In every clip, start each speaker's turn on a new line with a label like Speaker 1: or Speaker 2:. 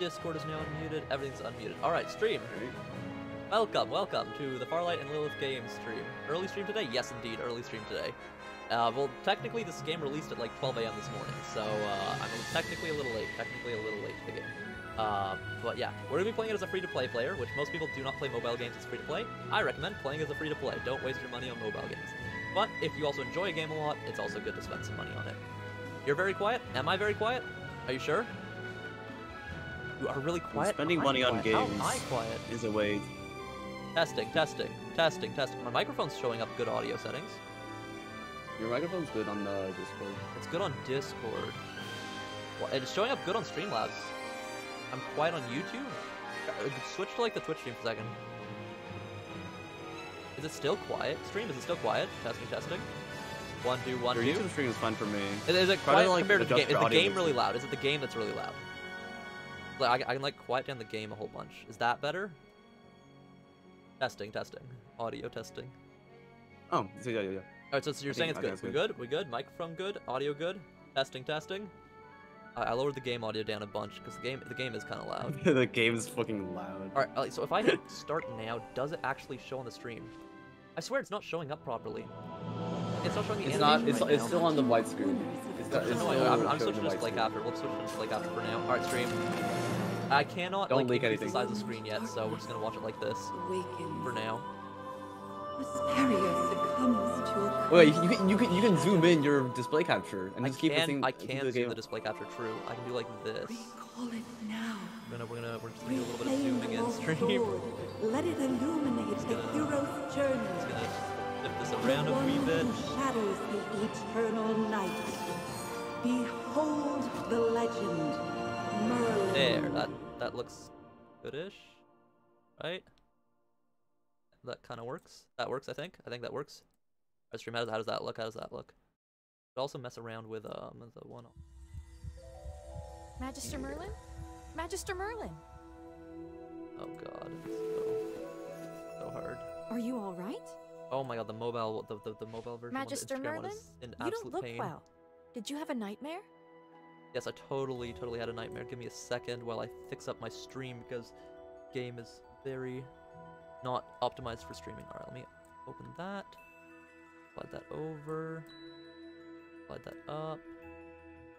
Speaker 1: Discord is now unmuted. Everything's unmuted. All right, stream. Welcome, welcome to the Farlight and Lilith Games stream. Early stream today? Yes, indeed, early stream today. Uh, well, technically, this game released at like 12 a.m. this morning, so uh, I'm technically a little late. Technically, a little late to the game. Uh, but yeah, we're gonna be playing it as a free-to-play player, which most people do not play mobile games as free-to-play. I recommend playing as a free-to-play. Don't waste your money on mobile games. But if you also enjoy a game a lot, it's also good to spend some money on it. You're very quiet. Am I very quiet? Are you sure? You are really quiet.
Speaker 2: Spending
Speaker 1: I'm
Speaker 2: money on
Speaker 1: quiet. How
Speaker 2: games
Speaker 1: am I quiet?
Speaker 2: is a way.
Speaker 1: Testing, testing, testing, testing. My microphone's showing up good audio settings.
Speaker 3: Your microphone's good on the Discord.
Speaker 1: It's good on Discord. Well, it's showing up good on Streamlabs. I'm quiet on YouTube. Uh, Switch to like the Twitch stream for a second. Is it still quiet? Stream, is it still quiet? Testing, testing. One, two, one,
Speaker 2: Your
Speaker 1: two.
Speaker 2: YouTube stream is fine for me.
Speaker 1: Is, is it
Speaker 2: Try to,
Speaker 1: quiet
Speaker 2: like,
Speaker 1: compared to the game? Is the game really loud? Is it the game that's really loud? Like, I, I can like quiet down the game a whole bunch. Is that better? Testing, testing. Audio testing.
Speaker 2: Oh, so yeah, yeah, yeah.
Speaker 1: Alright, so, so you're
Speaker 2: I
Speaker 1: saying
Speaker 2: think-
Speaker 1: it's
Speaker 2: I
Speaker 1: good. We
Speaker 2: it's
Speaker 1: good? We good? Microphone good? Audio good? Testing, testing. I, I lowered the game audio down a bunch because the game the game is kind of loud.
Speaker 2: the game is fucking loud.
Speaker 1: Alright, uh, so if I hit start now, does it actually show on the stream? I swear it's not showing up properly. It's not showing the
Speaker 3: It's not. It's,
Speaker 1: right
Speaker 3: it's
Speaker 1: now.
Speaker 3: still on the white screen. It's, not,
Speaker 1: So
Speaker 3: it's
Speaker 1: no,
Speaker 3: still
Speaker 1: I'm, I'm
Speaker 3: showing
Speaker 1: switching
Speaker 3: the
Speaker 1: to
Speaker 3: white
Speaker 1: Blake after. We'll switch to Blake after for now. Alright, stream. I cannot
Speaker 3: Don't
Speaker 1: like
Speaker 3: leak anything.
Speaker 1: the size of the screen yet, so we're just gonna watch it like this
Speaker 4: Awakens.
Speaker 1: for now.
Speaker 4: Wisteria succumbs
Speaker 3: Wait, you can you can you can zoom in your display capture and
Speaker 1: I
Speaker 3: just keep the thing.
Speaker 1: I
Speaker 3: keep
Speaker 1: can
Speaker 3: the
Speaker 1: zoom the display capture true. I can do like this.
Speaker 4: Recall it now.
Speaker 1: We're gonna we're gonna we're just gonna do a little bit of zooming
Speaker 4: the
Speaker 1: in stream.
Speaker 4: Let it illuminate the
Speaker 1: gonna-
Speaker 4: hero's journey.
Speaker 1: Just gonna flip this
Speaker 4: The
Speaker 1: around a wee bit.
Speaker 4: shadows the eternal night. Behold the legend, Merlin.
Speaker 1: There, that that looks goodish, right? That kind of works. That works, I think. I think that works. Our stream, how does, how does that look? How does that look? But also mess around with um the one.
Speaker 5: Magister Merlin? Magister Merlin,
Speaker 1: Oh god, it's so so hard.
Speaker 5: are you all right?
Speaker 1: Oh my god, the mobile the the, the mobile version
Speaker 5: Magister
Speaker 1: of the Instagram one
Speaker 5: Merlin?
Speaker 1: is in
Speaker 5: You don't look
Speaker 1: pain.
Speaker 5: well. Did you have a nightmare?
Speaker 1: Yes, I totally, totally had a nightmare. Give me a second while I fix up my stream because game is very not optimized for streaming. Alright, let me open that. Slide that over. Slide that up.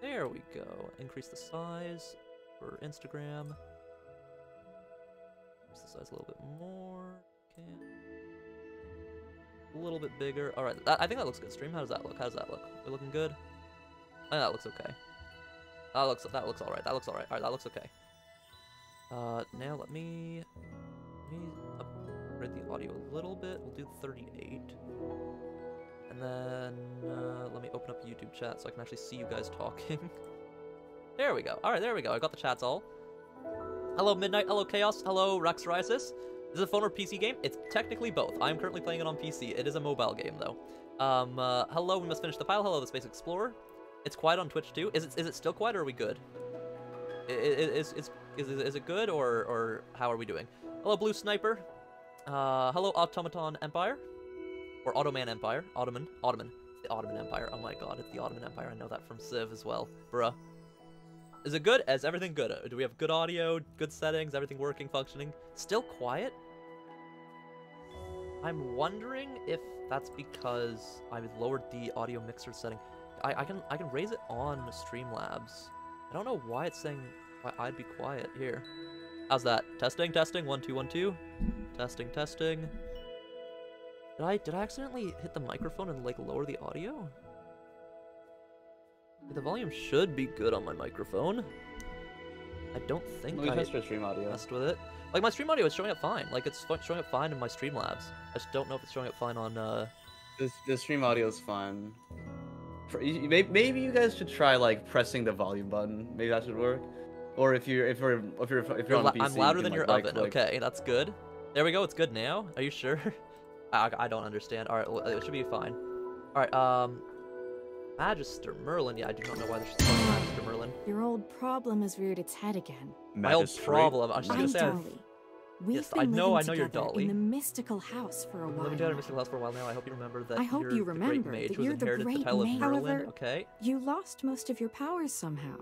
Speaker 1: There we go. Increase the size for Instagram. Increase the size a little bit more. Can. A little bit bigger. Alright, I think that looks good. Stream, how does that look? How does that look? We looking good? I think that looks okay. That looks that looks alright. That looks alright. Alright, that looks okay. Uh, now let me let me upgrade the audio a little bit. We'll do 38, and then uh, let me open up YouTube chat so I can actually see you guys talking. there we go. Alright, there we go. I got the chats all. Hello Midnight. Hello Chaos. Hello Raxorisis. Is this a phone or PC game? It's technically both. I'm currently playing it on PC. It is a mobile game though. Um, uh, hello, we must finish the file. Hello, the Space Explorer. It's quiet on Twitch too. Is it is it still quiet or are we good? Is is is is, it good or or how are we doing? Hello, Blue Sniper. Uh, hello, Automaton Empire, or Ottoman Empire. Ottoman, Ottoman, the Ottoman Empire. Oh my God, it's the Ottoman Empire. I know that from Civ as well, bruh. Is it good? Is everything good? Do we have good audio, good settings, everything working, functioning? Still quiet? I'm wondering if that's because I lowered the audio mixer setting. I, I can I can raise it on Streamlabs. I don't know why it's saying why I'd be quiet here. How's that? Testing, testing, one, two, one, two. Testing, testing. Did I did I accidentally hit the microphone and like lower the audio? The volume should be good on my microphone. I don't think
Speaker 3: me
Speaker 1: I
Speaker 3: stream audio.
Speaker 1: messed with it. Like my stream audio is showing up fine. Like it's showing up fine in my Streamlabs. I just don't know if it's showing up fine on uh
Speaker 3: This the stream audio is fine. Maybe you guys should try like pressing the volume button. Maybe that should work. Or if you're if you're if you're if you're
Speaker 1: You're
Speaker 3: on PC,
Speaker 1: I'm
Speaker 3: you
Speaker 1: louder
Speaker 3: can,
Speaker 1: than
Speaker 3: like,
Speaker 1: your
Speaker 3: right
Speaker 1: oven.
Speaker 3: click.
Speaker 1: Okay, that's good. There we go. It's good now. Are you sure? I, I don't understand. All right, well, it should be fine. All right. Um, Magister Merlin. Yeah, I do not know why there's called Magister Merlin.
Speaker 5: Your old problem has reared its head again.
Speaker 1: My old problem. I was just
Speaker 5: I'm
Speaker 1: gonna say. I've
Speaker 5: Dolly. We've
Speaker 1: Yes,
Speaker 5: been
Speaker 1: I know-
Speaker 5: living
Speaker 1: I know you're
Speaker 5: together
Speaker 1: Dolly.
Speaker 5: in the mystical house for a
Speaker 1: been
Speaker 5: while.
Speaker 1: living together in
Speaker 5: now.
Speaker 1: Mystical House for a while now. I hope you remember that.
Speaker 5: I hope
Speaker 1: you're
Speaker 5: you
Speaker 1: the
Speaker 5: remember
Speaker 1: great mage
Speaker 5: that
Speaker 1: who has
Speaker 5: you're the
Speaker 1: inherited the
Speaker 5: great
Speaker 1: title of
Speaker 5: mage. However,
Speaker 1: okay.
Speaker 5: You lost most of your powers somehow.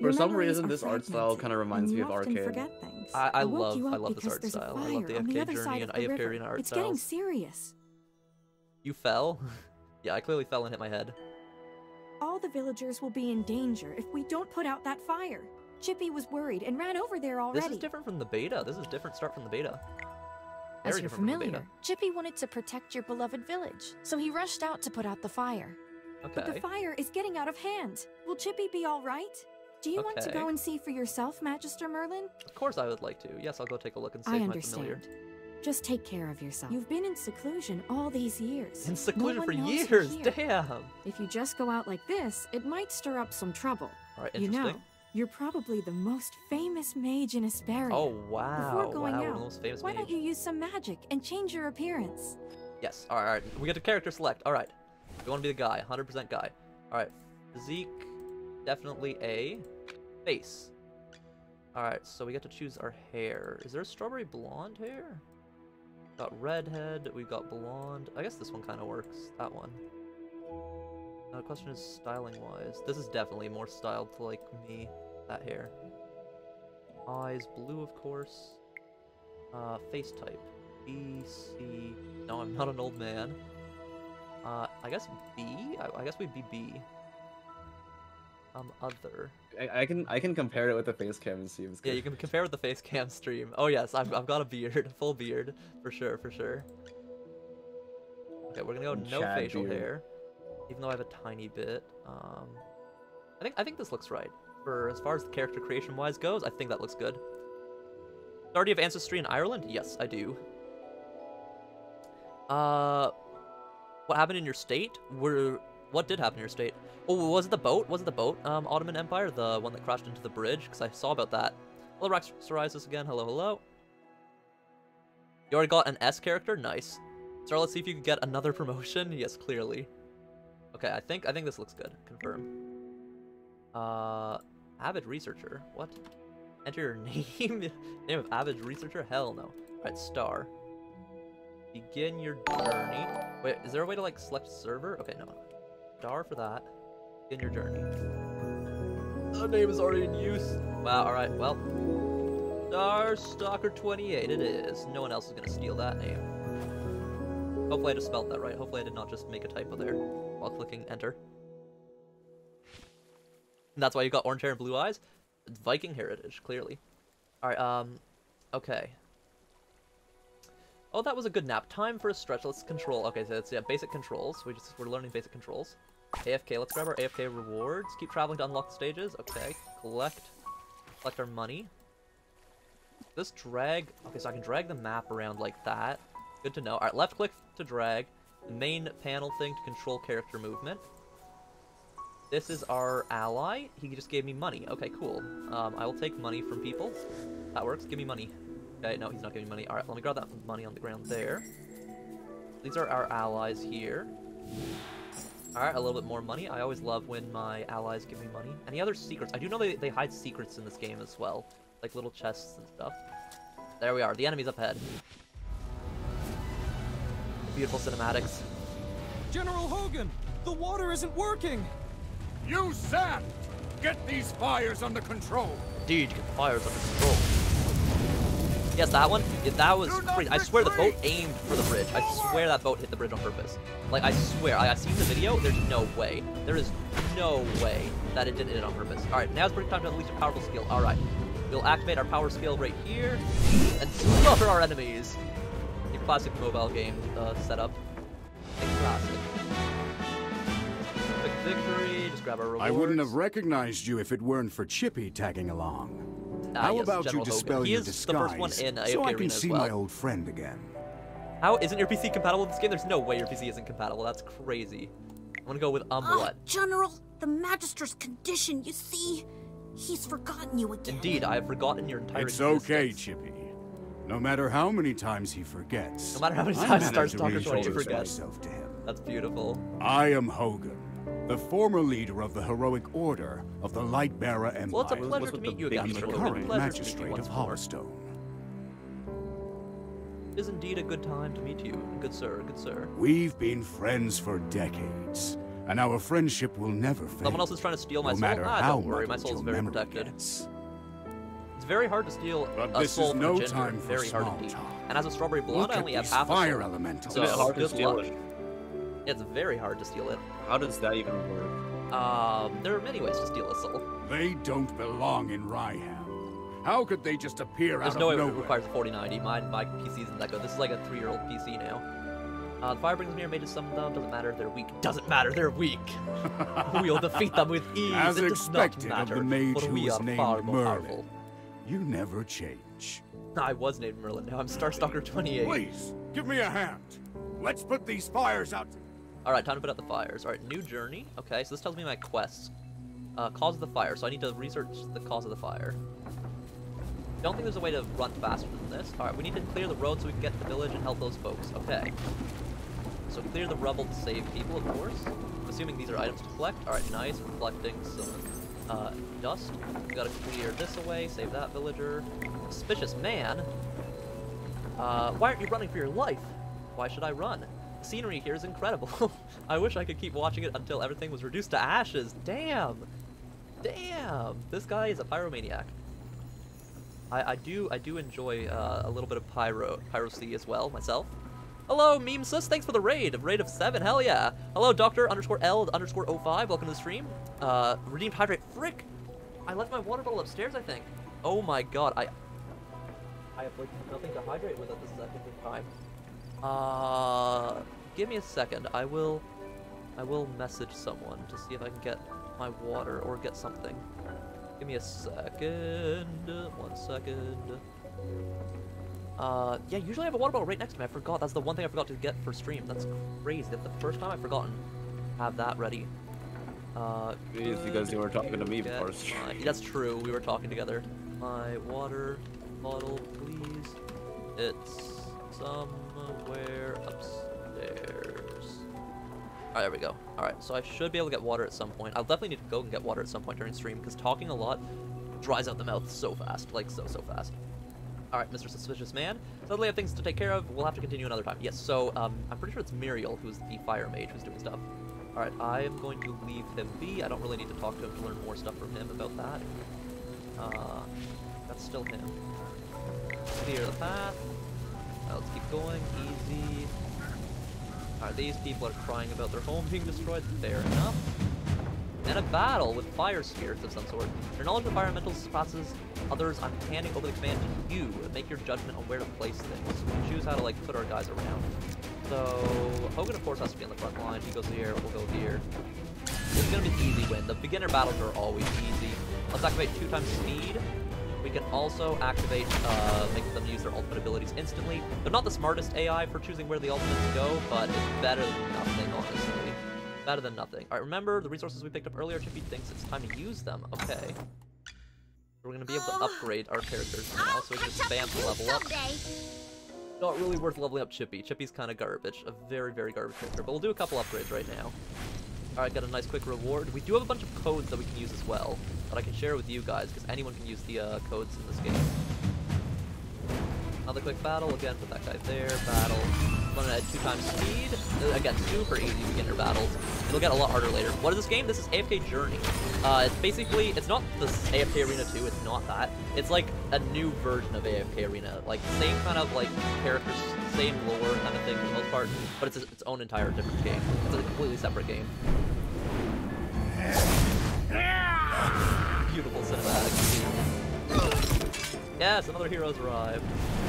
Speaker 4: Your
Speaker 3: For some reason, this art style kind of reminds me of
Speaker 4: often
Speaker 3: arcade.
Speaker 4: forget things.
Speaker 1: I, I love I love this art style. I love the
Speaker 4: fire on the
Speaker 1: AFK
Speaker 4: other side
Speaker 1: journey
Speaker 4: of
Speaker 1: and
Speaker 4: the
Speaker 1: AFK
Speaker 4: river.
Speaker 1: arena art
Speaker 4: It's getting serious.
Speaker 1: You fell? yeah, I clearly fell and hit my head.
Speaker 5: All the villagers will be in danger if we don't put out that fire. Chippy was worried and ran over there already.
Speaker 1: This is different from the beta. This is different start from the beta.
Speaker 5: As
Speaker 1: Very
Speaker 5: you're
Speaker 1: from the
Speaker 5: familiar. Chippy wanted to protect your beloved village, so he rushed out to put out the fire.
Speaker 1: Okay.
Speaker 5: But the fire is getting out of hand. Will Chippy be all right? Do you want to go and see for yourself, Magister Merlin?
Speaker 1: Of course I would like to. Yes, I'll go take a look and
Speaker 5: I
Speaker 1: save my
Speaker 5: understand.
Speaker 1: familiar.
Speaker 5: Just take care of yourself. You've been in seclusion all these years.
Speaker 1: In seclusion
Speaker 5: one
Speaker 1: for years. Damn.
Speaker 5: If you just go out like this, it might stir up some trouble.
Speaker 1: All right, interesting.
Speaker 5: You know, you're probably the most famous mage in Esperia.
Speaker 1: Oh wow!
Speaker 5: Before going
Speaker 1: wow,
Speaker 5: out,
Speaker 1: the most famous
Speaker 5: why don't you use some magic and change your appearance?
Speaker 1: Yes. All right, all right. We get to character select. All right. We want to be the guy. 100% guy. All right. Physique, definitely A. Face. All right. So we get to choose our hair. Is there a strawberry blonde hair? Got redhead. We got blonde. I guess this one kind of works. That one. Now the question is styling wise. This is definitely more styled to like me. That hair. Eyes blue, of course. Uh, face type. B, C. No, I'm not an old man. Uh, I guess B? I, I guess we'd be B. Um, other.
Speaker 2: I, I can I can compare it with the face cam and see if it's
Speaker 1: Yeah, you can compare with the face cam stream. Oh yes, I've, I've got a beard, full beard, for sure, for sure. Okay, we're gonna go no
Speaker 2: Chad
Speaker 1: facial
Speaker 2: beard.
Speaker 1: hair, even though I have a tiny bit. Um, I think I think this looks right. For as far as the character creation wise goes, I think that looks good. You have ancestry in Ireland? Yes, I do. Uh, what happened in your state? Were what did happen in your state? Oh, was it the boat? Was it the boat? Um, Ottoman Empire, the one that crashed into the bridge? Because I saw about that. Hello, Rex Psoriasis again. Hello, hello. You already got an S character. Nice. So let's see if you can get another promotion. Yes, clearly. Okay, I think I think this looks good. Confirm. Uh, avid researcher. What? Enter your name. name of avid researcher? Hell no. All right, star. Begin your journey. Wait, is there a way to like select server? Okay, no. Star for that. Begin your journey. The name is already in use. Wow. All right. Well, Star Stalker 28. It is. No one else is gonna steal that name. Hopefully I just spelled that right. Hopefully I did not just make a typo there while clicking enter. And that's why you got orange hair and blue eyes. It's Viking heritage, clearly. All right. Um. Okay. Oh, that was a good nap. Time for a stretch. Let's control. Okay, so it's yeah, basic controls. We just we're learning basic controls. AFK. Let's grab our AFK rewards. Keep traveling to unlock stages. Okay. Collect. Collect our money. This drag. Okay, so I can drag the map around like that. Good to know. All right, left click to drag. Main panel thing to control character movement. This is our ally. He just gave me money. Okay, cool. Um, I will take money from people. That works. Give me money. Okay, no, he's not giving me money. Alright, let me grab that money on the ground there. These are our allies here. Alright, a little bit more money. I always love when my allies give me money. Any other secrets? I do know they, they hide secrets in this game as well. Like little chests and stuff. There we are. The enemy's up ahead. Beautiful cinematics.
Speaker 6: General Hogan, the water isn't working.
Speaker 7: You sap! Get these fires under control!
Speaker 1: Indeed, get the fires under control. Yes, that one. Yeah, that was crazy. I swear the boat aimed for the bridge. I swear that boat hit the bridge on purpose. Like I swear, I, I seen the video. There's no way. There is no way that it didn't hit it on purpose. All right, now it's perfect time to unleash a powerful skill. All right, we'll activate our power skill right here and slaughter our enemies. The classic mobile game uh, setup. A classic. Quick victory. Just grab our rewards.
Speaker 8: I wouldn't have recognized you if it weren't for Chippy tagging along.
Speaker 1: Ah,
Speaker 8: How
Speaker 1: yes,
Speaker 8: about
Speaker 1: General
Speaker 8: you dispel
Speaker 1: He
Speaker 8: your
Speaker 1: is
Speaker 8: disguise
Speaker 1: the first one in AFK
Speaker 8: so I can see
Speaker 1: well.
Speaker 8: my old friend again?
Speaker 1: How isn't your PC compatible with this game? There's no way your PC isn't compatible. That's crazy. I'm gonna go with um
Speaker 9: Ah,
Speaker 1: what?
Speaker 9: General, the Magister's condition, you see? He's forgotten you again.
Speaker 1: Indeed, I have forgotten your entire
Speaker 8: It's okay. Chippy. No matter how many times he forgets.
Speaker 1: No matter how many times
Speaker 8: manage
Speaker 1: Star
Speaker 8: to
Speaker 1: Stalker 28 forgets.
Speaker 8: myself to him.
Speaker 1: That's beautiful.
Speaker 8: I am Hogan, the former leader of the heroic order of the Lightbearer Empire.
Speaker 1: Well, it's a pleasure to meet you again, Mr. Hogan.
Speaker 8: current
Speaker 1: to meet you
Speaker 8: magistrate of. Holstone.
Speaker 1: It is indeed a good time to meet you. Good sir, good sir.
Speaker 8: We've been friends for decades, and our friendship will never fade.
Speaker 1: Someone else is trying to steal my
Speaker 8: no
Speaker 1: soul.
Speaker 8: matter
Speaker 1: Ah,
Speaker 8: how
Speaker 1: don't worry, my soul is very protected.
Speaker 8: gets.
Speaker 1: It's very hard to steal
Speaker 8: But
Speaker 1: a
Speaker 8: this
Speaker 1: soul
Speaker 8: is
Speaker 1: from
Speaker 8: no
Speaker 1: a ginger.
Speaker 8: time for
Speaker 1: very hard
Speaker 8: small
Speaker 1: indeed.
Speaker 8: talk.
Speaker 1: And as a strawberry blonde,
Speaker 8: Look
Speaker 1: I only have
Speaker 8: these
Speaker 1: half a
Speaker 8: fire
Speaker 1: soul.
Speaker 8: elementals.
Speaker 1: So
Speaker 3: Is it hard to steal
Speaker 1: luck.
Speaker 3: it?
Speaker 1: It's very hard to steal it.
Speaker 3: How does that even work?
Speaker 1: Um, there are many ways to steal a soul.
Speaker 8: They don't belong in Ryham. How could they just appear
Speaker 1: There's
Speaker 8: out
Speaker 1: no way
Speaker 8: of
Speaker 1: it
Speaker 8: nowhere?
Speaker 1: requires a 4090. My my PC isn't that good. This is like a three-year-old PC now. Uh, the fire brings near mages summon them. Doesn't matter. They're weak. Doesn't matter. They're weak. we'll defeat them with ease.
Speaker 8: As
Speaker 1: it does
Speaker 8: expected
Speaker 1: not
Speaker 8: of
Speaker 1: matter.
Speaker 8: the mage
Speaker 1: but
Speaker 8: who
Speaker 1: we
Speaker 8: was
Speaker 1: are
Speaker 8: named
Speaker 1: far more
Speaker 8: Merlin.
Speaker 1: powerful.
Speaker 8: You never change.
Speaker 1: I was named Merlin. Now I'm Starstalker 28.
Speaker 8: Please, give me a hand. Let's put these fires out.
Speaker 1: All right, time to put out the fires. All right, new journey. Okay, so this tells me my quest. Uh, cause of the fire. So I need to research the cause of the fire. Don't think there's a way to run faster than this. All right, we need to clear the road so we can get to the village and help those folks. Okay. So clear the rubble to save people, of course. I'm assuming these are items to collect. All right, nice. We're collecting some uh, dust. We gotta clear this away. Save that villager. Suspicious man. Uh, why aren't you running for your life? Why should I run? The scenery here is incredible. I wish I could keep watching it until everything was reduced to ashes. Damn. Damn. This guy is a pyromaniac. I, I do I do enjoy uh, a little bit of pyro piracy as well myself. Hello, meme sis. Thanks for the raid. Raid of seven. Hell yeah. Hello, Doctor underscore L underscore 05. Welcome to the stream. Uh, redeemed hydrate. Frick. I left my water bottle upstairs. I think. Oh my god. I I have like nothing to hydrate with at this second time. Uh, give me a second. I will, I will message someone to see if I can get my water or get something. Give me a second. One second. Uh, yeah, usually I have a water bottle right next to me. I forgot. That's the one thing I forgot to get for stream. That's crazy. That's the first time I've forgotten. Have that ready. Uh,
Speaker 3: Jeez, because you were talking to me before
Speaker 1: my- That's true. We were talking together. My water bottle, please. It's somewhere upstairs. Alright, there we go. Alright, so I should be able to get water at some point. I'll definitely need to go and get water at some point during stream, because talking a lot dries out the mouth so fast. Like, so, so fast. Alright, Mr. Suspicious Man. Suddenly I have things to take care of. We'll have to continue another time. Yes, so, um, I'm pretty sure it's Muriel who's the fire mage who's doing stuff. Alright, I am going to leave him be. I don't really need to talk to him to learn more stuff from him about that. Uh, that's still him. Clear the path. Let's keep going. Easy. Alright, these people are crying about their home being destroyed. Fair enough. And a battle with fire spirits of some sort. Your knowledge of environmental surpasses others. I'm handing over the command to you. Make your judgment on where to place things. We choose how to like put our guys around. So Hogan of course has to be on the front line. He goes here, we'll go here. This is gonna be easy win. The beginner battles are always easy. Let's activate two times speed. We can also activate, uh, make them use their ultimate abilities instantly. They're not the smartest AI for choosing where the ultimates go, but it's better than nothing, honestly. Better than nothing. Alright, remember the resources we picked up earlier? Chippy thinks it's time to use them. Okay. We're gonna be able to upgrade our characters now, so we can just spam to level up. Not really worth leveling up Chippy. Chippy's kind of garbage. A very, very garbage character. But we'll do a couple upgrades right now. Alright, got a nice quick reward. We do have a bunch of codes that we can use as well, that I can share with you guys, because anyone can use the uh, codes in this game. Another quick battle, again, put that guy there, battle. Running at two times speed. Uh, Again, super easy beginner battles. It'll get a lot harder later. What is this game? This is AFK Journey. Uh, it's basically, it's not the AFK Arena 2, it's not that. It's like a new version of AFK Arena. Like, same kind of, like, characters, same lore kind of thing for the most part, but it's its own entire different game. It's a completely separate game. Beautiful cinematic. Yes, another hero's arrived.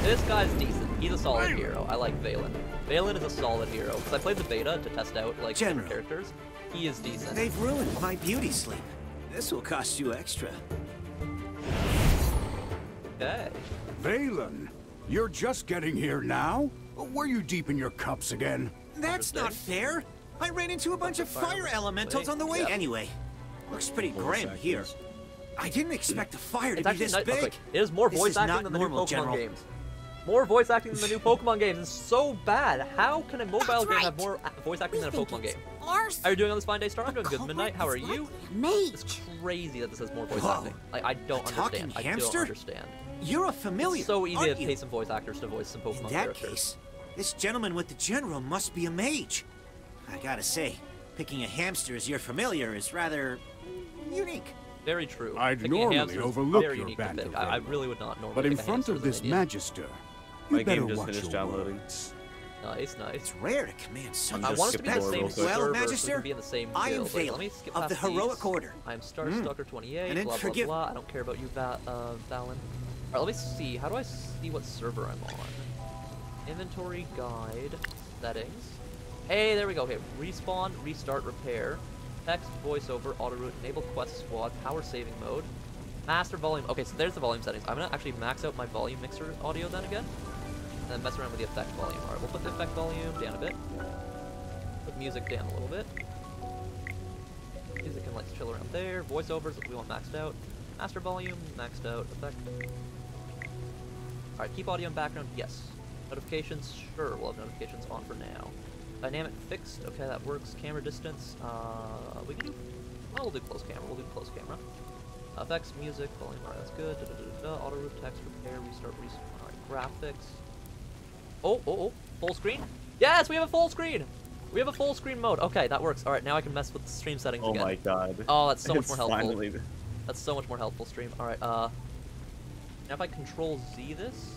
Speaker 1: This guy's decent. He's a solid hero. I like Valen. Valen is a solid hero because I played the beta to test out like different
Speaker 10: General.
Speaker 1: characters. He is decent.
Speaker 10: They've ruined my beauty sleep. This will cost you extra.
Speaker 1: Okay.
Speaker 8: Valen, you're just getting here now? Were you deep in your cups again?
Speaker 10: That's not fair. I ran into a bunch of fire elementals on the way.
Speaker 1: Yeah.
Speaker 10: Anyway, looks pretty
Speaker 2: Voice
Speaker 10: grim here. I didn't expect the fire to
Speaker 1: It's
Speaker 10: be this
Speaker 1: not,
Speaker 10: big.
Speaker 1: okay, It is more
Speaker 10: This
Speaker 1: voice
Speaker 10: is
Speaker 1: acting than the
Speaker 10: normal,
Speaker 1: new Pokemon
Speaker 10: General.
Speaker 1: games. More voice acting than the new Pokemon games. It's so bad. How can a mobile
Speaker 9: That's
Speaker 1: game have more voice acting
Speaker 9: We
Speaker 1: than a Pokemon game?
Speaker 9: Ours.
Speaker 1: How are you doing on this fine day, Star? I'm doing good. Midnight, how are you?
Speaker 9: a
Speaker 1: It's crazy that this has more voice
Speaker 10: Whoa.
Speaker 1: acting. Like, I don't
Speaker 10: talking
Speaker 1: understand. I
Speaker 10: hamster?
Speaker 1: don't understand.
Speaker 10: You're a familiar.
Speaker 1: It's so easy to
Speaker 10: you?
Speaker 1: pay some voice actors to voice some Pokemon
Speaker 10: In that
Speaker 1: characters.
Speaker 10: case, this gentleman with the general must be a mage. I gotta say, Picking a hamster as your familiar is rather unique.
Speaker 1: Very true.
Speaker 8: I'd normally overlook
Speaker 1: very
Speaker 8: your
Speaker 1: unique to
Speaker 8: banter.
Speaker 1: I, I really would not normally
Speaker 8: But in front of this
Speaker 1: idiot.
Speaker 8: Magister,
Speaker 3: My
Speaker 8: better
Speaker 3: game just
Speaker 8: watch
Speaker 3: finished
Speaker 8: your
Speaker 3: downloading.
Speaker 8: words.
Speaker 1: Nice, nice.
Speaker 10: It's rare to command such
Speaker 1: I
Speaker 3: just
Speaker 1: want us to be the same
Speaker 3: real quick.
Speaker 10: Well,
Speaker 1: server, so we
Speaker 10: Magister,
Speaker 1: can be in the same
Speaker 10: I am
Speaker 1: guild. Wait, let
Speaker 10: Valen of the
Speaker 1: past these.
Speaker 10: Heroic Order.
Speaker 1: I'm Star
Speaker 10: Mm.
Speaker 1: Stalker 28,
Speaker 10: And then
Speaker 1: blah, blah,
Speaker 10: forgive-
Speaker 1: blah. I don't care about you, Va uh, Valen. Alright, let me see. How do I see what server I'm on? Inventory, guide, settings. Hey, there we go. Okay, respawn, restart, repair. Text, voiceover, auto route, enable quest squad, power saving mode. Master volume. Okay, so there's the volume settings. I'm gonna actually max out my volume mixer audio then again. And then mess around with the effect volume. Alright, we'll put the effect volume down a bit. Put music down a little bit. Music can like chill around there. Voiceovers we want maxed out. Master volume, maxed out. Effect. Alright, keep audio in background, yes. Notifications, sure, we'll have notifications on for now. Dynamic fixed, okay, that works. Camera distance, uh, we can do, well, we'll do close camera, we'll do close camera. Effects, music, volume, alright, that's good. Da, da, da, da, auto root, text, repair, restart, respawn, alright, graphics. Oh, oh, oh, full screen? Yes, we have a full screen! We have a full screen mode. Okay, that works. Alright, now I can mess with the stream settings
Speaker 3: Oh
Speaker 1: again.
Speaker 3: Oh my god.
Speaker 1: Oh, that's so much
Speaker 3: It's
Speaker 1: more helpful.
Speaker 3: finally-
Speaker 1: That's so much more helpful, stream. Alright, uh... Now if I control Z this,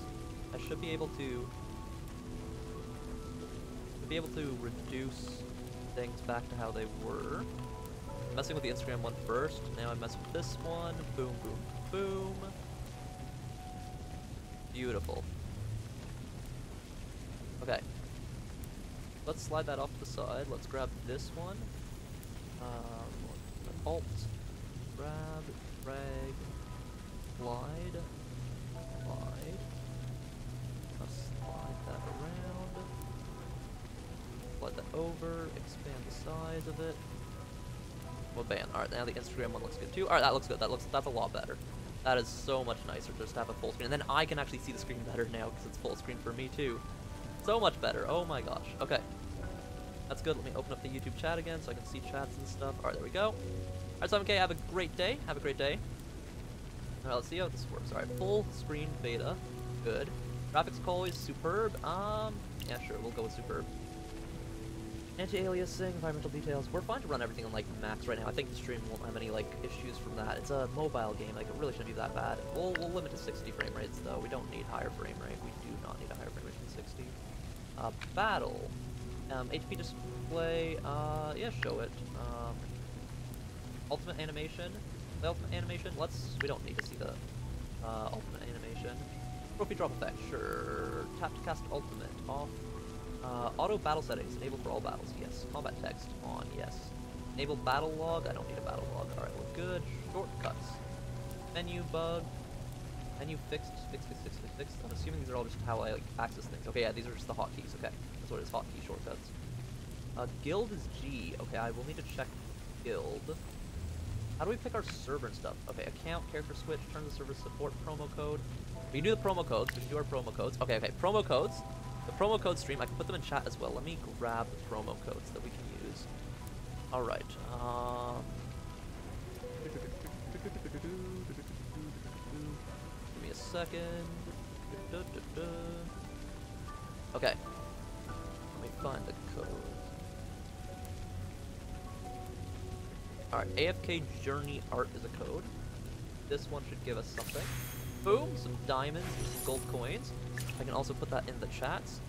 Speaker 1: I should be able to... should be able to reduce things back to how they were. Messing with the Instagram one first, now I mess with this one. Boom, boom, boom. Beautiful. Okay. Let's slide that off the side. Let's grab this one. Um, alt, grab, drag, slide, Slide that over, expand the size of it. Well, bam. Alright, now the Instagram one looks good too. Alright, that looks good. That looks, that's a lot better. That is so much nicer just to have a full screen. And then I can actually see the screen better now because it's full screen for me too. So much better. Oh my gosh. Okay. That's good. Let me open up the YouTube chat again so I can see chats and stuff. Alright, there we go. Alright, 7K, have a great day. Have a great day. Alright, let's see how this works. Alright, full screen beta. Good. Graphics always superb. Um, yeah, sure, we'll go with superb. Anti-aliasing, environmental details. We're fine to run everything on like max right now. I think the stream won't have any like issues from that. It's a mobile game, like it really shouldn't be that bad. We'll, we'll limit to 60 frame rates though. We don't need higher frame rate. We do not need a higher frame rate than 60. Uh, battle. Um, HP display. Uh, yeah, show it. Um, ultimate animation. The ultimate animation. Let's. We don't need to see the uh, ultimate animation. Trophy drop effect. Sure. Tap to cast ultimate. Off. Uh, auto battle settings, enabled for all battles, yes. Combat text, on, yes. Enable battle log, I don't need a battle log. Alright, we're good. Shortcuts. Menu bug. Menu fixed, fixed, fixed, fixed, fixed, fixed. I'm assuming these are all just how I like, access things. Okay, yeah, these are just the hotkeys, okay. That's what it is, hotkey shortcuts. Uh, guild is G. Okay, I will need to check guild. How do we pick our server and stuff? Okay, account, character switch, turn the server support, promo code. We can do the promo codes, we can do our promo codes. Okay, okay, promo codes. The promo code stream, I can put them in chat as well. Let me grab the promo codes that we can use. Alright, um... Give me a second. Okay. Let me find the code. Alright, AFK Journey Art is a code. This one should give us something. Boom, some diamonds, and some gold coins. I can also put that in the chats.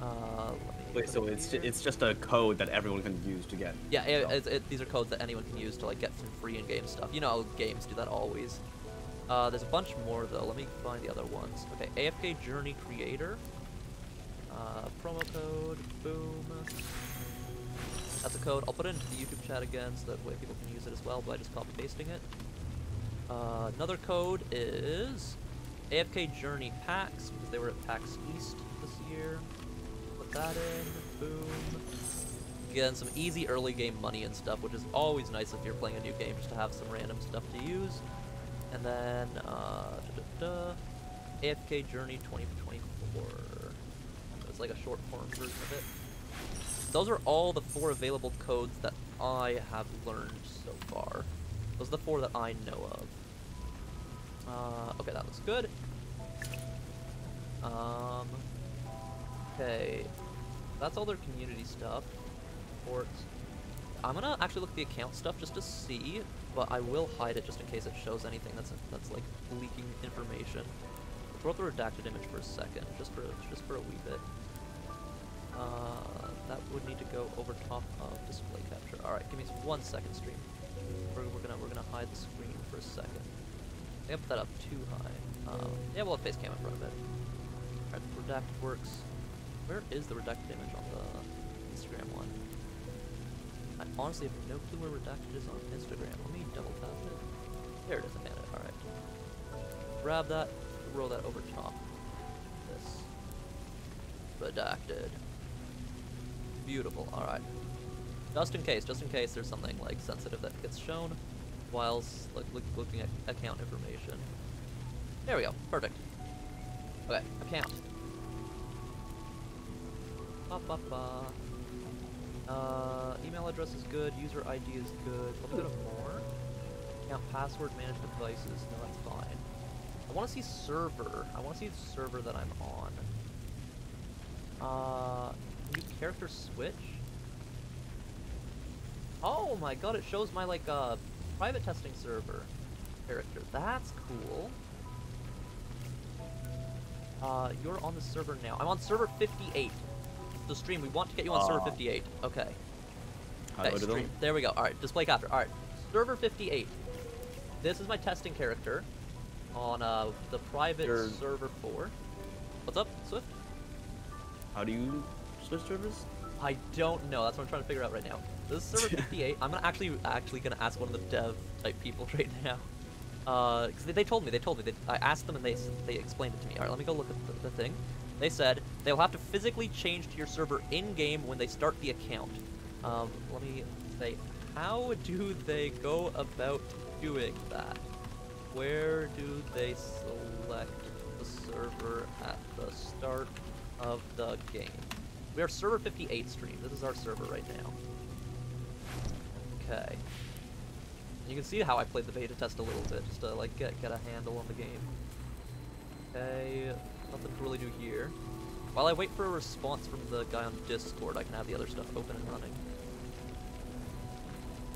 Speaker 1: Uh, let me
Speaker 3: Wait, so
Speaker 1: it
Speaker 3: it's
Speaker 1: here.
Speaker 3: it's just a code that everyone can use to get.
Speaker 1: Yeah, it, it, these are codes that anyone can use to like get some free in-game stuff. You know, how games do that always. Uh, there's a bunch more though. Let me find the other ones. Okay, AFK Journey Creator. Uh, promo code. Boom. That's a code. I'll put it into the YouTube chat again so that way people can use it as well by just copy pasting it. Uh, another code is AFK Journey Packs because they were at PAX East this year. Put that in. Boom. Again, some easy early game money and stuff, which is always nice if you're playing a new game just to have some random stuff to use. And then, uh, da, da, da, AFK Journey 2024. It's like a short form version of it. Those are all the four available codes that I have learned so far. Those are the four that I know of. Uh, okay, that looks good. Um, okay. That's all their community stuff. Ports. I'm gonna actually look at the account stuff just to see, but I will hide it just in case it shows anything that's that's like leaking information. Throw up the redacted image for a second, just for just for a wee bit. Uh, that would need to go over top of display capture. All right, give me one second, stream. We're, we're gonna we're gonna hide the screen for a second. I put that up too high. Um, yeah, we'll face cam in front of it. Alright, the redact works. Where is the redacted image on the Instagram one? I honestly have no clue where redacted is on Instagram. Let me double tap it. There it is, I found it. Alright. Grab that, roll that over top. This. Redacted. Beautiful, alright. Just in case, just in case there's something like sensitive that gets shown whilst like look, looking at account information. There we go, perfect. Okay, account. Ba, ba, ba. Uh, email address is good, user ID is good. Let me go to more. Account password, manage devices. No, that's fine. I want to see server. I want to see the server that I'm on. Uh, new character switch. Oh my god, it shows my like uh private testing server character. That's cool. Uh, you're on the server now. I'm on server 58. The stream, we want to get you on server 58. Okay. Okay, stream. There we go. Alright, display capture. Alright, server 58. This is my testing character on uh, the private
Speaker 3: Your-
Speaker 1: server 4. What's up, Swift?
Speaker 3: How do you switch servers?
Speaker 1: I don't know. That's what I'm trying to figure out right now. This is server 58. I'm gonna actually actually gonna ask one of the dev type people right now. Uh, because they, they told me, they told me, they, I asked them and they they explained it to me. All right, let me go look at the, the thing. They said they will have to physically change to your server in game when they start the account. Um, let me say, how do they go about doing that? Where do they select the server at the start of the game? We are server 58 stream. This is our server right now. Okay. You can see how I played the beta test a little bit, just to like get get a handle on the game. Okay, nothing to really do here. While I wait for a response from the guy on Discord, I can have the other stuff open and running.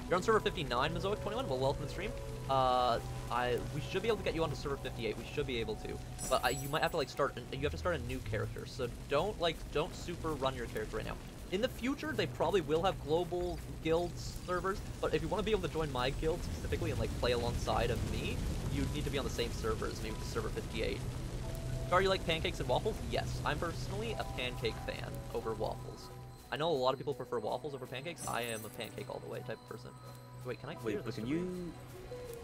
Speaker 1: You're on server 59, Mizoic21. Well, welcome to the stream. Uh, I we should be able to get you onto server 58. We should be able to, but I, you might have to like start. You have to start a new character. So don't like don't super run your character right now. In the future, they probably will have global guild servers, but if you want to be able to join my guild specifically and like play alongside of me, you'd need to be on the same server as me, which is server 58. Are you like pancakes and waffles? Yes, I'm personally a pancake fan over waffles. I know a lot of people prefer waffles over pancakes. I am a pancake all the way type of person. Wait, can I clear
Speaker 3: Wait, but
Speaker 1: this?
Speaker 3: can you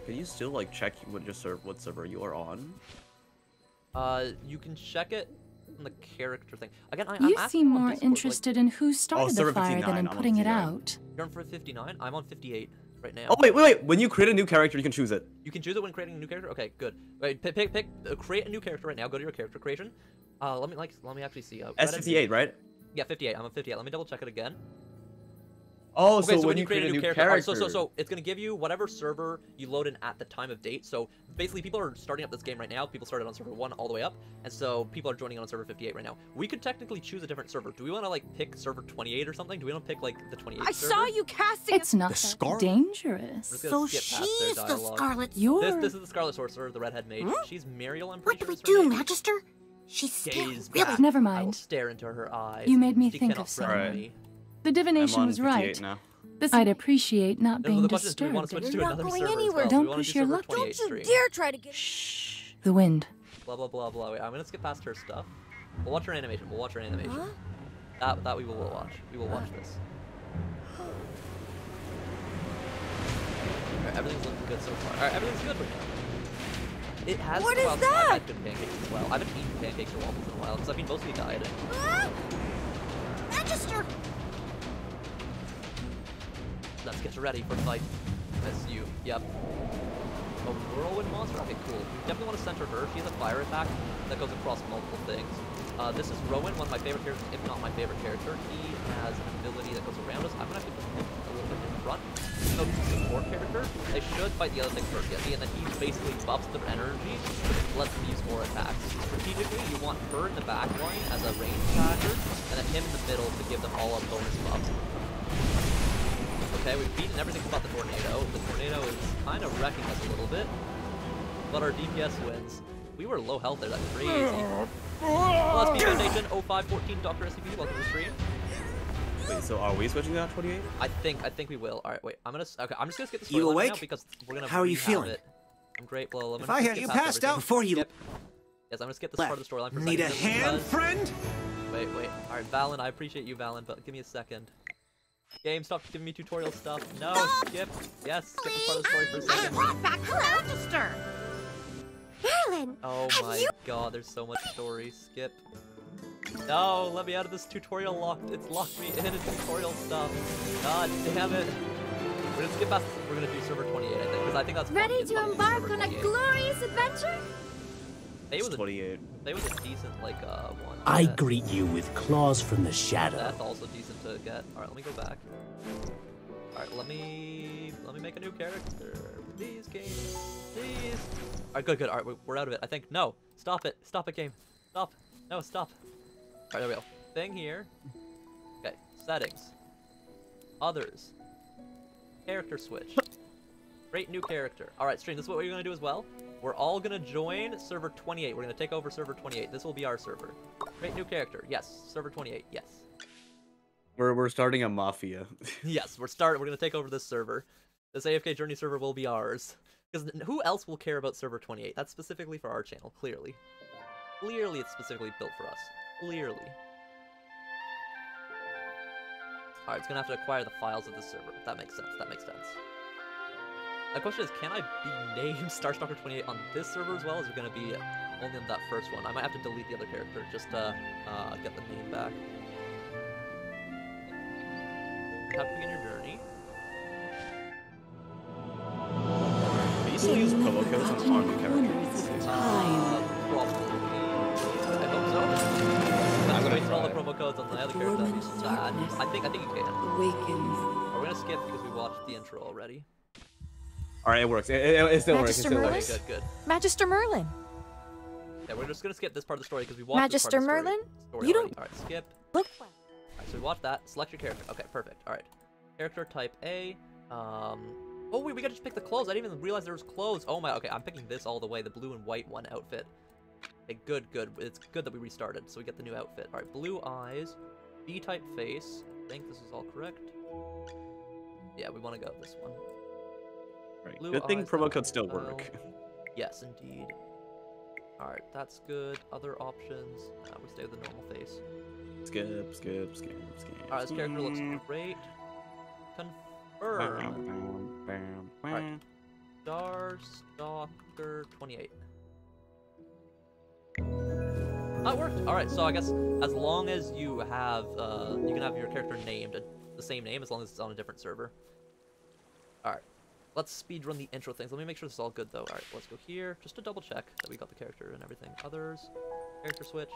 Speaker 3: can you still like check what your server what server you are on?
Speaker 1: Uh, you can check it on the character thing. Again, I,
Speaker 11: You
Speaker 1: I'm asking
Speaker 11: seem more
Speaker 1: Discord, like-
Speaker 11: interested in who started
Speaker 3: server
Speaker 11: the fire than in
Speaker 3: I'm
Speaker 11: putting it out.
Speaker 1: You're on for 59. I'm on 58 right now.
Speaker 3: Oh wait, wait, wait! When you create a new character, you can choose it.
Speaker 1: You can choose it when creating a new character. Okay, good. Wait, pick, pick, pick. Uh, create a new character right now. Go to your character creation. Uh, let me like, let me actually see. Uh,
Speaker 3: S
Speaker 1: Reddit-
Speaker 3: fifty eight, right?
Speaker 1: Yeah, 58. I'm on 58. Let me double check it again.
Speaker 3: Oh,
Speaker 1: Okay,
Speaker 3: so, when you
Speaker 1: create
Speaker 3: create a new
Speaker 1: Alright,
Speaker 3: character.
Speaker 1: Oh, so, so, so it's gonna give you whatever server you load in at the time of date. So basically, people are starting up this game right now. People started on server one all the way up, and so people are joining on server 58 right now. We could technically choose a different server. Do we want to like pick server 28 or something? Do we want to pick like the 28?
Speaker 9: I
Speaker 1: server?
Speaker 9: saw you casting.
Speaker 11: It's not
Speaker 8: The
Speaker 11: that
Speaker 8: Scarlet-
Speaker 11: dangerous.
Speaker 1: We're just
Speaker 9: So
Speaker 1: skip past their
Speaker 9: she's the. Scarlet.
Speaker 11: You're
Speaker 1: This, this is the Scarlet Sorcerer, the redhead mage. Hmm? She's Muriel, I'm
Speaker 9: What
Speaker 1: pretty
Speaker 9: do
Speaker 1: sure.
Speaker 9: we
Speaker 1: is her
Speaker 9: do,
Speaker 1: name.
Speaker 9: Magister? She's still
Speaker 1: Gaze
Speaker 9: really.
Speaker 1: back.
Speaker 11: Never
Speaker 1: I will
Speaker 11: mind.
Speaker 1: stare into her eyes.
Speaker 11: You made me
Speaker 1: She
Speaker 11: think of
Speaker 1: threaten
Speaker 11: someone.
Speaker 1: me.
Speaker 11: The divination was right.
Speaker 3: now.
Speaker 11: This I'd appreciate not being
Speaker 1: the question We want to
Speaker 9: You're not going anywhere.
Speaker 1: well?
Speaker 11: Don't
Speaker 1: Do we wanna
Speaker 11: push your luck.
Speaker 9: Don't you dare try to get.
Speaker 11: Shh. The wind.
Speaker 1: Blah blah blah blah. Wait, I'm gonna skip past her stuff. We'll watch her animation. We'll watch her animation.
Speaker 9: Huh?
Speaker 1: That that we will watch. We will watch this. Alright, everything's looking good so far. Alright, everything's good right now. It has
Speaker 9: What
Speaker 1: been a
Speaker 9: is
Speaker 1: while since I've
Speaker 9: that?
Speaker 1: had good pancakes as well. I haven't eaten pancakes or waffles in a while because I've been mostly dieting.
Speaker 9: Ah!
Speaker 1: Let's get ready for fight. That's you. Yep. A whirlwind monster? Okay, cool. Definitely want to center her. She has a fire attack that goes across multiple things. Uh, this is Rowan, one of my favorite characters, if not my favorite character. He has an ability that goes around us. I'm gonna actually put him a little bit in front. So he's a support character. They should fight the other thing first, yeah. And then he basically buffs their energy, which lets them use more attacks. Strategically, you want her in the back line as a range attacker, and then him in the middle to give them all a bonus buff. Okay, okay, we've beaten everything but the tornado. The tornado is kind of wrecking us a little bit, but our DPS wins. We were low health there, that's crazy. Well, SP Foundation 0514 Dr. SCP, welcome to the stream.
Speaker 3: Wait, so are we switching to 28?
Speaker 1: I think I think we will. All right, wait. I'm gonna okay. I'm just gonna skip this
Speaker 10: You
Speaker 1: storyline now
Speaker 10: awake?
Speaker 1: because we're gonna.
Speaker 10: How are you feeling?
Speaker 1: It. I'm great, Blow. I'm
Speaker 10: If I
Speaker 1: skip
Speaker 10: had you
Speaker 1: past
Speaker 10: passed out
Speaker 1: everything.
Speaker 10: before you
Speaker 1: Skip. Yes, I'm gonna skip this part of the storyline for a
Speaker 10: Need a
Speaker 1: second. just
Speaker 10: hand,
Speaker 1: because-
Speaker 10: friend?
Speaker 1: Wait, wait. All right, Valen, I appreciate you, Valen, but give me a second. Game, stop giving me tutorial stuff. No, skip. Yes, skip this part of the story for a second.
Speaker 9: brought back her Register. Alan,
Speaker 1: Oh my
Speaker 9: you-
Speaker 1: god, there's so much story. Skip. No, let me out of this tutorial locked. It's locked me in a tutorial stuff. God damn it. We're gonna skip past. We're gonna do server 28, I think, because I think that's
Speaker 9: ready
Speaker 1: funny. It's
Speaker 9: to
Speaker 1: funny do
Speaker 9: embark on a glorious adventure?
Speaker 1: They was a,
Speaker 3: 28.
Speaker 1: they was a decent like uh one.
Speaker 12: I
Speaker 1: to get.
Speaker 12: greet you with claws from the shadow.
Speaker 1: That's also decent to get. All right, let me go back. All right, let me let me make a new character. Please, game. Please. All right, good, good. All right, we- we're out of it. I think. No, stop it. Stop it, game. Stop. No, stop. All right, there we go. Thing here. Okay, settings. Others. Character switch. Great new character. All right, stream. This is what we're gonna do as well. We're all gonna join server 28. We're gonna take over server 28. This will be our server. Create new character. Yes, server 28. Yes.
Speaker 3: We're we're starting a mafia.
Speaker 1: yes, we're start. We're gonna take over this server. This AFK Journey server will be ours. Because who else will care about server 28? That's specifically for our channel. Clearly, clearly, it's specifically built for us. Clearly. All right, it's gonna have to acquire the files of this server. That makes sense. That makes sense. The question is, can I be named Starstalker 28 on this server as well? Is it gonna be only on that first one? I might have to delete the other character just to uh, get the name back. Have to begin your journey.
Speaker 3: Can you still use promo codes on army characters?
Speaker 1: Uh, probably. I hope so.
Speaker 3: I'm
Speaker 1: I'm
Speaker 3: gonna
Speaker 1: gonna all the promo codes on the other character. That'd be sad. I think I think you can.
Speaker 4: Awakens.
Speaker 1: We're gonna skip because we watched the intro already.
Speaker 3: All right, it works. It, it, it still works. It still
Speaker 5: Merlin?
Speaker 3: works.
Speaker 1: Good, good.
Speaker 5: Magister Merlin.
Speaker 1: Yeah, we're just gonna skip this part of the story because we watched this part
Speaker 5: Magister
Speaker 1: of the story,
Speaker 5: Merlin?
Speaker 1: story
Speaker 5: You don't-
Speaker 1: All right, skip.
Speaker 5: Look.
Speaker 1: So we watched that. Select your character. Okay, perfect. Alright. Character type A. Um. Oh, wait, we gotta just pick the clothes. I didn't even realize there was clothes. Oh my, okay, I'm picking this all the way, the blue and white one outfit. Okay, good, good. It's good that we restarted, so we get the new outfit. Alright, blue eyes, B-type face. I think this is all correct. Yeah, we want to go with this one.
Speaker 3: Right.
Speaker 1: Blue
Speaker 3: Good thing promo codes still work.
Speaker 1: Yes, indeed. Alright, that's good. Other options. Uh, we stay with the normal face.
Speaker 3: Skip, skip, skip, skip.
Speaker 1: Alright, this character looks great. Confirm. Bam, bam, bam. Alright. Star Stalker 28. That worked. Alright, so I guess as long as you have, uh, you can have your character named the same name as long as it's on a different server. Alright. Let's speedrun the intro things. Let me make sure this is all good though. Alright, let's go here just to double check that we got the character and everything. Others. Character switch.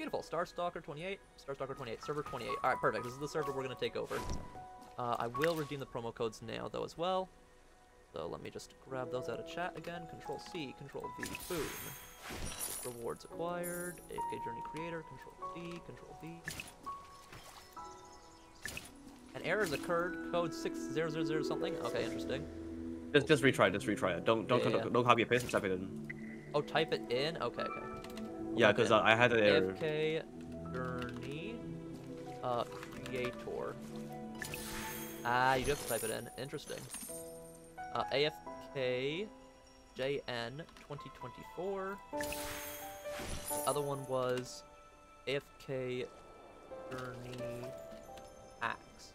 Speaker 1: Beautiful. Star Stalker 28. Star Stalker 28. Server 28. Alright, perfect. This is the server we're going to take over. Uh, I will redeem the promo codes now, though, as well. So let me just grab those out of chat again. Control C, Control V, boom. Rewards acquired. AFK Journey Creator, Control D, Control V. An error has occurred. Code 6000 something. Okay, interesting.
Speaker 3: Just just retry. Just retry it. Don't don't
Speaker 1: Yeah,
Speaker 3: don't,
Speaker 1: yeah.
Speaker 3: don't copy and paste. Just type it in.
Speaker 1: Oh, type it in? Okay, okay.
Speaker 3: Yeah, because uh, I had an error.
Speaker 1: AFK Journey uh, Creator. Ah, you do have to type it in. Interesting. Uh, AFK JN 2024. The other one was AFK Journey Axe.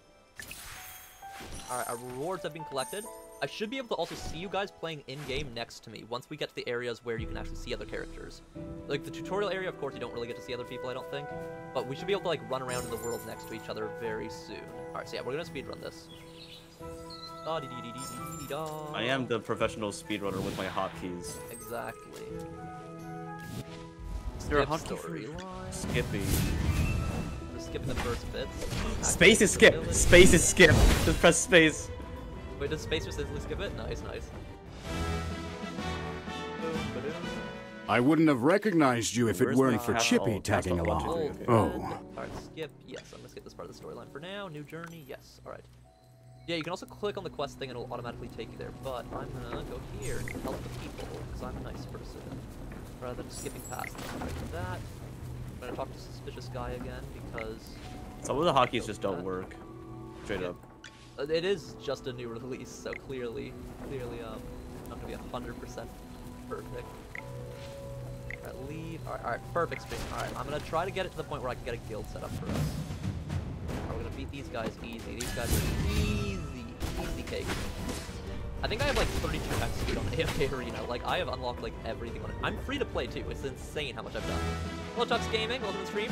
Speaker 1: Alright, our rewards have been collected. I should be able to also see you guys playing in-game next to me once we get to the areas where you can actually see other characters. Like, the tutorial area, of course, you don't really get to see other people, I don't think. But we should be able to, like, run around in the world next to each other very soon. Alright, so yeah, we're gonna speedrun this.
Speaker 3: I am the professional speedrunner with my hotkeys.
Speaker 1: Exactly.
Speaker 3: You're a
Speaker 1: Skip
Speaker 3: hotkey for
Speaker 1: storyline.
Speaker 3: skipping.
Speaker 1: We're skipping the first bits.
Speaker 3: Space is skip. Space is skip. Just press space.
Speaker 1: Wait, does space specifically skip it? Nice, nice.
Speaker 8: I wouldn't have recognized you if it
Speaker 3: Where's
Speaker 8: weren't for Chippy tagging
Speaker 3: that's
Speaker 8: along.
Speaker 3: logic,
Speaker 1: Oh,
Speaker 8: Oh.
Speaker 1: Alright, skip. Yes, I'm gonna skip this part of the storyline for now. New journey. Yes. Alright. Yeah, you can also click on the quest thing and it'll automatically take you there. But I'm gonna go here and help the people because I'm a nice person. Rather than skipping past them. Right that. I'm gonna talk to suspicious guy again because
Speaker 3: Some of the hotkeys just don't work. Straight up.
Speaker 1: It is just a new release, so clearly, clearly, um, not gonna be hundred percent perfect. Alright, leave. Alright, alright, perfect stream. Alright, I'm gonna try to get it to the point where I can get a guild set up for us. Alright, we're gonna beat these guys easy. These guys are easy, easy cake. I think I have like 32 X speed on AFK Arena. Like, I have unlocked like everything on it. I'm free to play too. It's insane how much I've done. Hello, Chucks Gaming. Welcome to the stream.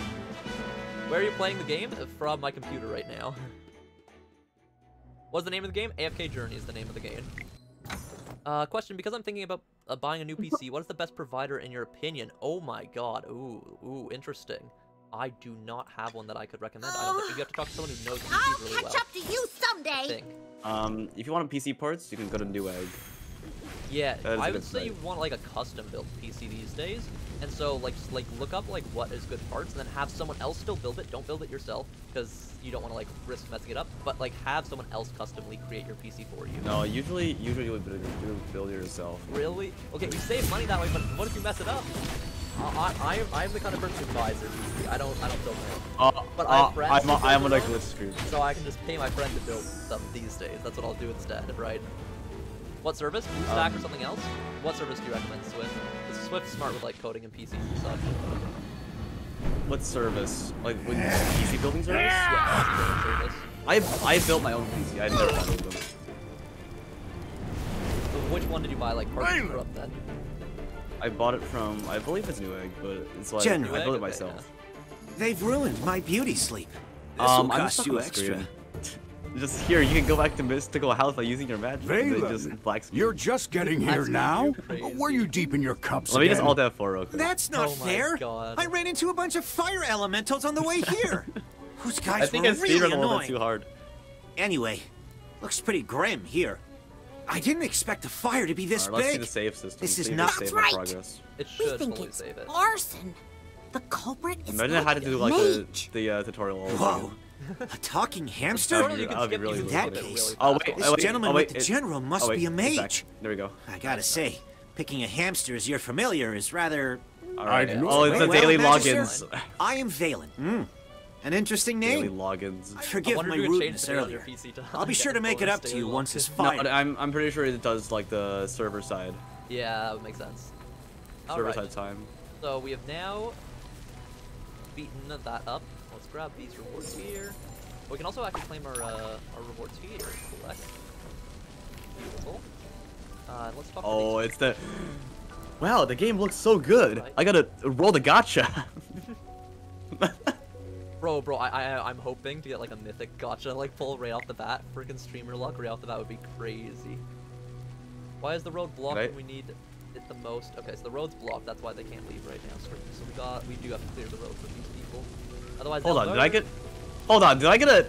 Speaker 1: Where are you playing the game? From my computer right now. What's the name of the game? AFK Journey is the name of the game. Uh, question, because I'm thinking about uh, buying a new PC, what is the best provider in your opinion? Oh my god, ooh, ooh, interesting. I do not have one that I could recommend. I don't think you have to talk to someone who knows PCs
Speaker 9: I'll
Speaker 1: really
Speaker 9: catch up to you someday.
Speaker 1: think.
Speaker 3: Um, if you want a PC parts, you can go to Newegg.
Speaker 1: Yeah,
Speaker 3: That is a
Speaker 1: I
Speaker 3: good
Speaker 1: would say
Speaker 3: site.
Speaker 1: you want like a custom built PC these days, and so like just like look up like what is good parts, and then have someone else still build it. Don't build it yourself because you don't want to like risk messing it up. But like have someone else customly create your PC for you.
Speaker 3: No, usually, usually you build you build it yourself.
Speaker 1: Really? Okay, you save money that way, but what if you mess it up? I, I, I'm, I'm the kind of person who buys their PC. I don't, I don't build my own.
Speaker 3: Uh,
Speaker 1: But I
Speaker 3: uh,
Speaker 1: have friends
Speaker 3: I'm, a- I'm
Speaker 1: build
Speaker 3: on a
Speaker 1: their own,
Speaker 3: glitch screen.
Speaker 1: So I can just pay my friend to build them these days. That's what I'll do instead, right? What service? BlueStack or
Speaker 3: Um,
Speaker 1: something else? What service do you recommend, Swift? Is Swift smart with like coding and PCs and stuff?
Speaker 3: What service? Like, with PC building service?
Speaker 1: Yeah, PC building service.
Speaker 3: I I built my own PC. I never bought them.
Speaker 1: So which one did you buy like partly from then?
Speaker 3: I bought it from I believe it's Newegg, but it's like
Speaker 10: General.
Speaker 3: I built it
Speaker 1: Okay,
Speaker 3: myself.
Speaker 10: They've ruined my beauty sleep. This
Speaker 3: Um,
Speaker 10: will
Speaker 3: I'm
Speaker 10: cost you extra.
Speaker 3: screen. Just here, you can go back to mystical health by using your magic. and
Speaker 8: Valen,
Speaker 3: just black screen.
Speaker 8: You're just getting here now?
Speaker 1: crazy.
Speaker 8: Were you deep in your cups
Speaker 3: Let me just
Speaker 8: again?
Speaker 3: alt F4 real quick.
Speaker 10: That's not
Speaker 1: Oh
Speaker 10: fair.
Speaker 1: God.
Speaker 10: I ran into a bunch of fire elementals on the way here. Whose
Speaker 3: I
Speaker 10: guys
Speaker 3: think
Speaker 10: were
Speaker 3: it's
Speaker 10: really
Speaker 3: speedrun a little bit
Speaker 10: annoying.
Speaker 3: too hard.
Speaker 10: Anyway, looks pretty grim here. I didn't expect the fire to be this
Speaker 3: Alright, let's see
Speaker 10: big.
Speaker 3: the save system.
Speaker 10: This is
Speaker 3: Save
Speaker 10: not-
Speaker 3: save
Speaker 9: That's right.
Speaker 3: progress.
Speaker 1: It
Speaker 9: We think
Speaker 1: fully
Speaker 9: it's
Speaker 1: save it.
Speaker 9: arson. The culprit is
Speaker 3: Imagine I
Speaker 9: like
Speaker 3: had to do like
Speaker 9: mage.
Speaker 3: the the uh, tutorial
Speaker 10: Whoa,
Speaker 3: again.
Speaker 10: A talking hamster?
Speaker 1: Tutorial you can skip,
Speaker 3: really
Speaker 10: In that
Speaker 1: skip
Speaker 10: case-
Speaker 1: really
Speaker 3: Oh wait,
Speaker 10: This
Speaker 3: oh, wait,
Speaker 10: gentleman
Speaker 3: oh, wait,
Speaker 10: with the
Speaker 3: it-
Speaker 10: general must
Speaker 3: oh, wait,
Speaker 10: be a mage.
Speaker 3: There we go.
Speaker 10: I gotta say, picking a hamster as you're familiar is rather.
Speaker 3: All right.
Speaker 8: I know.
Speaker 3: Oh, it's
Speaker 10: Wait,
Speaker 3: a
Speaker 10: well,
Speaker 3: daily
Speaker 10: Magister,
Speaker 3: logins.
Speaker 10: I am Valen. Mm. An interesting name.
Speaker 3: Daily
Speaker 10: name.
Speaker 3: logins.
Speaker 10: Forgive
Speaker 1: wonder
Speaker 10: my
Speaker 1: if you could change
Speaker 10: rudeness
Speaker 1: the name on your
Speaker 10: earlier. I'll be sure to make it up to
Speaker 1: daily
Speaker 10: you once it's
Speaker 1: login.
Speaker 3: No,
Speaker 10: fired.
Speaker 3: I'm I'm pretty sure it does like the server side,
Speaker 1: Yeah, that would make sense.
Speaker 3: server
Speaker 1: Alright,
Speaker 3: side time.
Speaker 1: so we have now beaten that up. Grab these rewards here. We can also actually claim our uh, our rewards here. Collect. Beautiful. Uh, let's talk.
Speaker 3: Oh, it's the. Wow, the game looks so good.
Speaker 1: Right.
Speaker 3: I gotta roll the
Speaker 1: gacha. bro, bro. I, I I'm hoping to get like a mythic gacha like pull right off the bat. Freaking streamer luck right off the bat would be crazy. Why is the road blocked
Speaker 3: Right.
Speaker 1: when we need it the most? Okay, so the road's blocked. That's why they can't leave right now. So, so we got we do have to clear the road for these people. Otherwise,
Speaker 3: Hold
Speaker 1: they'll
Speaker 3: on, did I get? Hold on, did I get a?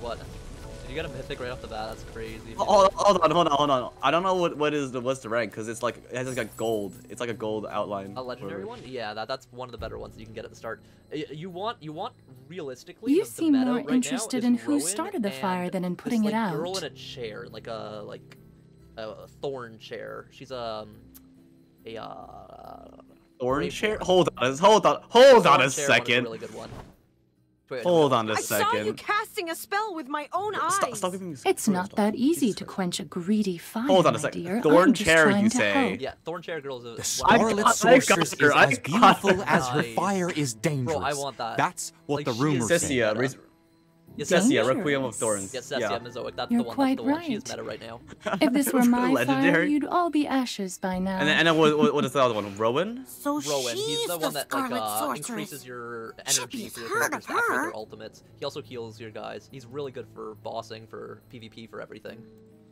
Speaker 1: What? Did you get a mythic right off the bat? That's crazy.
Speaker 3: Hold, hold on, hold on, hold on. I don't know what what is the what's the rank because it's like it has like a gold. It's like a gold outline.
Speaker 1: A legendary
Speaker 3: for-
Speaker 1: one? Yeah, that, that's one of the better ones that you can get at the start. You want you want realistically.
Speaker 11: You
Speaker 1: the, the
Speaker 11: seem
Speaker 1: meta
Speaker 11: more
Speaker 1: right
Speaker 11: interested in who started the fire than in
Speaker 1: this,
Speaker 11: putting it
Speaker 1: like, Girl in a chair, like a like a, a thorn chair. She's um a uh.
Speaker 3: Thorn
Speaker 1: Brave
Speaker 3: chair. Hold on, hold on, hold on a
Speaker 1: chair one
Speaker 3: second.
Speaker 1: really good one. Wait,
Speaker 3: Hold on a
Speaker 13: I saw you casting a spell with my own eyes.
Speaker 3: Stop, stop giving me.
Speaker 11: It's not that easy to quench a greedy fire,
Speaker 3: Hold on a second.
Speaker 11: dear.
Speaker 3: Thorn
Speaker 11: I'm
Speaker 3: chair, you say?
Speaker 1: Yeah, thorn chair girl is a.
Speaker 6: The Scarlet
Speaker 3: got-
Speaker 6: Sorceress is
Speaker 3: I
Speaker 6: as beautiful
Speaker 3: her.
Speaker 6: as her fire is dangerous.
Speaker 1: Bro, I want that.
Speaker 6: That's what
Speaker 1: Like,
Speaker 6: the
Speaker 1: she is
Speaker 6: rumors say.
Speaker 3: Cecia,
Speaker 1: meta.
Speaker 3: Res-
Speaker 1: Yes,
Speaker 11: Dangerous.
Speaker 3: Cecia, Requiem of Thorns.
Speaker 1: Yes, yes,
Speaker 3: yeah.
Speaker 1: yeah, Mizoic. That's
Speaker 11: You're
Speaker 1: the one.
Speaker 11: quite
Speaker 1: that's the one. She is
Speaker 11: right.
Speaker 1: meta right now.
Speaker 11: If this were my fire, you'd all be ashes by now.
Speaker 3: And then, and then what, what, what is the other one? Rowan?
Speaker 9: So
Speaker 1: Rowan,
Speaker 9: she's
Speaker 1: he's the one that like
Speaker 9: Scarlet
Speaker 1: uh,
Speaker 9: Sorceress.
Speaker 1: increases your energy
Speaker 9: Chippy's
Speaker 1: for your
Speaker 9: heard
Speaker 1: characters
Speaker 9: of
Speaker 1: after
Speaker 9: her.
Speaker 1: their ultimates. He also heals your guys. He's really good for bossing, for PvP, for everything.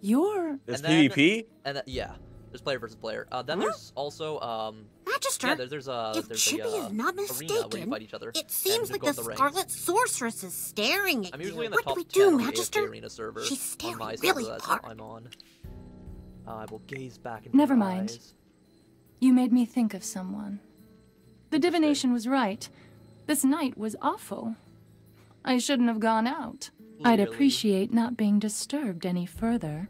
Speaker 11: You're
Speaker 3: There's
Speaker 1: And then-
Speaker 3: PvP?
Speaker 1: And that, yeah, there's player versus player. Uh, then there's also um,
Speaker 9: Magister,
Speaker 1: yeah, there's there's a
Speaker 9: if
Speaker 1: there's
Speaker 9: Chippy
Speaker 1: a uh,
Speaker 9: is not
Speaker 1: arena where you
Speaker 9: mistaken,
Speaker 1: fight each other.
Speaker 9: it seems like
Speaker 1: go
Speaker 9: the
Speaker 1: in rings.
Speaker 9: Scarlet Sorceress is staring at
Speaker 1: I'm
Speaker 9: you.
Speaker 1: usually in the
Speaker 9: what
Speaker 1: top
Speaker 9: do we do,
Speaker 1: on the AFK
Speaker 9: Magister?
Speaker 1: Arena server
Speaker 9: She's
Speaker 1: on
Speaker 9: staring
Speaker 1: my
Speaker 9: really
Speaker 1: server
Speaker 9: hard.
Speaker 1: I'm on. Uh, I will gaze back into
Speaker 11: Never mind.
Speaker 1: eyes.
Speaker 11: You made me think of someone. The divination was right. This night was awful. I shouldn't have gone out. I'd appreciate not being disturbed any further.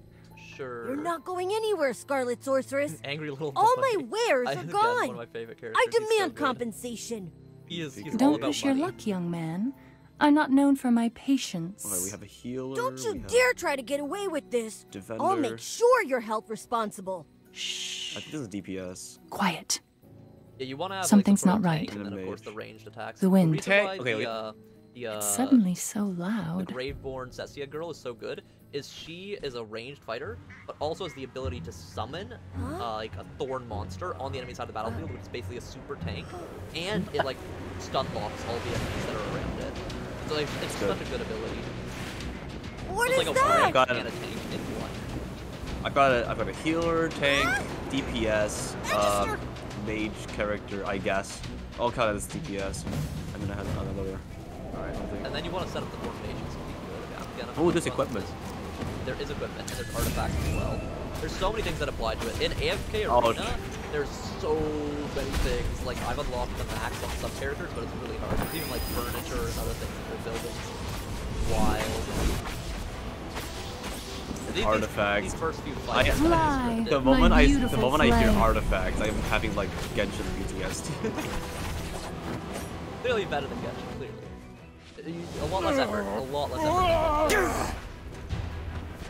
Speaker 1: Sure.
Speaker 14: You're not going anywhere, Scarlet Sorceress.
Speaker 1: Angry little boy.
Speaker 14: All my wares are gone.
Speaker 1: One of my favorite characters.
Speaker 14: I
Speaker 1: He's so
Speaker 14: demand compensation.
Speaker 1: He is. He's
Speaker 11: Don't
Speaker 1: about
Speaker 11: push your luck, young man. I'm not known for my patience.
Speaker 3: Okay, we have a healer.
Speaker 14: Don't you dare try to get away with this. I'll make sure you're held responsible.
Speaker 3: I think this is DPS.
Speaker 11: Quiet.
Speaker 1: Yeah, you want to have
Speaker 11: Something's
Speaker 1: like,
Speaker 11: not right.
Speaker 1: And then of course the ranged attacks.
Speaker 11: The wind.
Speaker 1: reason
Speaker 3: Tank-
Speaker 1: why
Speaker 3: okay,
Speaker 1: the, uh, the, uh,
Speaker 11: It's suddenly so loud.
Speaker 1: the
Speaker 11: loud.
Speaker 1: Graveborn Cecia girl is so good is she is a ranged fighter, but also has the ability to summon uh, like a thorn monster on the enemy side of the battlefield, which is basically a super tank, and it like stun locks all the enemies that are around it. So like, it's
Speaker 3: Good.
Speaker 1: such a good ability.
Speaker 14: What
Speaker 1: it's
Speaker 14: is
Speaker 1: like a
Speaker 14: that?
Speaker 1: range
Speaker 3: Got
Speaker 1: and
Speaker 3: it.
Speaker 1: a tank in one.
Speaker 3: I've got a, I've got a healer, tank, DPS, uh, mage character, I guess. All kind of this DPS. And then I have another. Alright, I think.
Speaker 1: And then you want to set up the formations so you can go down. Again, I'm
Speaker 3: Oh,
Speaker 1: not
Speaker 3: there's
Speaker 1: well,
Speaker 3: equipment.
Speaker 1: There is equipment and there's artifacts as well. There's so many things that apply to it. In AFK
Speaker 3: Oh,
Speaker 1: Arena, there's so many things. Like I've unlocked the max on some characters, but it's really hard. There's even like furniture and other things that they're building. Wild. These- these-
Speaker 3: Artifacts.
Speaker 1: These first
Speaker 3: I-
Speaker 11: Fly.
Speaker 3: The moment I the
Speaker 11: beautiful
Speaker 3: moment I hear artifacts, I'm having like Genshin PTSD.
Speaker 1: Clearly better than Genshin, clearly. A lot less effort. A lot less effort.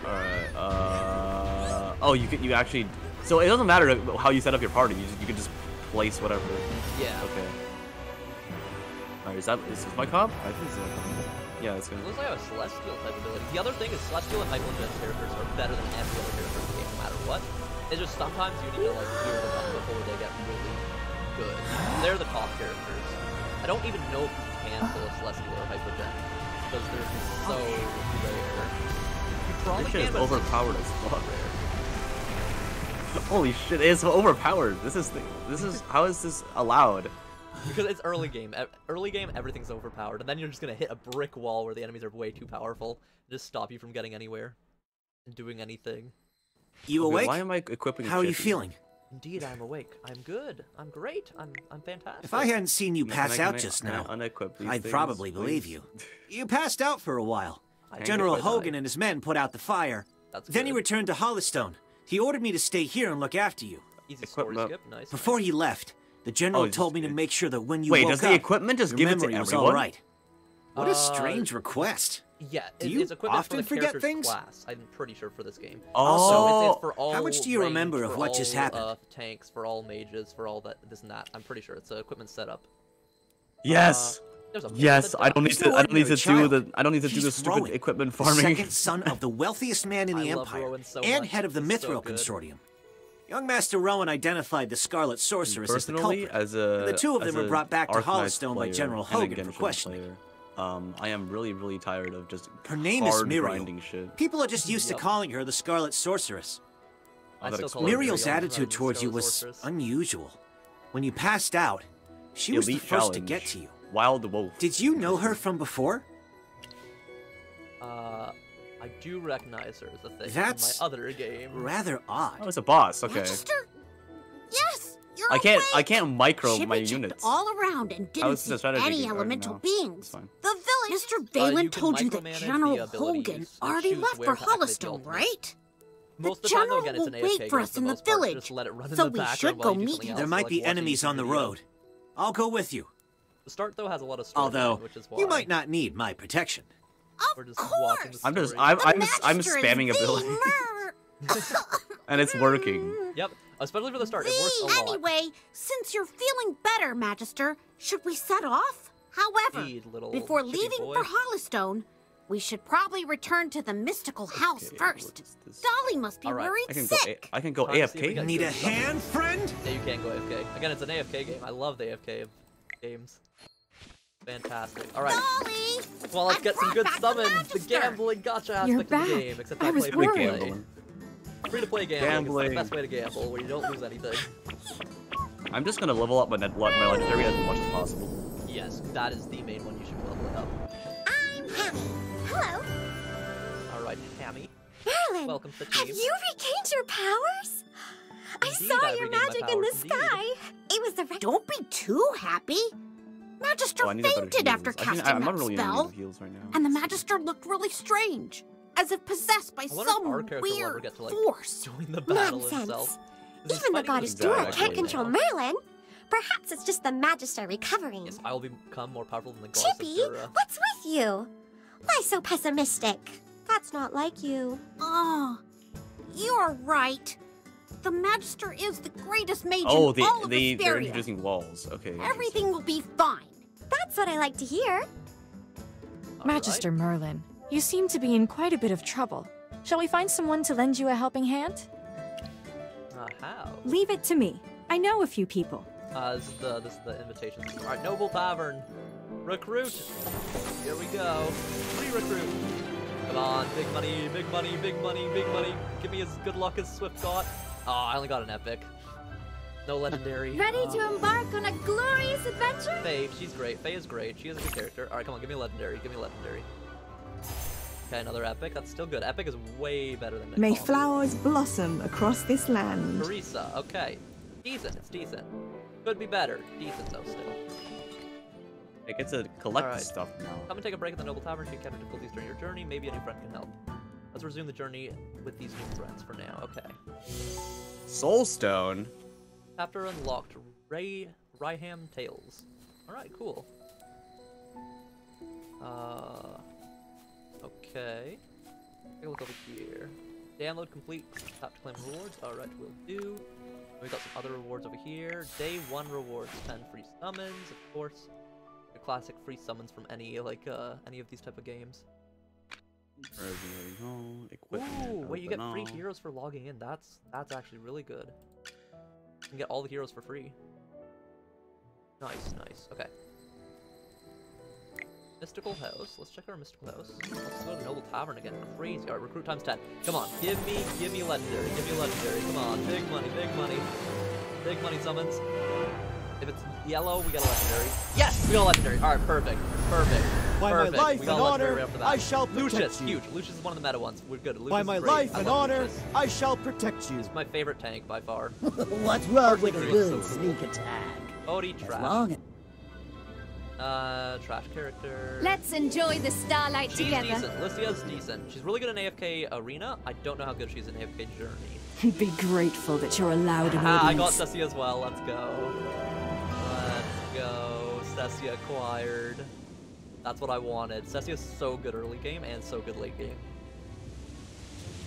Speaker 3: Alright. Uh. Oh, you could you actually. So it doesn't matter how you set up your party. You just, you can just place whatever.
Speaker 1: Yeah.
Speaker 3: Okay. Alright, is that is this my comp? I think this is my comp. Yeah, it's
Speaker 1: It
Speaker 3: gonna.
Speaker 1: looks like I have a Celestial type ability. The other thing is Celestial and Hypogean characters are better than every other character in the game, no matter what. It's just sometimes you need to like clear them up before they get really good. They're the top characters. I don't even know if you can pull a Celestial or Hypogean because they're so rare. You probably
Speaker 3: This shit is
Speaker 1: but it's just
Speaker 3: overpowered as fuck. Holy shit! It's overpowered. This is the, this is how is this allowed?
Speaker 1: Because it's early game. Early game, everything's overpowered, and then you're just gonna hit a brick wall where the enemies are way too powerful, and just stop you from getting anywhere and doing anything.
Speaker 10: You
Speaker 3: Okay,
Speaker 10: awake?
Speaker 3: Why am I equipping?
Speaker 10: How are you
Speaker 3: Chippy?
Speaker 10: feeling?
Speaker 1: Indeed, I'm awake. I'm good. I'm great. I'm I'm fantastic.
Speaker 10: If I hadn't seen you
Speaker 3: Can I-
Speaker 10: pass
Speaker 3: can I-
Speaker 10: out
Speaker 3: I-
Speaker 10: just
Speaker 3: I
Speaker 10: now, I'd
Speaker 3: things,
Speaker 10: probably believe
Speaker 3: please?
Speaker 10: you. You passed out for a while.
Speaker 1: I
Speaker 10: General
Speaker 1: did.
Speaker 10: Hogan and his men put out the fire.
Speaker 1: That's
Speaker 10: Then he returned to Hollystone. He ordered me to stay here and look after you.
Speaker 1: Easy story
Speaker 3: Equipment.
Speaker 1: skip. Nice.
Speaker 10: Before he left, the general
Speaker 3: Oh,
Speaker 10: told me
Speaker 3: just-
Speaker 10: to make sure that when you
Speaker 3: Wait,
Speaker 10: woke
Speaker 3: does the equipment just give it to
Speaker 10: was
Speaker 3: everyone?
Speaker 10: all right. What a
Speaker 1: Uh,
Speaker 10: strange request.
Speaker 1: Yeah,
Speaker 10: Do you
Speaker 1: it's equipment
Speaker 10: often
Speaker 1: for the
Speaker 10: forget things?
Speaker 1: class. I'm pretty sure for this game.
Speaker 3: Oh.
Speaker 1: So it's, it's for all.
Speaker 10: How much do you
Speaker 1: range,
Speaker 10: remember of
Speaker 1: for
Speaker 10: what just happened?
Speaker 1: Uh, tanks for all mages for all that this and that. I'm pretty sure it's a equipment setup.
Speaker 3: Yes.
Speaker 1: There's a
Speaker 3: Yes, I don't need to.
Speaker 10: no
Speaker 3: I don't need to
Speaker 10: ordinary
Speaker 3: do the. I don't need to do the stupid
Speaker 10: Rowan,
Speaker 3: equipment farming.
Speaker 10: second son of the wealthiest man in the Empire
Speaker 1: so
Speaker 10: and
Speaker 1: much.
Speaker 10: head of the
Speaker 1: He's so
Speaker 10: Mithril. Consortium. Young Master Rowan identified the Scarlet Sorceress as the
Speaker 3: Personally,
Speaker 10: culprit.
Speaker 3: as a
Speaker 10: the two of
Speaker 3: as
Speaker 10: them were
Speaker 3: a
Speaker 10: brought back to
Speaker 3: Arcanine
Speaker 10: Hollystone by General
Speaker 3: and a
Speaker 10: Hogan for questioning.
Speaker 3: player, Um, I am really, really tired of just
Speaker 10: Her name is Muriel.
Speaker 3: grinding shit.
Speaker 10: People are just used
Speaker 1: Yep.
Speaker 10: to calling her the Scarlet Sorceress.
Speaker 1: I
Speaker 3: that
Speaker 1: still call
Speaker 3: explains
Speaker 1: her
Speaker 3: it.
Speaker 10: Muriel's attitude towards you was
Speaker 1: Sorceress.
Speaker 10: unusual. When you passed out, she was the
Speaker 3: Elite
Speaker 10: first to get to you.
Speaker 3: Wild Wolf.
Speaker 10: Did you know her from before?
Speaker 1: Uh, I do recognize her as a thing
Speaker 10: That's
Speaker 1: in my other game.
Speaker 10: Rather odd.
Speaker 3: Oh, it's a boss. Okay.
Speaker 9: Magister? Yes, you're
Speaker 3: I can't.
Speaker 9: awake.
Speaker 3: I can't micro
Speaker 9: Chippy
Speaker 3: my units.
Speaker 9: all around and
Speaker 3: How
Speaker 9: didn't
Speaker 3: is this
Speaker 9: see any
Speaker 3: game?
Speaker 9: Elemental beings.
Speaker 3: fine.
Speaker 9: The village. Mr.
Speaker 1: Uh, you
Speaker 9: Valen told you that General Hogan already left for
Speaker 1: to activate the
Speaker 9: right?
Speaker 1: Most
Speaker 9: the
Speaker 1: of the time,
Speaker 9: general
Speaker 1: though, again,
Speaker 9: will
Speaker 1: it's an
Speaker 9: wait for us in the
Speaker 1: part,
Speaker 9: village,
Speaker 1: just let it run in
Speaker 9: so we should go meet him.
Speaker 10: There might be enemies on the road. I'll go with you.
Speaker 1: The start though has a lot of story,
Speaker 10: Although,
Speaker 1: which is why
Speaker 10: you might not need my protection.
Speaker 1: we're just watching the
Speaker 3: I'm just. I'm. I'm. I'm spamming ability, and it's working.
Speaker 1: Yep, especially for the start, it works a lot.
Speaker 9: Anyway, since you're feeling better, Magister, should we set off? However,
Speaker 1: Indeed,
Speaker 9: before leaving
Speaker 1: boy.
Speaker 9: for Hollystone, we should probably return to the mystical house
Speaker 3: Okay,
Speaker 9: first.
Speaker 3: what is this?
Speaker 9: Dolly must be
Speaker 1: All right,
Speaker 9: worried
Speaker 3: I can go.
Speaker 9: sick.
Speaker 3: A, I can go
Speaker 1: Time to see if we
Speaker 3: AFK.
Speaker 1: get
Speaker 10: Need a hand, friend?
Speaker 1: Yeah, you can't go AFK. Again, it's an AFK game. I love the AFK games. Fantastic. All right.
Speaker 9: Dolly!
Speaker 1: Well, let's
Speaker 9: I
Speaker 1: get some good
Speaker 9: back the
Speaker 1: summons. The gambling gacha
Speaker 5: You're
Speaker 1: aspect of the
Speaker 5: back.
Speaker 1: game. Except
Speaker 5: I
Speaker 1: I,
Speaker 5: was
Speaker 1: play free to
Speaker 5: worried.
Speaker 1: play.
Speaker 3: Gambling.
Speaker 1: Free to play gambling. It's
Speaker 3: Gambling.
Speaker 1: the best way to gamble, where you don't lose anything.
Speaker 3: I'm just gonna level up my net, my legendary as much as possible.
Speaker 1: Yes, that is the main one you should level it up.
Speaker 9: I'm Hammy. Hello.
Speaker 1: All right, Hammy.
Speaker 15: Merlin,
Speaker 1: Welcome to the
Speaker 15: have you regained your powers? I saw
Speaker 1: I
Speaker 15: your magic in the
Speaker 1: indeed.
Speaker 15: sky. It was the right.
Speaker 9: Don't be too happy. Magister
Speaker 3: Oh, I need a better
Speaker 9: fainted after
Speaker 3: heals. I think-
Speaker 9: casting
Speaker 3: I'm
Speaker 9: that
Speaker 3: not really in
Speaker 9: spell.
Speaker 3: of heals right now.
Speaker 9: And the Magister looked really strange, as if possessed by
Speaker 1: I wonder if
Speaker 9: some
Speaker 1: our character will ever
Speaker 9: weird
Speaker 1: get to like
Speaker 9: force.
Speaker 1: join the battle
Speaker 15: Nonsense.
Speaker 1: itself. 'Cause
Speaker 15: Even the goddess
Speaker 1: with
Speaker 15: Dora can't control
Speaker 1: now.
Speaker 15: Merlin. Perhaps it's just the Magister recovering.
Speaker 1: Yes, I will become more powerful than the goddess
Speaker 15: Chippy,
Speaker 1: of Dura.
Speaker 15: what's with you? Why so pessimistic? That's not like you.
Speaker 9: Oh, you're right. The Magister is the greatest mage
Speaker 3: Oh,
Speaker 9: in
Speaker 3: they
Speaker 9: all of
Speaker 3: they they're
Speaker 9: Esperia.
Speaker 3: introducing walls. Okay.
Speaker 9: Everything will be fine.
Speaker 15: That's what I like to hear.
Speaker 5: Magister Merlin, you seem to be in quite a bit of trouble. Shall we find someone to lend you a helping hand?
Speaker 1: Uh, how?
Speaker 5: Leave it to me. I know a few people.
Speaker 1: Uh, this is the this is the invitation. All right, Noble Tavern, recruit. Here we go. Re-recruit. Come on, big money, big money, big money, big money. Give me as good luck as Swift got. Oh, I only got an epic. No legendary.
Speaker 15: Ready
Speaker 1: Oh.
Speaker 15: to um, embark on a glorious adventure?
Speaker 1: Faye, she's great. Faye is great. She is a good character. All right, come on, give me a legendary. Give me a legendary. Okay, another epic. That's still good. Epic is way better than
Speaker 16: May flowers blossom across this land.
Speaker 1: Teresa, okay. Decent, it's decent. Could be better. Decent though still.
Speaker 3: I get to collect
Speaker 1: Alright.
Speaker 3: the stuff now.
Speaker 1: Come and take a break at the Noble Tavern if you encounter difficulties during your journey. Maybe a new friend can help. Let's resume the journey with these new friends for now. Okay.
Speaker 3: Soulstone.
Speaker 1: Chapter unlocked. Ray Ryham Tales. Alright, cool. Uh Okay. Take a look over here. Download complete. Tap to claim rewards. Alright, we'll do. We got some other rewards over here. Day one rewards, 10 free summons, of course. The classic free summons from any like uh any of these type of games.
Speaker 3: Equipment.
Speaker 1: Ooh, wait, you get free heroes for logging in. That's that's actually really good. You can get all the heroes for free. Nice, nice. Okay. Mystical House. Let's check our Mystical House. Let's go to the Noble Tavern again. Crazy. Alright, recruit times 10. Come on, give me, give me legendary. Give me legendary. Come on, big money, big money. Big money summons. If it's yellow, we get a legendary. Yes, we got a legendary. Alright, perfect. Perfect.
Speaker 6: By my life and honor,
Speaker 1: right after that.
Speaker 6: I shall protect
Speaker 1: Lucius,
Speaker 6: you.
Speaker 1: huge. Lucius is one of the meta ones. We're good. Lucius
Speaker 6: By my
Speaker 1: great.
Speaker 6: life
Speaker 1: I
Speaker 6: and honor,
Speaker 1: Lucius.
Speaker 6: I shall protect you.
Speaker 1: He's my favorite tank by far.
Speaker 12: What's wrong with a good
Speaker 1: so
Speaker 12: sneak attack?
Speaker 1: Odie
Speaker 12: As
Speaker 1: trash.
Speaker 12: long
Speaker 1: Uh, trash character.
Speaker 15: Let's enjoy the starlight
Speaker 1: She's
Speaker 15: together.
Speaker 1: decent. Lycia's decent. She's really good in AFK Arena. I don't know how good she is in AFK Journey.
Speaker 16: Be grateful that you're allowed an
Speaker 1: Ah, I got
Speaker 16: audience.
Speaker 1: Cecia as well. Let's go. Let's go. Cecia acquired. That's what I wanted. Cecia's so good early game and so good late game.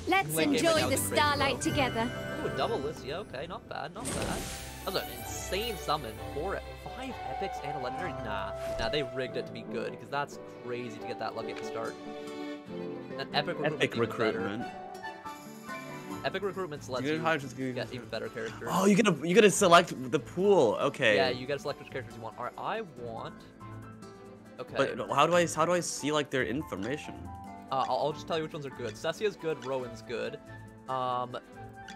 Speaker 15: Let's
Speaker 1: Late
Speaker 15: enjoy
Speaker 1: now
Speaker 15: the starlight
Speaker 1: though.
Speaker 15: together.
Speaker 1: Ooh, double Lycia. Okay, not bad, not bad. That was an insane summon. Four, five epics and a legendary. Nah, nah, they rigged it to be good because that's crazy to get that lucky at the start. And epic recruitment.
Speaker 3: Epic recruitment.
Speaker 1: Epic recruitments lets
Speaker 3: You
Speaker 1: you
Speaker 3: get
Speaker 1: get even better characters.
Speaker 3: Oh, you gotta you gotta select the pool. Okay.
Speaker 1: Yeah, you gotta select which characters you want. Alright, I want. Okay.
Speaker 3: But how do I how do I see like their information?
Speaker 1: Uh, I'll, I'll just tell you which ones are good. Cecia's good. Rowan's good. Um,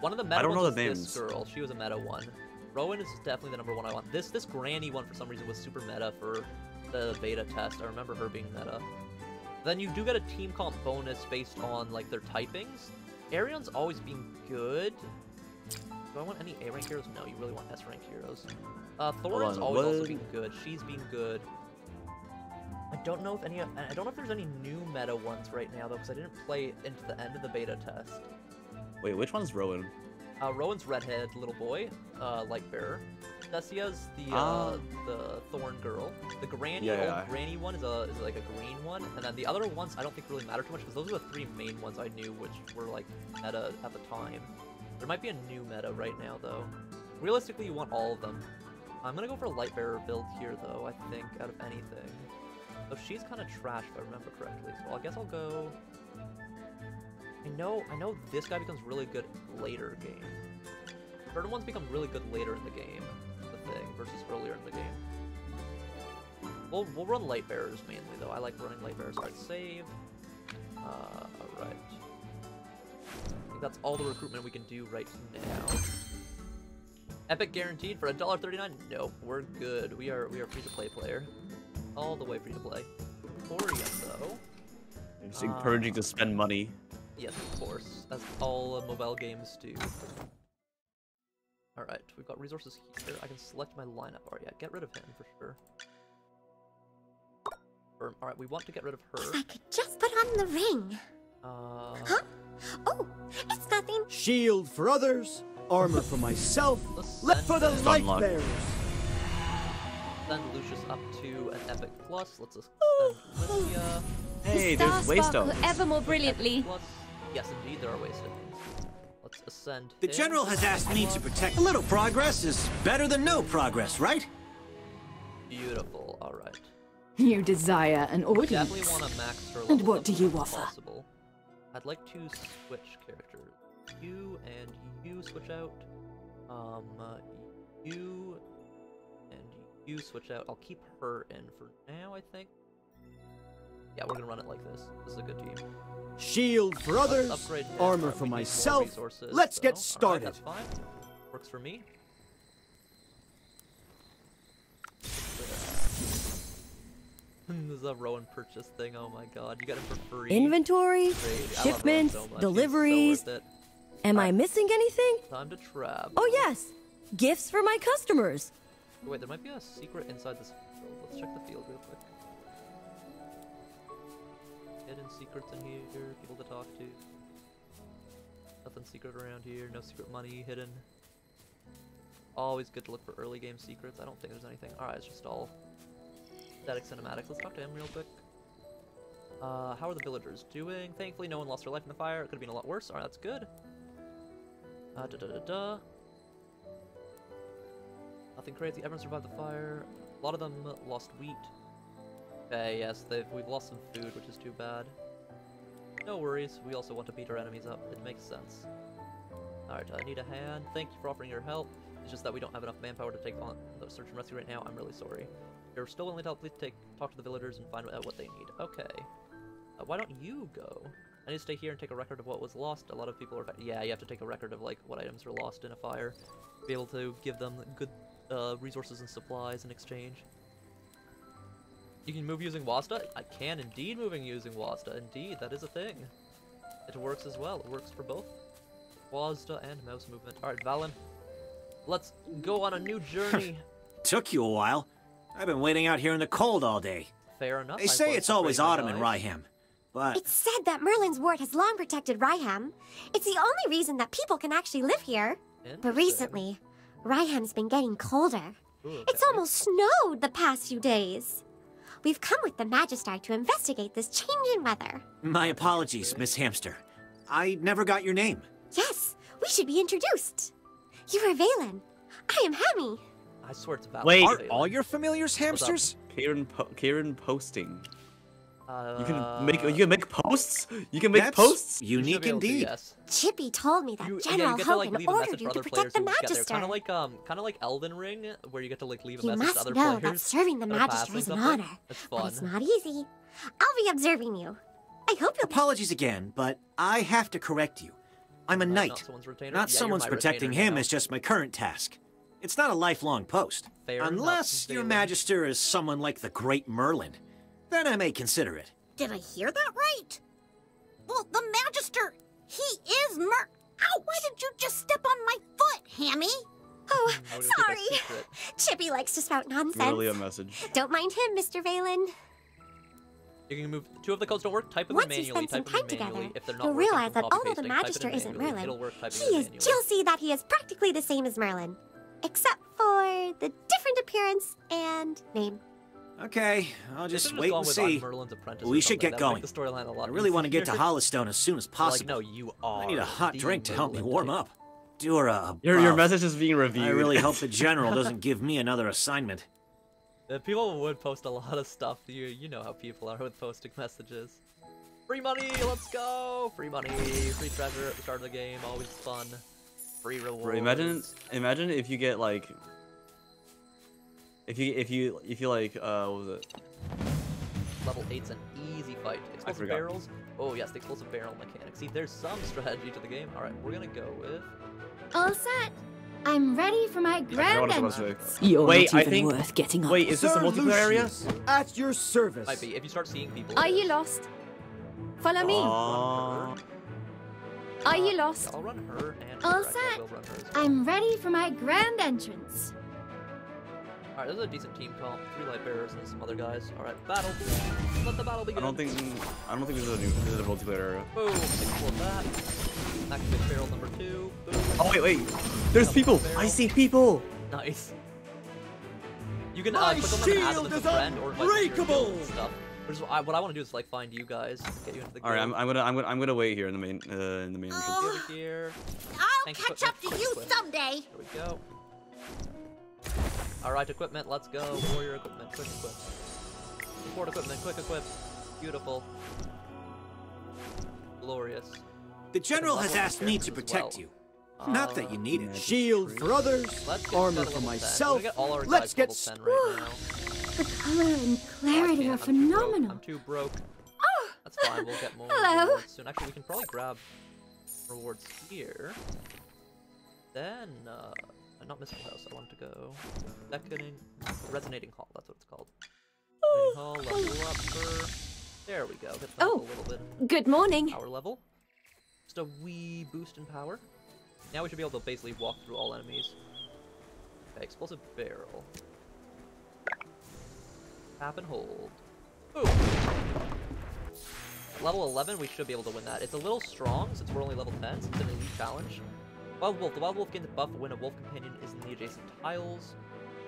Speaker 1: one of the meta
Speaker 3: don't know
Speaker 1: ones
Speaker 3: the names.
Speaker 1: this girl. She was a meta one. Rowan is definitely the number one I want. This this Granny one for some reason was super meta for the beta test. I remember her being meta. Then you do get a team comp bonus based on like their typings. Arion's always been good. Do I want any A rank heroes? No, you really want S rank heroes. Uh, Thoran's
Speaker 3: on,
Speaker 1: always also
Speaker 3: what?
Speaker 1: been good. She's been good. I don't know if any. I don't know if there's any new meta ones right now though, because I didn't play into the end of the beta test.
Speaker 3: Wait, which one's Rowan?
Speaker 1: Uh, Rowan's redhead little boy, uh, light bearer. Cecia's the uh,
Speaker 3: Ah.
Speaker 1: the thorn girl. The granny
Speaker 3: Yeah,
Speaker 1: old
Speaker 3: yeah.
Speaker 1: granny one is a is like a green one, and then the other ones I don't think really matter too much because those are the three main ones I knew which were like meta at the time. There might be a new meta right now though. Realistically, you want all of them. I'm gonna go for a light bearer build here though. I think out of anything. So she's kind of trash if I remember correctly. So I guess I'll go. I know, I know this guy becomes really good later game. Certain ones become really good later in the game, the thing, versus earlier in the game. We'll, we'll run light bearers mainly though. I like running light bearers. Alright, save. Uh, alright. I think that's all the recruitment we can do right now. Epic guaranteed for $1.39? Nope, we're good. We are we are free to play player. All the way free to play. Thorium though.
Speaker 3: It's encouraging to spend money.
Speaker 1: Yes, of course, as all uh, mobile games do. Alright, we've got resources here. I can select my lineup. Alright, yeah, get rid of him for sure. All right, we want to get rid of her.
Speaker 15: If I could just put on the ring.
Speaker 1: Uh,
Speaker 15: Huh? Oh, it's nothing.
Speaker 12: Shield for others, armor for myself. left for the
Speaker 1: Ascend
Speaker 12: light
Speaker 3: unlocked.
Speaker 12: bearers.
Speaker 1: Send Lucius up to an epic plus. Let's ascend Lycia.
Speaker 3: Hey,
Speaker 17: the
Speaker 3: there's
Speaker 17: stars
Speaker 3: way
Speaker 17: ever more brilliantly.
Speaker 1: Plus, yes, indeed, there are ways. Let's ascend.
Speaker 10: The
Speaker 1: him.
Speaker 10: general has asked me to protect. A little progress is better than no progress, right?
Speaker 1: Beautiful. All right.
Speaker 16: You desire an audience.
Speaker 1: want to max her.
Speaker 16: And what do you
Speaker 1: much
Speaker 16: offer?
Speaker 1: Possible. I'd like to switch characters. You and you switch out. Um, uh, you and you switch out. I'll keep her in for now. I think. Yeah, we're gonna run it like this. This is a good team.
Speaker 12: Shield for others,
Speaker 1: upgrade him.
Speaker 12: armor
Speaker 1: Alright,
Speaker 12: for
Speaker 1: we need more
Speaker 12: myself.
Speaker 1: resources,
Speaker 12: Let's get oh,
Speaker 1: so- alright,
Speaker 12: started.
Speaker 1: that's fine. Works for me. this is a Rowan purchase thing. Oh my god, you got it for free.
Speaker 14: Inventory,
Speaker 1: Great. I love Rowan
Speaker 14: shipments,
Speaker 1: so much. He's so
Speaker 14: deliveries.
Speaker 1: worth.
Speaker 14: Am I missing anything?
Speaker 1: Time to trap.
Speaker 14: Oh, yes. Gifts for my customers.
Speaker 1: Wait, there might be a secret inside this field. Let's check the field real quick. Hidden secrets in here, people to talk to. Nothing secret around here, no secret money hidden. Always good to look for early game secrets. I don't think there's anything. Alright, it's just all static cinematics. Let's talk to him real quick. Uh, how are the villagers doing? Thankfully, no one lost their life in the fire. It could have been a lot worse. Alright, that's good. Uh, da da da da. Nothing crazy. Everyone survived the fire. A lot of them lost wheat. Okay, yes, they've we've lost some food, which is too bad. No worries. We also want to beat our enemies up. It makes sense. Alright, I need a hand. Thank you for offering your help. It's just that we don't have enough manpower to take on the search and rescue right now. I'm really sorry. If you're still willing to help, please take talk to the villagers and find out what they need. Okay. Uh, why don't you go? I need to stay here and take a record of what was lost. A lot of people are. Yeah, you have to take a record of like what items were lost in a fire. Be able to give them good uh, resources and supplies in exchange. You can move using WASD? I can indeed moving using WASD. Indeed, that is a thing. It works as well. It works for both WASD and mouse movement. Alright, Valen. Let's go on a new journey.
Speaker 10: Took you a while. I've been waiting out here in the cold all day.
Speaker 1: Fair enough.
Speaker 10: They say it's always autumn in
Speaker 1: eyes.
Speaker 10: Ryham, but
Speaker 15: It's said that Merlin's ward has long protected Ryham. It's the only reason that people can actually live here. But recently, Ryham's been getting colder. It's almost snowed the past few days. We've come with the Magister to investigate this change in weather.
Speaker 10: my apologies, Miss Hamster. I never got your name.
Speaker 15: Yes, we should be introduced. You are Valen. I am Hammy.
Speaker 1: I swear it's Valen.
Speaker 3: Wait, are
Speaker 1: Valen.
Speaker 3: all your familiars hamsters? Kieran, po Kieran posting.
Speaker 1: Uh,
Speaker 3: You can make you can make posts. You can make
Speaker 10: That's
Speaker 3: posts.
Speaker 10: unique
Speaker 1: be able to,
Speaker 10: indeed.
Speaker 1: yes.
Speaker 15: Chippy told me that
Speaker 1: You,
Speaker 15: General
Speaker 1: you get to like
Speaker 15: Hogan ordered you to protect the
Speaker 1: who get there.
Speaker 15: Magister.
Speaker 1: Kind of like um, kind of like Elden Ring, where you get to like leave a
Speaker 15: You
Speaker 1: message
Speaker 15: must
Speaker 1: to other
Speaker 15: know
Speaker 1: players.
Speaker 15: that serving the Magister
Speaker 1: passing
Speaker 15: is an
Speaker 1: something.
Speaker 15: honor,
Speaker 1: It's
Speaker 15: but it's not easy. I'll be observing you. I hope you'll
Speaker 10: Apologies again, but I have to correct you. I'm a
Speaker 1: Not-
Speaker 10: knight.
Speaker 1: not someone's retainer?
Speaker 10: Not
Speaker 1: Yeah,
Speaker 10: someone's protecting
Speaker 1: retainer
Speaker 10: him
Speaker 1: now.
Speaker 10: is just my current task. It's not a lifelong post.
Speaker 1: Fair enough,
Speaker 10: Unless your Magister is someone like the Great Merlin. Then I may consider it.
Speaker 9: Did I hear that right? Well, the Magister, he is Mer. Ow! Why did you just step on my foot, Hammy?
Speaker 15: Oh,
Speaker 1: I would keep that
Speaker 15: sorry. Chippy likes to spout nonsense.
Speaker 3: Literally a message.
Speaker 15: Don't mind him, Mr. Valen.
Speaker 1: You can move. Two of the codes don't work. Type them
Speaker 15: Once
Speaker 1: in
Speaker 15: you
Speaker 1: manually.
Speaker 15: spend some
Speaker 1: Type
Speaker 15: time together,
Speaker 1: If they're not
Speaker 15: you'll realize
Speaker 1: from
Speaker 15: that although the
Speaker 1: copy-pasting, type it in
Speaker 15: Magister isn't. Merlin,
Speaker 1: work.
Speaker 15: He is.
Speaker 1: manually.
Speaker 15: See that he is practically the same as Merlin, except for the different appearance and name.
Speaker 10: Okay, I'll just wait and see.
Speaker 1: Merlin's apprentice
Speaker 10: We should get going.
Speaker 1: the storyline a lot
Speaker 10: I really want to get to
Speaker 1: easier.
Speaker 10: Hollowstone as soon as
Speaker 1: Like,
Speaker 10: possible.
Speaker 1: no, you are.
Speaker 10: I need a hot drink to help me warm
Speaker 1: type.
Speaker 10: up. Dura,
Speaker 3: Your your message is being reviewed.
Speaker 10: I really hope the general doesn't give me another assignment.
Speaker 1: Uh, people would post a lot of stuff. You you know how people are with posting messages. Free money, let's go! Free money, free treasure at the start of the game, always fun. Free rewards.
Speaker 3: Bro, imagine imagine if you get like if you if you if you like uh what was it
Speaker 1: level 8's an easy fight. Explosive
Speaker 3: forgot.
Speaker 1: barrels. Oh yes, the explosive barrel mechanic. See, there's some strategy to the game. All right, we're gonna go with.
Speaker 17: All set. I'm ready for my grand
Speaker 3: what I was
Speaker 17: entrance.
Speaker 3: supposed to say.
Speaker 16: You're
Speaker 3: Wait,
Speaker 16: not
Speaker 3: I think
Speaker 16: worth getting up.
Speaker 3: wait is this a
Speaker 12: Sir
Speaker 3: multiplayer area?
Speaker 12: At your service.
Speaker 1: Might be if you start seeing people.
Speaker 17: Are you lost? Follow me.
Speaker 3: Aw.
Speaker 17: Are you
Speaker 1: Uh,
Speaker 17: lost?
Speaker 1: I'll run her and
Speaker 17: All
Speaker 1: her. I
Speaker 17: set.
Speaker 1: run her well.
Speaker 17: I'm ready for my grand entrance.
Speaker 1: Alright, this is a decent team comp. Three light bearers and some other guys. Alright, battle. Let the battle begin.
Speaker 3: I
Speaker 1: begin.
Speaker 3: don't think I don't think this is a new this is a multiplayer area.
Speaker 1: Boom. Explode that. Activate barrel number two. Boom.
Speaker 3: Oh wait, wait. There's
Speaker 1: Double
Speaker 3: people.
Speaker 1: barrel.
Speaker 3: I see people.
Speaker 1: Nice. You can uh,
Speaker 12: My
Speaker 1: click on them and add them
Speaker 12: shield
Speaker 1: as
Speaker 12: is
Speaker 1: a friend or invite them your guild
Speaker 12: unbreakable!
Speaker 1: and stuff. Which is I, what I want to do is like find you guys, get you into the guild.
Speaker 3: All right, I'm, I'm gonna I'm gonna I'm gonna wait here in the main uh, in the main entrance.
Speaker 9: Oh.
Speaker 1: Over here.
Speaker 9: I'll
Speaker 1: Thanks,
Speaker 9: catch
Speaker 1: quick,
Speaker 9: up to
Speaker 1: quick,
Speaker 9: you
Speaker 1: quick.
Speaker 9: someday.
Speaker 1: There we go. Alright, equipment, let's go. Warrior equipment, quick equip. Support equipment, quick equip. Beautiful. Glorious.
Speaker 10: The general has asked me to protect
Speaker 1: well.
Speaker 10: you. Not that you need it.
Speaker 12: Shield for others, armor for
Speaker 1: level 10. We're
Speaker 12: myself.
Speaker 1: gonna get all our
Speaker 12: Let's get
Speaker 1: level 10 right.
Speaker 17: The color and clarity
Speaker 1: Yeah,
Speaker 17: are
Speaker 1: I'm too
Speaker 17: phenomenal.
Speaker 1: I'm too broke.
Speaker 17: Oh,
Speaker 1: That's fine, we'll get more
Speaker 17: Hello.
Speaker 1: rewards soon. Actually, we can probably grab rewards here. Then, uh, not Mystical House, I want to go. Beckoning, Resonating Hall, that's what it's called. Resonating Hall, level up for... There we go,
Speaker 17: Oh.
Speaker 1: a little bit.
Speaker 17: Good morning.
Speaker 1: Power level. Just a wee boost in power. Now we should be able to basically walk through all enemies. Okay, explosive barrel. Tap and hold. Boom! At level 11, we should be able to win that. It's a little strong since we're only level 10, since it's an elite challenge. Wild Wolf. The Wild Wolf gains a buff when a wolf companion is in the adjacent tiles.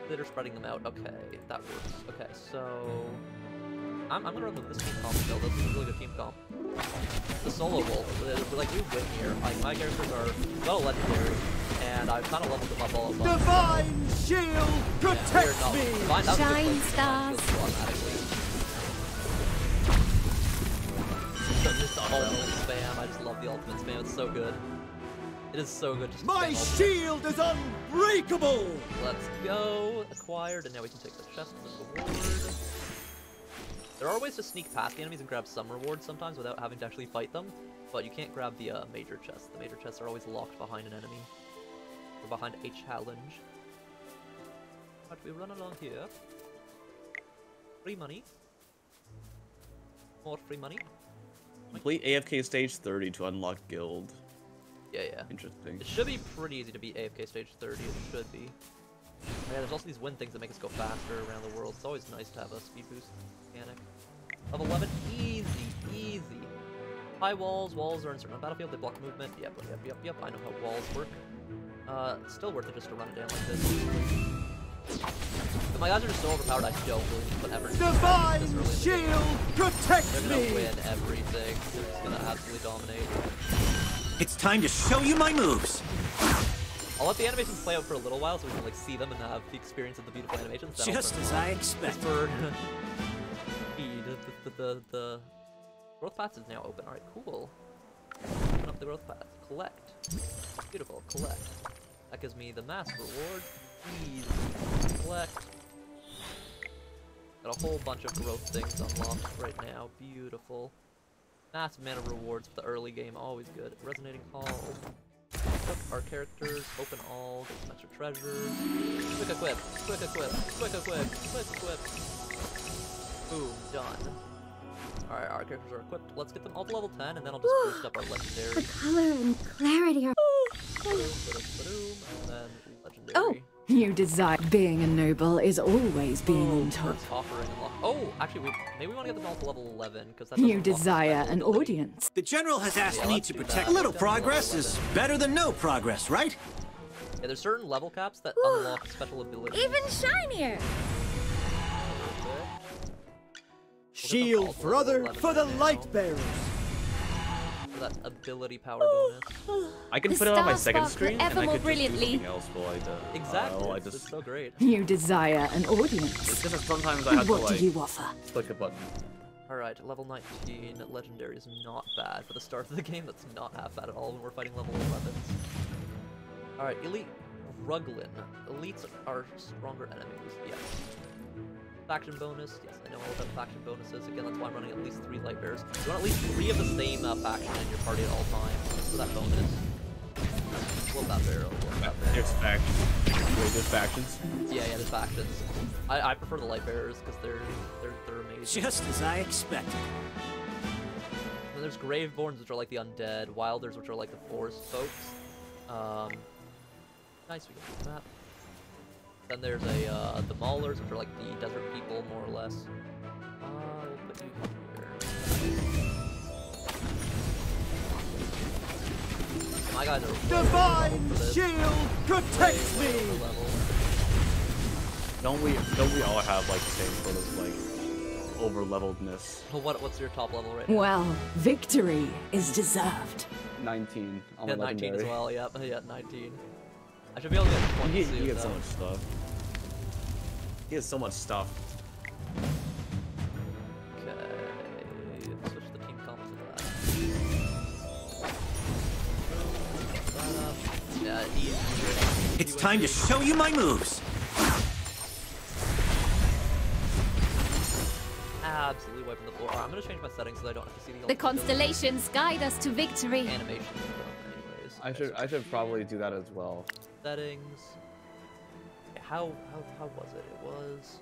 Speaker 1: that are spreading them out. Okay, that works. Okay, so... I'm, I'm gonna run with this team comp still. This is a really good team comp. The solo wolf, uh, like, we win here. Like, my characters are well legendary, and I've kind of leveled them up all of them.
Speaker 12: Divine shield protects
Speaker 1: not-
Speaker 12: me.
Speaker 1: Fine, that was a good
Speaker 17: Shine stars.
Speaker 1: go automatically. So just the ultimate spam. I just love the ultimate spam. It's so good. It is so good. Just
Speaker 12: My shield is unbreakable.
Speaker 1: Let's go. Acquired, and now we can take the chest as a reward. There are ways to sneak past the enemies and grab some rewards sometimes without having to actually fight them, but you can't grab the uh, major chests. The major chests are always locked behind an enemy. Or behind a challenge. But we run along here. Free money. More free money.
Speaker 3: Complete AFK stage 30 to unlock guild.
Speaker 1: Yeah, yeah.
Speaker 3: Interesting.
Speaker 1: It should be pretty easy to beat AFK stage 30. It should be. Yeah, there's also these wind things that make us go faster around the world. It's always nice to have a speed boost mechanic. Level 11, easy, easy. High walls, walls are in certain battlefield, they block movement. Yep, yep, yep, yep, I know how walls work. Uh, it's still worth it just to run it down like this. But my guys are just so overpowered, I don't really need to put effort
Speaker 12: Divine
Speaker 1: early in the game.
Speaker 12: shield protects
Speaker 1: They're gonna
Speaker 12: me.
Speaker 1: win everything. They're just gonna absolutely dominate.
Speaker 10: It's time to show you my moves.
Speaker 1: I'll let the animations play out for a little while so we can like see them and have the experience of the beautiful animations. Then I'll
Speaker 10: Just as I
Speaker 1: off.
Speaker 10: expected.
Speaker 1: For speed. The, the, the, the growth path is now open. Alright, cool. Open up the growth path. Collect. Beautiful. Collect. That gives me the mass reward. Easy. Collect. Got a whole bunch of growth things unlocked right now. Beautiful. Massive mana rewards for the early game. Always good. Resonating Hall. Equip our characters, open all, get some extra treasures. Quick equip, quick equip, quick equip, quick equip. Boom, done. Alright, our characters are equipped. Let's get them all to level 10, and then I'll just boost up our legendary.
Speaker 17: The color and clarity are.
Speaker 1: Ba-doom, and then legendary.
Speaker 16: Oh, you desire being a noble is always being oh, on top.
Speaker 1: First offering unlock. Oh, actually, we maybe we want to get them all to level 11 because that
Speaker 16: You
Speaker 1: doesn't
Speaker 16: desire an audience.
Speaker 10: The general has asked
Speaker 1: Yeah,
Speaker 10: me to protect.
Speaker 1: that.
Speaker 10: A little
Speaker 1: Let's go to
Speaker 10: progress is better than no progress, right?
Speaker 1: Yeah, there's certain level caps that unlock special abilities.
Speaker 17: Even shinier.
Speaker 12: Shield for other for the light bearers.
Speaker 1: For that ability power bonus.
Speaker 3: I can
Speaker 17: The
Speaker 3: put it on my second screen, and I
Speaker 17: more
Speaker 3: could just do
Speaker 17: brilliantly.
Speaker 3: something else while I do.
Speaker 1: Exactly.
Speaker 3: Uh, I just,
Speaker 1: it's so great.
Speaker 16: You desire an audience.
Speaker 3: it's just that sometimes I have to
Speaker 16: What
Speaker 3: like
Speaker 16: do you offer?
Speaker 3: click a button.
Speaker 1: Alright, level 19, legendary is not bad for the start of the game. That's not half bad at all when we're fighting level 11s. Alright, elite Ruglin. Elites are stronger enemies, yes. Faction bonus, yes, I know all about faction bonuses. Again, that's why I'm running at least three light bears. You want at least three of the same uh, faction in your party at all times for that bonus. Love that barrel, love that barrel.
Speaker 3: There's factions. Wait, there's factions.
Speaker 1: Yeah, yeah, there's factions. I, I prefer the light bearers because they're, they're, they're amazing.
Speaker 10: Just as I expected.
Speaker 1: And then there's Graveborns, which are like the undead. Wilders, which are like the forest folks. Um, nice, we get the map. Then there's a uh, the Maulers, which are like the desert people, more or less. Uh, we'll put you here. My guys are
Speaker 12: Divine
Speaker 1: overleveled for this.
Speaker 12: shield protects
Speaker 1: Way, way
Speaker 12: me!
Speaker 1: overleveled.
Speaker 3: Don't we don't we all have like the same sort of like over leveledness?
Speaker 1: Well, what what's your top level right now?
Speaker 16: Well, victory is deserved.
Speaker 2: 19. I'm
Speaker 1: Yeah,
Speaker 2: a
Speaker 1: 19 as well. Yep, yeah, 19. I should be able to get points
Speaker 3: You get,
Speaker 1: soon.
Speaker 3: you get so much stuff. He has so much stuff.
Speaker 1: Okay, switch the team comp to that. That up. Yeah, easy.
Speaker 10: It's time to show you my moves.
Speaker 1: Absolutely wiping the floor. Alright, I'm gonna change my settings so I don't have to see the,
Speaker 17: The constellations guide us to victory.
Speaker 1: animation. Anyways,
Speaker 2: I should I should probably do that as well.
Speaker 1: Settings. How how how was it? It was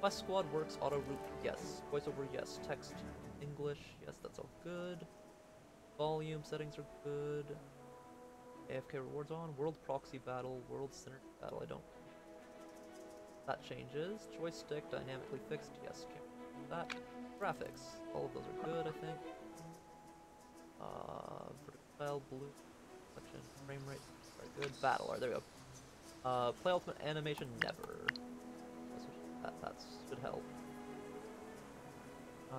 Speaker 1: Quest Squad works auto route. Yes. Voiceover. Yes. Text English. Yes, that's all good. Volume settings are good. AFK rewards on. World proxy battle. World synergy battle. I don't. That changes. Joystick dynamically fixed. Yes. Can't that. Graphics. All of those are good. I think. Uh, vertical blue. Selection. Frame rate. Good. Battle. There we go. Uh, play ultimate animation never. That that should help. Uh,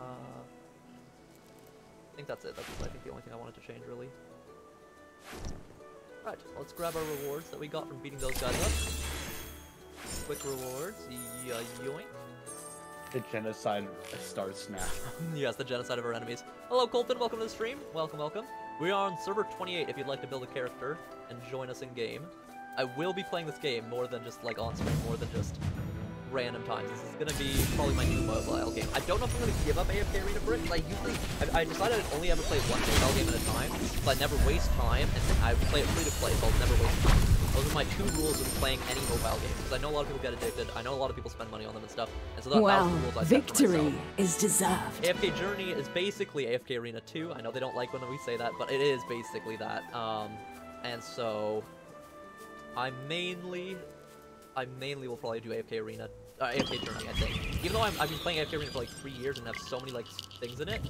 Speaker 1: I think that's it. That's I think the only thing I wanted to change really. Right, let's grab our rewards that we got from beating those guys up. Quick rewards, yeah, yoink.
Speaker 2: The genocide starts now.
Speaker 1: yes, the genocide of our enemies. Hello, Colton. Welcome to the stream. Welcome, welcome. We are on server 28 if you'd like to build a character and join us in game. I will be playing this game more than just like on stream, more than just random times. This is gonna be probably my new mobile game. I don't know if I'm gonna give up AFK Arena Brick. I usually, I, I decided I'd only ever play one mobile game at a time, so I never waste time, and I play it free to play, so I'll never waste time. Those are my two rules of playing any mobile game, because I know a lot of people get addicted. I know a lot of people spend money on them and stuff, and so that, that
Speaker 16: Well,
Speaker 1: was the rules I set for myself.
Speaker 16: victory is deserved.
Speaker 1: AFK Journey is basically AFK Arena 2. I know they don't like when we say that, but it is basically that. Um, and so I mainly, I mainly will probably do AFK Arena, uh, AFK Journey. I think, even though I'm, I've been playing AFK Arena for like three years and have so many like things in it,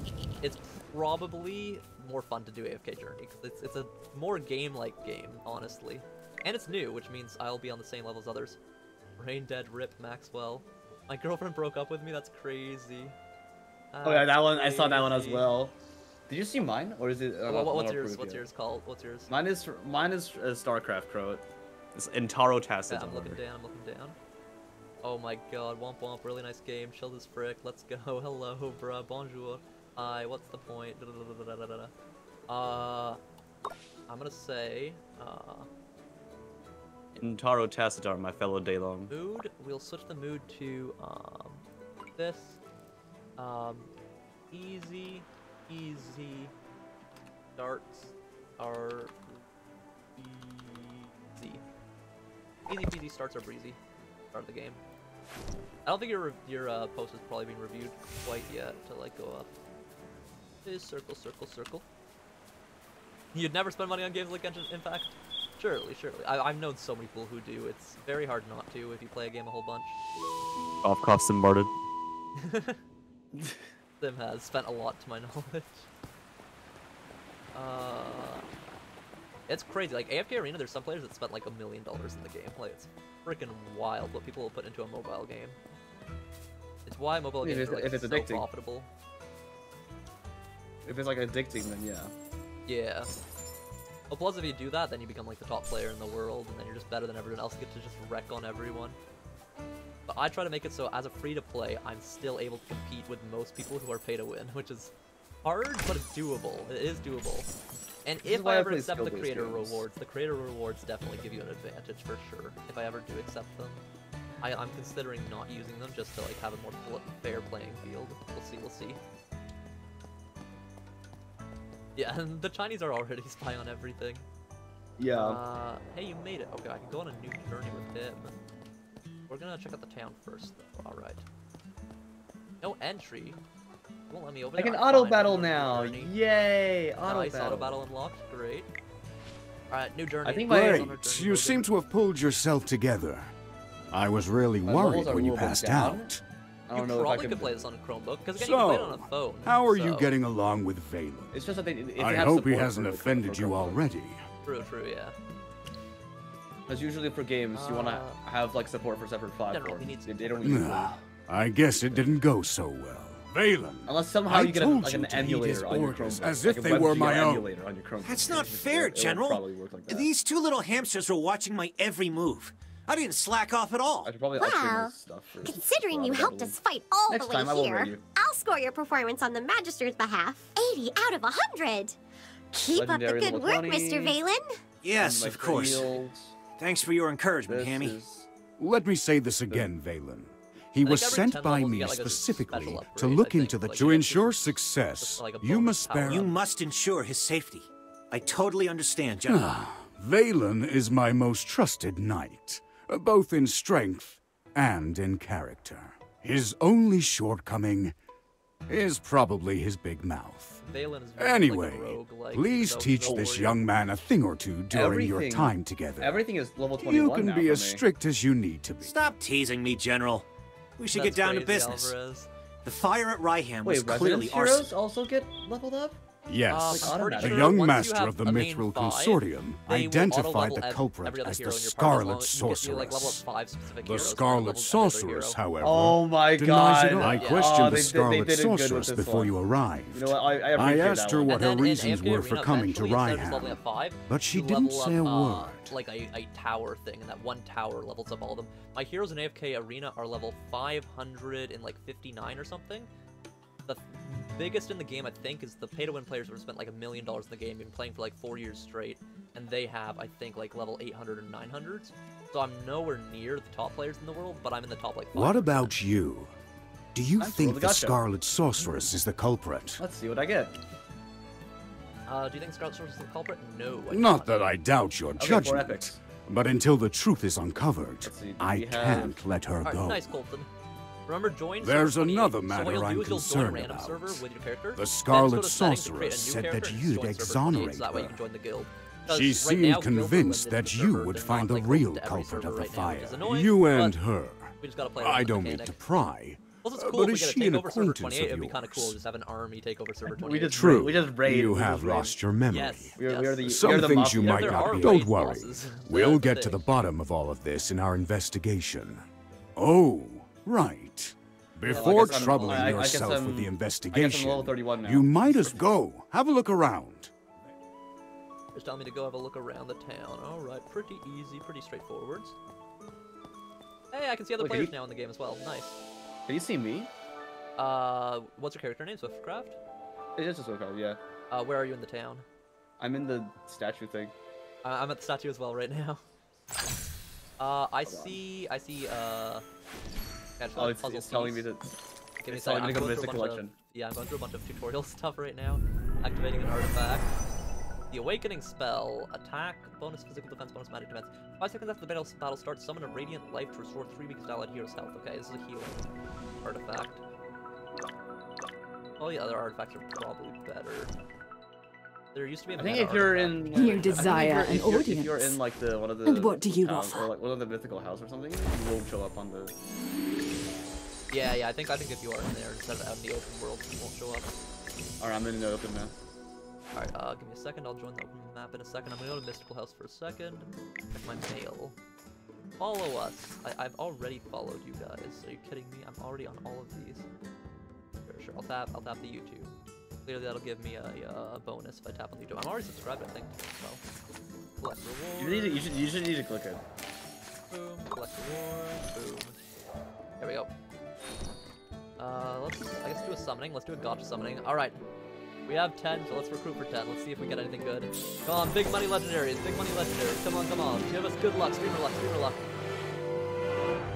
Speaker 1: it's probably more fun to do AFK Journey because it's it's a more game-like game, honestly, and it's new, which means I'll be on the same level as others. Rain Dead, Rip Maxwell. My girlfriend broke up with me. That's crazy.
Speaker 2: Oh yeah, that one I saw that one as well. Did you see mine or is it? uh,
Speaker 1: Wha- what's yours? What's
Speaker 2: yet?
Speaker 1: yours called? What's yours?
Speaker 2: Mine is mine is uh, Starcraft Crow.
Speaker 3: It's Intaro Tacit.
Speaker 1: Yeah, I'm looking down. I'm looking down. Oh my god, Womp Womp, really nice game. Chilled as frick. Let's go. Hello, bruh. Bonjour. Hi, what's the point? Da-da-da-da-da-da-da. Uh, I'm gonna say, uh,
Speaker 3: Intaro Tacitar, my fellow Daylong.
Speaker 1: mood. We'll switch the mood to, um, this. Um, easy, easy starts are easy. Easy peasy starts are breezy. Start of the game. I don't think your your uh, post has probably been reviewed quite yet to like go up. Is circle, circle, circle. You'd never spend money on games like Genshin Impact? Surely, surely. I, I've known so many people who do. It's very hard not to if you play a game a whole bunch.
Speaker 3: Off cost bombarded.
Speaker 1: Sim has spent a lot to my knowledge. Uh, it's crazy. Like AFK Arena, there's some players that spent like a million dollars in the game. Like it's freaking wild what people will put into a mobile game. It's why mobile
Speaker 2: If
Speaker 1: games
Speaker 2: it's-
Speaker 1: are like
Speaker 2: if it's
Speaker 1: so
Speaker 2: addicting.
Speaker 1: profitable.
Speaker 2: If it's like addicting, then yeah.
Speaker 1: Yeah. Well, plus if you do that, then you become like the top player in the world, and then you're just better than everyone else. You get to just wreck on everyone. But I try to make it so as a free to play, I'm still able to compete with most people who are pay to win, which is hard, but it's doable. It is doable. And
Speaker 2: This
Speaker 1: if I
Speaker 2: I
Speaker 1: ever
Speaker 2: play
Speaker 1: accept the creator
Speaker 2: games.
Speaker 1: rewards, the creator rewards definitely give you an advantage for sure. If I ever do accept them, I, I'm considering not using them just to like have a more fair playing field. We'll see. We'll see. Yeah, and the Chinese are already spying on everything.
Speaker 2: Yeah.
Speaker 1: Uh, hey, you made it. Okay, I can go on a new journey with him. We're gonna check out the town first, though. All right. No entry. Won't let me over
Speaker 2: I can auto battle now. Yay! Auto
Speaker 1: nice
Speaker 2: battle.
Speaker 1: auto battle unlocked. Great. All right, new journey.
Speaker 8: Great. You seem to have pulled yourself together. I was really
Speaker 2: My
Speaker 8: worried when you passed
Speaker 2: down.
Speaker 8: out.
Speaker 2: I
Speaker 1: You
Speaker 2: don't know if I
Speaker 1: probably
Speaker 2: can.
Speaker 1: could play this on a Chromebook, because again, you can play it on
Speaker 8: So,
Speaker 1: a phone.
Speaker 8: how are you getting along with Valen?
Speaker 2: It's just that they. If they
Speaker 8: I
Speaker 2: have
Speaker 8: hope he hasn't offended you already.
Speaker 1: True, true, yeah.
Speaker 2: Because usually for games, you want to
Speaker 1: Uh,
Speaker 2: have like support for separate
Speaker 1: General,
Speaker 2: platforms.
Speaker 1: he needs
Speaker 2: They, they don't usually.
Speaker 8: Ah, I guess it didn't go so well. Valen,
Speaker 2: Unless somehow
Speaker 8: I
Speaker 2: you get a, like
Speaker 8: you
Speaker 2: an
Speaker 8: to heed his
Speaker 2: emulator on your Chromebook.
Speaker 8: as
Speaker 2: like
Speaker 8: if
Speaker 2: a
Speaker 8: they were my own.
Speaker 2: emulator on your Chromebook.
Speaker 10: That's not fair, General.
Speaker 2: like.
Speaker 10: These two little hamsters were watching my every move. I didn't slack off at all.
Speaker 2: I should probably
Speaker 9: Wow. Considering you helped us fight all
Speaker 2: Next
Speaker 9: the
Speaker 2: time, I
Speaker 9: way
Speaker 2: won't
Speaker 9: here,
Speaker 2: you.
Speaker 9: I'll score your performance on the Magister's behalf. 80 out of 100. Keep
Speaker 10: Legendary
Speaker 9: up the good work,
Speaker 10: 20.
Speaker 9: Mr. Valen.
Speaker 10: Yes, of course. Thanks for your encouragement, Hammy.
Speaker 8: Let me say this again, Valen. He was sent by me
Speaker 1: get, like,
Speaker 8: specifically
Speaker 1: special
Speaker 8: to look into the
Speaker 1: like,
Speaker 8: to ensure
Speaker 1: just-
Speaker 8: success.
Speaker 1: like
Speaker 8: You must spare...
Speaker 10: You must ensure his safety. I totally understand, General.
Speaker 8: Ah, Valen is my most trusted knight, both in strength and in character. His only shortcoming is probably his big mouth.
Speaker 1: Valen is very
Speaker 8: Anyway,
Speaker 1: like a rogue, like,
Speaker 8: please teach
Speaker 1: no
Speaker 8: this
Speaker 1: warrior.
Speaker 8: young man a thing or two during your time together.
Speaker 2: Everything is level 21
Speaker 8: You can
Speaker 2: now
Speaker 8: be as
Speaker 2: me.
Speaker 8: strict as you need to be.
Speaker 10: Stop teasing me, General. We should
Speaker 1: That's
Speaker 10: get down to business.
Speaker 1: Alvarez.
Speaker 10: The fire at Ryham was
Speaker 2: Wait,
Speaker 10: clearly
Speaker 2: Residence
Speaker 10: arson.
Speaker 2: Heroes also get leveled up?
Speaker 8: Yes,
Speaker 1: Um,
Speaker 8: the
Speaker 1: sure
Speaker 8: young master of the Mithril Consortium identified the culprit as the
Speaker 1: in your party, as
Speaker 8: Scarlet
Speaker 1: long as you get to, like,
Speaker 8: Sorceress. The Scarlet
Speaker 1: levels every other
Speaker 8: Sorceress, however,
Speaker 2: Oh my
Speaker 8: denies
Speaker 2: god.
Speaker 8: it. I
Speaker 1: Yeah.
Speaker 8: questioned
Speaker 2: Oh,
Speaker 8: the
Speaker 2: they they
Speaker 8: Scarlet
Speaker 2: did it good with
Speaker 8: Sorceress before
Speaker 2: one.
Speaker 8: you arrived.
Speaker 2: You know? I, I,
Speaker 8: I asked her what her reasons were for coming to
Speaker 1: eventually, instead of just leveling
Speaker 8: Ryham,
Speaker 1: up five,
Speaker 8: but she didn't say a
Speaker 1: uh,
Speaker 8: word.
Speaker 1: like a, a tower thing, and that one tower levels up all of them. My heroes in AFK Arena are level 500 and like 59 or something. The biggest in the game, I think, is the pay-to-win players who have spent like a million dollars in the game, been playing for like four years straight, and they have, I think, like level 800 and 900s. So I'm nowhere near the top players in the world, but I'm in the top like.
Speaker 8: What about you? Do you
Speaker 2: I'm
Speaker 8: think the
Speaker 2: gotcha.
Speaker 8: Scarlet Sorceress is the culprit?
Speaker 2: Let's see what I get.
Speaker 1: Uh, do you think Scarlet Sorceress is the culprit? No. I do
Speaker 8: Not that I doubt your
Speaker 2: Okay,
Speaker 8: judgment, but until the truth is uncovered,
Speaker 2: see,
Speaker 8: I
Speaker 2: have-
Speaker 8: can't let her
Speaker 1: Alright,
Speaker 8: go.
Speaker 1: nice, Colton. Remember, join.
Speaker 8: There's another matter
Speaker 1: what you'll
Speaker 8: I'm
Speaker 1: do join a
Speaker 8: concerned about.
Speaker 1: server with your character.
Speaker 8: The Scarlet
Speaker 1: go to settings to create a
Speaker 8: Sorceress said that you'd
Speaker 1: join server 28,
Speaker 8: exonerate
Speaker 1: so that you
Speaker 8: her.
Speaker 1: can join the guild. 'Cause
Speaker 8: She
Speaker 1: right
Speaker 8: seemed
Speaker 1: now,
Speaker 8: convinced that you would find the
Speaker 1: like,
Speaker 8: real
Speaker 1: open
Speaker 8: culprit of the
Speaker 1: right
Speaker 8: fire.
Speaker 1: annoying,
Speaker 8: You and her.
Speaker 1: We just gotta play
Speaker 8: I don't
Speaker 1: mean
Speaker 8: to pry.
Speaker 1: Plus, it's
Speaker 8: uh,
Speaker 1: cool
Speaker 8: but is she an acquaintance
Speaker 1: 28.
Speaker 8: of
Speaker 1: It'd be kind of cool
Speaker 8: yours?
Speaker 1: to just have an army take over server 28.
Speaker 2: We just
Speaker 8: True.
Speaker 2: raid- we just raid.
Speaker 8: You have
Speaker 2: raid.
Speaker 8: lost your memory.
Speaker 1: Yes,
Speaker 2: We are, we are the,
Speaker 8: Some
Speaker 2: we are the
Speaker 8: things you
Speaker 2: mafia.
Speaker 8: might not be. Don't worry.
Speaker 1: bosses.
Speaker 8: We'll get to the bottom of all of this in our investigation. Oh, right. Before
Speaker 2: guess I'm-
Speaker 8: troubling
Speaker 2: I- I
Speaker 8: yourself
Speaker 2: I'm-
Speaker 8: with the
Speaker 2: I guess I'm
Speaker 8: investigation,
Speaker 2: level 31 now.
Speaker 8: you might as go. Have a look around.
Speaker 1: Just telling me to go have a look around the town. All right, pretty easy, pretty straightforward. Hey, I can see other
Speaker 2: Wait,
Speaker 1: players
Speaker 2: you-
Speaker 1: now in the game as well. Nice.
Speaker 2: Can you see me?
Speaker 1: Uh, what's your character name? Swiftcraft.
Speaker 2: It is just a card, yeah.
Speaker 1: Uh, where are you in the town?
Speaker 2: I'm in the statue thing.
Speaker 1: Uh, I'm at the statue as well right now. Uh, I see, I see, uh... yeah, just
Speaker 2: Oh,
Speaker 1: a
Speaker 2: it's,
Speaker 1: puzzle
Speaker 2: it's telling me
Speaker 1: piece.
Speaker 2: to.
Speaker 1: Give me a
Speaker 2: it's telling
Speaker 1: second.
Speaker 2: me to
Speaker 1: I'm
Speaker 2: go
Speaker 1: going
Speaker 2: visit
Speaker 1: through a bunch of-
Speaker 2: collection.
Speaker 1: Yeah, I'm going through a bunch of tutorial stuff right now. Activating an artifact. The Awakening spell. Attack, bonus physical defense, bonus magic defense. Five seconds after the battle, battle starts, summon a radiant life to restore three weeks of allied hero's health. Okay, this is a healing artifact. All the other artifacts are probably better. There used to be a
Speaker 2: I think if you're
Speaker 1: artifact.
Speaker 2: in,
Speaker 16: You
Speaker 2: I think if
Speaker 16: desire an
Speaker 2: if you're, If you're
Speaker 16: audience.
Speaker 2: in like the one of the
Speaker 16: And what do you
Speaker 2: towns,
Speaker 16: offer?
Speaker 2: or like one of the mythical house or something, you won't show up on the.
Speaker 1: Yeah, yeah, I think I think if you are in there instead of out in the open world, you won't show up.
Speaker 2: Alright, I'm in the open now.
Speaker 1: Alright, uh, give me a second, I'll join the open map in a second. I'm gonna go to Mystical House for a second. Check my mail. Follow us. I I've already followed you guys. Are you kidding me? I'm already on all of these. Sure, sure, I'll tap, I'll tap the YouTube. Clearly that'll give me a, uh, a bonus if I tap on the YouTube. I'm already subscribed, I think, so. Collect reward.
Speaker 2: You, need to, you should you should need to click it.
Speaker 1: Boom, collect reward, boom. There we go. Uh, let's, I guess do a summoning. Let's do a gacha summoning. Alright. We have 10, so let's recruit for 10. Let's see if we get anything good. Come on, big money legendaries, big money legendaries. Come on, come on. Give us good luck, streamer luck, streamer luck.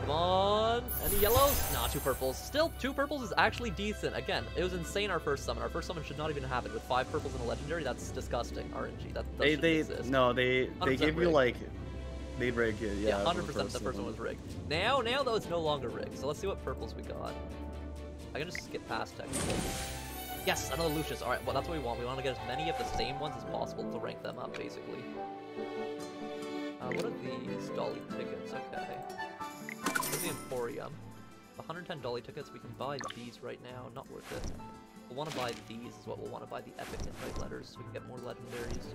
Speaker 1: Come on. Any yellows? Nah, two purples. Still, two purples is actually decent. Again, it was insane our first summon. Our first summon should not even happen with five purples and a legendary. That's disgusting. RNG. That, that
Speaker 2: They they
Speaker 1: exist.
Speaker 2: no they they
Speaker 1: 100%
Speaker 2: give you like they rig it yeah.
Speaker 1: Yeah, hundred percent. The first one was rigged. Now, now though, it's no longer rigged. So let's see what purples we got. I can just skip past technical. Yes, another Lucius. All right, well that's what we want. We want to get as many of the same ones as possible to rank them up, basically. Uh, what are these dolly tickets? Okay. Here's the Emporium. 110 dolly tickets. We can buy these right now. Not worth it. We'll want to buy these is what we'll want to buy the epic invite letters so we can get more legendaries.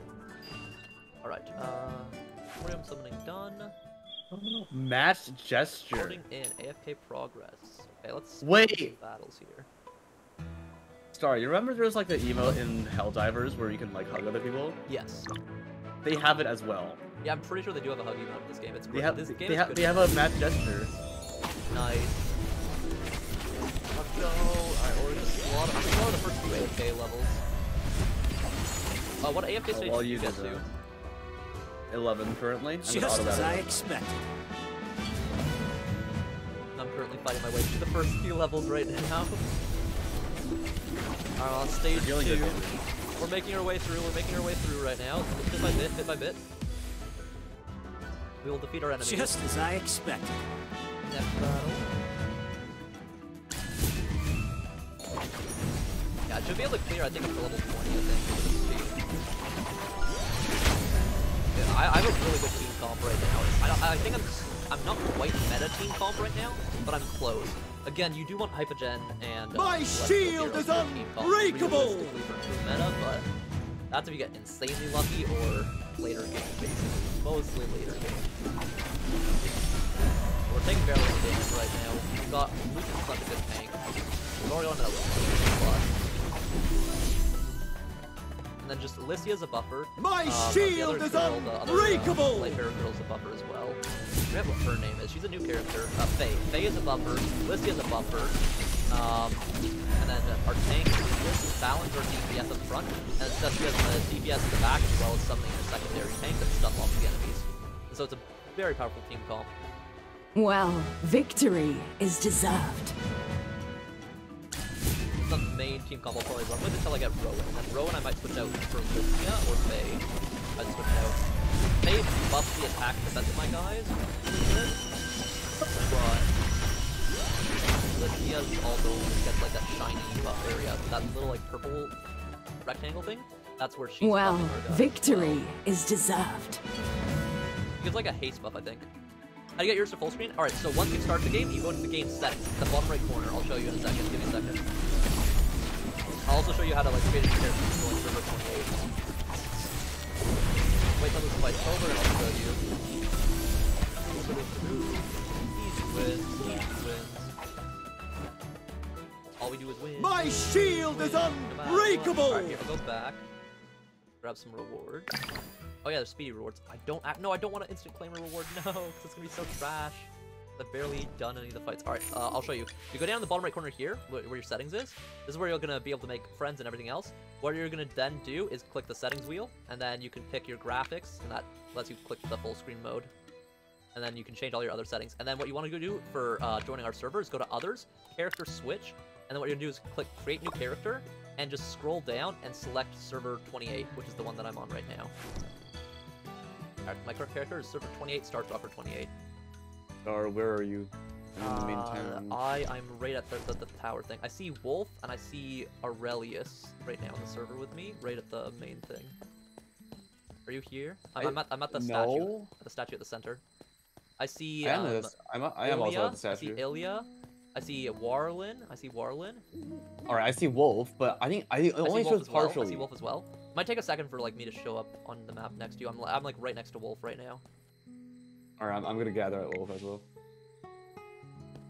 Speaker 1: Alright, uh, Emporium summoning done.
Speaker 2: Mass gesture.
Speaker 1: Putting in AFK progress. Okay, let's
Speaker 2: Wait.
Speaker 1: battles here.
Speaker 2: Star, you remember there was like the emote in Helldivers where you can like hug other people?
Speaker 1: Yes.
Speaker 2: They have it as well.
Speaker 1: Yeah, I'm pretty sure they do have a hug emote in this game. It's
Speaker 2: They
Speaker 1: great.
Speaker 2: have
Speaker 1: this game
Speaker 2: they
Speaker 1: good
Speaker 2: they have a mass gesture.
Speaker 1: Nice. Let's go. Alright, we're slaughter. I'm gonna slaughter the first few AFK levels. Uh, what AFK
Speaker 2: Oh,
Speaker 1: stage
Speaker 2: well,
Speaker 1: did you get to?
Speaker 2: That. Eleven currently. I'm
Speaker 10: Just as I
Speaker 2: battle.
Speaker 10: expected.
Speaker 1: I'm currently fighting my way through the first few levels right now. Alright, on stage two.
Speaker 2: good.
Speaker 1: We're making our way through, we're making our way through right now. Bit by bit, bit by bit. We will defeat our enemies.
Speaker 10: Just as I expected.
Speaker 1: Next battle. Yeah, I should be able to clear, I think, up to level 20, I think, I, I have a really good team comp right now. I, I think I'm I'm not quite meta team comp right now, but I'm close. Again, you do want Hypogean and uh,
Speaker 12: My shield is
Speaker 1: in your team comp
Speaker 12: unbreakable!
Speaker 1: realistically for true meta, but that's if you get insanely lucky or later game, basically. Mostly later game. We're taking barely any damage right now. We've got Lucian's such a good tank. We've already on that level And then just Alicia's a buffer.
Speaker 12: My
Speaker 1: Um,
Speaker 12: shield is
Speaker 1: girl, the other, uh,
Speaker 12: unbreakable!
Speaker 1: Lightbearer girl's a buffer as well. I forget what her name is. She's a new character. Uh, Faye. Faye is a buffer. Alicia's a buffer. Um, and then our tank is Balance or DPS up front. And it says she has a DPS in the back as well as something in a secondary tank that stun off the enemies. And so it's a very powerful team call.
Speaker 16: Well, victory is deserved.
Speaker 1: Main team I'll probably run with until I get Rowan. And then Rowan I might switch out for Lucia or Faye. I'd switch out. Faye buffs the attack and defense of my guys. But also gets like that shiny buff area. That little like purple rectangle thing. That's where she's
Speaker 16: Well, victory is deserved.
Speaker 1: She gets like a haste buff, I think. How do you get yours to full screen? Alright, so once you start the game, you go into the game settings, the bottom right corner. I'll show you in a second. Give me a second. I'll also show you how to like create a character going server 28. Wait till this fight's over and I'll show you. Easy wins, easy wins. All we do is win.
Speaker 12: My shield is
Speaker 1: Win, what.
Speaker 12: unbreakable!
Speaker 1: Alright, here, I'll go back. Grab some rewards. Oh yeah, there's speedy rewards. I don't act. No, I don't want an instant claimer reward. no, because it's gonna be so trash. I've barely done any of the fights. All right, uh, I'll show you. You go down in the bottom right corner here, where, where your settings is. This is where you're gonna be able to make friends and everything else. What you're gonna then do is click the settings wheel, and then you can pick your graphics, and that lets you click the full screen mode. And then you can change all your other settings. And then what you want to go do for uh, joining our server is go to others, character switch, and then what you're gonna do is click create new character, and just scroll down and select server 28, which is the one that I'm on right now. Alright, my current character is server 28, start offer 28.
Speaker 3: Or where are you? I'm in the main
Speaker 1: Uh. I, I'm right at the, the, the tower thing. I see Wolf, and I see Aurelius right now on the server with me, right at the main thing. Are you here? I'm,
Speaker 3: I-
Speaker 1: I'm, at, I'm at the statue.
Speaker 3: no.
Speaker 1: At the statue at the center. I see.
Speaker 3: I am
Speaker 1: um,
Speaker 3: I'm I am also at
Speaker 1: Ilya,
Speaker 3: the
Speaker 1: I see. Ilya. I see Warlin. I see Warlin.
Speaker 3: All right, I see Wolf, but I think I
Speaker 1: I
Speaker 3: only shows
Speaker 1: as well. I see Wolf as well. Might take a second for like me to show up on the map next to you. I'm, I'm like right next to Wolf right now.
Speaker 3: All right, I'm, I'm gonna gather at Wolf as well.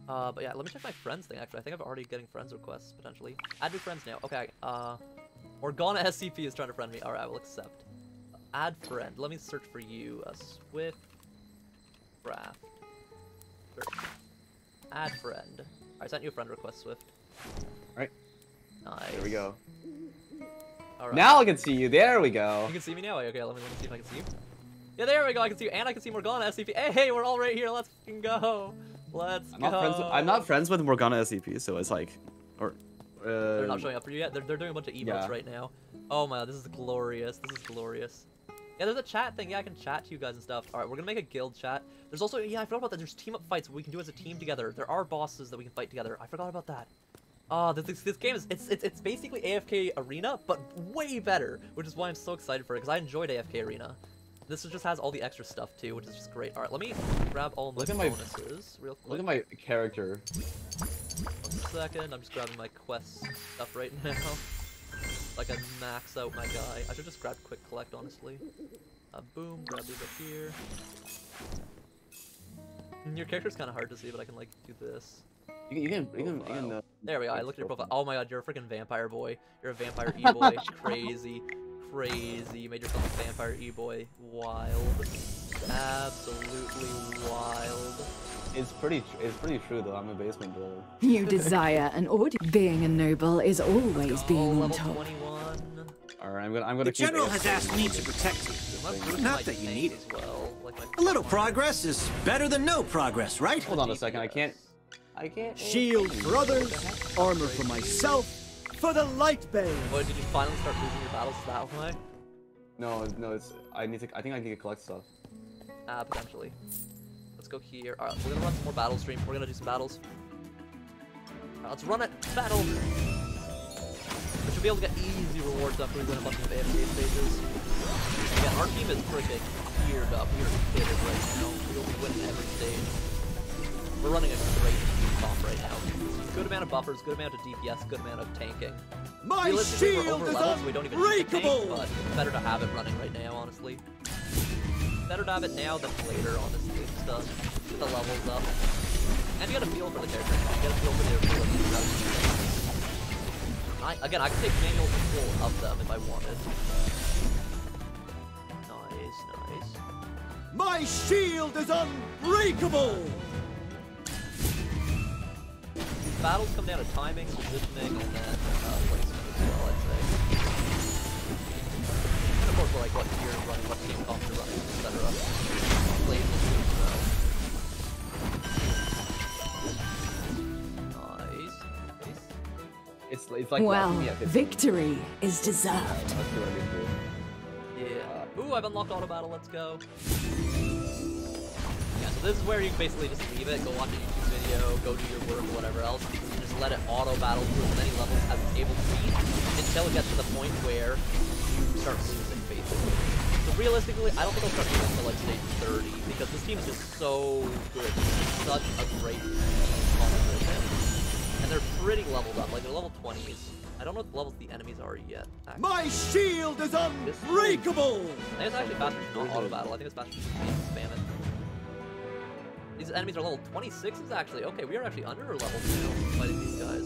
Speaker 1: Uh, but yeah, let me check my friends thing. Actually, I think I'm already getting friends requests potentially. Add new friends now. Okay. Uh, Morgana SCP is trying to friend me. All right, I will accept. Add friend. Let me search for you. Uh, Swift. Craft. Search. Add friend. I sent you a friend request, Swift.
Speaker 3: Alright.
Speaker 1: Nice.
Speaker 3: Here we go.
Speaker 1: All right.
Speaker 3: Now I can see you. There we go.
Speaker 1: You can see me now. Okay, let me let me see if I can see you. Yeah, there we go. I can see you, and I can see Morgana SCP. Hey, hey, we're all right here. Let's go. Let's
Speaker 3: I'm
Speaker 1: go.
Speaker 3: not friends. With, I'm not friends with Morgana SCP, so it's like, or. Uh,
Speaker 1: They're not showing up for you yet. They're, they're doing a bunch of emotes
Speaker 3: yeah.
Speaker 1: right now. Oh my god, this is glorious. This is glorious. Yeah, there's a chat thing. Yeah, I can chat to you guys and stuff. All right, we're gonna make a guild chat. There's also yeah, I forgot about that. There's team up fights we can do as a team together. There are bosses that we can fight together. I forgot about that. Oh, this, this, this game is it's, it's it's basically AFK Arena, but way better, which is why I'm so excited for it because I enjoyed AFK Arena. This just has all the extra stuff too, which is just great. All right, let me grab all my
Speaker 2: at my-
Speaker 1: bonuses real quick.
Speaker 2: Look at my character.
Speaker 1: One second, I'm just grabbing my quest stuff right now. Like I max out my guy. I should just grab quick collect, honestly. Uh, boom, grab these up here. Mm, Your character's kind of hard to see, but I can like do this.
Speaker 2: You can, you can, you can, you can uh,
Speaker 1: There we go. I looked at your profile. Oh my god, you're a freaking vampire boy. You're a vampire e-boy. crazy, crazy. You made yourself a vampire e-boy. Wild, absolutely wild.
Speaker 2: It's pretty, tr- it's pretty true though. I'm a basement dweller.
Speaker 16: You desire an audience. Being a noble is always being on top. 21.
Speaker 2: All right, I'm gonna, I'm gonna.
Speaker 10: The
Speaker 2: keep
Speaker 10: general has asked me to protect
Speaker 2: thing.
Speaker 10: you. Not that you need it.
Speaker 1: Well, like
Speaker 10: A little progress is better than no progress, right?
Speaker 2: Hold on a second. I can't. I can't.
Speaker 12: Shield for others, armor for myself, for the light bane.
Speaker 1: Boy, did you finally start losing your battles that way?
Speaker 2: No, no. It's. I need to. I think I need to collect stuff.
Speaker 1: Ah, potentially. Let's go here. Alright, we're gonna run some more battle stream. We're gonna do some battles. Alright, let's run it. Battle! We should be able to get easy rewards after we win a bunch of AFK stages. Again, our team is freaking geared up. We are kitted right now. We will be winning every stage. We're running a great comp right now. Good amount of buffers, good amount of DPS, good amount of tanking.
Speaker 12: My
Speaker 1: we're
Speaker 12: shield
Speaker 1: over
Speaker 12: is
Speaker 1: leveled, so we don't even need to tank,
Speaker 12: unbreakable!
Speaker 1: but better to have it running right now, honestly. Better to have it now than later, honestly, just to get the levels up. And you get a feel for the character. You get a feel for their abilities. I, again, I could take manual control of them if I wanted. Nice, nice.
Speaker 12: My shield is unbreakable!
Speaker 1: Battles come down to timing, positioning, and then uh, placement as well, I'd say. And of course, like what gear you're running, what team comp you're running, etc. As well. Nice. Nice.
Speaker 2: It's, it's like
Speaker 16: well,
Speaker 2: locking me at 15.
Speaker 16: victory is deserved.
Speaker 2: Let's do what I need to do.
Speaker 1: Yeah. Ooh, I've unlocked auto battle. Let's go. Yeah, so this is where you basically just leave it, go watch a YouTube go do your work, whatever else. and Just let it auto battle through as many levels as it's able to beat until it gets to the point where you start losing, basically. So realistically, I don't think I'll start losing until like stage 30 because this team is just so good. It's such a great composition. And they're pretty leveled up. Like they're level 20s. I don't know what levels the enemies are yet. Actually.
Speaker 12: My shield is unbreakable!
Speaker 1: I think it's actually faster to not auto battle. I think it's faster to just spam it. These enemies are level 26s actually. Okay, we are actually under level now fighting these guys.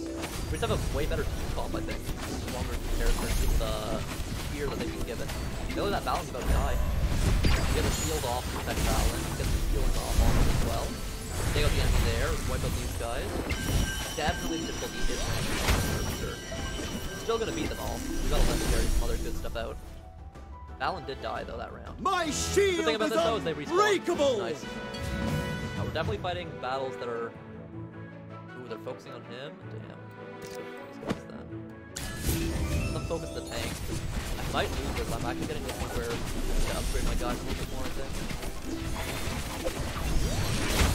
Speaker 1: We just have a way better team comp, I think. Stronger characters with the spear that they've been given. know that Balin's about to die. Get a shield off, protect Balin. Get the healing off on him as well. Take out the enemy there, wipe out these guys. Definitely the difficulty is for sure. Still gonna beat them all. We got a legendary, some other good stuff out. Balin did die though that round.
Speaker 12: My
Speaker 1: The
Speaker 12: shield
Speaker 1: thing about
Speaker 12: is
Speaker 1: this though is they! Nice. Uh, we're definitely fighting battles that are. Ooh, they're focusing on him. Damn. Let's these focus the tank. I might lose this. I'm actually getting to the point where I need to upgrade my guys a little bit more. I think.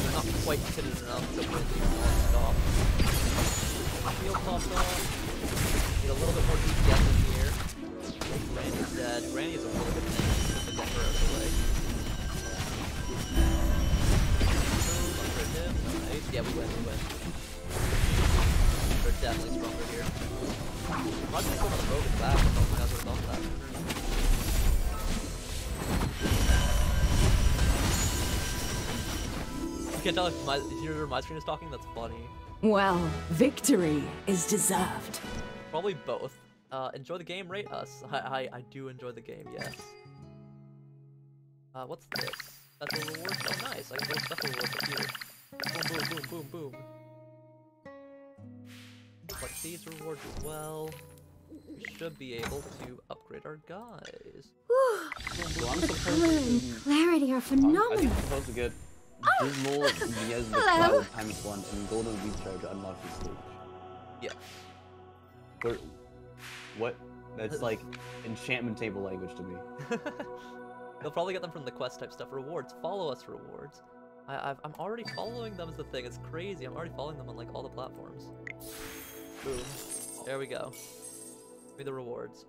Speaker 1: They're not quite kitted enough to really non-stop. Shield popped off. Need a little bit more DPS in here. Granny's dead. Granny is a really good tank. Just get her out the way. Yeah, we win. We win. They're definitely stronger here. Watch me go on the back. I don't think I would have done that. You can't tell if my if your my screen is talking. That's funny.
Speaker 16: Well, victory is deserved.
Speaker 1: Probably both. Uh, enjoy the game, rate us. I, I, I do enjoy the game, yes. Uh, what's this? Special rewards? Oh, nice. I can go special rewards up here. Boom, boom, boom, boom, boom. Collect these rewards as well. We should be able to upgrade our guys.
Speaker 2: So I'm
Speaker 15: The
Speaker 2: supposed
Speaker 15: color and
Speaker 2: to.
Speaker 15: clarity are
Speaker 2: I'm,
Speaker 15: phenomenal.
Speaker 2: think I'm supposed to get Dismal Diaz the
Speaker 15: Hello.
Speaker 2: Cloud times one and Golden Recharge to unlock this stage.
Speaker 1: Yeah.
Speaker 2: Where, what? That's like enchantment table language to me.
Speaker 1: They'll probably get them from the quest type stuff. Rewards. Follow us rewards. I, I've, I'm already following them is the thing. It's crazy. I'm already following them on like all the platforms. Boom. There we go. Give me the rewards.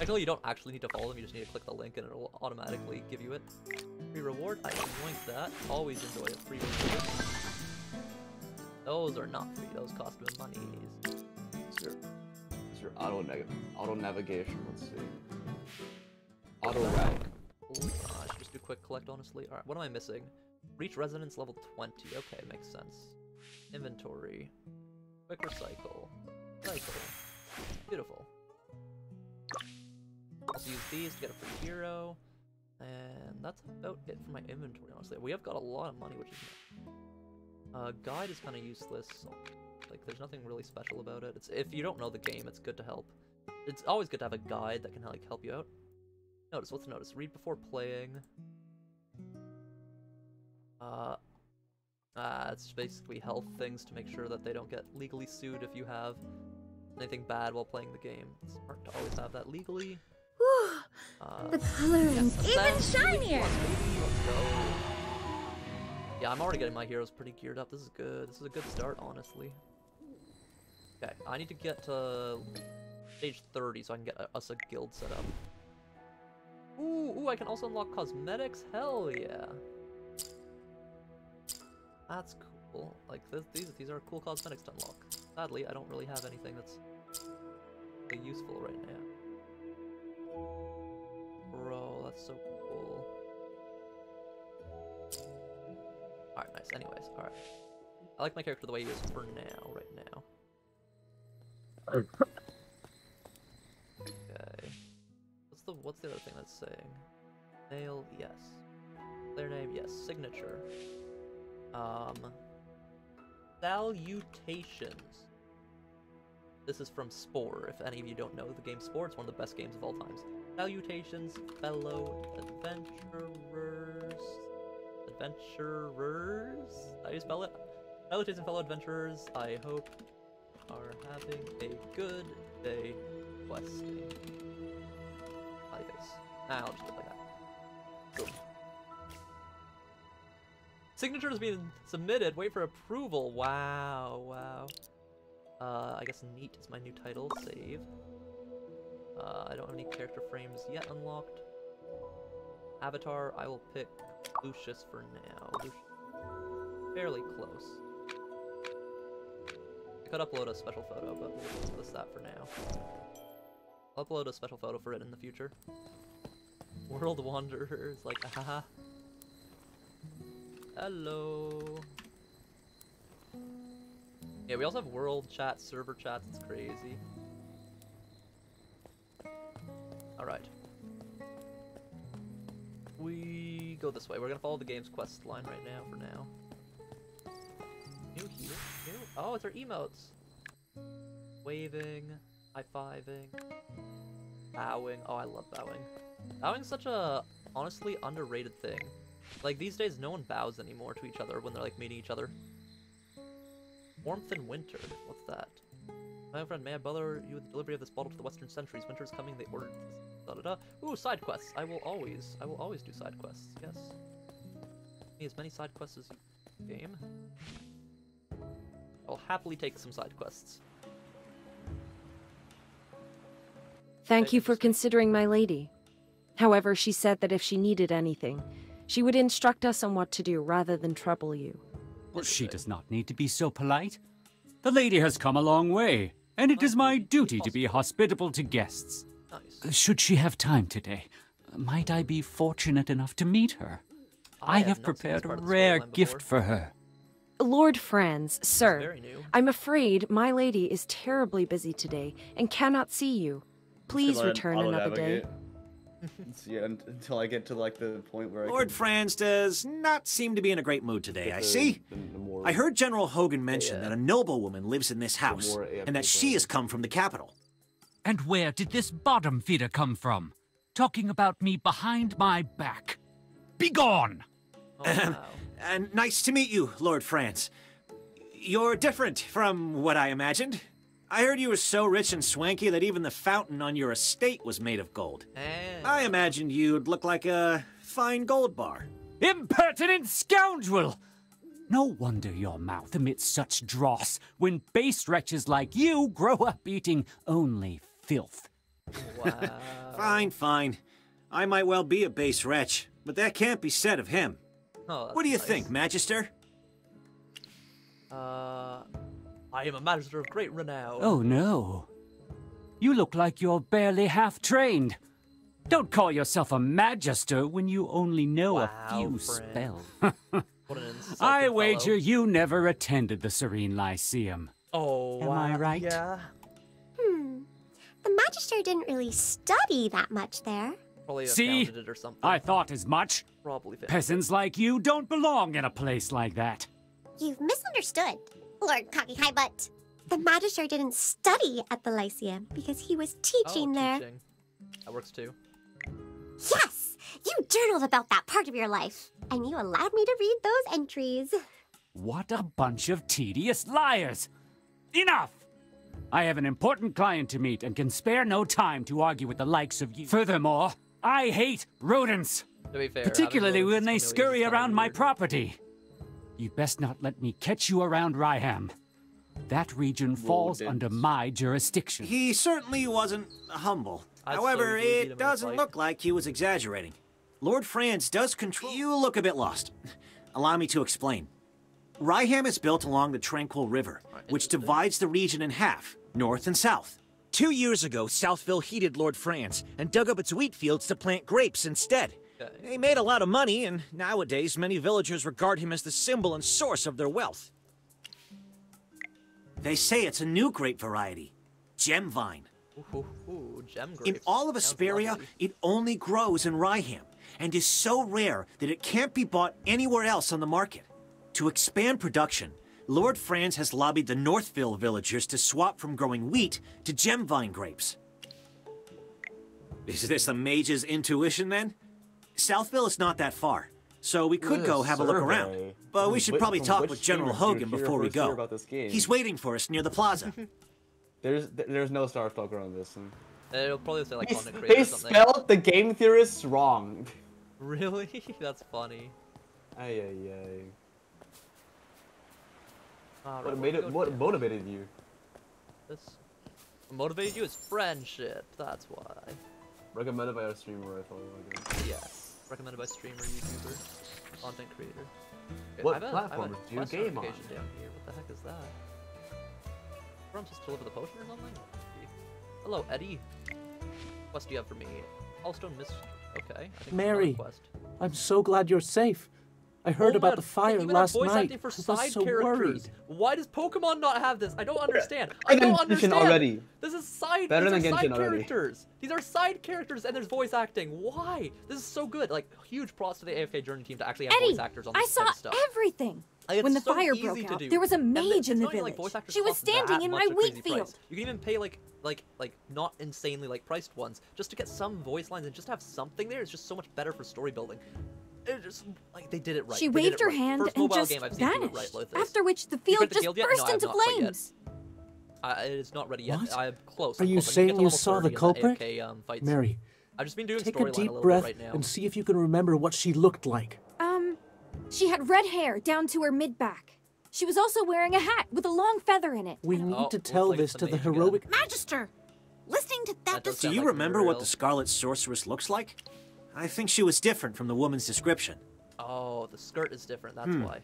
Speaker 1: Actually, you don't actually need to follow them, you just need to click the link and it'll automatically give you it. Free reward, I like that. Always enjoy it. Free reward. Those are not free, those cost me money.
Speaker 2: Is your, is your auto, neg auto navigation? Let's see. Auto route.
Speaker 1: Uh, I should just do quick collect, honestly. Alright, what am I missing? Reach resonance level 20. Okay, makes sense. Inventory. Quick recycle. Cycle. Beautiful. Also use these to get a free hero. And that's about it for my inventory, honestly. We have got a lot of money, which is uh, guide is kind of useless. Like, there's nothing really special about it. It's If you don't know the game, it's good to help. It's always good to have a guide that can like help you out. Notice, what's notice? Read before playing. Uh, uh, it's basically health things to make sure that they don't get legally sued if you have anything bad while playing the game. It's smart to always have that legally.
Speaker 18: Whew,
Speaker 1: Uh,
Speaker 18: the coloring's
Speaker 1: yes,
Speaker 18: even shinier.
Speaker 1: Yeah, I'm already getting my heroes pretty geared up. This is good. This is a good start, honestly. Okay, I need to get to stage 30 so I can get us a guild set up. Ooh, ooh, I can also unlock cosmetics? Hell yeah. That's cool. Like, this, these, these are cool cosmetics to unlock. Sadly, I don't really have anything that's useful right now. Bro, that's so cool. Alright, nice. Anyways, alright. I like my character the way he is for now, right now. Okay. What's the what's the other thing that's saying? Nail, yes. Their name, yes. Signature. Um Salutations. This is from Spore. If any of you don't know the game Spore, it's one of the best games of all times. Salutations, fellow adventurers. Adventurers? How you spell it? Salutations, fellow adventurers. I hope are having a good day questing. Smiley face. Nah, I'll just Signature is being submitted. Wait for approval. Wow, wow. Uh, I guess neat is my new title. Save. Uh, I don't have any character frames yet unlocked. Avatar, I will pick Lucius for now. Lucius. Fairly close. I could upload a special photo, but we'll list that for now. I'll upload a special photo for it in the future. World Wanderers, like, haha. Hello. Yeah, we also have world chat, server chats, it's crazy. Alright. We go this way. We're gonna follow the game's quest line right now for now. New here? New? Oh, it's our emotes! Waving, high-fiving, bowing. Oh, I love bowing. Bowing's such a, honestly, underrated thing. Like, these days, no one bows anymore to each other when they're, like, meeting each other. Warmth in winter. What's that? My friend, may I bother you with the delivery of this bottle to the Western Centuries? Winter's coming, they ordered this. Da da da. Ooh, side quests. I will always, I will always do side quests. Yes. Me as many side quests as you game. I'll happily take some side quests.
Speaker 13: Thank you for considering my lady. However, she said that if she needed anything, she would instruct us on what to do rather than trouble you.
Speaker 19: Well, she does not need to be so polite. The lady has come a long way, and it is my duty to be hospitable to guests. Should she have time today, might I be fortunate enough to meet her? I have prepared a rare gift for her.
Speaker 13: Lord Franz, sir. I'm afraid my lady is terribly busy today and cannot see you. Please return another day.
Speaker 2: Auto-navigate. See, un- until I get to like the point where I
Speaker 10: Lord
Speaker 2: can...
Speaker 10: Franz does not seem to be in a great mood today,
Speaker 2: Get
Speaker 10: I see.
Speaker 2: the- the more-
Speaker 10: I heard General Hogan mention
Speaker 2: Yeah.
Speaker 10: that a noblewoman lives in this house, and that she has come from the capital.
Speaker 19: And where did this bottom feeder come from? Talking about me behind my back. Begone!
Speaker 10: Ahem. Oh, and nice to meet you, Lord Franz. You're different from what I imagined. I heard you were so rich and swanky that even the fountain on your estate was made of gold. I imagined you'd look like a fine gold bar.
Speaker 19: Impertinent scoundrel! No wonder your mouth emits such dross when base wretches like you grow up eating only filth.
Speaker 1: Wow.
Speaker 10: Fine, fine. I might well be a base wretch, but that can't be said of him.
Speaker 1: Oh,
Speaker 10: what do you
Speaker 1: that's
Speaker 10: think, Magister?
Speaker 1: Uh, I am a magister of great renown.
Speaker 19: Oh no. You look like you're barely half trained. Don't call yourself a magister when you only know a few spells.
Speaker 1: What an
Speaker 19: I
Speaker 1: fellow.
Speaker 19: wager you never attended the Serene Lyceum.
Speaker 1: Oh,
Speaker 19: Am I right?
Speaker 1: Yeah.
Speaker 15: Hmm. The Magister didn't really study that much there.
Speaker 1: Probably
Speaker 19: See?
Speaker 1: it or something.
Speaker 19: I thought as much.
Speaker 1: Probably
Speaker 19: Peasants like you don't belong in a place like that.
Speaker 15: You've misunderstood, Lord Cocky High Butt. The Magister didn't study at the Lyceum because he was teaching
Speaker 1: oh,
Speaker 15: there.
Speaker 1: Teaching. That works too.
Speaker 15: Yes! You journaled about that part of your life, and you allowed me to read those entries.
Speaker 19: What a bunch of tedious liars! Enough! I have an important client to meet and can spare no time to argue with the likes of you. Furthermore, I hate rodents!
Speaker 1: To be fair,
Speaker 19: Particularly when they scurry around
Speaker 1: kinda
Speaker 19: my
Speaker 1: weird.
Speaker 19: property. You best not let me catch you around Ryham. That region falls under my jurisdiction.
Speaker 10: He certainly wasn't humble.
Speaker 19: I'd so
Speaker 10: However,
Speaker 19: easily beat him
Speaker 10: it doesn't
Speaker 19: fight.
Speaker 10: look like he was exaggerating. Lord Franz does control. You look a bit lost. Allow me to explain. Ryham is built along the Tranquil River, which divides the region in half, north and south.
Speaker 18: Two years ago, Southville heeded Lord Franz and dug up its wheat fields to plant grapes instead. They made a lot of money, and nowadays many villagers regard him as the symbol and source of their wealth.
Speaker 10: They say it's a new grape variety, gem vine.
Speaker 1: Ooh, ooh, ooh, gem
Speaker 10: In all of
Speaker 1: Sounds Esperia,
Speaker 10: it only grows in Ryham, and is so rare that it can't be bought anywhere else on the market. To expand production, Lord Franz has lobbied the Northville villagers to swap from growing wheat to gem vine grapes. Is this the mage's intuition then? Southville is not that far, so we could go have a look around. But we should probably talk with General Hogan
Speaker 2: did you hear
Speaker 10: before we go.
Speaker 2: about this game?
Speaker 10: He's waiting for us near the plaza.
Speaker 2: There's there's no Star Stalker on this one.
Speaker 1: It'll probably say like
Speaker 2: They,
Speaker 1: content
Speaker 2: they
Speaker 1: or something.
Speaker 2: spelled the game theorists wrong.
Speaker 1: Really? That's funny.
Speaker 2: Ay ay ay.
Speaker 1: Alright,
Speaker 2: What
Speaker 1: what
Speaker 2: made it? What
Speaker 1: do?
Speaker 2: motivated you?
Speaker 1: This motivated you is friendship. That's why.
Speaker 2: Recommended by our streamer. I thought. Like
Speaker 1: Yes. Recommended by streamer, YouTuber, content creator. Okay,
Speaker 2: What
Speaker 1: I have a- I have a
Speaker 2: platform do you game on?
Speaker 1: down here. What the heck is that? We're on just deliver the potion or something? Hello, Eddie. What quest do you have for me? Allstone Mist. Okay. I think
Speaker 20: Mary,
Speaker 1: Quest.
Speaker 20: I'm so glad you're safe. I heard
Speaker 1: Oh
Speaker 20: about
Speaker 1: man,
Speaker 20: the fire
Speaker 1: even
Speaker 20: last
Speaker 1: voice
Speaker 20: night.
Speaker 1: acting for
Speaker 20: I was so
Speaker 1: characters.
Speaker 20: worried.
Speaker 1: Why does Pokemon not have this? I don't understand. I don't understand.
Speaker 2: already.
Speaker 1: This is side.
Speaker 2: Better
Speaker 1: these
Speaker 2: than
Speaker 1: are side
Speaker 2: already.
Speaker 1: characters. These are side characters, and there's voice acting. Why? This is so good. Like huge props to the AFK Journey team to actually have
Speaker 5: Eddie,
Speaker 1: voice actors on
Speaker 5: I
Speaker 1: this
Speaker 5: saw
Speaker 1: type of stuff.
Speaker 5: everything.
Speaker 1: Like,
Speaker 5: when the
Speaker 1: so
Speaker 5: fire broke out, there was a mage
Speaker 1: it's
Speaker 5: in the
Speaker 1: not even like
Speaker 5: village.
Speaker 1: voice
Speaker 5: she was standing in my wheat
Speaker 1: crazy
Speaker 5: field.
Speaker 1: price. You can even pay like like like not insanely like priced ones just to get some voice lines and just have something there. It's just so much better for story building. It just like they did it right.
Speaker 5: She
Speaker 1: They
Speaker 5: waved her
Speaker 1: right.
Speaker 5: hand
Speaker 1: First
Speaker 5: and
Speaker 1: mobile
Speaker 5: just
Speaker 1: game I've seen
Speaker 5: vanished.
Speaker 1: right with this.
Speaker 5: After which the field
Speaker 1: crit the
Speaker 5: just
Speaker 1: guild yet? No,
Speaker 5: burst into
Speaker 1: not quite yet.
Speaker 5: flames.
Speaker 1: Uh, it is not ready yet.
Speaker 20: What?
Speaker 1: I am close.
Speaker 20: Are
Speaker 1: I'm
Speaker 20: you
Speaker 1: close.
Speaker 20: Saying you saw the
Speaker 1: 30 in
Speaker 20: culprit?
Speaker 1: AFK, um, fights.
Speaker 20: Mary,
Speaker 1: I've just been doing
Speaker 20: take a deep
Speaker 1: a
Speaker 20: breath
Speaker 1: right now.
Speaker 20: and see if you can remember what she looked like.
Speaker 5: Um, she had red hair down to her mid back. She was also wearing a hat with a long feather in it.
Speaker 20: We need
Speaker 1: Oh,
Speaker 20: to tell
Speaker 1: like
Speaker 20: this to
Speaker 1: the
Speaker 20: the
Speaker 1: mage again.
Speaker 20: heroic.
Speaker 9: Magister, listening to that,
Speaker 1: does
Speaker 10: Do you
Speaker 1: like
Speaker 10: remember what the Scarlet Sorceress looks like? I think she was different from the woman's description.
Speaker 1: Oh, the skirt is different. That's
Speaker 10: Hmm.
Speaker 1: why.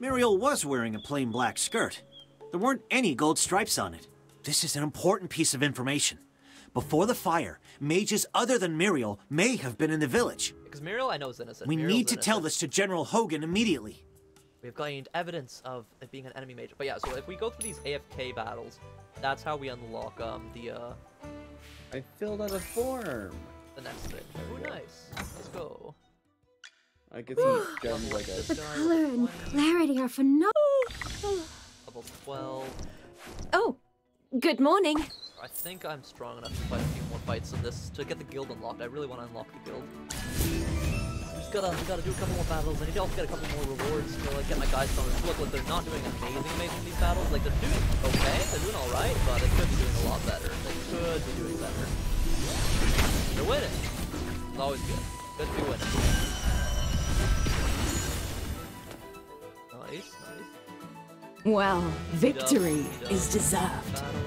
Speaker 10: Muriel was wearing a plain black skirt. There weren't any gold stripes on it. This is an important piece of information. Before the fire, mages other than Muriel may have been in the village.
Speaker 1: Because Muriel, I know is innocent.
Speaker 10: We
Speaker 1: Muriel's
Speaker 10: need to tell this to General Hogan immediately.
Speaker 1: We've gained evidence of it being an enemy mage. But yeah, so if we go through these AFK battles, that's how we unlock um the uh
Speaker 2: I filled out a form.
Speaker 1: The next bit. Oh, nice. Let's go.
Speaker 2: I get some gems, I
Speaker 1: This
Speaker 2: guess.
Speaker 1: guy,
Speaker 15: Color and clarity are phenomenal.
Speaker 1: level 12.
Speaker 5: Oh, good morning.
Speaker 1: I think I'm strong enough to fight a few more fights in this to get the guild unlocked. I really want to unlock the guild. Just gotta, we gotta do a couple more battles. I need to also get a couple more rewards to like get my guys going. Look, like they're not doing amazing, amazing these battles. Like they're doing okay, they're doing all right, but they could be doing a lot better. They could be doing better. They're winning. It's always good. Good to be winning. Nice, nice.
Speaker 16: Well, victory is deserved.
Speaker 1: Battle.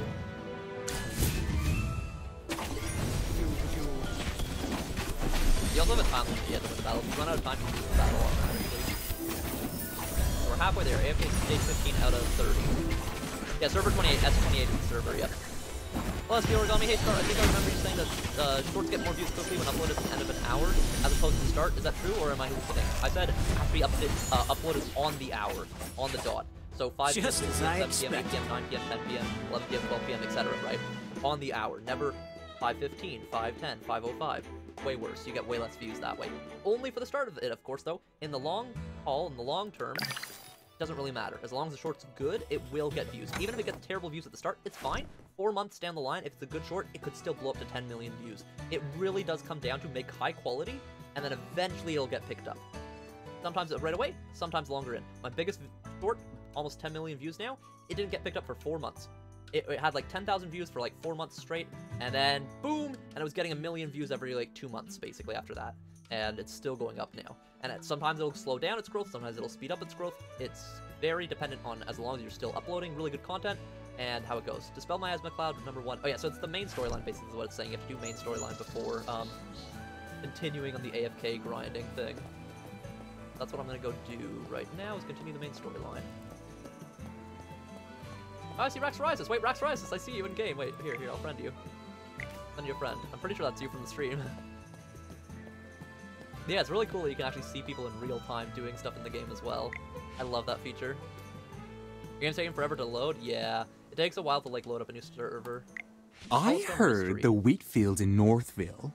Speaker 1: You also have a time limit at the the battle. If you run out of time, you lose the battle automatically. So we're halfway there. AFK stage 15 out of 30. Yeah, server 28, S28 is the server, yep. Plus, the origami hey start. I think I remember you saying that uh, shorts get more views quickly when uploaded at the end of an hour as opposed to the start. Is that true, or am I hallucinating? I said has to be updated, uh, uploaded on the hour, on the dot. So 5 p.m., 6 p.m., 7 p.m., 8 p.m., 9 p.m., 10 p.m., 11 p.m., 12 p.m., etc. Right? On the hour, never 5:15, 5:10, 5:05. Way worse. You get way less views that way. Only for the start of it, of course. Though, in the long haul, in the long term, doesn't really matter. As long as the short's good, it will get views. Even if it gets terrible views at the start, it's fine. Four months down the line, if it's a good short, it could still blow up to 10 million views. It really does come down to make high quality, and then eventually it'll get picked up. Sometimes right away, sometimes longer in. My biggest short, almost 10 million views now, it didn't get picked up for four months. It, it had like 10,000 views for like four months straight, and then boom, and it was getting a million views every like two months basically after that. And it's still going up now. And it, sometimes it'll slow down its growth, sometimes it'll speed up its growth. It's very dependent on as long as you're still uploading really good content and how it goes. Dispel Miasma Cloud, number one. Oh yeah, so it's the main storyline basically is what it's saying. You have to do main storyline before um, continuing on the AFK grinding thing. That's what I'm gonna go do right now is continue the main storyline. Oh, I see Rax Rises. Wait, Rax Rises. I see you in game. Wait, here, here, I'll friend you. Send you a friend. I'm pretty sure that's you from the stream. yeah, it's really cool that you can actually see people in real time doing stuff in the game as well. I love that feature. Your game's taking forever to load? Yeah. It takes a while to like load up a new server.
Speaker 21: I heard the wheat fields in Northville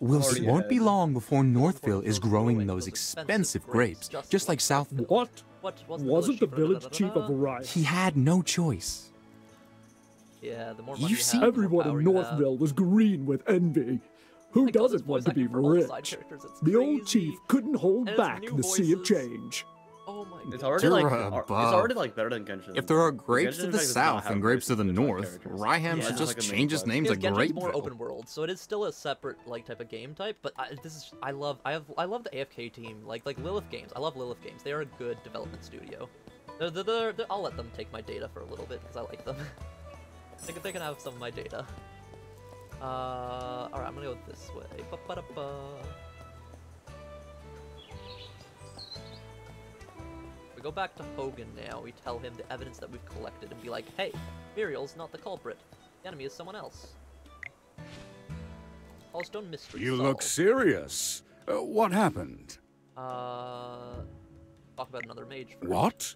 Speaker 21: will
Speaker 1: Already
Speaker 21: won't be long before Northville is growing those expensive grapes, just like South.
Speaker 22: What?
Speaker 1: What
Speaker 22: Wasn't the village chief of Orion?
Speaker 21: He had no choice.
Speaker 1: Yeah, the more
Speaker 21: You
Speaker 1: money you,
Speaker 21: see-
Speaker 1: have, the more
Speaker 22: Everyone in. Northville was green with envy. Who doesn't want to be rich? The old chief couldn't hold back the sea of change.
Speaker 1: My
Speaker 3: It's already like
Speaker 21: You're
Speaker 3: it's already like better than Genshin.
Speaker 21: If there are grapes
Speaker 3: Genshin
Speaker 21: to the
Speaker 3: Impact does not
Speaker 21: south and grapes to the north,
Speaker 3: just characters.
Speaker 21: Ryham
Speaker 3: Yeah,
Speaker 21: should just
Speaker 3: like
Speaker 21: change his name to
Speaker 1: Because Genshin's more open world, so it is still a separate like type of game type. But I, this is I love I have I love the AFK team like like Lilith Games. I love Lilith Games. They are a good development studio. They're, they're, they're, they're- I'll let them take my data for a little bit because I like them. they, can, they can have some of my data. Uh, all right, I'm gonna go this way. Ba-ba-da-ba. We go back to Hogan now. We tell him the evidence that we've collected and be like, hey, Muriel's not the culprit. The enemy is someone else. Holstone mystery
Speaker 8: You look serious. Uh, what happened?
Speaker 1: Uh, talk about another mage first.
Speaker 8: What?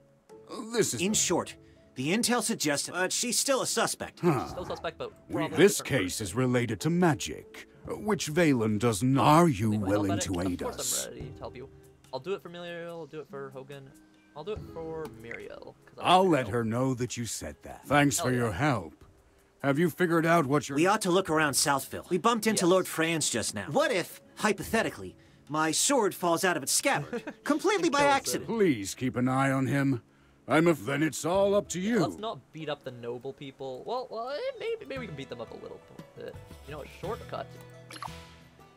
Speaker 8: This is
Speaker 10: In short, the intel suggests but she's still a suspect.
Speaker 8: Huh.
Speaker 1: Still suspect, but
Speaker 8: We- this
Speaker 1: different
Speaker 8: case is related to magic, uh, which Valen does not. Are you willing to aid
Speaker 1: of course
Speaker 8: us?
Speaker 1: I'm ready to help you. I'll do it for Muriel, I'll do it for Hogan. I'll do it for Muriel. I
Speaker 8: I'll
Speaker 1: like
Speaker 8: let her know that you said that. Thanks
Speaker 1: Hell
Speaker 8: for
Speaker 1: yeah.
Speaker 8: your help. Have you figured out what you're?
Speaker 10: We ought to look around Southville. We bumped into Lord Franz just now. What if, hypothetically, my sword falls out of its scabbard, completely by accident?
Speaker 8: Please keep an eye on him. I'm a. Then it's all up to you.
Speaker 1: Let's not beat up the noble people. Well, well, eh, maybe maybe we can beat them up a little bit. You know, a shortcut.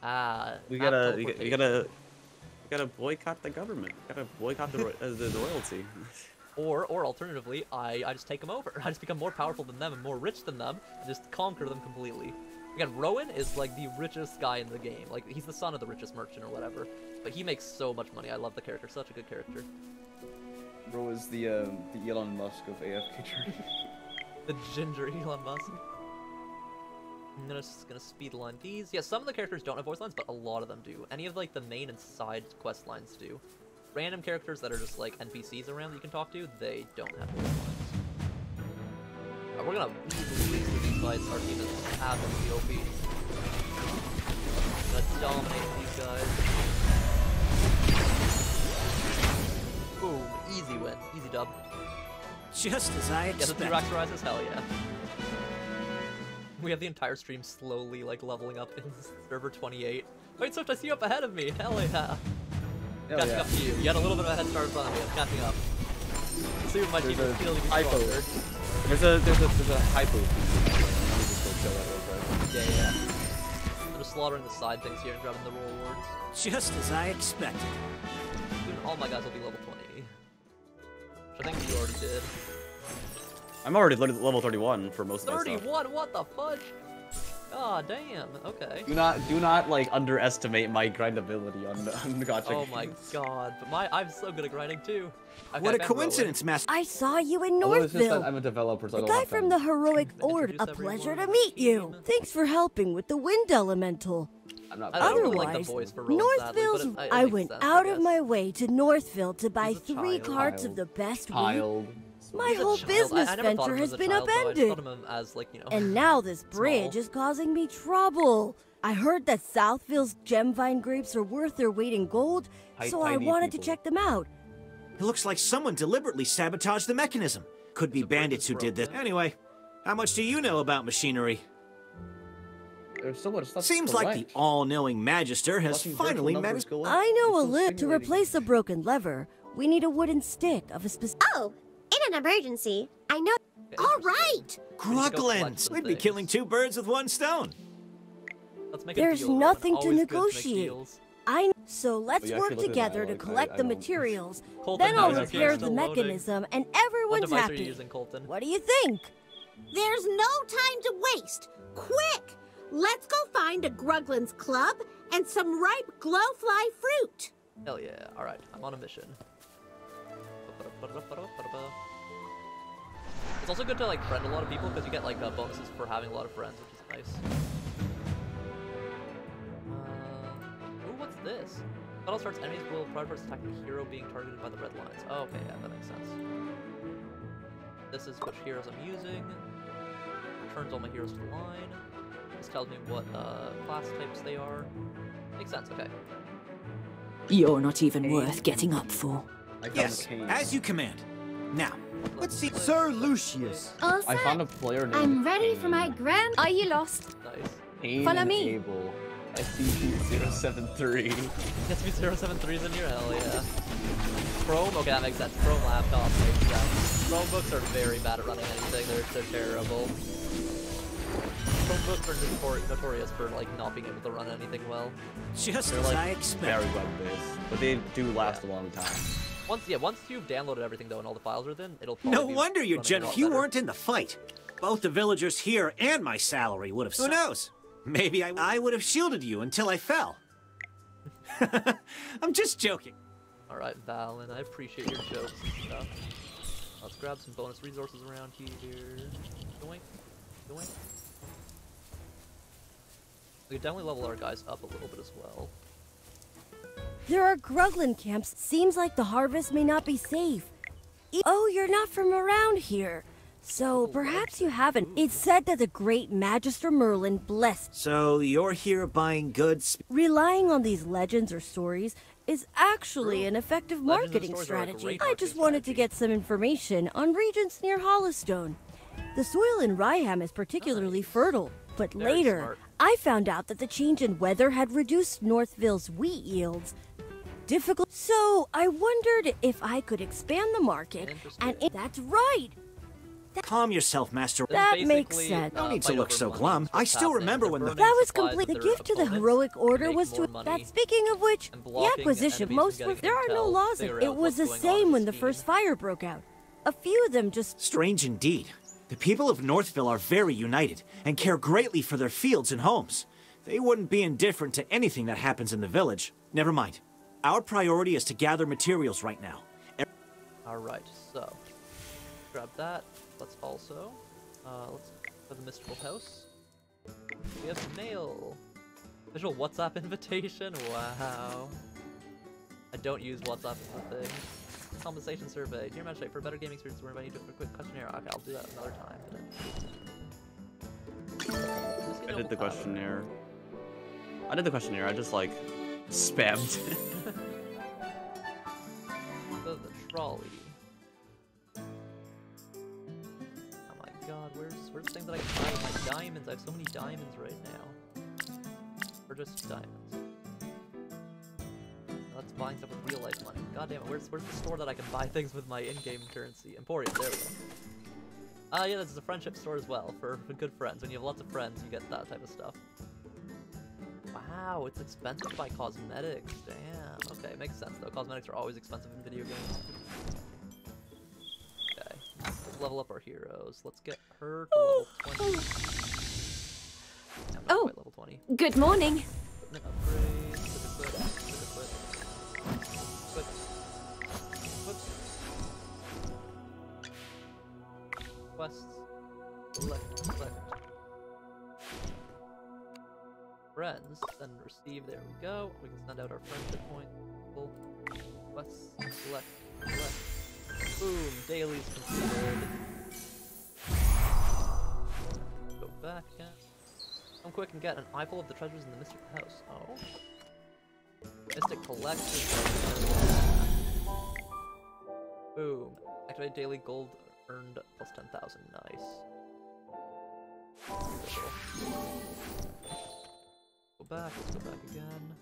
Speaker 1: Ah,
Speaker 3: We gotta, we, gotta, we gotta boycott the government. We gotta boycott the, ro- uh, the, the royalty.
Speaker 1: Or, or alternatively, I, I just take them over. I just become more powerful than them and more rich than them, and just conquer them completely. Again, Rowan is like the richest guy in the game. Like he's the son of the richest merchant or whatever, but he makes so much money. I love the character. Such a good character.
Speaker 2: Bro is the um, the Elon Musk of AFK journey.
Speaker 1: The ginger Elon Musk. I'm gonna just gonna speed line these. Yeah, some of the characters don't have voice lines, but a lot of them do. Any of like the main and side quest lines do. Random characters that are just like NPCs around that you can talk to, they don't have voice lines. Uh, we're gonna easily lose these fights. Our team is absolutely OP. Gonna dominate these guys. Boom, easy win, easy dub.
Speaker 10: Just as I expected.
Speaker 1: Yeah, the. T-Rex rises, hell yeah. We have the entire stream slowly, like, leveling up in server 28. Wait, Swift, I see you up ahead of me. Hell yeah.
Speaker 2: Hell
Speaker 1: catching
Speaker 2: yeah.
Speaker 1: up to you. You had a little bit of a head start in front of me. I'm catching up. See if my team
Speaker 2: There's
Speaker 1: is
Speaker 2: a
Speaker 1: feeling
Speaker 2: hypo.
Speaker 1: stronger.
Speaker 2: There's a there's a there's a hypo. Let me just go show that real quick.
Speaker 1: Yeah, yeah. I'm just slaughtering the side things here and grabbing the rewards.
Speaker 10: Just as I expected.
Speaker 1: Soon all my guys will be level 20. Which I think you already did.
Speaker 3: I'm already level 31 for most of my stuff.
Speaker 1: 31? What the fudge? God damn. Okay.
Speaker 3: Do not, do not like underestimate my grindability on on Gacha.
Speaker 1: Oh my god. But my I'm so good at grinding too. Okay,
Speaker 10: What a
Speaker 1: I found Rowan.
Speaker 10: coincidence, Master.
Speaker 14: I saw you in
Speaker 3: Although it's just that
Speaker 14: Northville.
Speaker 3: I'm a developer, so I
Speaker 14: The
Speaker 3: don't
Speaker 14: guy from the heroic Ord, a pleasure to meet you. Thanks for helping with the wind elemental.
Speaker 3: I'm not.
Speaker 1: I don't really like the
Speaker 14: Otherwise,
Speaker 1: voice for Rowan, sadly, but
Speaker 14: Northville's.
Speaker 1: it- it
Speaker 14: I went
Speaker 1: sense, I
Speaker 14: out of my way to Northville to buy three
Speaker 1: child.
Speaker 14: carts of the best weed.
Speaker 3: Child.
Speaker 14: My
Speaker 1: He's
Speaker 14: whole business
Speaker 1: I, I
Speaker 14: venture
Speaker 1: of him as
Speaker 14: has been
Speaker 1: child, though. I just
Speaker 14: upended.
Speaker 1: thought of him as like you know.
Speaker 14: And now this bridge
Speaker 1: Small.
Speaker 14: is causing me trouble. I heard that Southville's gemvine grapes are worth their weight in gold,
Speaker 10: Hi-
Speaker 14: so I wanted
Speaker 10: people.
Speaker 14: to check them out.
Speaker 10: It looks like someone deliberately sabotaged the mechanism. Could be bandits who did this. Anyway, how much do you know about machinery?
Speaker 3: There's so much stuff.
Speaker 10: Seems
Speaker 3: to
Speaker 10: like
Speaker 3: collect.
Speaker 10: the all-knowing Magister has
Speaker 3: Watching
Speaker 10: finally met
Speaker 3: numbers
Speaker 10: his...
Speaker 3: go up.
Speaker 14: I know a
Speaker 3: It's so
Speaker 14: little. To replace a broken lever, we need a wooden stick of a specific.
Speaker 15: Oh, in an emergency, I know.
Speaker 9: All right.
Speaker 10: Gruglins! We'd be killing two birds with one stone.
Speaker 1: Let's make
Speaker 14: There's
Speaker 1: a deal,
Speaker 14: nothing to
Speaker 1: Always good make
Speaker 14: negotiate.
Speaker 1: deals.
Speaker 14: I so let's
Speaker 3: you
Speaker 14: work
Speaker 3: actually look at
Speaker 14: together to collect
Speaker 3: I
Speaker 14: the
Speaker 3: know.
Speaker 14: materials.
Speaker 1: Colton,
Speaker 14: then I'll repair the
Speaker 1: loading?
Speaker 14: mechanism, and everyone's
Speaker 1: device
Speaker 14: happy.
Speaker 1: are you using, Colton?
Speaker 14: What do you think?
Speaker 9: There's no time to waste. Quick! Let's go find a Gruglin's club and some ripe glowfly fruit.
Speaker 1: Hell yeah. All right, I'm on a mission. It's also good to like friend a lot of people because you get like uh, bonuses for having a lot of friends, which is nice. Uh, ooh, what's this? Battle starts. Enemies will prioritize attacking the hero being targeted by the red lines. Oh, okay, yeah, that makes sense. This is which heroes I'm using. Returns all my heroes to the line. This tells me what uh, class types they are. Makes sense. Okay.
Speaker 16: You're not even worth getting up for.
Speaker 10: Yes, as you command. Now, let's see...
Speaker 12: Sir Lucius.
Speaker 17: Also,
Speaker 3: I found a player named
Speaker 17: I'm ready for my grand. Are you lost?
Speaker 1: Nice.
Speaker 3: Cain
Speaker 17: Follow
Speaker 3: and
Speaker 17: me.
Speaker 3: Abel. SCP-073.
Speaker 1: Gets me 073s in here? Hell yeah. Chrome? Okay, that makes sense. Chrome laptop makes sense. Chromebooks are very bad at running anything. They're, they're terrible. Chromebooks are notori notorious for like not being able to run anything well.
Speaker 10: Just
Speaker 1: They're
Speaker 10: as I expected.
Speaker 3: Very web-based, but they do last a long time.
Speaker 1: Once, yeah, once you've downloaded everything though and all the files are in, it'll.
Speaker 10: No
Speaker 1: probably be
Speaker 10: wonder you're
Speaker 1: running a
Speaker 10: generous.
Speaker 1: lot
Speaker 10: You
Speaker 1: better.
Speaker 10: weren't in the fight. Both the villagers here and my salary would have. Who knows? Maybe I, I would have shielded you until I fell. I'm just joking.
Speaker 1: All right, Valen, I appreciate your jokes and stuff. Let's grab some bonus resources around here. Doink, doink. We could definitely level our guys up a little bit as well.
Speaker 14: There are Gruglin camps. Seems like the harvest may not be safe. E- Oh, you're not from around here. So perhaps you haven't. It's said that the great Magister Merlin blessed.
Speaker 10: So you're here buying goods?
Speaker 14: Relying on these legends or stories is actually an effective
Speaker 10: Legends and
Speaker 14: marketing
Speaker 10: stories are a
Speaker 14: strategy. I just wanted to get some information on regions near Hollowstone. The soil in Ryham is particularly fertile, but
Speaker 1: Very
Speaker 14: later
Speaker 1: smart.
Speaker 14: I found out that the change in weather had reduced Northville's wheat yields. Difficult. So I wondered if I could expand the market, and it, that's right.
Speaker 10: Calm yourself, Master.
Speaker 14: That makes sense.
Speaker 10: No need to look so glum. I still remember when the.
Speaker 14: That was complete. The gift to the heroic order was to. That speaking of which, the acquisition. Most
Speaker 1: from
Speaker 14: were. There are no
Speaker 1: intel,
Speaker 14: laws.
Speaker 1: figure
Speaker 14: It was the
Speaker 1: what's going on
Speaker 14: same when
Speaker 1: the
Speaker 14: the first fire broke out. A few of them just.
Speaker 10: Strange indeed. The people of Northville are very united and care greatly for their fields and homes. They wouldn't be indifferent to anything that happens in the village. Never mind. Our priority is to gather materials right now.
Speaker 1: All right, so grab that. Let's also uh, let's go to the mystical house. We have mail. Visual WhatsApp invitation. Wow. I don't use WhatsApp as a thing. Compensation survey. Dear Magistrate, for a better gaming experience, we're inviting you to a quick questionnaire. Okay, I'll do that another time.
Speaker 3: I did the questionnaire. I did the questionnaire. I just like spammed.
Speaker 1: To the trolley. Oh my god, where's where's the thing that I can buy with my diamonds? I have so many diamonds right now. Or just diamonds. Let's buying stuff with real life money. God damn it, where's where's the store that I can buy things with my in-game currency? Emporium, there we go. Ah, yeah, this is a friendship store as well for, for good friends. When you have lots of friends, you get that type of stuff. Wow, it's expensive to buy cosmetics. Damn. Okay, makes sense though. Cosmetics are always expensive in video games. Okay, let's level up our heroes. Let's get her to level 20.
Speaker 11: Good morning.
Speaker 1: Upgrade. Select. Select. Friends. Send receive. There we go. We can send out our friendship point. Cool. Select. Select. Boom. Dailies completed. Go back again. Come quick and get an eyeful of the treasures in the Mystic House. Oh. Mystic Collection. Boom. Activate daily gold earned plus 10,000. Nice. Go back. Let's go back again.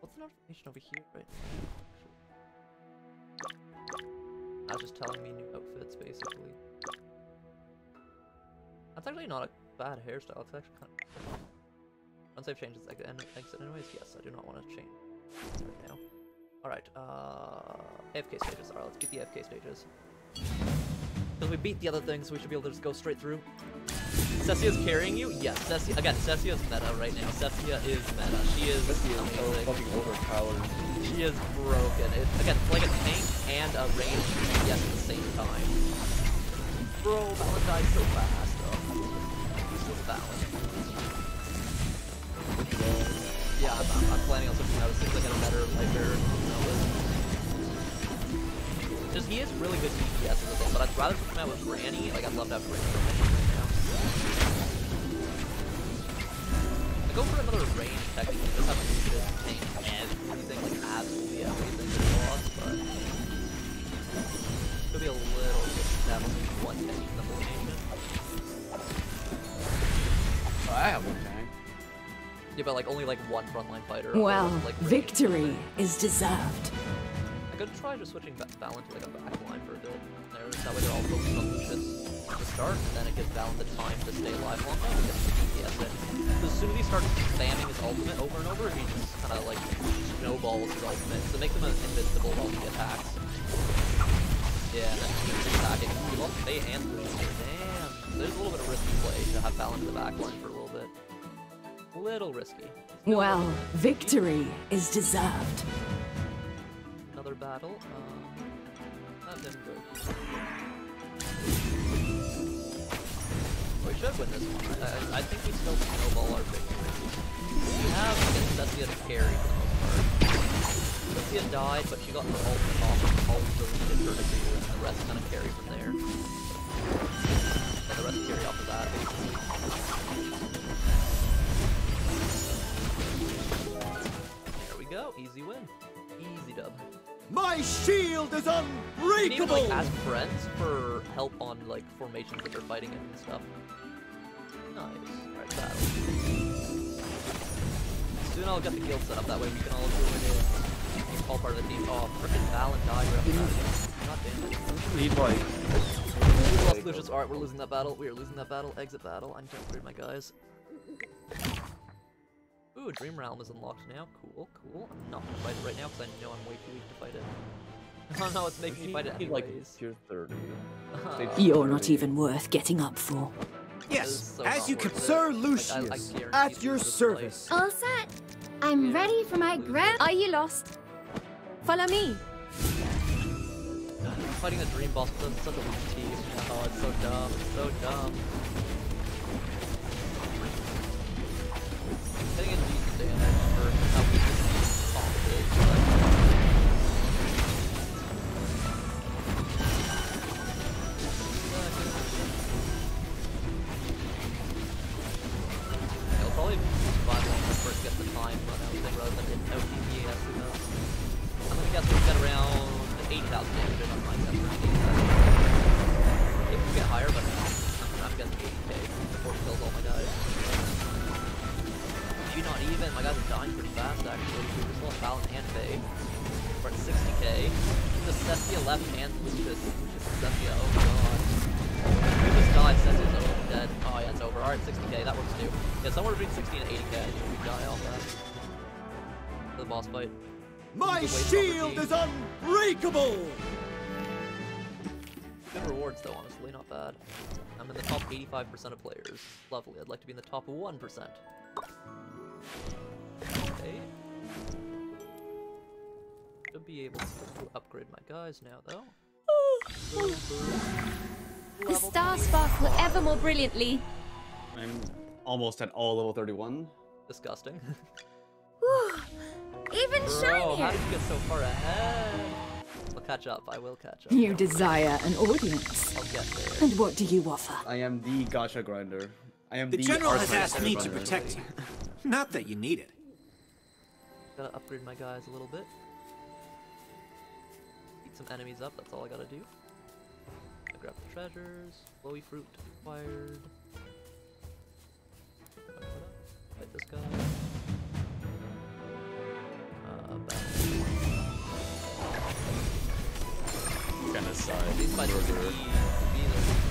Speaker 1: What's the notification over here right now? That's just telling me new outfits, basically. That's actually not a bad hairstyle. It's actually kind of. Unsafe changes exit, exit anyways. Yes, I do not want to change right now. All right. Uh, AFK stages. All right, let's beat the AFK stages. Because we beat the other things, so we should be able to just go straight through. Cecia's carrying you? Yes, Cecia. Again, Cecia's meta right now. Cecia is meta. She is
Speaker 2: Cecia is so fucking overpowered.
Speaker 1: She is broken. It, again, it's like a tank and a range yes at the same time. Bro, Valentine died so fast. Oh, just Valen. Yeah, I'm, I'm, planning on switching out. It seems like a better, lighter, Just he is really good DPS this game, but I'd rather switch him out with Granny. Like I'd love to have Granny right. I go for another range. Just have a good tank everything, like absolutely everything the boss, but could be a little bit definitely one tank in the formation.
Speaker 2: Oh, I have.
Speaker 1: Yeah, but like only like one frontline fighter.
Speaker 16: Well,
Speaker 1: otherwise, like,
Speaker 16: victory is deserved.
Speaker 1: I could try just switching Valen to like a backline for a bit. There, that way they're all focused on Lucius to start, and then it gives Valen the time to stay alive long enough to get the DPS in. As soon as he starts spamming his ultimate over and over, he just kind of like snowballs his ultimate. So make them invincible while he attacks. Yeah, and then he's attacking. He lost Faye and Lucius. Damn. There's a little bit of risky play to have Valen in the backline for a little little risky.
Speaker 16: Well, victory is deserved.
Speaker 1: Another battle. Um, that didn't go. We should win this one. I, I, think we still snowball our victory. We have Cecia to carry for the most part. Cecia died, but she got her ultimate off and all deleted her to do, and the rest kind of carry from there. And the rest carry off of that, basically. Go. Easy win. Easy dub.
Speaker 12: My shield is
Speaker 1: We can even
Speaker 12: unbreakable!
Speaker 1: like ask friends for help on like formations that they're fighting in and stuff. Nice. Alright, battle. Soon I'll get the guild set up, that way we can all join in. All part of the team. Oh, frickin' Valen died right after God damn it.
Speaker 3: Need like.
Speaker 1: We lost Lucius. Alright, we're losing that battle. We are losing that battle. Exit battle. I'm to upgrade my guys. Ooh, Dream Realm is unlocked now. Cool, cool. I'm not gonna fight it right now because I know I'm way too weak to fight it. Oh no, it's making me fight it
Speaker 2: He's like
Speaker 1: anyways.
Speaker 2: tier 30.
Speaker 1: Uh-huh.
Speaker 16: You're
Speaker 2: 30.
Speaker 16: not even worth getting up for.
Speaker 10: Yes,
Speaker 1: so
Speaker 10: as you
Speaker 1: worth
Speaker 10: can.
Speaker 1: it.
Speaker 12: Sir
Speaker 1: Like, I- I
Speaker 12: Lucius, at your
Speaker 1: this is
Speaker 12: service.
Speaker 17: All set. I'm ready for my grand. Are you lost? Follow me.
Speaker 1: Fighting the Dream Boss is such a weak team. Oh, it's so dumb. It's so dumb. Getting a decent damage for how weak this boss is,
Speaker 12: unbreakable!
Speaker 1: Good rewards though, honestly, not bad. I'm in the top 85% of players. Lovely. I'd like to be in the top 1%. Okay. Should be able to upgrade my guys now though.
Speaker 17: The star sparkle ever more brilliantly.
Speaker 2: I'm almost at all level 31.
Speaker 1: Disgusting.
Speaker 17: Even
Speaker 1: Bro,
Speaker 17: shinier.
Speaker 1: how did you get so far ahead? I'll catch up. I will catch up.
Speaker 16: You desire an audience.
Speaker 1: I'll get there.
Speaker 16: And what do you offer?
Speaker 2: I am the gacha grinder. I am
Speaker 10: The
Speaker 2: the,
Speaker 10: general has asked me to protect you. Not that you need it.
Speaker 1: Gotta upgrade my guys a little bit. Beat some enemies up, that's all I gotta do. I grab the treasures, glowy fruit acquired. Fight this guy. Uh, back.
Speaker 3: Genocide.
Speaker 1: These fights are be, be the-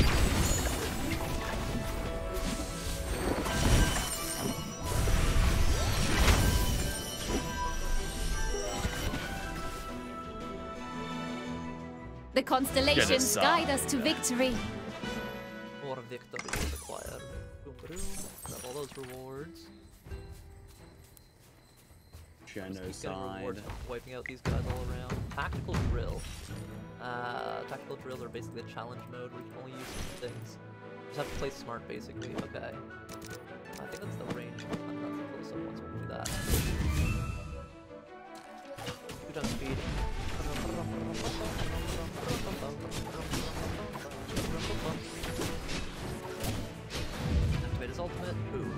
Speaker 17: The constellations
Speaker 1: Genocide.
Speaker 17: guide us to victory.
Speaker 1: More victories acquired. Boom, boom. Grab all those rewards. Just keep getting
Speaker 3: Genocide.
Speaker 1: rewards wiping out these guys all around. Tactical drill. Uh, tactical drills are basically a challenge mode where you can only use certain things. You just have to play smart, basically. Okay. I think that's the range one. That's the close up ones. We'll do that. Two jump speed. Activate his ultimate. Boom.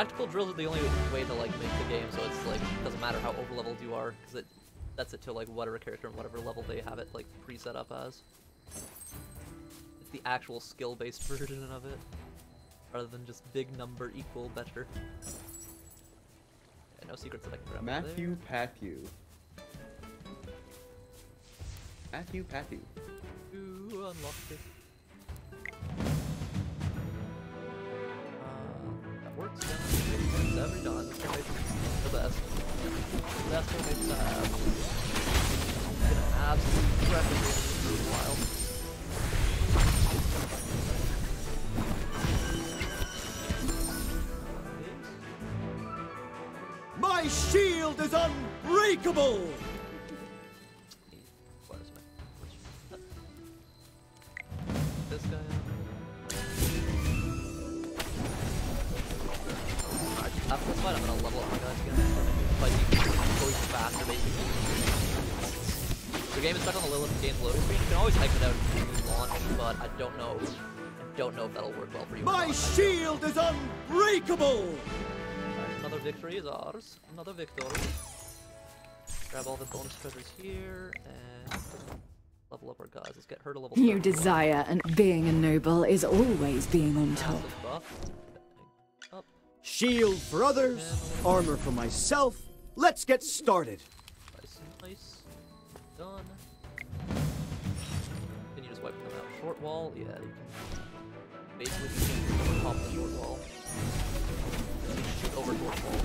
Speaker 1: Tactical drills are the only way to like make the game, so it's like doesn't matter how over leveled you are, because it that's it to like whatever character and whatever level they have it like preset up as. It's the actual skill based version of it, rather than just big number equal better. Yeah, no secrets that I can grab.
Speaker 2: Matthew Patthew. Matthew Patthew.
Speaker 1: Ooh, unlocked it. Works. The best. The best formation I have. It's been an absolute record for a while.
Speaker 12: My shield is unbreakable!
Speaker 1: Ours. Another victory. Grab all the bonus treasures here and level up our guys. Let's get her to level
Speaker 16: You
Speaker 1: 30.
Speaker 16: desire and being a noble is always being on top.
Speaker 1: Massive buff. Up.
Speaker 12: Shield for others, armor for myself. Let's get started.
Speaker 1: Nice, nice. Done. Can you just wipe them out? Short wall? Yeah, you can. Basically, you can pop the short wall. You can shoot over short walls,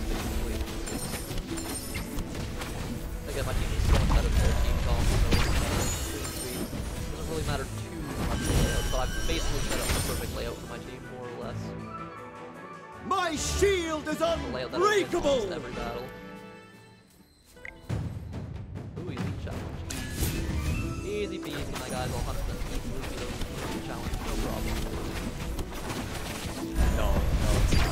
Speaker 1: Again, my team is so much better than their team comp, so it's pretty sweet. Doesn't really matter too much layout, but I've basically set up the perfect layout for my team, more or less.
Speaker 12: My shield is
Speaker 1: The layout that I win almost
Speaker 12: unbreakable!
Speaker 1: every battle. Ooh, easy challenge. Easy peasy, my guys will 100% easily beat easy challenge, no problem.
Speaker 3: No, no, it's not.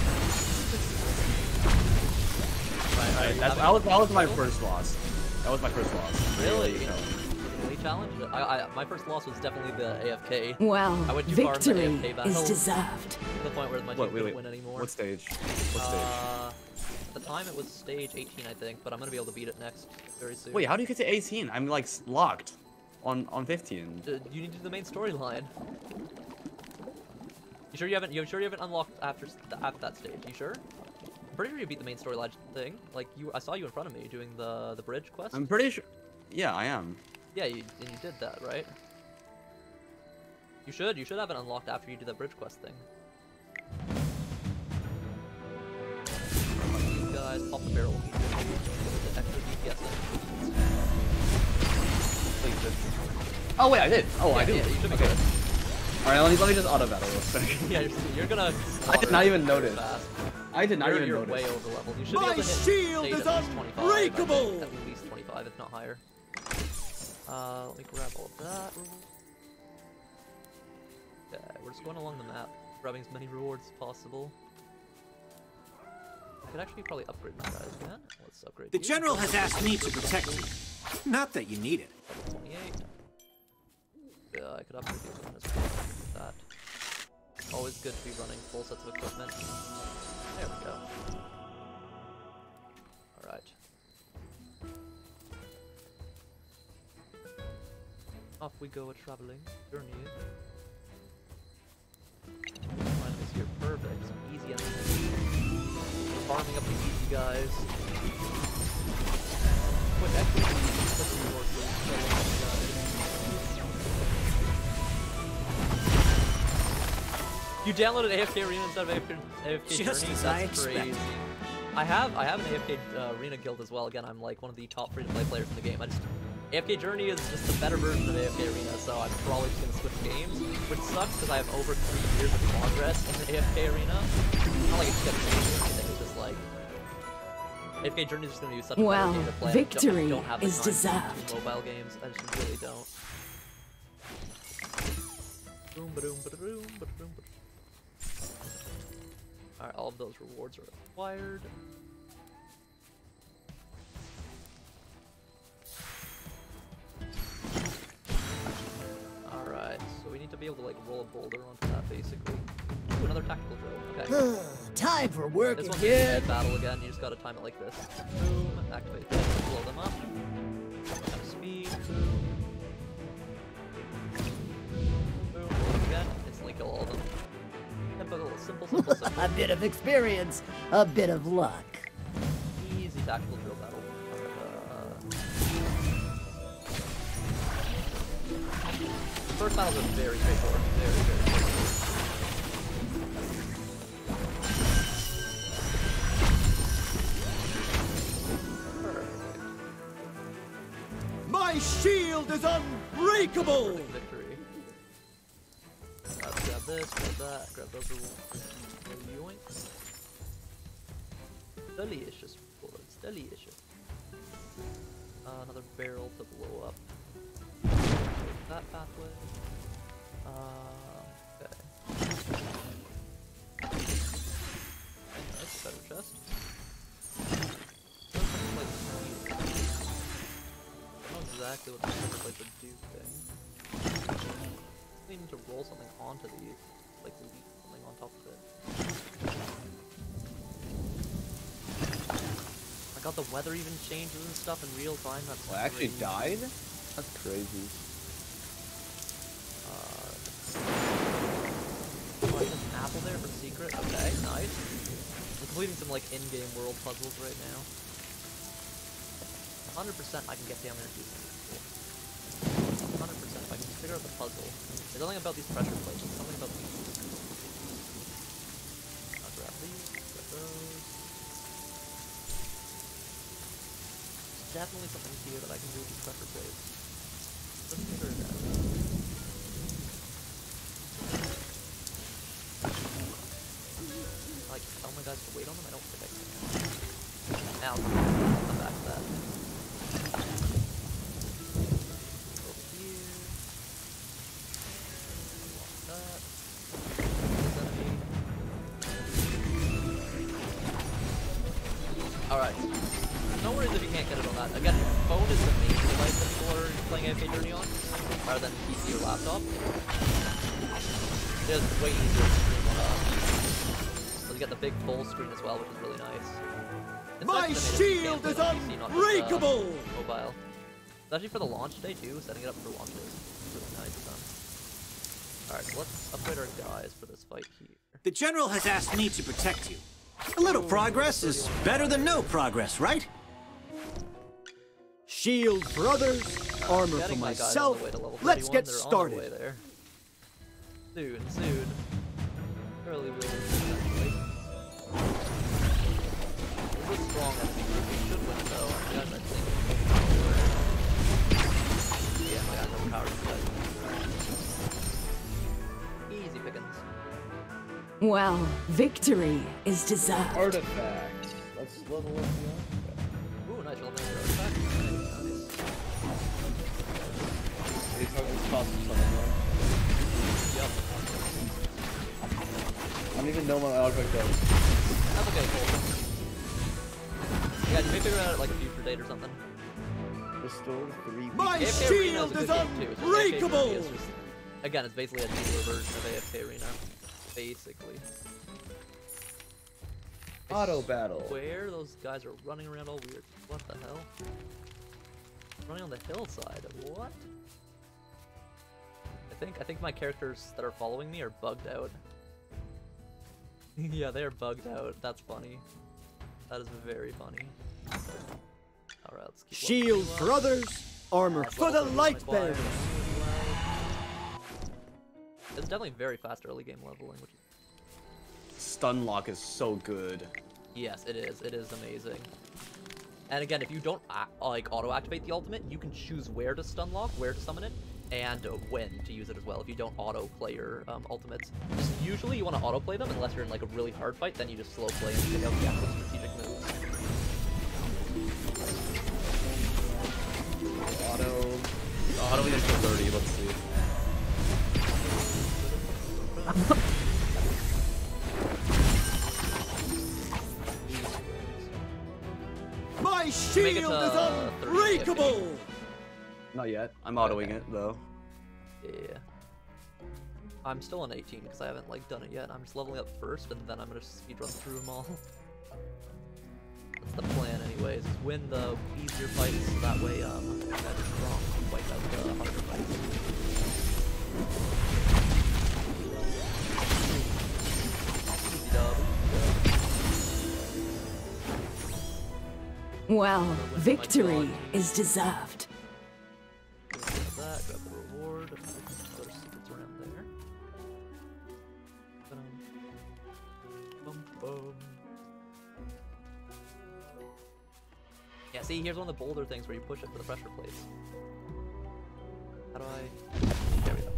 Speaker 3: Right, right. That's, that, was, that was my first loss. That was my first loss.
Speaker 1: Really?
Speaker 3: You know.
Speaker 1: Really challenge? I, I, my first loss was definitely the AFK.
Speaker 16: Well,
Speaker 1: I went too far
Speaker 16: victory
Speaker 1: AFK battle.
Speaker 16: is deserved.
Speaker 1: To the point where my team
Speaker 3: What, wait,
Speaker 1: couldn't
Speaker 3: wait.
Speaker 1: win anymore.
Speaker 3: What stage? What stage?
Speaker 1: Uh, at the time it was stage 18, I think, but I'm gonna be able to beat it next very soon.
Speaker 3: Wait, how do you get to 18? I'm like locked on on 15.
Speaker 1: Uh, you need to do the main storyline. You sure you haven't? You sure you haven't unlocked after s- after that stage? You sure? I'm pretty sure you beat the main storyline thing. Like you, I saw you in front of me doing the the bridge quest.
Speaker 3: I'm pretty sure. Yeah, I am.
Speaker 1: Yeah, you and you did that, right? You should. You should have it unlocked after you do the bridge quest thing. These guys pop the barrel the extra DPS in.
Speaker 2: Wait, you did. Oh wait, I did. Oh, I
Speaker 1: Yeah,
Speaker 2: do.
Speaker 1: yeah, you should be
Speaker 2: okay.
Speaker 1: good.
Speaker 2: All right, let me let me just auto battle real quick.
Speaker 1: yeah, you're, you're gonna.
Speaker 2: I did not even notice.
Speaker 1: fast.
Speaker 2: I did not
Speaker 1: you're,
Speaker 2: even
Speaker 1: you're
Speaker 2: notice.
Speaker 1: way over leveled. You should
Speaker 12: My
Speaker 1: be able to hit
Speaker 12: shield is
Speaker 1: at least 25,
Speaker 12: unbreakable!
Speaker 1: At least 25, if not higher. Uh, let me grab all of that. Okay, we're just going along the map, grabbing as many rewards as possible. I could actually probably upgrade my guys again. Let's upgrade.
Speaker 10: The
Speaker 1: you.
Speaker 10: general has asked me to protect you. Not that you need it.
Speaker 1: 28. Yeah, I could upgrade you again as that. Always good to be running full sets of equipment. There we go. Alright. Off we go a traveling journey. This here perfect. Easy enemies. Farming up the easy guys. You downloaded AFK Arena instead of AFK, AFK
Speaker 10: Just
Speaker 1: Journey?
Speaker 10: as I
Speaker 1: That's crazy.
Speaker 10: expected.
Speaker 1: I have I have an AFK uh, Arena guild as well. Again, I'm like one of the top free-to-play players in the game. I just AFK Journey is just a better version of AFK Arena, so I'm probably just gonna switch games, which sucks because I have over three years of progress in the AFK Arena. It's not like it's gonna change or anything. It's just like AFK Journey is just gonna be such a
Speaker 16: Well,
Speaker 1: game to play. I don't- I
Speaker 16: victory
Speaker 1: don't have the
Speaker 16: is
Speaker 1: time to
Speaker 16: deserved.
Speaker 1: Mobile games, I just really don't. Boom, ba-doom, ba-da-doom, ba-da-doom, ba-da- Alright, all of those rewards are acquired. Alright, so we need to be able to like roll a boulder onto that basically. Ooh, another tactical drill. Okay.
Speaker 12: Time for work
Speaker 1: This one's
Speaker 12: again.
Speaker 1: speed battle again. You just gotta time it like this. Boom, activate this, blow them up. Kind speed. Boom. Boom, again. Instantly kill all of them. Simple, simple, simple, simple.
Speaker 12: a bit of experience, a bit of luck.
Speaker 1: Easy tactical drill battle. Uh, the first battles are very straightforward. Very, very straightforward.
Speaker 12: My shield is unbreakable!
Speaker 1: Grab this, grab that, grab those little yoinks. Delicious, bullets, delicious. Uh, another barrel to blow up. That pathway. Uh, okay. Nice, better chest. Looks I don't know exactly what the different like do. We need to roll something onto these, like leave something on top of it. I got the weather even changes and stuff in real time. That's
Speaker 2: Well, I actually died? That's crazy.
Speaker 1: Uh, oh, an apple there for secret. Okay, nice. I'm completing some like in-game world puzzles right now. 100% I can get down there and do something. 100% if I can figure out the puzzle. There's something about these pressure plates, there's something about these. I'll grab these, grab those. There's definitely something here that I can do with these pressure plates. Let's figure it out. Like, tell my guys to wait on them? I don't think I can. Now, come back to that. Phone is the main device that people are playing AFK Journey on, rather than PC or laptop. It is way easier to stream on a PC. So you get the big full screen as well, which is really nice. It's
Speaker 12: My
Speaker 1: nice that they made it so you
Speaker 12: shield is
Speaker 1: not just, uh,
Speaker 12: unbreakable!
Speaker 1: mobile. Especially for the launch day too, setting it up for launch day is really nice. Alright, so let's upgrade our guys for this fight here.
Speaker 10: The general has asked me to protect you. A little progress is better than no progress, right?
Speaker 12: Shield for others, armor for
Speaker 1: Getting my
Speaker 12: myself.
Speaker 1: the way to level
Speaker 12: Let's get
Speaker 1: they're
Speaker 12: started.
Speaker 1: their way there. Soon, soon. Really, really. This is strong enemy group. We should win though. Yes, I think. Yeah, overpowered these guys. Easy pickings.
Speaker 16: Well, victory is deserved.
Speaker 2: Artifact. Let's level up These tokens cost something.
Speaker 1: Yep.
Speaker 2: I don't even know what my artifact does.
Speaker 1: That's okay, cool. Yeah, you may figure out like a future date or something.
Speaker 2: Restore three.
Speaker 12: My
Speaker 1: AFK Arena
Speaker 12: shield
Speaker 1: is, a
Speaker 12: is
Speaker 1: good too. It's
Speaker 12: unbreakable!
Speaker 1: Just- again, it's basically a newer version of AFK Arena. Basically.
Speaker 2: Auto battle.
Speaker 1: Where those guys are running around all weird. What the hell? Running on the hillside. What? I think I think my characters that are following me are bugged out. yeah, they are bugged out. That's funny. That is very funny. Alright, let's keep
Speaker 12: Shield for others, armor for the light bearers.
Speaker 1: It's definitely very fast early game leveling, which is
Speaker 3: Stun lock is so good.
Speaker 1: Yes, it is. It is amazing. And again, if you don't uh, like auto-activate the ultimate, you can choose where to stun lock, where to summon it, and uh, when to use it as well. If you don't auto-play your um, ultimates, just usually you want to auto-play them unless you're in like a really hard fight. Then you just slow play and pick out the actual strategic moves.
Speaker 3: Auto. Auto is for 30. Let's see.
Speaker 12: My shield is
Speaker 1: 30
Speaker 12: unbreakable!
Speaker 3: Not yet. I'm autoing it though.
Speaker 1: Yeah. I'm still on 18 because I haven't like done it yet. I'm just leveling up first, and then I'm gonna speedrun through them all. That's the plan, anyways. Is win the easier fights, so that way um that is strong to wipe out the harder fights. Easy dub.
Speaker 16: Well, victory is deserved.
Speaker 1: See, here's one of the boulder things where you push it for the pressure plates. How do I... There we go.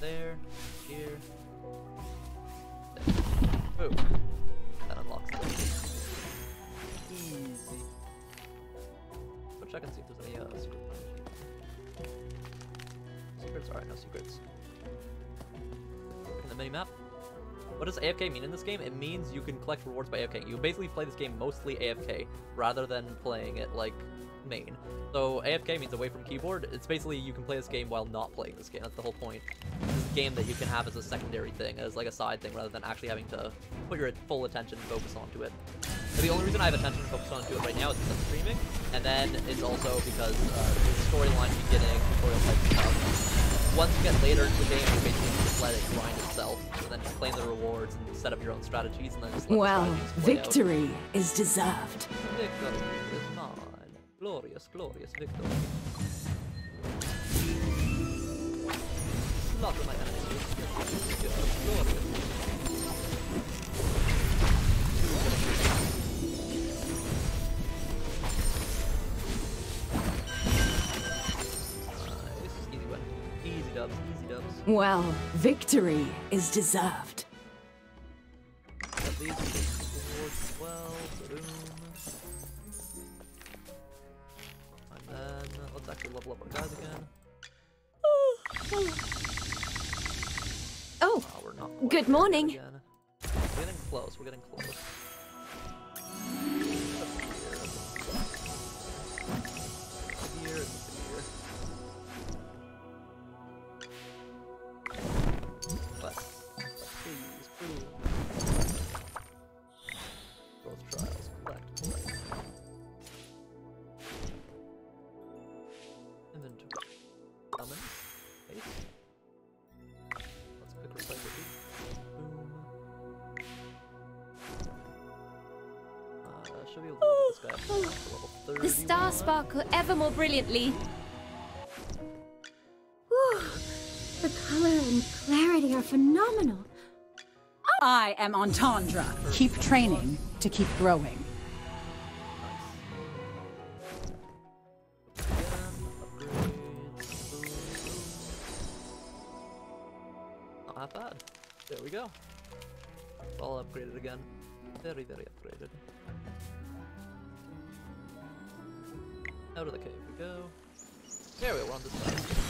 Speaker 1: There, here. There. Boom. That unlocks it. Easy. Go check and see if there's any uh, secret Secrets? Alright, no secrets. In the mini-map. What does AFK mean in this game? It means you can collect rewards by AFK. You basically play this game mostly AFK, rather than playing it like main. So AFK means away from keyboard. It's basically you can play this game while not playing this game. That's the whole point. This game that you can have as a secondary thing, as like a side thing, rather than actually having to put your full attention and focus onto it. The only reason I have attention to focused onto it right now is because I'm streaming, and then it's also because uh, there's storyline beginning, tutorial type stuff. Once you get later into the game, you basically just let it grind itself, and then just claim the rewards and set up your own strategies, and then just let
Speaker 16: Well,
Speaker 1: play out.
Speaker 16: victory is deserved.
Speaker 1: Victory is mine. Glorious, glorious victory. Slaughter my enemies. Glorious.
Speaker 16: Well, victory is deserved.
Speaker 1: Got these rewards as well. Boom. And then let's actually level up our guys again.
Speaker 13: Oh,
Speaker 1: Oh, we're not
Speaker 13: good morning.
Speaker 1: We're getting close. We're getting close.
Speaker 16: am Entendre. Keep training to keep growing.
Speaker 1: Not bad. There we go. All upgraded again. Very, very upgraded. Out of the cave we go. There we are, on this side.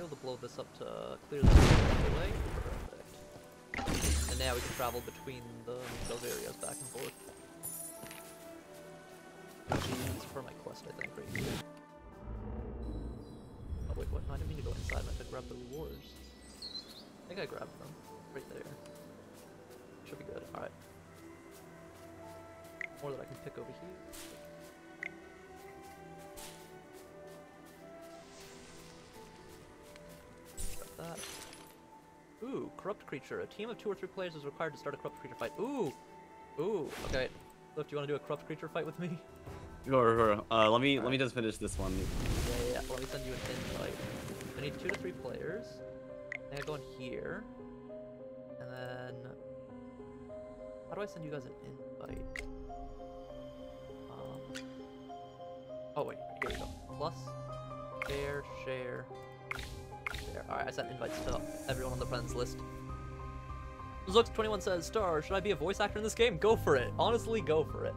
Speaker 1: Be able to blow this up to uh, clear this away. Perfect. And now we can travel between the, those areas back and forth. Jeez, for my quest, I think, right here. Oh wait, what? No, I didn't mean to go inside. I meant to grab the rewards. I think I grabbed them. Right there. Should be good. Alright. More that I can pick over here. That. Ooh, corrupt creature. A team of two or three players is required to start a corrupt creature fight. Ooh! Ooh, okay. Look, do you want to do a corrupt creature fight with me?
Speaker 3: Sure, sure. Uh, let me let me just finish this one.
Speaker 1: Yeah, yeah, yeah. Let me send you an invite. I need two to three players. I think I go in here. And then... How do I send you guys an invite? Um... Oh, wait. Here we go. Plus, share, share, share. Alright, I sent invites to everyone on the friends list. Zooks21 says, Star, should I be a voice actor in this game? Go for it. Honestly, go for it.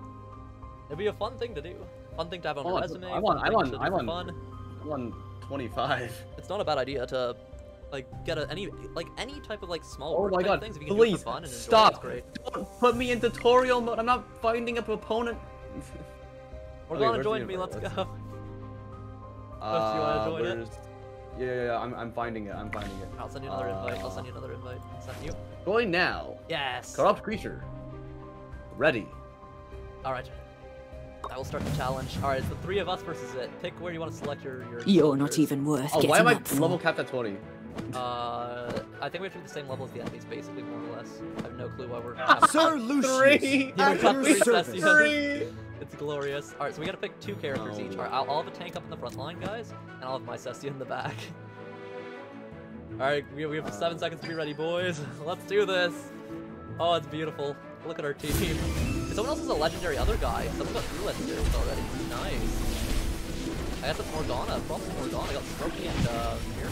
Speaker 1: It'd be a fun thing to do. Fun thing to have on
Speaker 3: Oh,
Speaker 1: a resume.
Speaker 3: I'm on.
Speaker 1: fun
Speaker 3: I'm
Speaker 1: thing
Speaker 3: on.
Speaker 1: to do
Speaker 3: I'm
Speaker 1: for
Speaker 3: on.
Speaker 1: Fun.
Speaker 3: I'm on 25.
Speaker 1: It's not a bad idea to like get a, any like any type of like small
Speaker 3: Oh
Speaker 1: work
Speaker 3: my god!
Speaker 1: things if you can do it
Speaker 3: Please
Speaker 1: for fun and enjoy
Speaker 3: stop!
Speaker 1: it, it's great.
Speaker 3: Don't put me in tutorial mode. I'm not finding a opponent.
Speaker 1: We're
Speaker 3: Okay,
Speaker 1: gonna join me. Let's
Speaker 3: Let's
Speaker 1: go.
Speaker 3: see.
Speaker 1: Let's you wanna
Speaker 3: Uh,
Speaker 1: join it?
Speaker 3: Where's- Yeah, yeah, yeah. I'm, I'm finding it. I'm finding it.
Speaker 1: I'll send you another invite. I'll
Speaker 3: Uh,
Speaker 1: send you another invite. Send you.
Speaker 3: Join now.
Speaker 1: Yes.
Speaker 3: Corrupt creature. Ready.
Speaker 1: All right. I will start the challenge. All right, it's the three of us versus it. Pick where you want to select your your.
Speaker 16: You're not even worth
Speaker 3: Oh, why am I level capped at 20?
Speaker 1: Uh, I think we have to be the same level as the enemies, basically, more or less. I have no clue why we're.
Speaker 12: Sir Lucius,
Speaker 3: Three.
Speaker 1: Yeah, we got three
Speaker 3: Three.
Speaker 1: It's glorious. All right, so we gotta pick two characters each. All right, I'll, I'll have a tank up in the front line, guys, and I'll have my Cecia in the back. All right, we, we have seven seconds to be ready, boys. Let's do this. Oh, it's beautiful. Look at our team. Someone else is a legendary other guy. Someone got three legendaries already. Nice. I got the Morgana. To Morgana. I got Strokey and uh, Mirror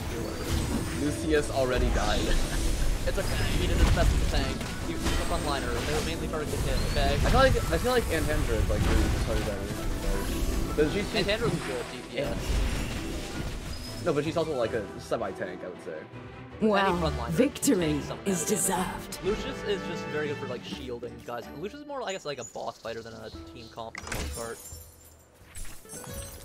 Speaker 3: Lucius already died.
Speaker 1: It's okay. He did his best with the tank. He was a frontliner. They were mainly targeted hit, okay?
Speaker 3: I feel like I feel like Antandra is like really retarded at it. But she's, she's
Speaker 1: Antandra's good DPS.
Speaker 3: no, but she's also like a semi-tank, I would say.
Speaker 16: Well, victory is deserved.
Speaker 1: Lucius is just very good for like shielding guys. Lucius is more, I guess, like a boss fighter than a team comp for the most part.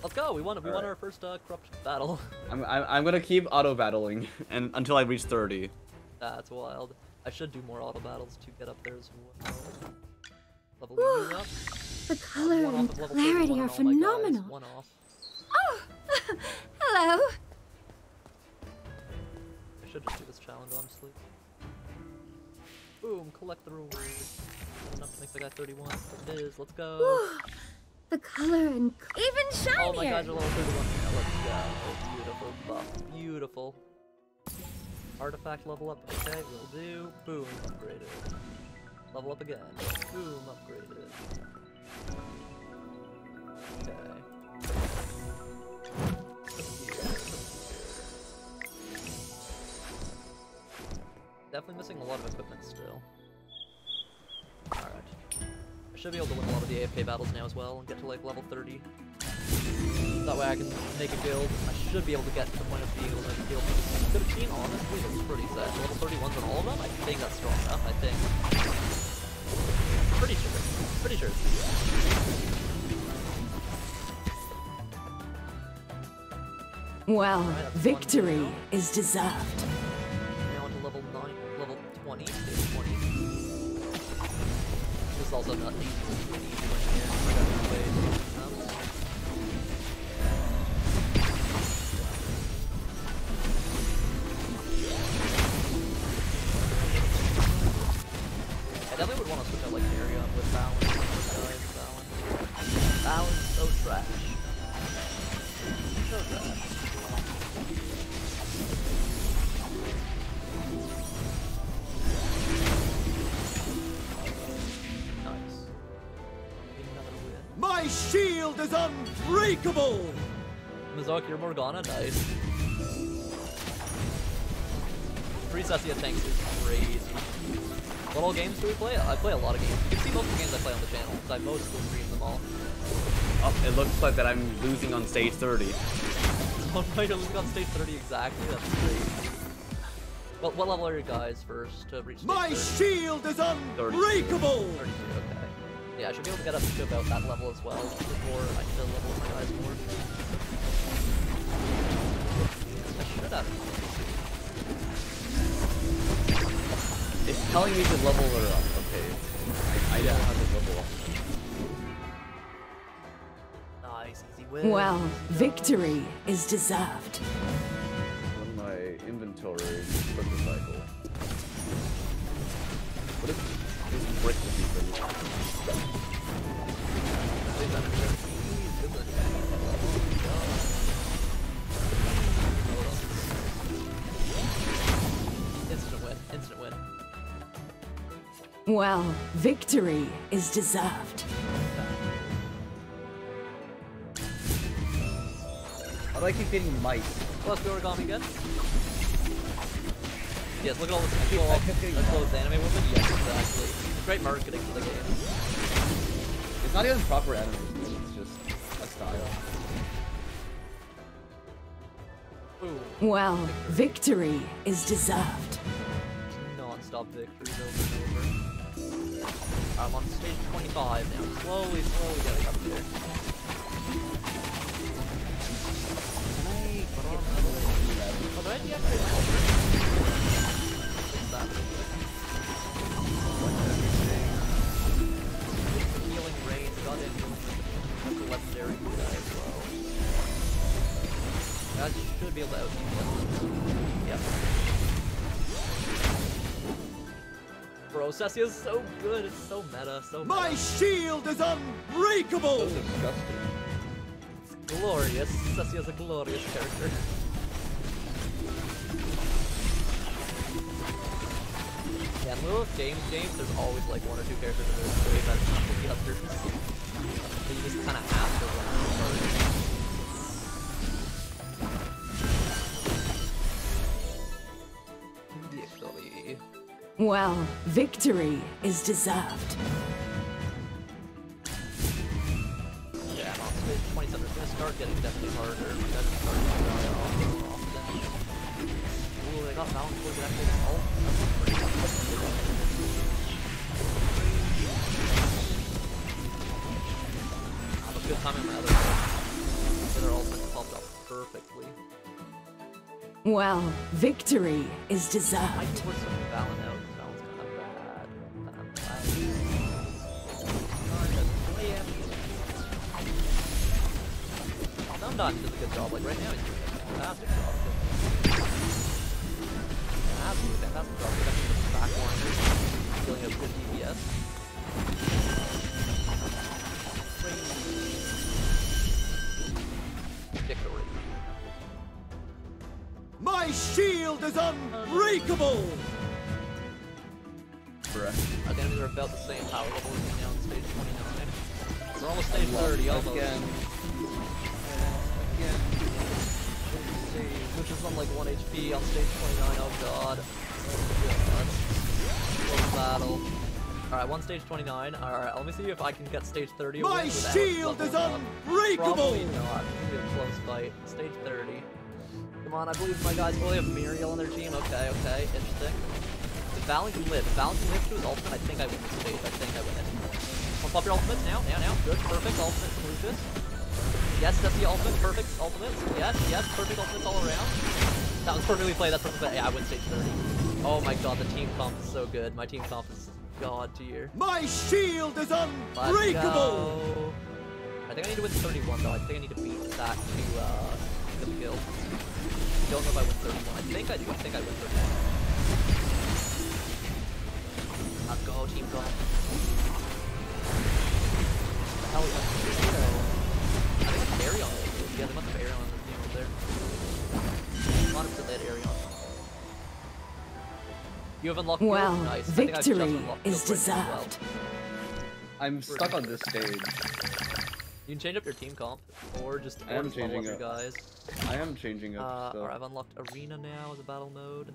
Speaker 1: Let's go. We won. We won
Speaker 3: Alright.
Speaker 1: our first uh, corrupt battle.
Speaker 3: I'm, I'm I'm gonna keep auto battling and until I reach 30.
Speaker 1: That's wild. I should do more auto battles to get up there as well. Level you up.
Speaker 17: The color
Speaker 1: One
Speaker 17: and clarity
Speaker 1: 31
Speaker 17: are
Speaker 1: oh guys.
Speaker 17: phenomenal.
Speaker 1: One off.
Speaker 17: Oh, hello.
Speaker 1: I should just do this challenge, honestly. Boom, collect the reward. Enough to make the guy 31. It is, let's go.
Speaker 17: Whew. The color and even shinier.
Speaker 1: Oh my god, you're level 31. Yeah, let's go. Beautiful buff. Beautiful. Artifact level up. Okay, we'll do. Boom, upgraded. Level up again. Boom, upgraded. Okay. Definitely missing a lot of equipment still. Alright. I should be able to win a lot of the AFK battles now as well and get to like level 30. That way I can make a guild. I should be able to get to the point of being able to a guild. 15, honestly, looks pretty set. Level 31s on all of them? I think that's strong enough, I think. Pretty sure. Pretty sure.
Speaker 16: Well,
Speaker 1: that's one
Speaker 16: victory is deserved.
Speaker 1: Now onto level 9, level 20, stage 20. This is also not easy
Speaker 12: unbreakable!
Speaker 1: Mizok, you're Morgana, nice. Three Cecia tanks is crazy. What all games do we play? I play a lot of games. You can see most of the games I play on the channel, because I mostly stream them all.
Speaker 3: Oh, it looks like that I'm losing on stage 30.
Speaker 1: Oh no, you're losing on stage 30 exactly? That's crazy. What, what level are you guys first to reach stage
Speaker 12: My
Speaker 1: 30?
Speaker 12: shield is unbreakable!
Speaker 1: 32, okay. Yeah, I should be able to get up to about that level as well before I need level my guys more. I should have.
Speaker 2: It's telling me to level her up. Okay. I, I don't have to level up.
Speaker 1: Nice, easy win.
Speaker 16: Well, victory is deserved.
Speaker 2: On my inventory, flip the cycle. What is this brick defense?
Speaker 1: Instant win, instant win.
Speaker 16: Well, victory is deserved.
Speaker 2: How do I keep getting mice?
Speaker 1: Let's go origami again. Yes, look at all this cool, that's all anime woman. Yes, exactly. Great marketing for the game.
Speaker 2: It's not even proper animation, it's just a style.
Speaker 16: Well, victory is deserved.
Speaker 1: Non-stop victories over over. I'm on stage 25 now. Slowly, slowly getting up there. Oh, do I deactivate my be able to out Yep. Bro, Cecia is so good. It's so meta, so meta.
Speaker 12: My shield is unbreakable! Disgusting.
Speaker 1: It's glorious. Cecia is a glorious character. Yeah, in lieu of James James, there's always like one or two characters that are way better than the others. So you just kind of have to run
Speaker 16: Well, victory is deserved.
Speaker 1: Yeah, I'm on 27. It's gonna start getting definitely harder. You guys are starting to die often. Ooh, they got for exactly all. That's pretty I have a good time in my other one. So they're all popped up perfectly.
Speaker 16: Well, victory is
Speaker 1: I
Speaker 16: deserved.
Speaker 1: Sometimes he does a good job. Like right now, he's doing a fantastic job. Ah, Absolutely fantastic job. He's actually the back corner, dealing a good DPS. Victory.
Speaker 12: My shield is unbreakable!
Speaker 2: Bruh.
Speaker 1: Our enemies are about the same power level as me now on stage 29. We're almost stage 30, almost.
Speaker 2: Again.
Speaker 1: Again. Which is on like 1 HP on stage 29, oh god. Oh god. Battle. Alright, one stage 29. Alright, let me see if I can get stage 30
Speaker 12: My shield is
Speaker 1: up.
Speaker 12: unbreakable!
Speaker 1: Probably not. It's gonna be a close fight. Stage 30. Come on, I believe my guys. They have Muriel on their team. Okay, okay. Interesting. If Valen can live, if Valen can live to his ultimate, I think I win this stage. I think I win it. Wanna pop your ultimates now? Now, now. Good. Perfect. Ultimate Lucius. Yes, that's the ultimate. Perfect ultimates. Yes, yes. Perfect ultimates all around. That was perfectly played. That's perfect. Yeah, I win stage 30. Oh my god, the team comp is so good. My team comp is god tier.
Speaker 12: My shield is unbreakable!
Speaker 1: I think I need to win 31 though. I think I need to beat that to uh, the kill. Don't know if I win 31. I think I do. I think I win 31. Let's go, team comp. What the hell is that? Arion. Yeah, they must have Arion on the team over there. 100% they had Arion. You have unlocked
Speaker 16: Well.
Speaker 1: Nice. I think
Speaker 16: victory
Speaker 1: unlocked
Speaker 16: is
Speaker 1: gold right now as well.
Speaker 16: deserved.
Speaker 2: I'm stuck on this stage.
Speaker 1: You can change up your team comp, or just,
Speaker 2: I
Speaker 1: or
Speaker 2: am
Speaker 1: just level up
Speaker 2: changing up.
Speaker 1: guys.
Speaker 2: I am changing up
Speaker 1: Uh,
Speaker 2: stuff.
Speaker 1: or I've unlocked Arena now as a battle mode.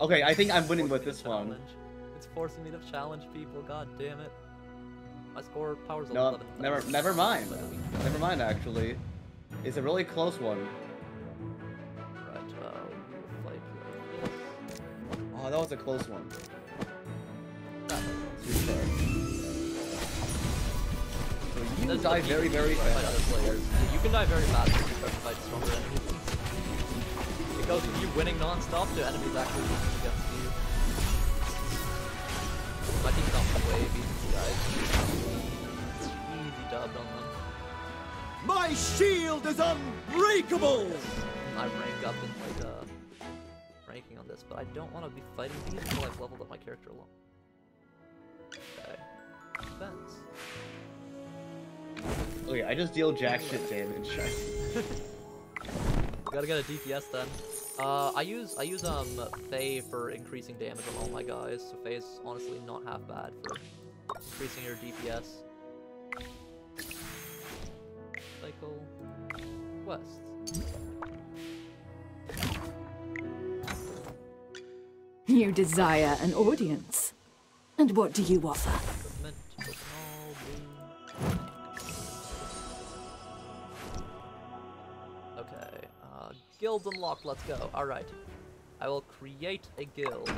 Speaker 2: Okay, I think I'm winning with this one.
Speaker 1: Challenge. It's forcing me to challenge people. God damn it. My score power's
Speaker 2: No,
Speaker 1: 11.
Speaker 2: never, never mind. Never mind. Actually, it's a really close one.
Speaker 1: Right. Uh, we'll fight like
Speaker 2: Oh, that was a close one. So you
Speaker 1: is
Speaker 2: die very, very fast.
Speaker 1: You can die very fast when you start to fight stronger enemies. It goes from you winning non-stop to enemies actually against you. My team's not way beating these guys. Easy dubbed on them.
Speaker 12: My shield is unbreakable!
Speaker 1: I rank up in like uh ranking on this, but I don't want to be fighting these until I've leveled up my character a lot. Okay. Defense.
Speaker 2: Okay, I just deal jack shit damage.
Speaker 1: Gotta get a DPS then. Uh, I use I use um Faye for increasing damage on all my guys. So Faye is honestly not half bad for increasing your DPS. Cycle quests.
Speaker 16: You desire an audience. And what do you offer?
Speaker 1: Equipment, open all, boom. Okay, uh, guild unlocked, let's go. Alright. I will create a guild.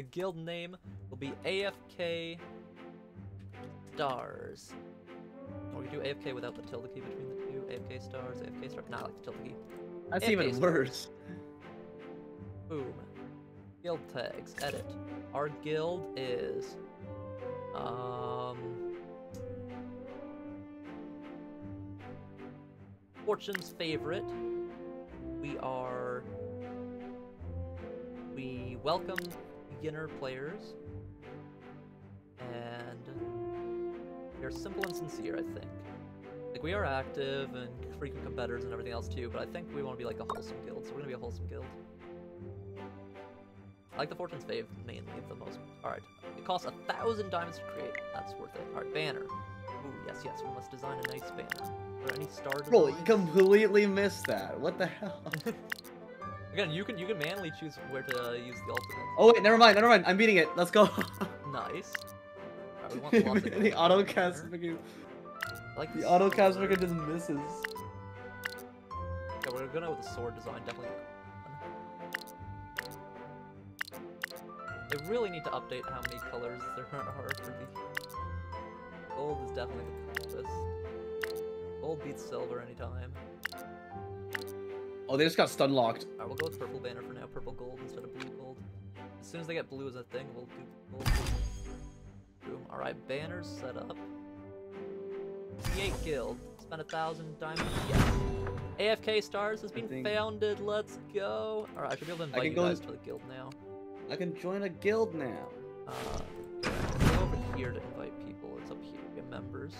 Speaker 1: The guild name will be AFK Stars. Or we do AFK without the tilde key between the two. AFK Stars, AFK Stars. Nah, I like the tilde key.
Speaker 2: That's
Speaker 1: AFK
Speaker 2: even
Speaker 1: Stars.
Speaker 2: worse.
Speaker 1: Boom. Guild tags. Edit. Our guild is um Fortune's favorite. We are we welcome beginner players and we're simple and sincere, I think. Like we are active and frequent competitors and everything else too, but I think we want to be like a wholesome guild, so we're gonna be a wholesome guild. I like the Fortune's Fave mainly the most. Alright, it costs a thousand diamonds to create. That's worth it. Alright, banner. Ooh, yes, yes, we must design a nice banner. Are there any star
Speaker 2: Bro, you completely missed that. What the hell?
Speaker 1: Again, you can you can manually choose where to use the ultimate.
Speaker 2: Oh wait, never mind, never mind. I'm beating it. Let's go.
Speaker 1: Nice. Alright, we want lots of
Speaker 2: the auto
Speaker 1: the
Speaker 2: cast freaking.
Speaker 1: Like
Speaker 2: The auto cast freaking just misses.
Speaker 1: Yeah, we're gonna go with the sword design, definitely. They really need to update how many colors there are for the. Gold is definitely the best. Gold beats silver anytime.
Speaker 2: Oh, they just got stun locked.
Speaker 1: Alright, we'll go with purple banner for now. Purple gold instead of blue gold. As soon as they get blue as a thing, we'll do gold. Boom. Alright, banners set up. Create guild. Spend a thousand diamonds. AFK stars has been
Speaker 2: think-
Speaker 1: founded. Let's go. Alright, I should be able to invite you guys to the guild now.
Speaker 2: I can join a guild now.
Speaker 1: Uh, yeah, go over here to invite people. It's up here. Get members.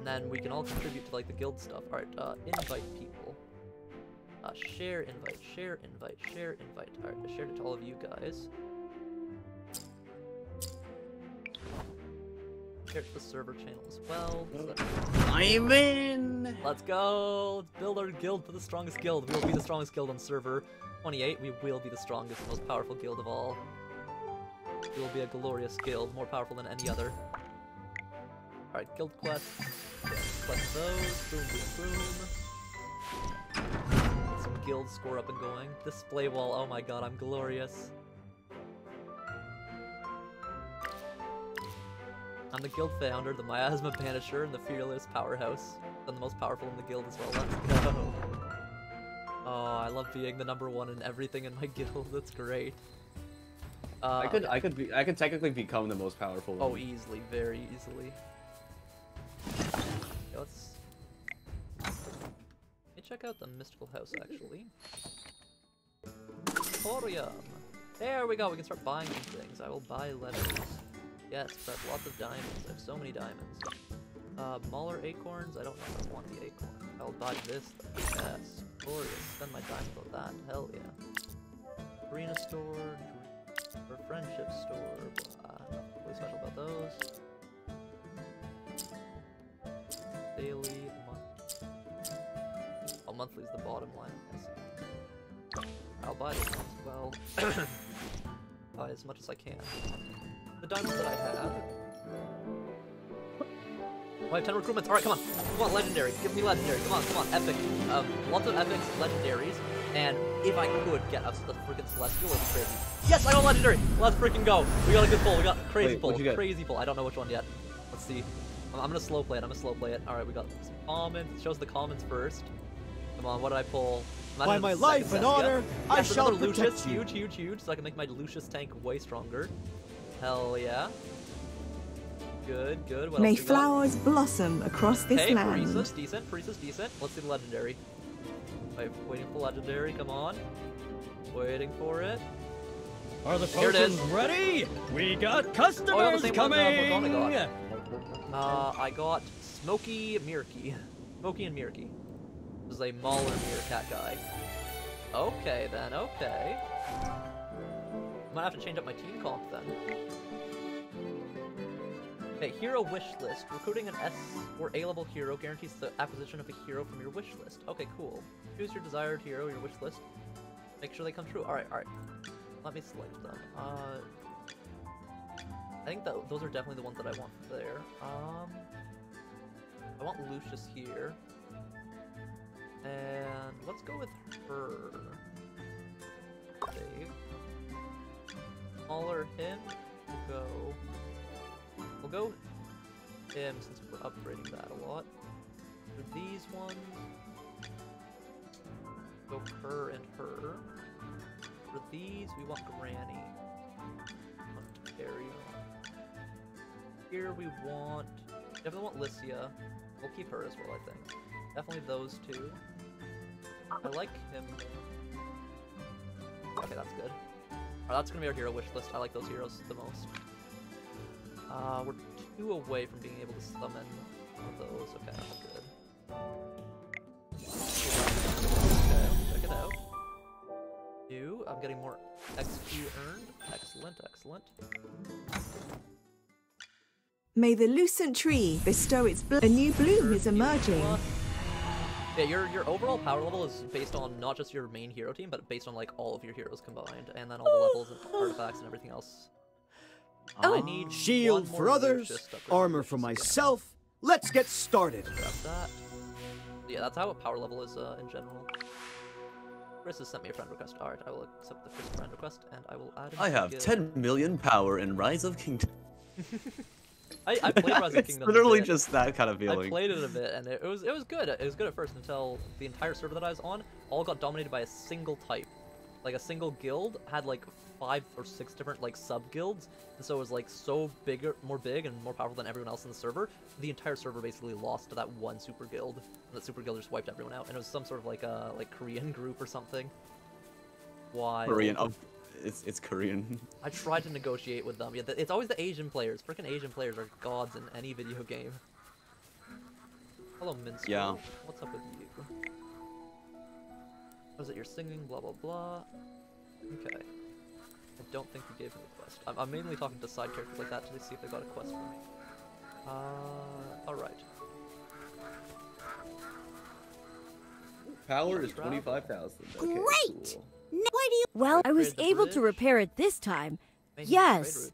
Speaker 1: And then we can all contribute to like the guild stuff. Alright, uh, invite people. Uh, share invite, share invite, share invite. Alright, I shared it to all of you guys. Share it to the server channel as well. so
Speaker 2: I'm in.
Speaker 1: Let's go! Let's build our guild to the strongest guild. We will be the strongest guild on server 28. We will be the strongest, most powerful guild of all. We will be a glorious guild, more powerful than any other. Alright, guild quest. Collect those. Boom, boom, boom. Get some guild score up and going. Display wall. Oh my god, I'm glorious. I'm the guild founder, the miasma banisher, and the fearless powerhouse. I'm the most powerful in the guild as well. Let's go. Oh, I love being the number one in everything in my guild. That's great. Uh,
Speaker 2: I could, I could be, I could technically become the most powerful.
Speaker 1: Oh,
Speaker 2: one.
Speaker 1: easily, very easily. Let's. Let me check out the mystical house actually. Emporium. There we go. We can start buying some things. I will buy letters. Yes, prep lots of diamonds. I have so many diamonds. Uh, Mauler acorns. I don't know if I want the acorn. I'll buy this. Yes, glorious. Spend my diamonds on that. Hell yeah. Arena store. Or friendship store. Blah. Nothing really special about those. Daily. Month. Oh, monthly is the bottom line. I'll buy this as well. buy as much as I can. The diamonds that I have. Oh, I have 10 recruitments. Alright, come on. Come on, legendary. Give me legendary. Come on, come on. Epic. Um, lots of epics, legendaries. And if I could get us the freaking celestial, it'd be crazy. Yes, I got legendary. Let's freaking go. We got a good pull. We got crazy
Speaker 3: Wait,
Speaker 1: pull. Crazy pull. I don't know which one yet. Let's see. I'm, I'm gonna slow play it. I'm gonna slow play it. Alright, we got some commons. It shows the commons first. Come on, what did I pull? I'm
Speaker 12: By my
Speaker 1: the
Speaker 12: life
Speaker 1: second
Speaker 12: and honor,
Speaker 1: Yep.
Speaker 12: I
Speaker 1: Yes,
Speaker 12: shall
Speaker 1: another
Speaker 12: protect
Speaker 1: Lucius.
Speaker 12: you.
Speaker 1: Huge, huge, huge. So I can make my Lucius tank way stronger. Hell yeah. Good, good. What
Speaker 23: May
Speaker 1: else got?
Speaker 23: flowers blossom across this
Speaker 1: Okay,
Speaker 23: land.
Speaker 1: Parisas, decent. Parisas, decent. Let's see the legendary. Wait, waiting for legendary. Come on. Waiting for it.
Speaker 6: Are the
Speaker 1: Here
Speaker 6: potions ready? We got
Speaker 1: Oh, I
Speaker 6: customers
Speaker 1: same one, uh,
Speaker 6: coming!
Speaker 1: Morgana got. Uh, I got Smokey Meerky. Smokey and Meerky. This is a Mauler Meerkat guy. Okay then, okay. Might have to change up my team comp then. Okay, hero wish list. Recruiting an S or A level hero guarantees the acquisition of a hero from your wish list. Okay, cool. Choose your desired hero, your wish list. Make sure they come true. Alright, alright. Let me select them. Uh, I think that those are definitely the ones that I want there. Um, I want Lucius here. And let's go with her. Save. Smaller him. We'll go. We'll go him since we're upgrading that a lot. For these ones, go her and her. For these, we want Granny. Want to carry on. Here we want. Definitely want Lyca. We'll keep her as well, I think. Definitely those two. I like him. Okay, that's good. Alright, that's gonna be our hero wish list. I like those heroes the most. Uh, we're two away from being able to summon those. Okay, that's good. Okay, check it out. Two, I'm getting more XP earned. Excellent, excellent.
Speaker 23: May the lucent tree bestow its bloom. A new bloom is emerging.
Speaker 1: Yeah, your your overall power level is based on not just your main hero team, but based on like all of your heroes combined, and then all the levels and artifacts and everything else. I need
Speaker 12: Shield for others,
Speaker 1: Lucius to upgrade
Speaker 12: armor for myself. Let's get started.
Speaker 1: Grab that. Yeah, that's how a power level is uh, in general. Chris has sent me a friend request. Alright, I will accept the Chris friend request, and I will add
Speaker 3: I have 10 million power in Rise of Kingdom.
Speaker 1: I, I played Rise of
Speaker 3: It's
Speaker 1: Kingdoms a
Speaker 3: literally just that kind of feeling.
Speaker 1: I played it a bit, and it, it was it was good. It was good at first until the entire server that I was on all got dominated by a single type. Like a single guild had like five or six different like sub guilds, and so it was like so bigger, more big, and more powerful than everyone else in the server. The entire server basically lost to that one super guild. And that super guild just wiped everyone out, and it was some sort of like a like Korean group or something. Why?
Speaker 3: Korean. Oh, it's, it's Korean.
Speaker 1: I tried to negotiate with them. Yeah, th- it's always the Asian players. Freaking Asian players are gods in any video game. Hello, Minstrel.
Speaker 3: Yeah.
Speaker 1: What's up with you? Was it you're singing? Blah blah blah. Okay. I don't think you gave me a quest. I'm, I'm mainly talking to side characters like that to see if they got a quest for me. Uh, all right.
Speaker 2: Power is 25,000. Okay,
Speaker 14: Great!
Speaker 2: cool.
Speaker 14: What do you? Well, I was able to repair it this time. Yes.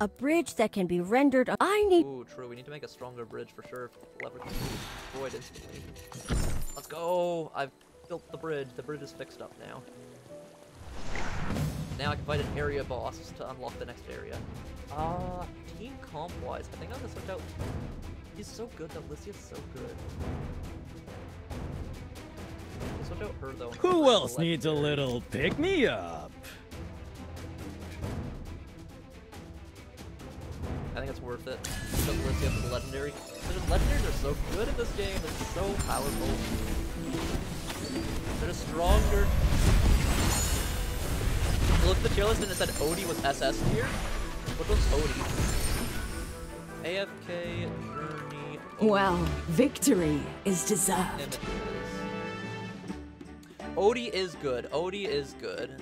Speaker 14: A bridge that can be rendered. I need.
Speaker 1: Ooh, true. We need to make a stronger bridge for sure. If lever can be destroyed instantly. Let's go! I've built the bridge. The bridge is fixed up now. Now I can fight an area boss to unlock the next area. Uh, team comp wise, I think I'm gonna switch out. He's so good. That Lyca's so good. I'll switch out her though.
Speaker 6: Who
Speaker 1: upgrade
Speaker 6: else needs a little pick me up?
Speaker 1: I think it's worth it. Because Lyca for the legendary. Because legendaries are so good in this game. It's so powerful. They're stronger. I looked at the tier list and it said Odie was SS tier. What was Odie? AFK, Journey,
Speaker 16: Well, victory is deserved.
Speaker 1: Odie is good. Odie is good.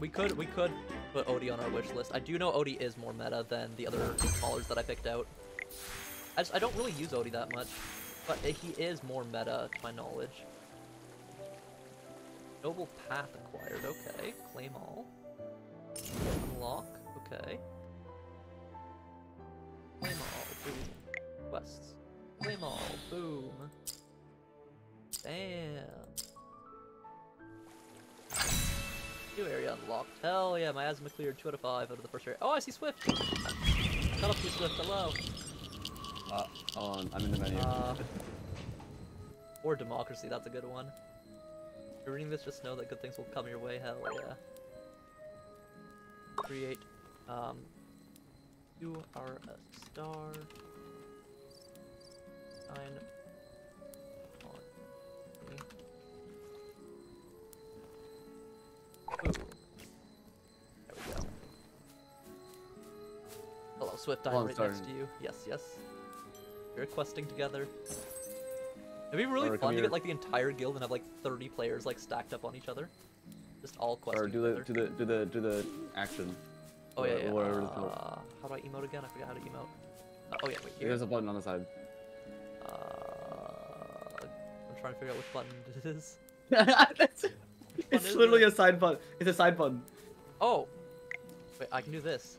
Speaker 1: We could we could put Odie on our wish list. I do know Odie is more meta than the other callers that I picked out. I, just, I don't really use Odie that much, but he is more meta to my knowledge. Noble path acquired. Okay. Claim all. Unlock. Okay. Claim all. Boom. Quests. Claim all. Boom. Damn. New area unlocked. Hell yeah, miasma cleared 2 out of 5 out of the first area. Oh, I see Swift! Shut up, you Swift, hello!
Speaker 2: Uh, hold on, I'm in the menu.
Speaker 1: Uh, or democracy, that's a good one. If you're reading this, just know that good things will come your way, hell yeah. Create, um, you are a star. Sign Ooh. There we go. Hello, Swift, I'm right
Speaker 2: sorry.
Speaker 1: next to you. Yes, yes. We're questing together. It'd be really
Speaker 2: Or
Speaker 1: fun to get like the entire guild and have like 30 players like stacked up on each other. Just all questing
Speaker 2: Or do the do the do the do the action.
Speaker 1: Oh yeah, yeah.
Speaker 2: Whatever.
Speaker 1: Uh, how do I emote again? I forgot how to emote. Uh, oh yeah, wait here.
Speaker 2: There's a button on the side.
Speaker 1: Uh, I'm trying to figure out which button it is.
Speaker 2: it's literally
Speaker 1: it?
Speaker 2: a side button. It's a side button.
Speaker 1: Oh! Wait, I can do this.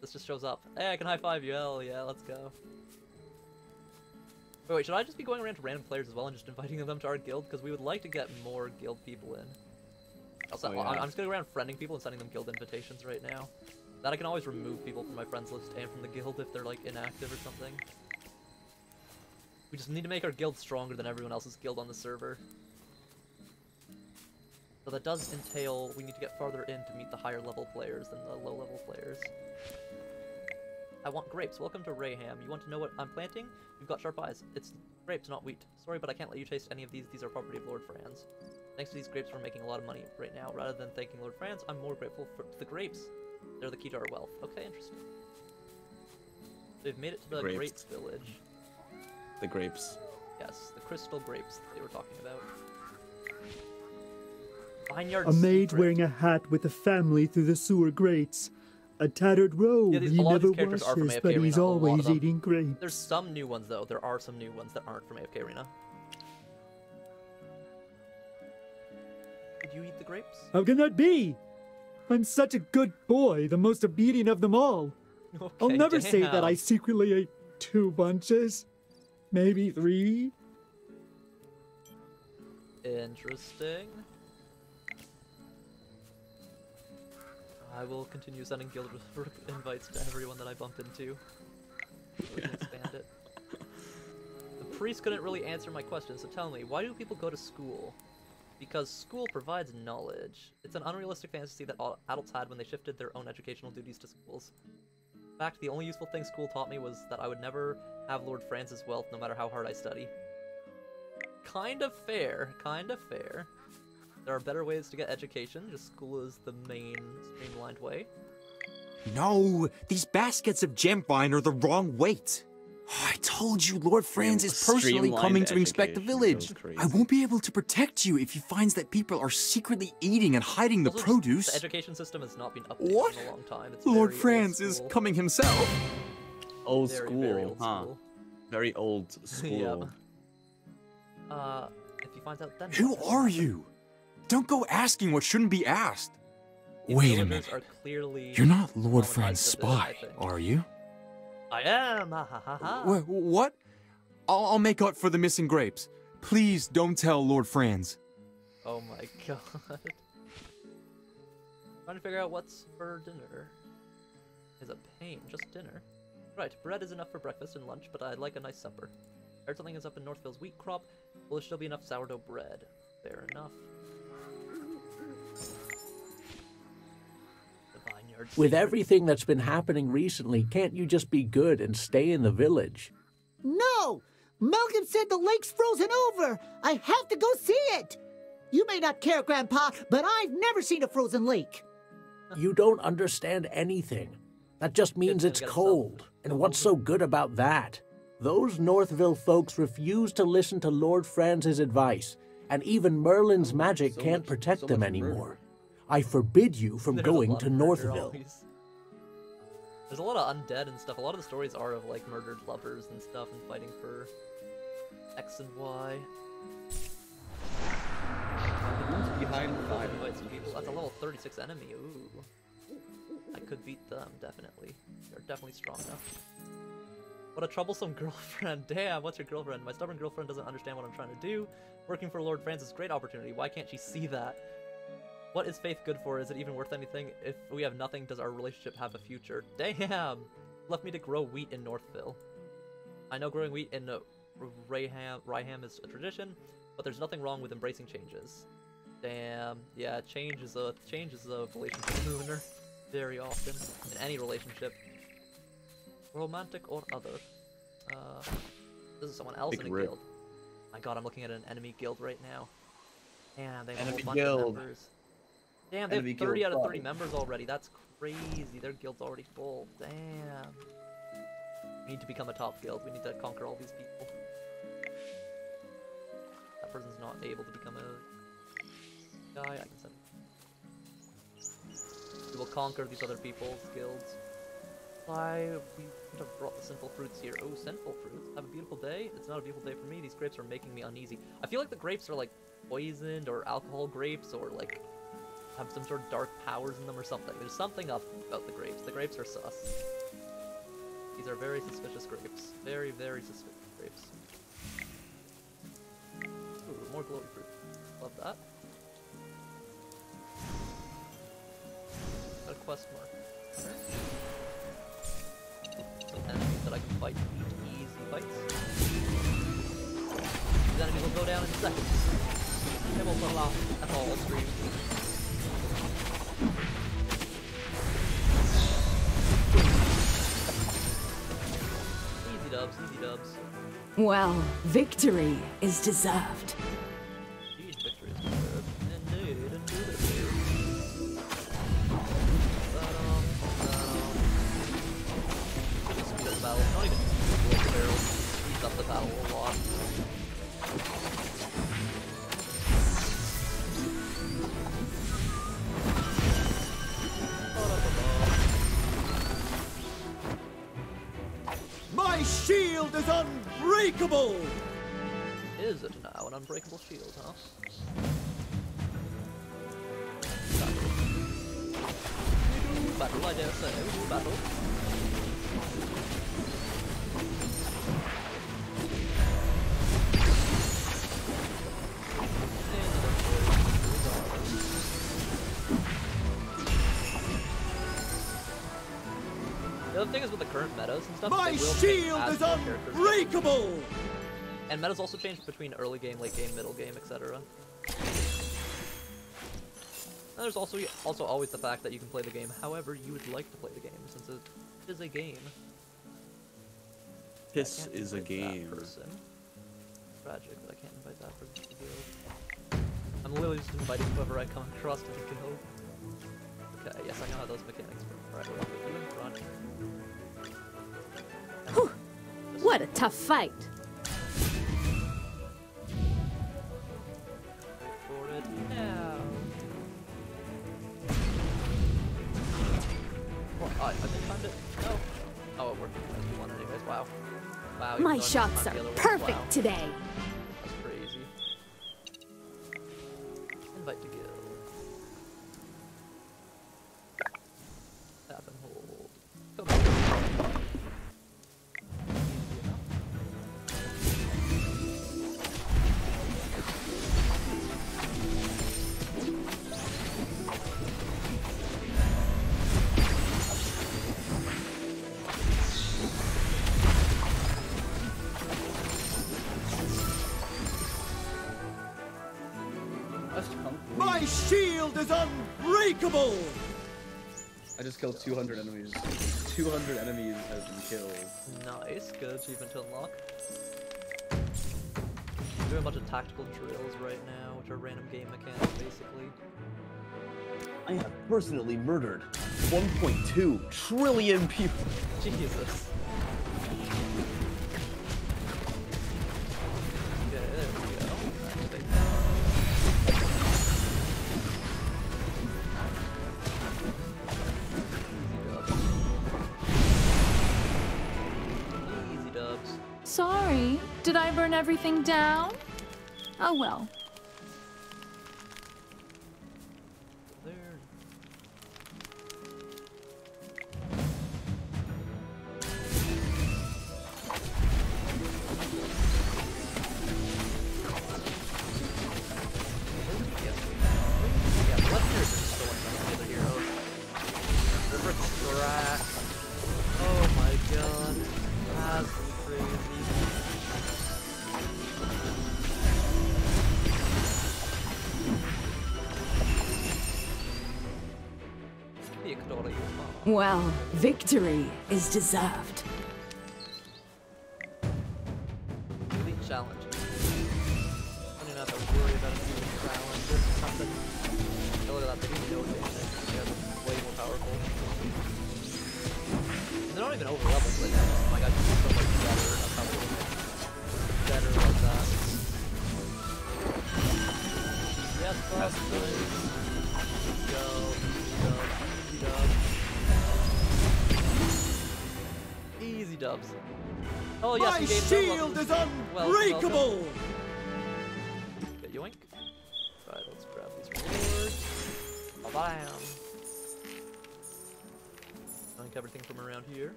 Speaker 1: This just shows up. Hey, I can high five you. Hell yeah, let's go. Wait, wait, should I just be going around to random players as well and just inviting them to our guild? Because we would like to get more guild people in. Also,
Speaker 2: Oh, yeah.
Speaker 1: I'm I'm just gonna go around friending people and sending them guild invitations right now. That I can always remove people from my friends list and from the guild if they're like inactive or something. We just need to make our guild stronger than everyone else's guild on the server. So that does entail we need to get farther in to meet the higher level players than the low level players. I want grapes. Welcome to Rayham. You want to know what I'm planting? You've got sharp eyes. It's grapes, not wheat. Sorry, but I can't let you taste any of these. These are property of Lord Franz. Thanks to these grapes, we're making a lot of money right now. Rather than thanking Lord Franz, I'm more grateful for the grapes. They're the key to our wealth. Okay, interesting. They've made it to the
Speaker 3: Grapes.
Speaker 1: grapes village.
Speaker 3: The grapes.
Speaker 1: Yes, the crystal grapes that they were talking about. Vineyard
Speaker 22: A maid
Speaker 1: secret.
Speaker 22: wearing a hat with a family through the sewer grates. A tattered robe
Speaker 1: Yeah, these,
Speaker 22: he
Speaker 1: a lot of
Speaker 22: never
Speaker 1: these characters are from
Speaker 22: washes, but he's always eating grapes.
Speaker 1: There's some new ones though. There are some new ones that aren't from AFK Arena. Did you eat the grapes?
Speaker 22: How can that be? I'm such a good boy, the most obedient of them all. I'll
Speaker 1: Okay,
Speaker 22: never say that. I secretly ate two bunches. Maybe three.
Speaker 1: Interesting. I will continue sending guild invites to everyone that I bump into. Expand it. The priest couldn't really answer my question, so tell me, why do people go to school? Because school provides knowledge. It's an unrealistic fantasy that all adults had when they shifted their own educational duties to schools. In fact, the only useful thing school taught me was that I would never have Lord Franz's wealth no matter how hard I study. Kind of fair, kind of fair. There are better ways to get education, just school is the main streamlined way.
Speaker 24: No, these baskets of gem vine are the wrong weight. I told you Lord Franz is personally coming to inspect the village. I won't be able to protect you if he finds that people are secretly eating and hiding the
Speaker 1: Also, just
Speaker 24: produce.
Speaker 1: The education system has not been updated
Speaker 24: What?
Speaker 1: in a long time. It's
Speaker 24: Lord Franz is coming himself.
Speaker 3: Old
Speaker 1: Very,
Speaker 3: school,
Speaker 1: very old
Speaker 3: huh?
Speaker 1: school.
Speaker 3: Very old school.
Speaker 1: Yep. Uh, if he finds out then
Speaker 24: Who are you? Don't go asking what shouldn't be asked.
Speaker 1: These
Speaker 24: Wait a minute.
Speaker 1: Are clearly
Speaker 24: You're not Lord
Speaker 1: traumatized
Speaker 24: Franz's
Speaker 1: a bit, I
Speaker 24: spy,
Speaker 1: think.
Speaker 24: are you?
Speaker 1: I am. Ha ha ha ha.
Speaker 24: Wha- what? I'll, I'll make up for the missing grapes. Please don't tell Lord Franz.
Speaker 1: Oh my god. Trying to figure out what's for dinner. Is a pain, just dinner. Right, bread is enough for breakfast and lunch, but I'd like a nice supper. Heard something is up in Northville's wheat crop. Will there still be enough sourdough bread? Fair enough.
Speaker 25: With everything that's been happening recently, can't you just be good and stay in the village?
Speaker 9: No! Malcolm said the lake's frozen over. I have to go see it. You may not care, Grandpa, but I've never seen a frozen lake.
Speaker 25: You don't understand anything. That just means it's cold. And what's so good about that? Those Northville folks refuse to listen to Lord Franz's advice, and even Merlin's magic can't protect them anymore. I forbid you from
Speaker 1: There's
Speaker 25: going to Northville.
Speaker 1: always. There's a lot of undead and stuff. A lot of the stories are of like murdered lovers and stuff and fighting for X and Y.
Speaker 2: Behind five?
Speaker 1: Invite some people. That's a level 36 enemy. Ooh. I could beat them, definitely. They're definitely strong enough. What a troublesome girlfriend. Damn, what's your girlfriend? My stubborn girlfriend doesn't understand what I'm trying to do. Working for Lord Franz is a great opportunity. Why can't she see that? What is faith good for? Is it even worth anything? If we have nothing, does our relationship have a future? Damn! Left me to grow wheat in Northville. I know growing wheat in uh, Rayham, Ryham is a tradition, but there's nothing wrong with embracing changes. Damn. Yeah, change is a change is a relationship ruiner. Very often in any relationship, romantic or other. Uh, this is someone else
Speaker 2: Big
Speaker 1: in a
Speaker 2: rip.
Speaker 1: guild. My God, I'm looking at an enemy guild right now. Damn, they have
Speaker 2: Enemy
Speaker 1: a whole bunch
Speaker 2: guild.
Speaker 1: of members. Damn, they have 30 out of 30
Speaker 2: five.
Speaker 1: members already. That's crazy. Their guild's already full. Damn. We need to become a top guild. We need to conquer all these people. That person's not able to become a guy. I can send. We will conquer these other people's guilds. Why we could have brought the sinful fruits here. Oh, sinful fruits. Have a beautiful day. It's not a beautiful day for me. These grapes are making me uneasy. I feel like the grapes are like poisoned or alcohol grapes or like have some sort of dark powers in them or something. There's something up about the grapes. The grapes are sus. These are very suspicious grapes. Very, very suspicious grapes. Ooh, more glowy fruit. Love that. Got a quest mark. Some enemies that I can fight. Easy fights. These enemies will go down in seconds. They won't go off at all stream. Easy dubs, easy dubs.
Speaker 16: Well, victory is deserved.
Speaker 1: An unbreakable shield, huh? Battle. Battle, I dare say. Battle. The other thing is with the current metas and stuff,
Speaker 12: My shield is unbreakable!
Speaker 1: And meta's also changed between early game, late game, middle game, etc. And there's also also always the fact that you can play the game however you would like to play the game, since it is a game.
Speaker 3: This
Speaker 1: can't
Speaker 3: is a game.
Speaker 1: person. Tragic that I can't invite that person to the guild. I'm literally just inviting whoever I come across to the guild. Okay, yes, I know how those mechanics work. Alright, we'll put you in front.
Speaker 14: What a tough fight.
Speaker 1: Oh, I didn't find it. No. Oh, it worked. That's the one anyways. Wow. Wow.
Speaker 14: My
Speaker 1: though I didn't
Speaker 14: shots are
Speaker 1: the other one.
Speaker 14: perfect
Speaker 1: Wow.
Speaker 14: today.
Speaker 1: That's crazy. Invite to
Speaker 12: unbreakable!
Speaker 2: I just killed 200 enemies. 200 enemies have been killed.
Speaker 1: Nice, good achievement to unlock. We're doing a bunch of tactical drills right now, which are random game mechanics, basically.
Speaker 2: I have personally murdered 1.2 trillion people.
Speaker 1: Jesus.
Speaker 11: Everything down? Oh well.
Speaker 16: Well, victory is deserved.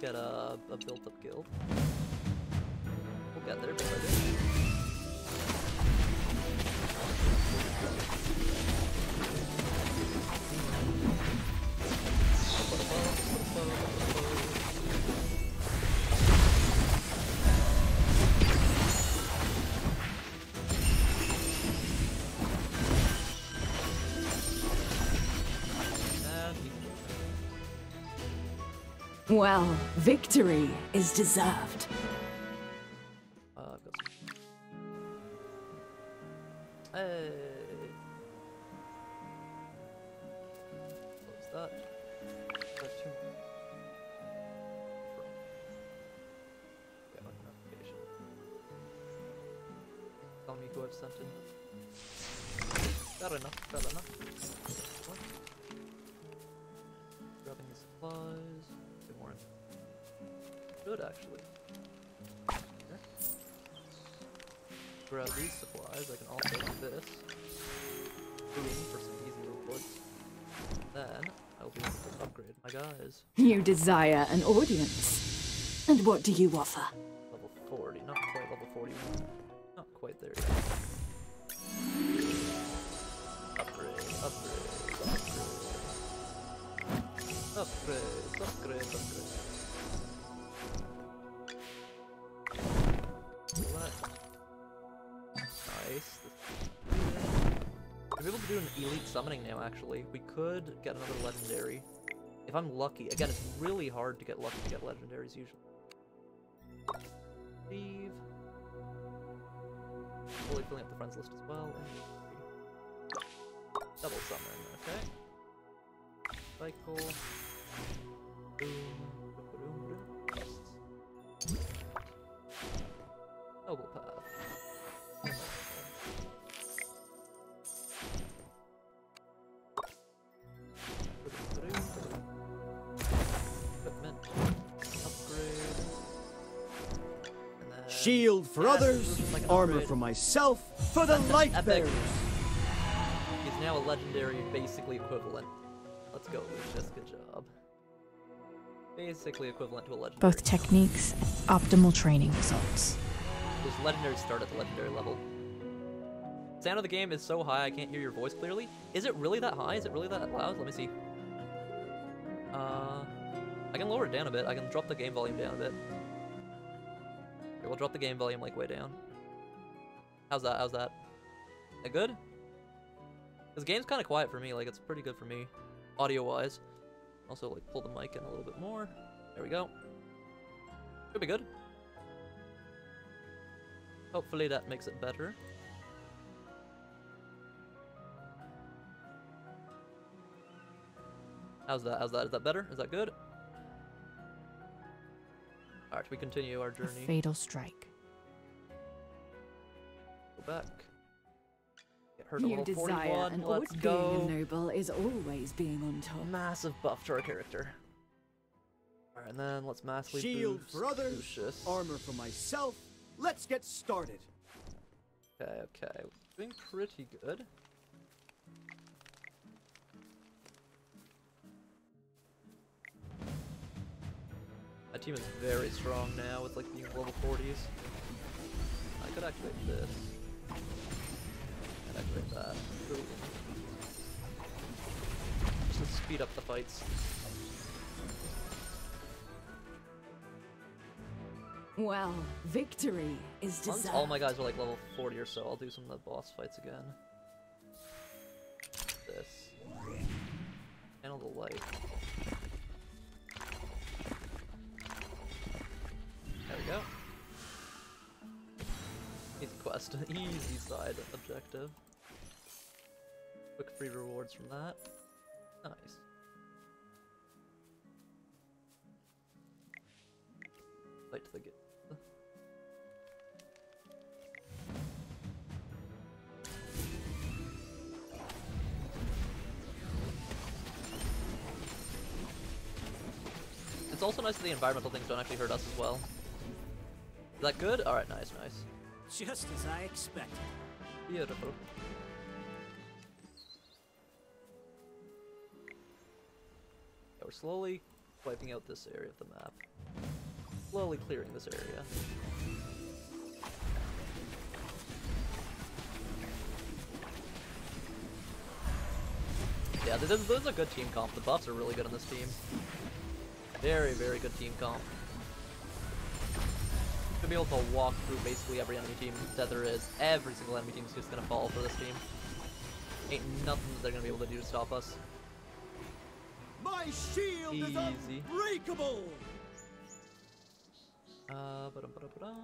Speaker 1: Get a, a built-up guild. We'll get there, bit
Speaker 16: Well, victory is deserved. Desire an audience. And what do you offer?
Speaker 1: Level 40, not quite level 41. Not quite there yet. Upgrade, upgrade, upgrade. Upgrade, upgrade, upgrade. What? Nice. We're able to do an elite summoning now, actually. We could get another legendary. If I'm lucky. Again, it's really hard to get lucky to get legendaries usually. Fully filling up the friends list as well. Double summon, okay. Cycle. Boom. Noble
Speaker 12: Shield for
Speaker 1: Yes,
Speaker 12: others,
Speaker 1: like
Speaker 12: armor
Speaker 1: upgrade.
Speaker 12: for myself, for the light
Speaker 1: epic.
Speaker 12: bearers.
Speaker 1: He's now a legendary, basically equivalent. Let's go, Lucius. Good job. Basically equivalent to a legendary.
Speaker 26: Both techniques, optimal training results.
Speaker 1: Those legendaries start at the legendary level. Sound of the game is so high I can't hear your voice clearly. Is it really that high? Is it really that loud? Let me see. Uh, I can lower it down a bit. I can drop the game volume down a bit. We'll drop the game volume like way down. How's that? How's that? That good? This game's kind of quiet for me. Like it's pretty good for me, audio-wise. Also, like pull the mic in a little bit more. There we go. Should be good. Hopefully that makes it better. How's that? How's that? Is that better? Is that good? Alright, we continue our
Speaker 26: A
Speaker 1: journey.
Speaker 26: fatal strike.
Speaker 1: Go back. Get her to
Speaker 16: You
Speaker 1: level
Speaker 16: desire
Speaker 1: 41.
Speaker 16: an
Speaker 1: Let's go.
Speaker 16: Being a noble is always being on top.
Speaker 1: Massive buff to our character. Alright, and then let's massively
Speaker 12: Shield
Speaker 1: boost
Speaker 12: for others,
Speaker 1: Lucius.
Speaker 12: armor for myself. Let's get started.
Speaker 1: Okay, okay. Doing pretty good. My team is very strong now with like being level 40s. I could activate this. And activate that. Boom. Just to speed up the fights.
Speaker 16: Well, victory is
Speaker 1: Once all my guys are like level 40 or so, I'll do some of the boss fights again. This. Channel the light. Quest. Easy side objective. Quick free rewards from that. Nice. Light to the gate. It's also nice that the environmental things don't actually hurt us as well. Is that good? Alright, nice, nice.
Speaker 10: Just as I expected.
Speaker 1: Beautiful. Yeah, we're slowly wiping out this area of the map. Slowly clearing this area. Yeah, this, this is a good team comp. The buffs are really good on this team. Very, very good team comp. To be able to walk through basically every enemy team that there is. Every single enemy team is just gonna fall for this team. Ain't nothing that they're gonna be able to do to stop us.
Speaker 12: My shield is unbreakable!
Speaker 1: Uh, ba -da -ba -da -ba -da.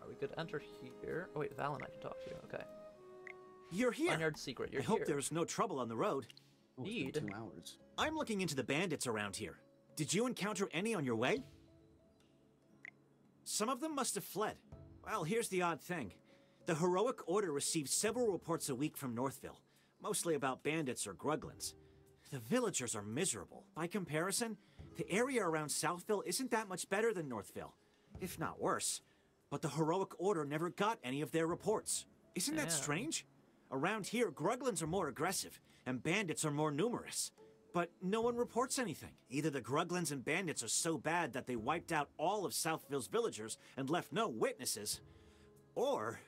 Speaker 1: Are we good? Enter here. Oh wait, Valen, I can talk to you. Okay.
Speaker 10: You're here.
Speaker 1: Vineyard secret. You're
Speaker 10: I hope
Speaker 1: here.
Speaker 10: there's no trouble on the road.
Speaker 1: Need.
Speaker 2: Two hours.
Speaker 10: I'm looking into the bandits around here. Did you encounter any on your way? Some of them must have fled. Well, here's the odd thing. The Heroic Order receives several reports a week from Northville, mostly about bandits or Gruglins. The villagers are miserable. By comparison, the area around Southville isn't that much better than Northville, if not worse. But the Heroic Order never got any of their reports. Isn't that
Speaker 1: Yeah.
Speaker 10: strange? Around here, Gruglins are more aggressive, and bandits are more numerous. But no one reports anything. Either the Gruglins and bandits are so bad that they wiped out all of Southville's villagers and left no witnesses, or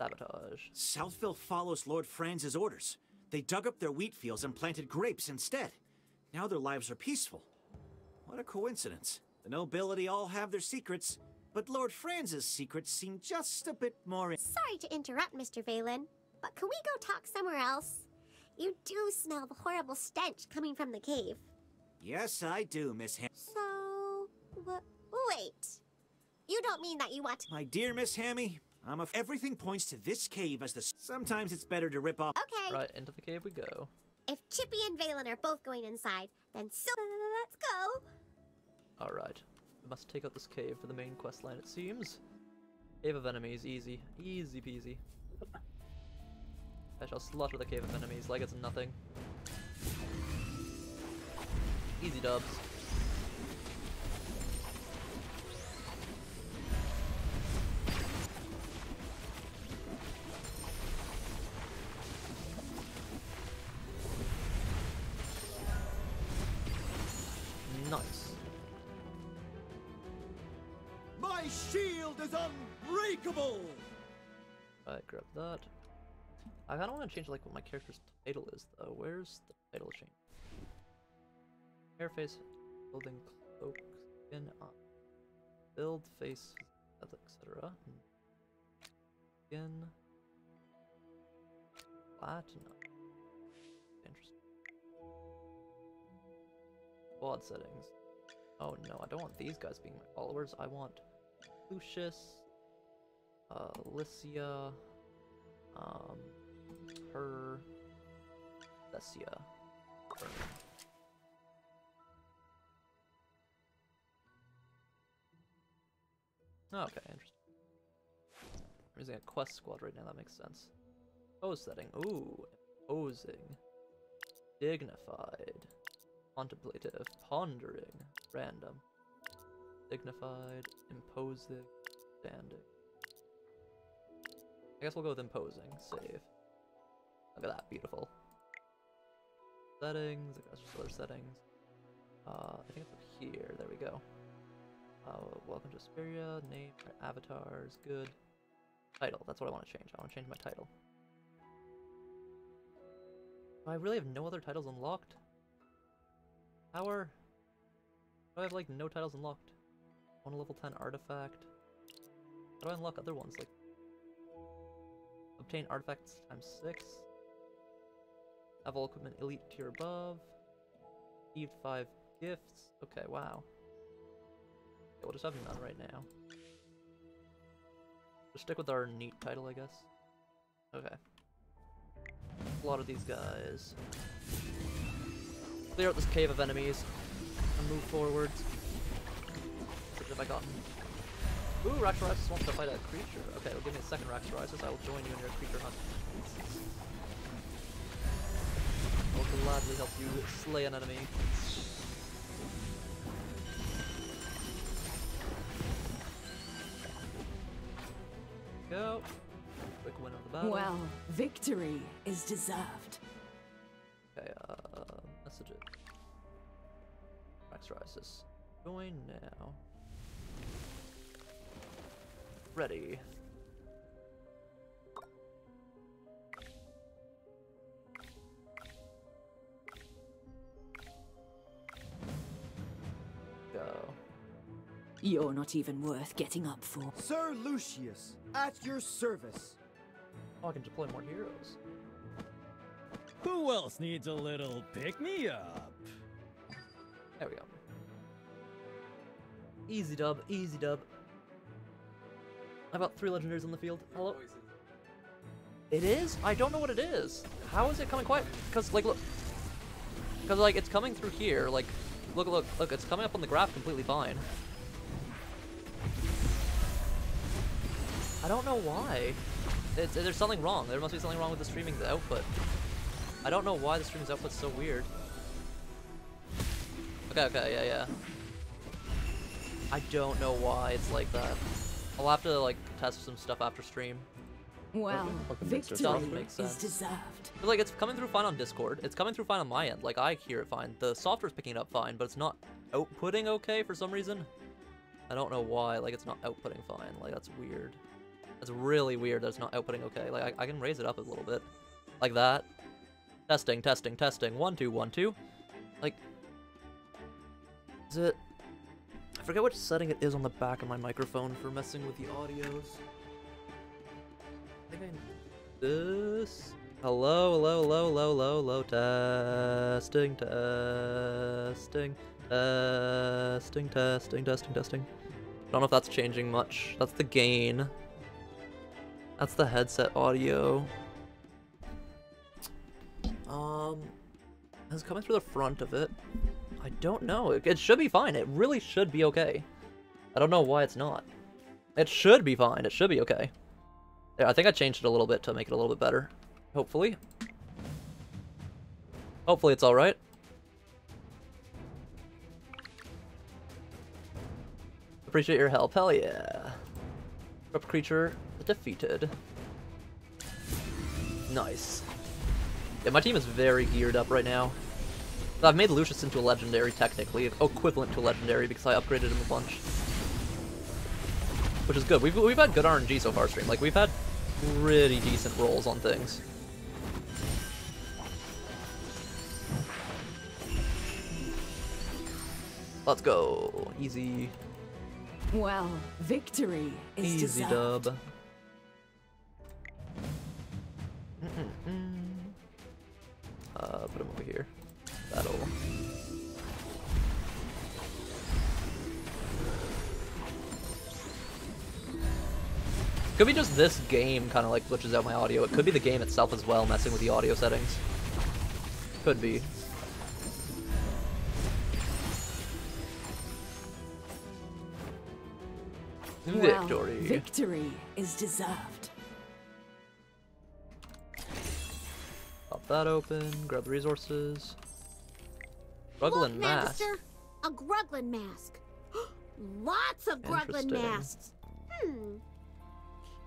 Speaker 1: Sabotage.
Speaker 10: Southville follows Lord Franz's orders. They dug up their wheat fields and planted grapes instead. Now their lives are peaceful. What a coincidence. The nobility all have their secrets, but Lord Franz's secrets seem just a bit more.
Speaker 15: Sorry to interrupt, Mr. Valen, but can we go talk somewhere else? You do smell the horrible stench coming from the cave.
Speaker 10: Yes, I do, Miss Ham.
Speaker 15: So, wh- wait. You don't mean that you want.
Speaker 10: My dear Miss Hammy, I'm af- everything points to this cave as the. Sometimes it's better to rip off.
Speaker 15: Okay.
Speaker 1: Right, into the cave we go.
Speaker 15: If Chippy and Valen are both going inside, then so let's go.
Speaker 1: Alright. We must take out this cave for the main quest line, it seems. Cave of enemies, easy. Easy peasy. I shall slaughter the cave of enemies like it's nothing. Easy dubs. Nice.
Speaker 12: My shield is unbreakable!
Speaker 1: Alright, grab that. I kinda wanna change like what my character's title is though. Where's the title change? Hair, face, clothing, cloak, skin, uh, build, face, etc. Skin. Platinum. Interesting. Squad settings. Oh no, I don't want these guys being my followers. I want Lucius, uh, Alicia, um, her, Thessia. Oh, okay, interesting. I'm using a quest squad right now, that makes sense. Pose setting. Ooh, imposing. Dignified. Contemplative. Pondering. Random. Dignified. Imposing. Standing. I guess we'll go with imposing. Save. Look at that, beautiful. Settings, I guess just other settings. Uh, I think it's up here, there we go. Uh, welcome to Esperia, name, avatars, good. Title, that's what I want to change. I want to change my title. I really have no other titles unlocked. Power? I have like no titles unlocked? One level 10 artifact. How do I unlock other ones? Like obtain artifacts times six. Have all equipment elite tier above. Received five gifts. Okay, wow. Okay, we'll just have none right now. Just stick with our neat title, I guess. Okay. A lot of these guys. Clear out this cave of enemies and move forwards. What have I gotten? Ooh, Raxorisis wants to fight a creature. Okay, well, give me a second Raxorisis. I will join you in your creature hunt. Will gladly help you slay an enemy. Go. Quick win of the battle.
Speaker 16: Well, victory is deserved.
Speaker 1: Okay, uh, message it. Raxorisis. Join now. Ready.
Speaker 16: You're not even worth getting up for.
Speaker 12: Sir Lucius, at your service.
Speaker 1: Oh, I can deploy more heroes.
Speaker 6: Who else needs a little pick me up?
Speaker 1: There we go. Easy dub, easy dub. I've got three legendaries on the field. Hello? It is? I don't know what it is. How is it coming quiet? Because, like, look. Because, like, it's coming through here. Like, look, look, look. It's coming up on the graph completely fine. I don't know why. It's, there's something wrong. There must be something wrong with the streaming's output. I don't know why the streaming's output's so weird. Okay, okay, yeah, yeah. I don't know why it's like that. I'll have to like test some stuff after stream.
Speaker 16: Well, victory
Speaker 1: Doesn't
Speaker 16: is deserved.
Speaker 1: But, like it's coming through fine on Discord. It's coming through fine on my end. Like I hear it fine. The software's picking it up fine, but it's not outputting okay for some reason. I don't know why. Like it's not outputting fine. Like that's weird. That's really weird that it's not outputting okay. Like I, I can raise it up a little bit, like that. Testing, testing, testing. One, two, one, two. Like, is it? I forget which setting it is on the back of my microphone for messing with the audios. I think I this. Hello, hello, hello, hello, hello, hello. Testing, testing, testing, testing, testing, testing. Don't know if that's changing much. That's the gain. That's the headset audio. Um, it's coming through the front of it. I don't know. It, it should be fine. It really should be okay. I don't know why it's not. It should be fine. It should be okay. There, I think I changed it a little bit to make it a little bit better. Hopefully. Hopefully it's alright. Appreciate your help. Hell yeah. Corrupt creature defeated. Nice. Yeah, my team is very geared up right now. I've made Lucius into a legendary, technically, equivalent to a legendary because I upgraded him a bunch. Which is good. We've, we've had good RNG so far stream. Like, we've had pretty decent rolls on things. Let's go. Easy.
Speaker 16: Well, victory is
Speaker 1: Easy
Speaker 16: deserved.
Speaker 1: dub. Could be just this game kind of like glitches out my audio. It could be the game itself as well messing with the audio settings. Could be.
Speaker 16: Well,
Speaker 1: Victory.
Speaker 16: victory is deserved.
Speaker 1: Pop that open, grab the resources.
Speaker 9: Look,
Speaker 1: mask.
Speaker 9: Magister, a Gruglin mask. Lots of Gruglin masks.
Speaker 15: Hmm.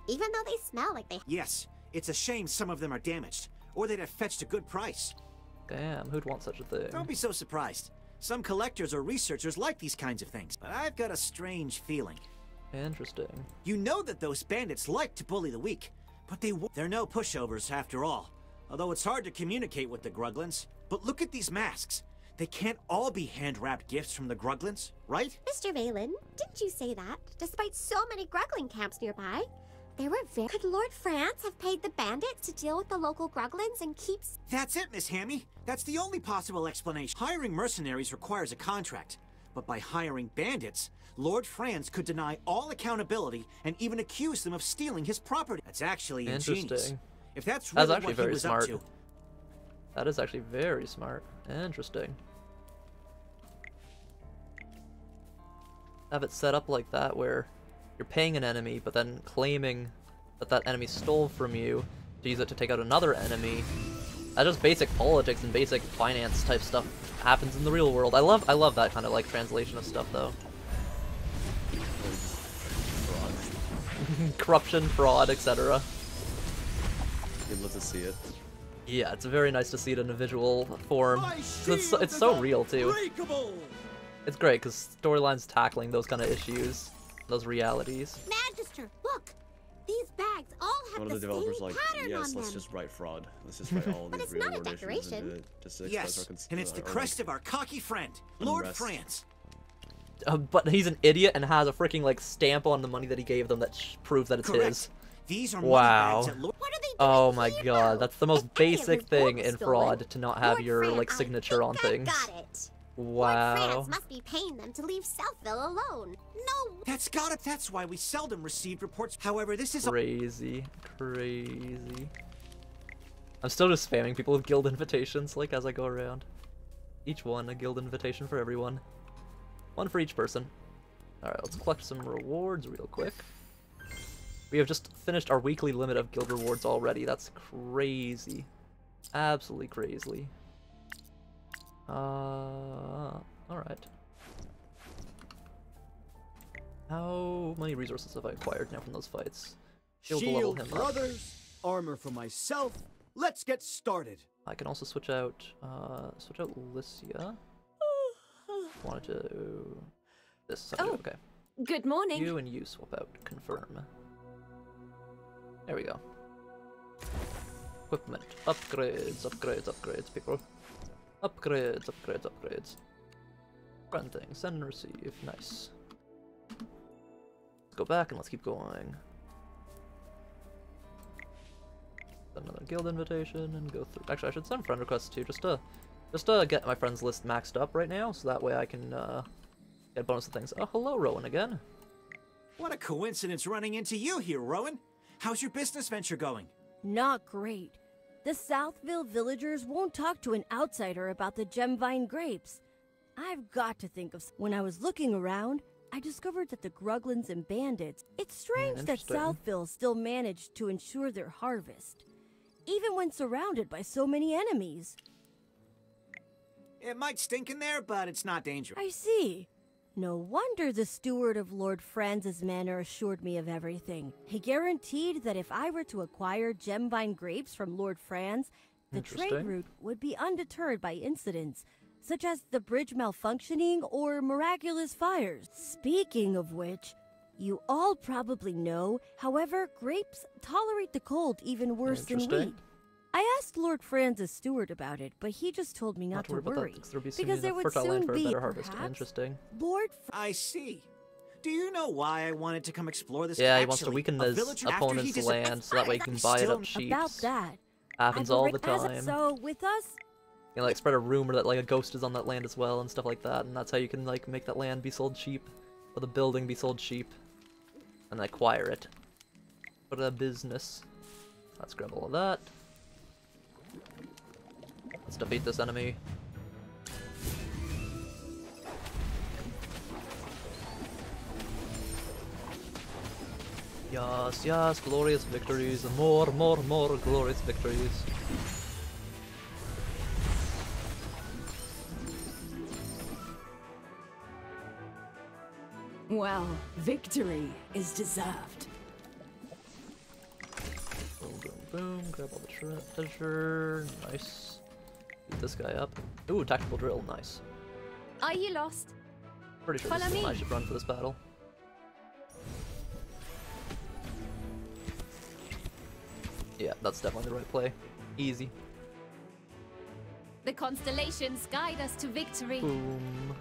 Speaker 15: Even though they smell like they.
Speaker 10: Yes, it's a shame some of them are damaged, or they'd have fetched a good price.
Speaker 1: Damn, who'd want such a thing?
Speaker 10: Don't be so surprised. Some collectors or researchers like these kinds of things, but I've got a strange feeling.
Speaker 1: Interesting.
Speaker 10: You know that those bandits like to bully the weak, but they they're no pushovers after all. Although it's hard to communicate with the Gruglins. But look at these masks. They can't all be hand-wrapped gifts from the Gruglins, right?
Speaker 15: Mr. Valen, didn't you say that? Despite so many Gruglin camps nearby, there were very. Could Lord Franz have paid the bandits to deal with the local Gruglins and keeps...
Speaker 10: That's it, Miss Hammy. That's the only possible explanation. Hiring mercenaries requires a contract, but by hiring bandits, Lord Franz could deny all accountability and even accuse them of stealing his property. That's actually ingenious.
Speaker 1: Interesting.
Speaker 10: If that's
Speaker 1: That's
Speaker 10: really
Speaker 1: actually
Speaker 10: what he
Speaker 1: very
Speaker 10: was
Speaker 1: smart.
Speaker 10: up to,
Speaker 1: That is actually very smart. Interesting. Have it set up like that where you're paying an enemy, but then claiming that that enemy stole from you to use it to take out another enemy. That just basic politics and basic finance type stuff happens in the real world. I love I love that kind of like translation of stuff though. Corruption, fraud, etc.
Speaker 3: You'd love to see it.
Speaker 1: Yeah, it's very nice to see it in a visual form. It's, it's so real too. It's great because storylines tackling those kind of issues, those realities.
Speaker 9: Magister, look! These bags all have
Speaker 3: One
Speaker 9: the,
Speaker 3: of the developers
Speaker 9: same
Speaker 3: like,
Speaker 9: pattern
Speaker 3: yes,
Speaker 9: on
Speaker 3: let's
Speaker 9: them.
Speaker 3: just write fraud. Let's just write all
Speaker 9: But
Speaker 3: these
Speaker 9: it's
Speaker 3: real
Speaker 9: not a
Speaker 3: world issues
Speaker 9: decoration.
Speaker 3: into just
Speaker 10: yes,
Speaker 3: cons-
Speaker 10: and it's the
Speaker 3: our- our,
Speaker 10: crest of our cocky friend, Lord
Speaker 3: Unrest.
Speaker 10: Franz.
Speaker 1: Uh, but he's an idiot and has a freaking like stamp on the money that he gave them that sh- proves that it's
Speaker 10: Correct.
Speaker 1: his.
Speaker 10: These are money
Speaker 1: Wow.
Speaker 10: bags that Lord.
Speaker 1: Oh my god, that's the most basic thing in
Speaker 15: stolen.
Speaker 1: fraud to not have your like signature on things.
Speaker 15: Got it.
Speaker 1: Wow.
Speaker 15: Franz must be paying them to leave Southville alone. No.
Speaker 10: That's got it. That's why we seldom received reports. However, this is.
Speaker 1: Crazy, crazy. I'm still just spamming people with guild invitations, like as I go around. Each one a guild invitation for everyone. One for each person. Alright, let's collect some rewards real quick. We have just finished our weekly limit of guild rewards already. That's crazy. Absolutely crazy. Uh, alright. How many resources have I acquired now from those fights? Shield to level
Speaker 12: Shield
Speaker 1: him up.
Speaker 12: brothers, armor for myself. Let's get started.
Speaker 1: I can also switch out, uh, switch out Lycia. Wanted to... This, okay,
Speaker 13: Oh,
Speaker 1: okay.
Speaker 13: Good morning.
Speaker 1: You and you swap out, confirm. There we go. Equipment, upgrades, upgrades, upgrades, people. Upgrades, upgrades, upgrades. Granting, send and receive, nice. Let's go back and let's keep going. Another guild invitation and go through. Actually, I should send friend requests too, just to, just to get my friends list maxed up right now, so that way I can uh, get bonus of things. Oh, hello, Rowan again.
Speaker 10: What a coincidence running into you here, Rowan. How's your business venture going?
Speaker 14: Not great. The Southville villagers won't talk to an outsider about the Gemvine grapes. I've got to think of. When I was looking around, I discovered that the Gruglins and bandits. It's strange that. Southville still managed to ensure their harvest, even when surrounded by so many enemies.
Speaker 10: It might stink in there, but it's not dangerous.
Speaker 14: I see. No wonder the steward of Lord Franz's manor assured me of everything. He guaranteed that if I were to acquire Gemvine grapes from Lord Franz, the trade route would be undeterred by incidents, such as the bridge malfunctioning or miraculous fires. Speaking of which, you all probably know, however, grapes tolerate the cold even worse than wheat. I asked Lord Franz's steward about it, but he just told me not,
Speaker 1: Not to worry about that, 'cause there'll be
Speaker 14: because there would
Speaker 1: fertile land
Speaker 14: soon
Speaker 1: for a
Speaker 14: be,
Speaker 1: better harvest.
Speaker 14: perhaps,
Speaker 1: Interesting.
Speaker 14: Lord
Speaker 10: I see. Do you know why I wanted to come explore this?
Speaker 1: Yeah, he wants to weaken
Speaker 10: a
Speaker 1: his
Speaker 10: village after he
Speaker 1: opponent's land so that way he can buy it up cheap.
Speaker 14: About that.
Speaker 1: Happens all the time.
Speaker 14: So with us,
Speaker 1: You know, like spread a rumor that like a ghost is on that land as well and stuff like that, and that's how you can like make that land be sold cheap, or the building be sold cheap, and acquire it. For the business. Let's grab all of that. Let's defeat this enemy. Yes, yes, glorious victories, more, more, more glorious victories.
Speaker 16: Well, victory is deserved.
Speaker 1: Boom, boom, boom. Grab all the treasure. Nice. Beat this guy up. Ooh, tactical drill. Nice.
Speaker 17: Are you lost?
Speaker 1: Pretty sure
Speaker 17: Follow
Speaker 1: this is I should run for this battle. Yeah, that's definitely the right play. Easy.
Speaker 17: The constellations guide us to victory.
Speaker 1: Boom.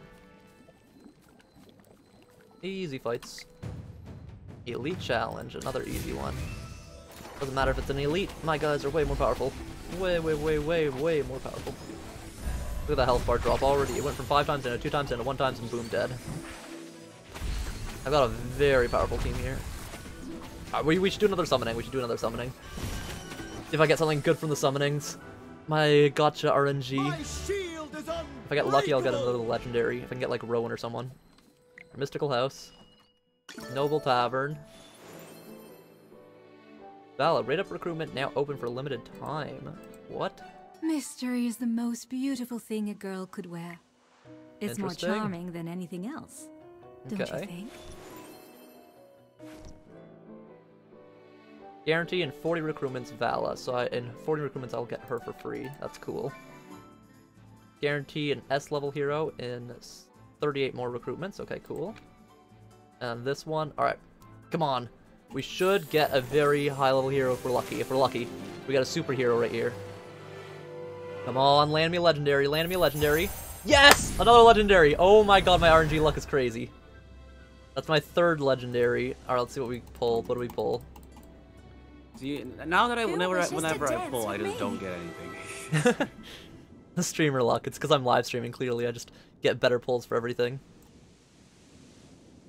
Speaker 1: Easy fights. Elite challenge, another easy one. Doesn't matter if it's an elite, my guys are way more powerful. Way, way, way, way, way more powerful. Look at the health bar drop already. It went from 5 times into 2 times into 1 times and boom, dead. I've got a very powerful team here. Uh, we, we should do another summoning. We should do another summoning. If I get something good from the summonings. My gacha RNG. If I get lucky, I'll get another legendary. If I can get like Rowan or someone. Mystical House. Noble Tavern. Valid. Rate up recruitment now open for limited time. What?
Speaker 27: Mystery is the most beautiful thing a girl could wear. It's more charming than anything else. Don't
Speaker 1: Okay.
Speaker 27: you think?
Speaker 1: Guarantee in 40 recruitments Vala, so I, in 40 recruitments I'll get her for free. That's cool. Guarantee an S level hero in 38 more recruitments. Okay, cool. And this one, alright. Come on. We should get a very high level hero if we're lucky. If we're lucky. We got a superhero right here. Come on, land me legendary, land me legendary. Yes! Another legendary! Oh my god, my RNG luck is crazy. That's my third legendary. Alright, let's see what we pull. What do we pull?
Speaker 3: See, now that I whenever I, whenever I pull, I just
Speaker 1: me?
Speaker 3: don't get anything.
Speaker 1: The streamer luck. It's because I'm live streaming, clearly. I just get better pulls for everything.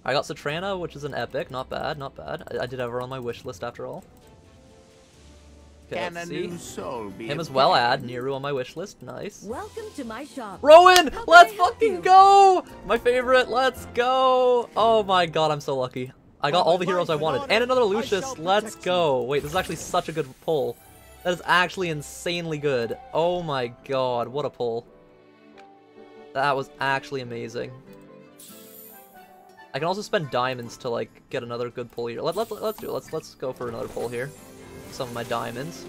Speaker 1: I got Satrana, which is an epic. Not bad, not bad. I, I did have her on my wish list after all. Okay,
Speaker 28: Can
Speaker 1: let's
Speaker 28: a
Speaker 1: see.
Speaker 28: new soul be
Speaker 1: Him as well,
Speaker 28: brand?
Speaker 1: add Niru on my wish list. Nice.
Speaker 14: Welcome to my shop.
Speaker 1: Rowan!
Speaker 14: How
Speaker 1: Let's fucking go! My favorite, let's go! Oh my god, I'm so lucky. I got all the heroes I wanted. And another Lucius, let's go! Wait, this is actually such a good pull. That is actually insanely good. Oh my god, what a pull. That was actually amazing. I can also spend diamonds to like get another good pull here. Let, let, let's do it. Let's let's go for another pull here. Some of my diamonds.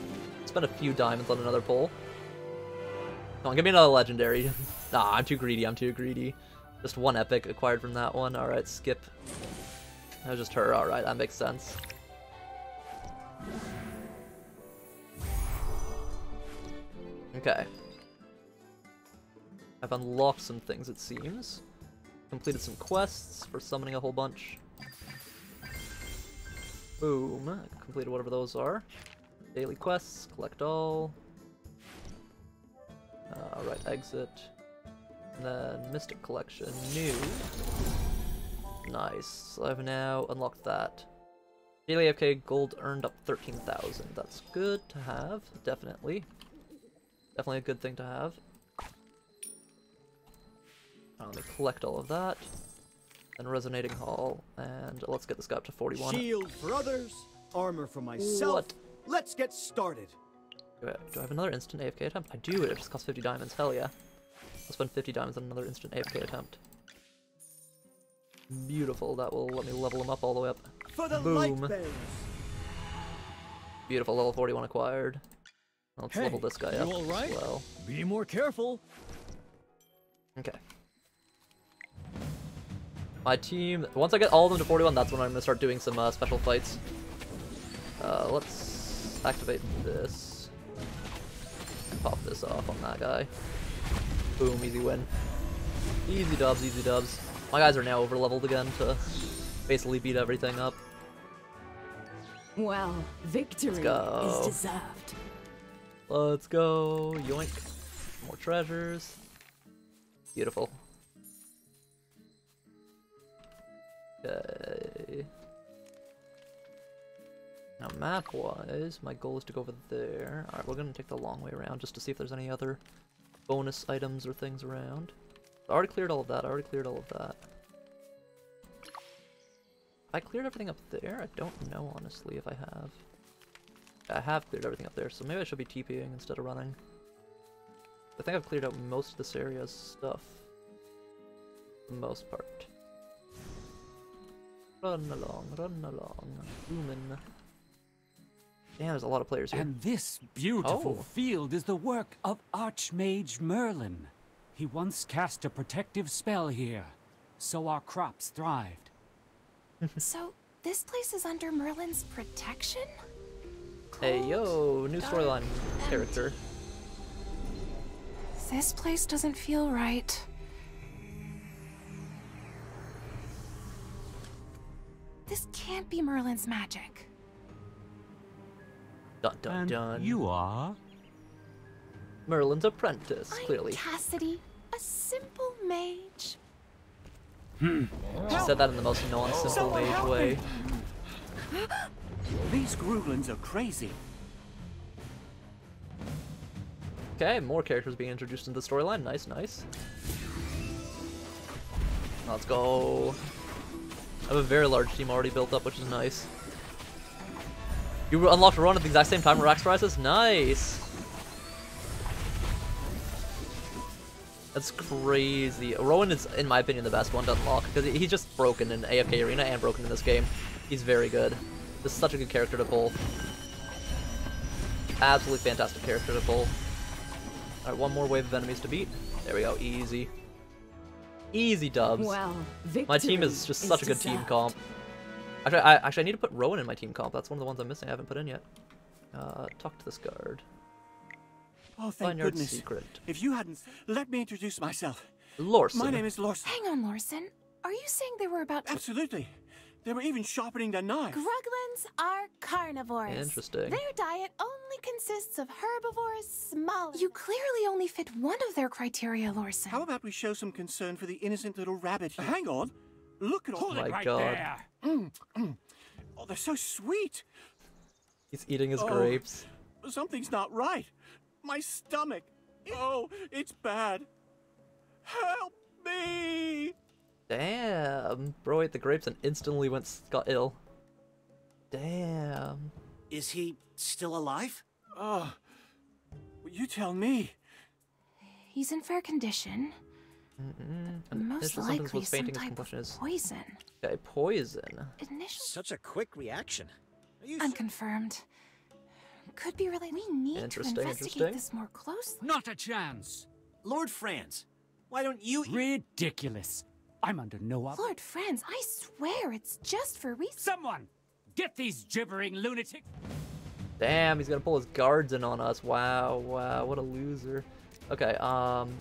Speaker 1: Spend a few diamonds on another pull. Come on, give me another legendary. nah, I'm too greedy. I'm too greedy. Just one epic acquired from that one. All right, skip. That was just her. All right, that makes sense. Okay. I've unlocked some things, it seems. Completed some quests for summoning a whole bunch. Boom. Completed whatever those are. Daily quests, collect all. Uh, Alright, exit. And then Mystic Collection, new. Nice. So I've now unlocked that. Daily AFK gold earned up 13,000. That's good to have, definitely. Definitely a good thing to have. Let me collect all of that. Then Resonating Hall, and let's get this guy up to 41.
Speaker 12: Shield for others, armor for myself.
Speaker 1: What?
Speaker 12: Let's get started.
Speaker 1: Do I, do I have another instant AFK attempt? I do, it just costs 50 diamonds, hell yeah. I'll spend 50 diamonds on another instant AFK attempt. Beautiful, that will let me level him up all the way up.
Speaker 12: For the
Speaker 1: Boom. Beautiful, level 41 acquired. Let's
Speaker 6: Hey,
Speaker 1: level this guy up
Speaker 6: all right?
Speaker 1: as well.
Speaker 6: Be more careful.
Speaker 1: Okay. My team, once I get all of them to 41, that's when I'm going to start doing some uh, special fights. Uh, let's activate this. Pop this off on that guy. Boom, easy win. Easy dubs, easy dubs. My guys are now over leveled again to basically beat everything up.
Speaker 16: Well, victory
Speaker 1: go.
Speaker 16: is deserved.
Speaker 1: Let's go, yoink. More treasures. Beautiful. Okay. Now map-wise, my goal is to go over there. Alright, we're gonna take the long way around just to see if there's any other bonus items or things around. I already cleared all of that, I already cleared all of that. I cleared everything up there? I don't know, honestly, if I have. I have cleared everything up there, so maybe I should be TPing instead of running. I think I've cleared out most of this area's stuff. For the most part. Run along, run along. Zooming. Damn, there's a lot of players here.
Speaker 29: And this beautiful
Speaker 1: Oh.
Speaker 29: field is the work of Archmage Merlin. He once cast a protective spell here, so our crops thrived.
Speaker 17: so, this place is under Merlin's protection?
Speaker 1: Hey yo, new storyline character.
Speaker 11: This place doesn't feel right. This can't be Merlin's magic.
Speaker 1: Dun dun dun.
Speaker 19: You are?
Speaker 1: Merlin's apprentice,
Speaker 11: I'm
Speaker 1: clearly.
Speaker 11: Cassadee, a simple mage. Hmm.
Speaker 1: She said that in the most non-simple mage way.
Speaker 30: These Gruglins are crazy.
Speaker 1: Okay, more characters being introduced into the storyline. Nice, nice. Let's go. I have a very large team already built up, which is nice. You unlocked Rowan at the exact same time Raxorisis? Nice! That's crazy. Rowan is, in my opinion, the best one to unlock, because he's just broken in AFK Arena and broken in this game. He's very good. This is such a good character to pull. Absolutely fantastic character to pull. Alright, one more wave of enemies to beat. There we go, easy. Easy dubs.
Speaker 16: Well,
Speaker 1: my team is
Speaker 16: victory
Speaker 1: just
Speaker 16: is
Speaker 1: such a good team comp. Actually, I actually I need to put Rowan in my team comp. That's one of the ones I'm missing. I haven't put in yet. Uh, talk to this guard.
Speaker 30: Oh, thank
Speaker 1: Vineyard
Speaker 30: goodness.
Speaker 1: Secret.
Speaker 30: If you hadn't, let me introduce myself.
Speaker 1: Lorsan.
Speaker 30: My name is Lorsan.
Speaker 11: Hang on, Lorsan. Are you saying they were about to...
Speaker 30: Absolutely. They were even sharpening their knives.
Speaker 11: Gruglins are carnivores.
Speaker 1: Interesting.
Speaker 11: Their diet only consists of herbivores small. You clearly only fit one of their criteria, Lorsan.
Speaker 30: How about we show some concern for the innocent little rabbit? here? Hang on. Look at all
Speaker 1: Oh my
Speaker 30: that right
Speaker 1: God.
Speaker 30: there. Mm, mm. Oh, they're so sweet.
Speaker 1: He's eating his
Speaker 30: Oh.
Speaker 1: grapes.
Speaker 30: Something's not right. My stomach. Oh, it's bad. Help me!
Speaker 1: Damn. Bro ate the grapes and instantly went s- got ill. Damn.
Speaker 10: Is he still alive?
Speaker 30: Oh, you tell me.
Speaker 11: He's in fair condition.
Speaker 1: Mm-mm. And
Speaker 11: Most likely
Speaker 1: was
Speaker 11: some
Speaker 1: fainting.
Speaker 11: type of poison.
Speaker 1: okay. Poison.
Speaker 11: Initial
Speaker 10: Such a quick reaction. Are you
Speaker 11: unconfirmed. Could be really. We need to investigate this more closely.
Speaker 19: Not a chance.
Speaker 10: Lord Franz, why don't you...
Speaker 19: Ridiculous. I'm under no ob-
Speaker 11: Lord Franz, I swear it's just for research.
Speaker 19: Someone, get these gibbering lunatics.
Speaker 1: Damn, he's gonna pull his guards in on us. Wow, wow, what a loser. Okay, um,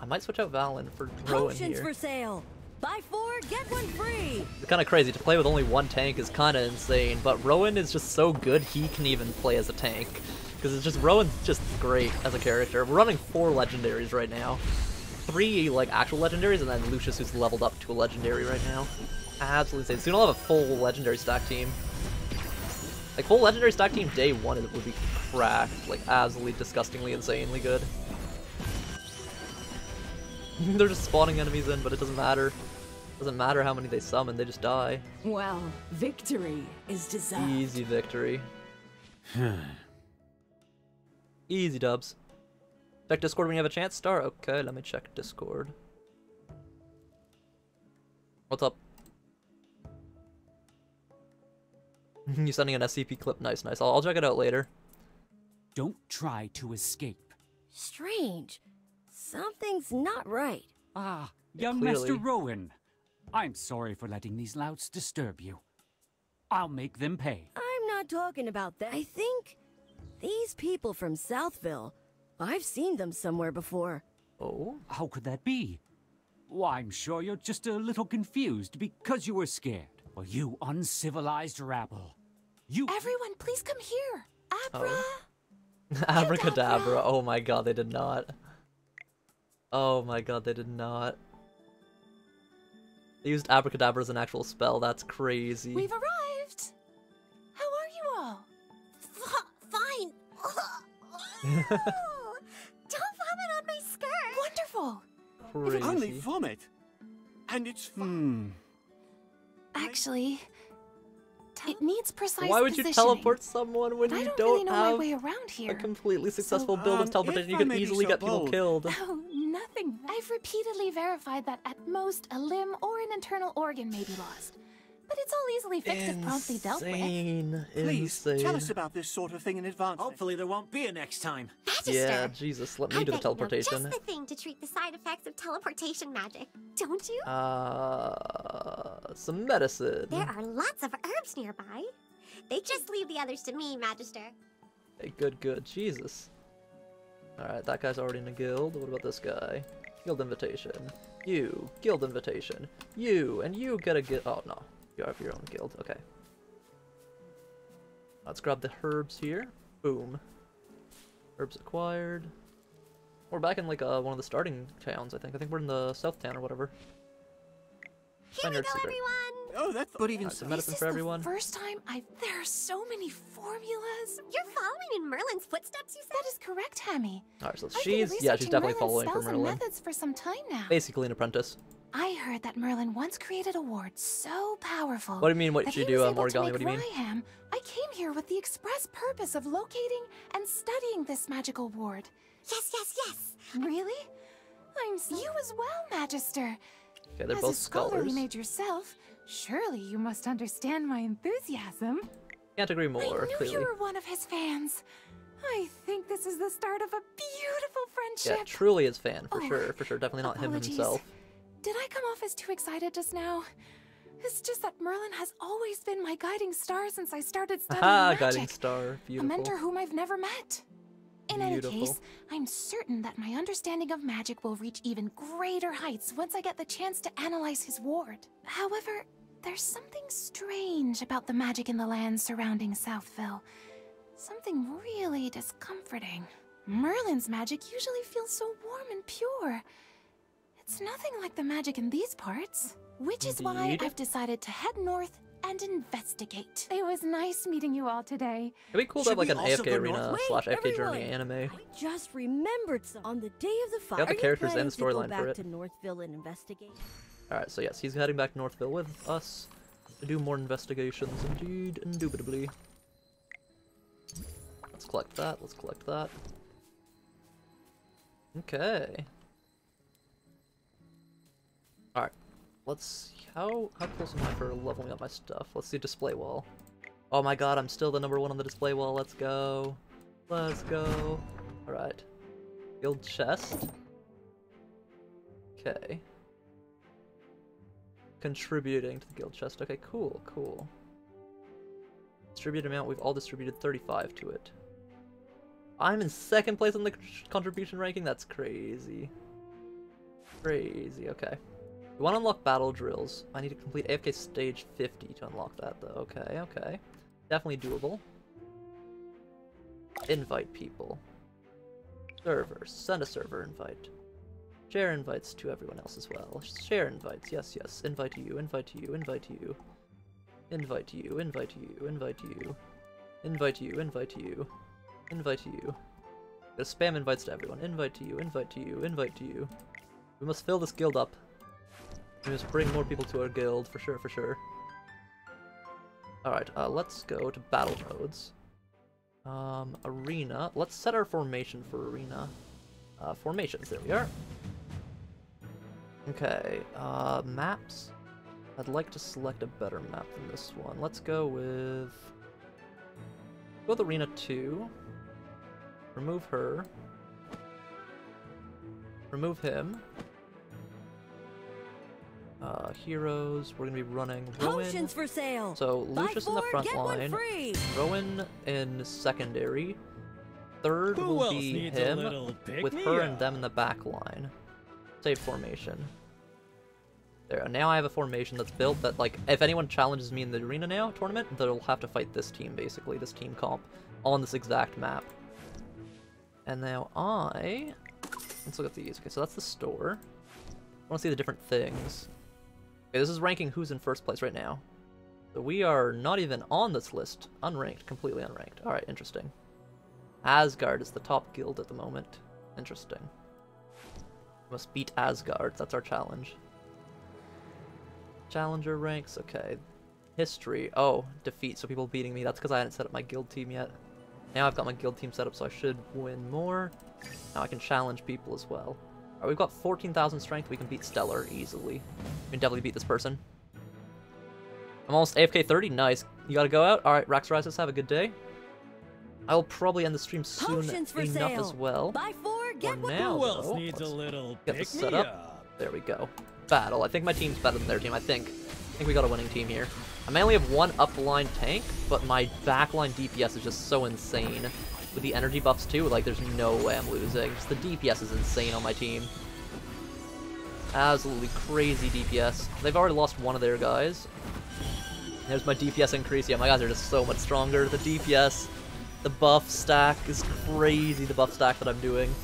Speaker 1: I might switch out Valen for Rowan
Speaker 14: Potions
Speaker 1: here.
Speaker 14: for sale. Buy four, get one free.
Speaker 1: It's kind of crazy to play with only one tank is kind of insane, but Rowan is just so good he can even play as a tank because it's just Rowan's just great as a character. We're running four legendaries right now, three like actual legendaries, and then Lucius who's leveled up to a legendary right now. Absolutely insane. Soon I'll have a full legendary stack team. Like full legendary stack team day one it would be cracked, like absolutely disgustingly insanely good. They're just spawning enemies in, but it doesn't matter. Doesn't matter how many they summon, they just die.
Speaker 16: Well, victory is deserved.
Speaker 1: Easy victory. Easy dubs. Check Discord when you have a chance. Star. Okay, let me check Discord. What's up? You're sending an SCP clip? Nice, nice. I'll, I'll check it out later.
Speaker 19: Don't try to escape.
Speaker 14: Strange. Something's not right.
Speaker 19: Ah, young
Speaker 1: clearly.
Speaker 19: Master Rowan. I'm sorry for letting these louts disturb you. I'll make them pay.
Speaker 14: I'm not talking about that. I think these people from Southville, I've seen them somewhere before.
Speaker 1: Oh?
Speaker 19: How could that be? Why, I'm sure you're just a little confused because you were scared. Well, you uncivilized rabble. You.
Speaker 11: Everyone, please come here. Abra.
Speaker 1: Abracadabra. Oh my god, they did not. Oh my god, they did not. They used abracadabra as an actual spell. That's crazy.
Speaker 11: We've arrived. How are you all?
Speaker 31: Fine.
Speaker 11: Wonderful.
Speaker 1: Crazy.
Speaker 30: Only vomit. And it's fun.
Speaker 11: Actually, it needs precise
Speaker 1: Why would you teleport someone when
Speaker 11: I
Speaker 1: you
Speaker 11: don't,
Speaker 1: don't
Speaker 11: really know
Speaker 1: have
Speaker 11: my way around here.
Speaker 1: a completely successful
Speaker 11: So,
Speaker 1: build
Speaker 30: um,
Speaker 1: of teleportation? You
Speaker 30: I
Speaker 1: could easily
Speaker 30: so
Speaker 1: get people killed.
Speaker 11: Oh, nothing. I've repeatedly verified that at most a limb or an internal organ may be lost. But it's all easily fixed if promptly dealt with.
Speaker 1: Insane.
Speaker 30: Please,
Speaker 1: Insane.
Speaker 30: tell us about this sort of thing in advance.
Speaker 10: Hopefully there won't be a next time.
Speaker 15: Magister.
Speaker 1: Yeah, Jesus, let me
Speaker 15: I
Speaker 1: do the
Speaker 15: bet you know
Speaker 1: teleportation.
Speaker 15: just the thing to treat the side effects of teleportation magic, don't you?
Speaker 1: Uh, some medicine.
Speaker 15: There are lots of herbs nearby. They just leave the others to me, Magister.
Speaker 1: Hey, good, good. Jesus. Alright, that guy's already in a guild. What about this guy? Guild invitation. You. Guild invitation. You. And you get a guild. Oh, no. You have your own guild. Okay. Let's grab the herbs here. Boom. Herbs acquired. We're back in like uh, one of the starting towns, I think. I think we're in the south town or whatever.
Speaker 15: Here we go, everyone!
Speaker 12: Oh, that's
Speaker 24: but even
Speaker 1: Alright, some medicine for everyone.
Speaker 11: First time I there are so many formulas.
Speaker 15: You're following in Merlin's footsteps, you said?
Speaker 11: That is correct, Hammy.
Speaker 1: Alright, so
Speaker 11: I've
Speaker 1: she's yeah, she's definitely
Speaker 11: Merlin's
Speaker 1: following for
Speaker 11: spells and
Speaker 1: Merlin.
Speaker 11: methods for some time now.
Speaker 1: Basically an apprentice.
Speaker 11: I heard that Merlin once created a ward so powerful.
Speaker 1: What do you mean, what
Speaker 11: that
Speaker 1: you
Speaker 11: he
Speaker 1: do,
Speaker 11: was
Speaker 1: uh,
Speaker 11: able to
Speaker 1: Morgana?
Speaker 11: make
Speaker 1: What do you mean?
Speaker 11: Ryham. I came here with the express purpose of locating and studying this magical ward.
Speaker 15: Yes, yes, yes.
Speaker 11: Really? I'm so you as well, Magister.
Speaker 1: Yeah, they're
Speaker 11: as
Speaker 1: both
Speaker 11: a scholarly
Speaker 1: scholars.
Speaker 11: mage yourself, surely you must understand my enthusiasm.
Speaker 1: Can't agree more.
Speaker 11: I
Speaker 1: more,
Speaker 11: knew
Speaker 1: clearly.
Speaker 11: you were one of his fans. I think this is the start of a beautiful friendship.
Speaker 1: Yeah, truly his fan, for
Speaker 11: Oh,
Speaker 1: sure, for sure. Definitely not him himself.
Speaker 11: Did I come off as too excited just now? It's just that Merlin has always been my guiding star since I started studying
Speaker 1: Aha,
Speaker 11: magic.
Speaker 1: guiding star. beautiful.
Speaker 11: A mentor whom I've never met. In any case, I'm certain that my understanding of magic will reach even greater heights once I get the chance to analyze his ward. However, there's something strange about the magic in the lands surrounding Southville. Something really discomforting. Merlin's magic usually feels so warm and pure. It's nothing like the magic in these parts. Which is why I've decided to head north and investigate. It was nice meeting you all today.
Speaker 1: It'd be cool to have like an
Speaker 14: we also
Speaker 1: AFK arena
Speaker 14: north?
Speaker 1: slash
Speaker 14: Wait,
Speaker 1: AFK journey
Speaker 14: everyone.
Speaker 1: anime.
Speaker 14: Just remembered some. On the day of the fire,
Speaker 1: Got the
Speaker 14: are
Speaker 1: characters and
Speaker 14: planning
Speaker 1: the
Speaker 14: to go
Speaker 1: storyline for
Speaker 14: back
Speaker 1: it.
Speaker 14: to Northville and investigate?
Speaker 1: Alright, so yes, he's heading back to Northville with us to do more investigations, indeed, indubitably. Let's collect that, let's collect that. Okay. Let's see, how, how close am I for leveling up my stuff? Let's see display wall. Oh my god, I'm still the number one on the display wall, let's go. Let's go. Alright. Guild chest. Okay. Contributing to the guild chest. Okay, cool, cool. Distributed amount, we've all distributed 35 to it. I'm in second place on the contribution ranking? That's crazy. Crazy, okay. We want to unlock battle drills. I need to complete AFK stage 50 to unlock that, though. Okay, okay. Definitely doable. Invite people. Servers. Send a server invite. Share invites to everyone else as well. Share invites, yes, yes. Invite to you, invite to you, invite to you. Invite to you, invite to you, invite to you. Invite to you, invite to you. Invite to you. Gotta spam invites to everyone. Invite to you, invite to you, invite to you. We must fill this guild up. We must bring more people to our guild, for sure, for sure. Alright, uh, let's go to battle modes. Um, arena. Let's set our formation for arena. Uh, formations, there we are. Okay, uh, maps. I'd like to select a better map than this one. Let's go with... Go with Arena 2. Remove her. Remove him. Uh, heroes. We're gonna be running Rowan.
Speaker 14: Potions for sale.
Speaker 1: So
Speaker 14: Buy
Speaker 1: Lucius in the
Speaker 14: four,
Speaker 1: front line. Rowan in secondary. Third
Speaker 6: Who
Speaker 1: will be him with her and them in the back line. Save formation. There, now I have a formation that's built that, like, if anyone challenges me in the arena now tournament, they'll have to fight this team, basically, this team comp, on this exact map. And now I... Let's look at these. Okay, so that's the store. I want to see the different things. Okay, this is ranking who's in first place right now. So we are not even on this list. Unranked, completely unranked. Alright, interesting. Asgard is the top guild at the moment. Interesting. We must beat Asgard, that's our challenge. Challenger ranks, okay. History, oh, defeat, so people beating me. That's because I hadn't set up my guild team yet. Now I've got my guild team set up, so I should win more. Now I can challenge people as well. Alright, we've got 14,000 strength, we can beat Stellar easily. We can definitely beat this person. I'm almost AFK 30, nice. You gotta go out? Alright, Raxorisis, have a good day. I will probably end the stream soon
Speaker 14: for
Speaker 1: enough
Speaker 14: sale.
Speaker 1: as well.
Speaker 14: Buy four, get one.
Speaker 1: now,
Speaker 6: Who else
Speaker 1: though,
Speaker 6: needs a
Speaker 1: let's
Speaker 6: little
Speaker 1: get this set
Speaker 6: pick-me-up?
Speaker 1: up. There we go. Battle. I think my team's better than their team. I think. I think we got a winning team here. I may only have one up line tank, but my backline DPS is just so insane. With the energy buffs too, like there's no way I'm losing. Just the DPS is insane on my team. Absolutely crazy DPS. They've already lost one of their guys. There's my DPS increase. Yeah, oh my guys are just so much stronger. The DPS, the buff stack is crazy, the buff stack that I'm doing.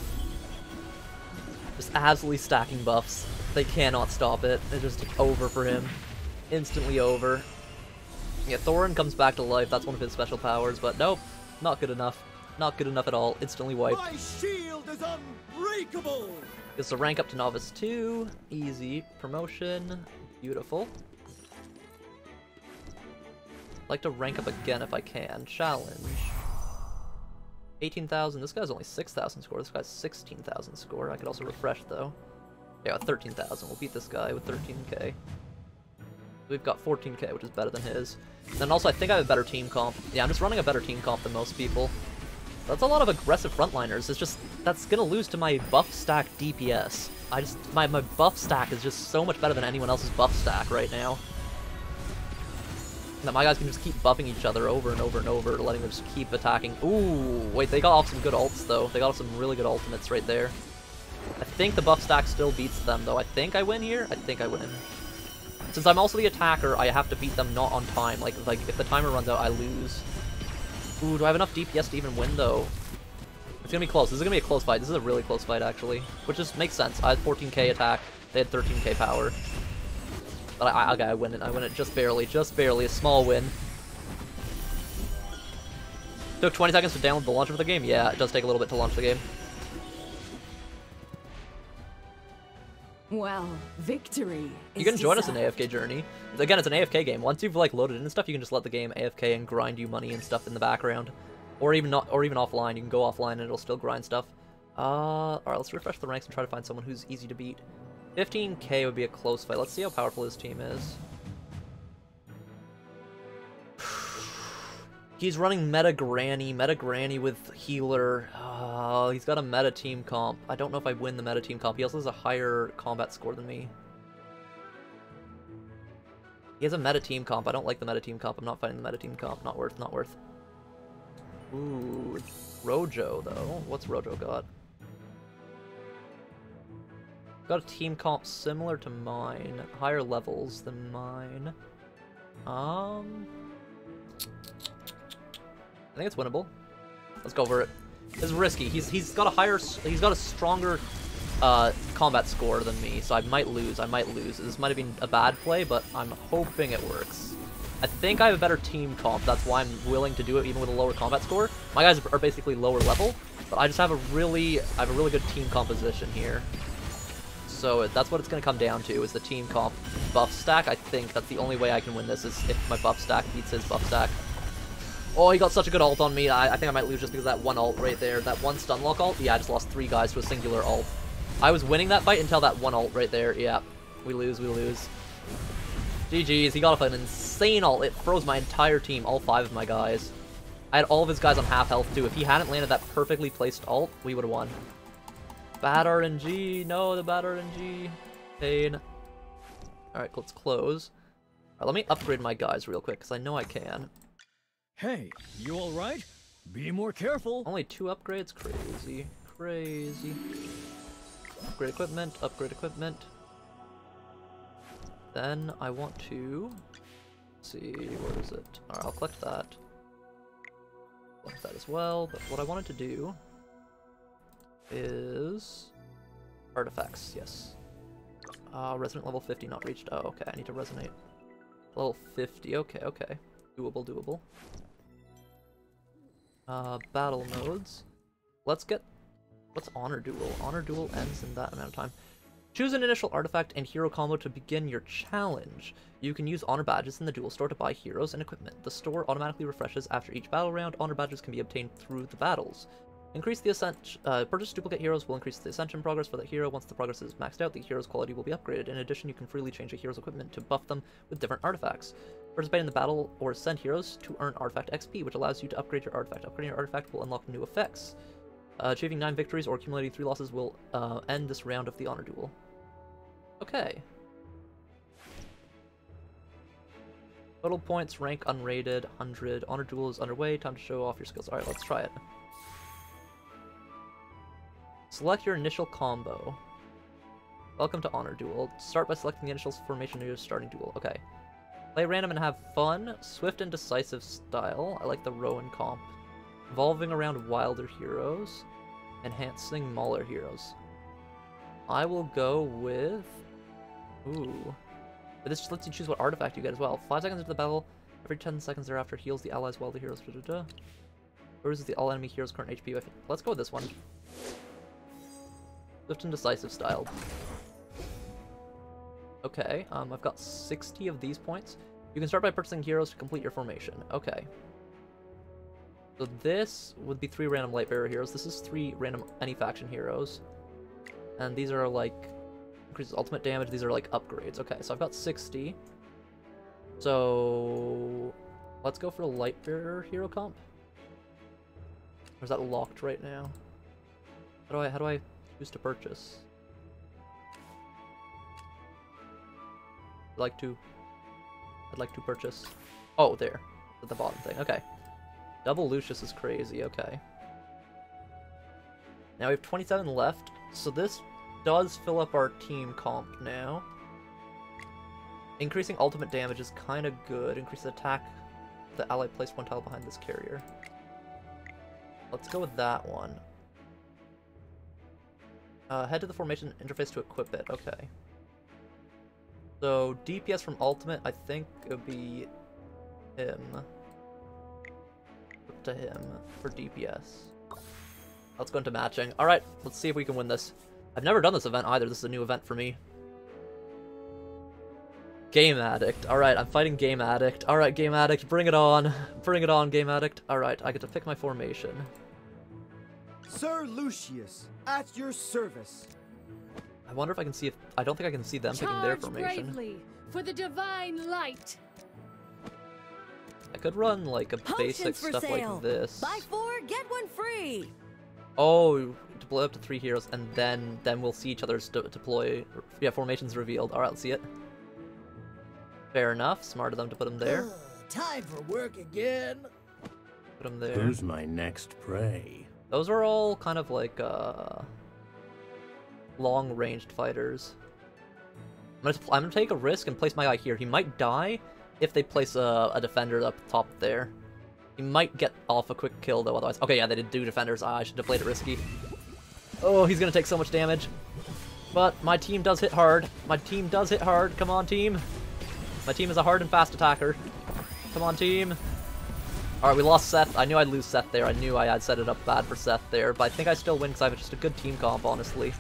Speaker 1: Just absolutely stacking buffs. They cannot stop it. It's just over for him. Instantly over. Yeah, Thoran comes back to life. That's one of his special powers, but nope. Not good enough. Not good enough at all. Instantly wiped.
Speaker 12: My shield is unbreakable.
Speaker 1: Gets a rank up to Novice 2. Easy. Promotion. Beautiful. like to rank up again if I can. Challenge. 18,000. This guy's only 6,000 score. This guy's 16,000 score. I could also refresh though. Yeah, 13,000. We'll beat this guy with 13k. We've got 14k, which is better than his. And then also, I think I have a better team comp. Yeah, I'm just running a better team comp than most people. That's a lot of aggressive frontliners. It's just, that's gonna lose to my buff stack DPS. I just, my, my buff stack is just so much better than anyone else's buff stack right now. That my guys can just keep buffing each other over and over and over, letting them just keep attacking. Ooh, wait, they got off some good ults though. They got off some really good ultimates right there. I think the buff stack still beats them though. I think I win here? I think I win. Since I'm also the attacker, I have to beat them not on time. Like, like if the timer runs out, I lose. Ooh, do I have enough DPS to even win, though? It's gonna be close. This is gonna be a close fight. This is a really close fight, actually. Which just makes sense. I had 14k attack. They had 13k power. But I, I, okay, I win it. I win it just barely. Just barely. A small win. Took 20 seconds to download the launcher for the game? Yeah, it does take a little bit to launch the game.
Speaker 16: Well, victory.
Speaker 1: You can join us in AFK Journey. Again, it's an AFK game. Once you've like loaded in and stuff, you can just let the game AFK and grind you money and stuff in the background, or even not, or even offline. You can go offline and it'll still grind stuff. Uh, all right, let's refresh the ranks and try to find someone who's easy to beat. 15k would be a close fight. Let's see how powerful his team is. He's running Meta Granny, Meta Granny with Healer. Oh, he's got a Meta Team comp. I don't know if I win the Meta Team comp. He also has a higher combat score than me. He has a Meta Team comp. I don't like the Meta Team comp. I'm not fighting the Meta Team comp. Not worth, not worth. Ooh, Rojo, though. What's Rojo got? Got a team comp similar to mine. Higher levels than mine. Um... I think it's winnable. Let's go for it. It's risky. He's he's got a higher he's got a stronger uh, combat score than me, so I might lose. I might lose. This might have been a bad play, but I'm hoping it works. I think I have a better team comp. That's why I'm willing to do it even with a lower combat score. My guys are basically lower level, but I just have a really I have a really good team composition here. So that's what it's going to come down to, is the team comp buff stack. I think that's the only way I can win this, is if my buff stack beats his buff stack. Oh, he got such a good ult on me. I, I think I might lose just because that one ult right there. That one stun lock ult. Yeah, I just lost three guys to a singular ult. I was winning that fight until that one ult right there. Yeah, we lose, we lose. GG's, he got off an insane ult. It froze my entire team, all five of my guys. I had all of his guys on half health too. If he hadn't landed that perfectly placed ult, we would have won. Bad RNG. No, the bad RNG. Pain. Alright, let's close. Alright, let me upgrade my guys real quick, because I know I can.
Speaker 6: Hey, you alright? Be more careful.
Speaker 1: Only two upgrades? Crazy. Crazy. Upgrade equipment, upgrade equipment. Then I want to... see, where is it? Alright, I'll collect that. Collect that as well, but what I wanted to do is... Artifacts, yes. Uh, resonate level 50 not reached. Oh, okay, I need to resonate. Level 50, okay, okay. Doable, doable. Uh, battle modes. Let's get... What's Honor Duel? Honor Duel ends in that amount of time. Choose an initial artifact and hero combo to begin your challenge. You can use honor badges in the duel store to buy heroes and equipment. The store automatically refreshes after each battle round. Honor badges can be obtained through the battles. Increase the ascension. Uh, purchase duplicate heroes will increase the ascension progress for that hero. Once the progress is maxed out, the hero's quality will be upgraded. In addition, you can freely change a hero's equipment to buff them with different artifacts. Participate in the battle or send heroes to earn artifact XP, which allows you to upgrade your artifact. Upgrading your artifact will unlock new effects. Uh, achieving 9 victories or accumulating 3 losses will uh, end this round of the Honor Duel. Okay. Total points, rank unrated, 100. Honor Duel is underway. Time to show off your skills. Alright, let's try it. Select your initial combo. Welcome to Honor Duel. Start by selecting the initial formation of your starting duel. Okay. Play random and have fun. Swift and decisive style. I like the Rowan comp. Evolving around wilder heroes. Enhancing Mauler heroes. I will go with... Ooh. But this just lets you choose what artifact you get as well. Five seconds into the battle, every 10 seconds thereafter heals the allies while the heroes... Da, da, da. Reduces the all enemy heroes' current HP. Let's go with this one. Swift and decisive style. Okay, um, I've got 60 of these points. You can start by purchasing heroes to complete your formation. Okay. So this would be three random light Lightbearer heroes. This is three random any faction heroes. And these are like increases ultimate damage. These are like upgrades. Okay, so I've got 60. So let's go for a Lightbearer hero comp. Or is that locked right now? How do I how do I choose to purchase? I'd like to I'd like to purchase. Oh, there. At the bottom thing. Okay. Double Lucius is crazy. Okay. Now we have 27 left, so this does fill up our team comp now. Increasing ultimate damage is kind of good. Increase attack. The ally placed one tile behind this carrier. Let's go with that one. Uh, head to the formation interface to equip it. Okay. So DPS from ultimate, I think it would be him. To him for DPS. Let's go into matching. All right, let's see if we can win this. I've never done this event either. This is a new event for me. Game Addict. Alright, I'm fighting Game Addict. Alright, Game Addict, bring it on. Bring it on, Game Addict. Alright, I get to pick my formation.
Speaker 12: Sir Lucius, at your service.
Speaker 1: I wonder if I can see if... I don't think I can see them picking their
Speaker 32: Charge
Speaker 1: formation.
Speaker 32: bravely for the divine light.
Speaker 1: I could run like a basic
Speaker 14: Potions for
Speaker 1: stuff
Speaker 14: sale.
Speaker 1: like this.
Speaker 14: Buy four, get one free.
Speaker 1: Oh, deploy up to three heroes, and then then we'll see each other's de deploy. Yeah, formations revealed. All right, let's see it. Fair enough. Smart of them to put them there.
Speaker 12: Time for work again.
Speaker 1: Put them there.
Speaker 25: Who's my next prey?
Speaker 1: Those are all kind of like uh, long-ranged fighters. I'm gonna, I'm gonna take a risk and place my guy here. He might die if they place a, a defender up top there. He might get off a quick kill though, otherwise. Okay, yeah, they did do defenders. Ah, I should have played it risky. Oh, he's gonna take so much damage. But my team does hit hard. My team does hit hard. Come on, team. My team is a hard and fast attacker. Come on, team. Alright, we lost Seth. I knew I'd lose Seth there. I knew I had set it up bad for Seth there, but I think I still win because I have just a good team comp, honestly.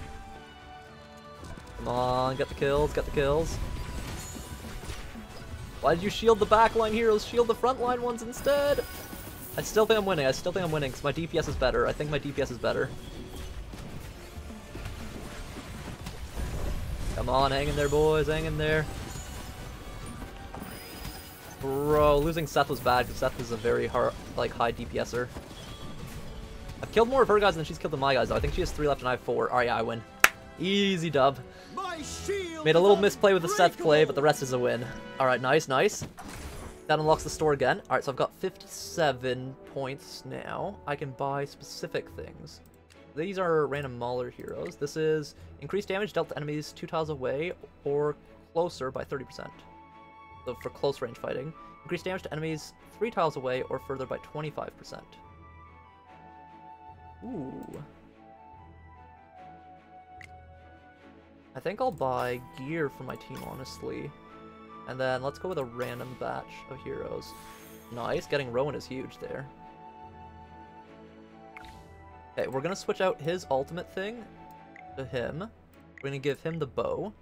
Speaker 1: Come on, get the kills, get the kills. Why did you shield the backline heroes? Shield the frontline ones instead! I still think I'm winning. I still think I'm winning because my DPS is better. I think my DPS is better. Come on, hang in there, boys. Hang in there. Bro, losing Seth was bad because Seth is a very hard, like high DPSer. I've killed more of her guys than she's killed of my guys, though. I think she has three left and I have four. Alright, yeah, I win. Easy dub. Made a little misplay with the Seth play, but the rest is a win. Alright, nice, nice. That unlocks the store again. Alright, so I've got 57 points now. I can buy specific things. These are random Mauler heroes. This is increased damage dealt to enemies two tiles away or closer by 30%. So for close range fighting. Increase damage to enemies three tiles away or further by 25%. Ooh. I think I'll buy gear for my team, honestly. And then let's go with a random batch of heroes. Nice, getting Rowan is huge there. Okay, we're gonna switch out his ultimate thing to him. We're gonna give him the bow.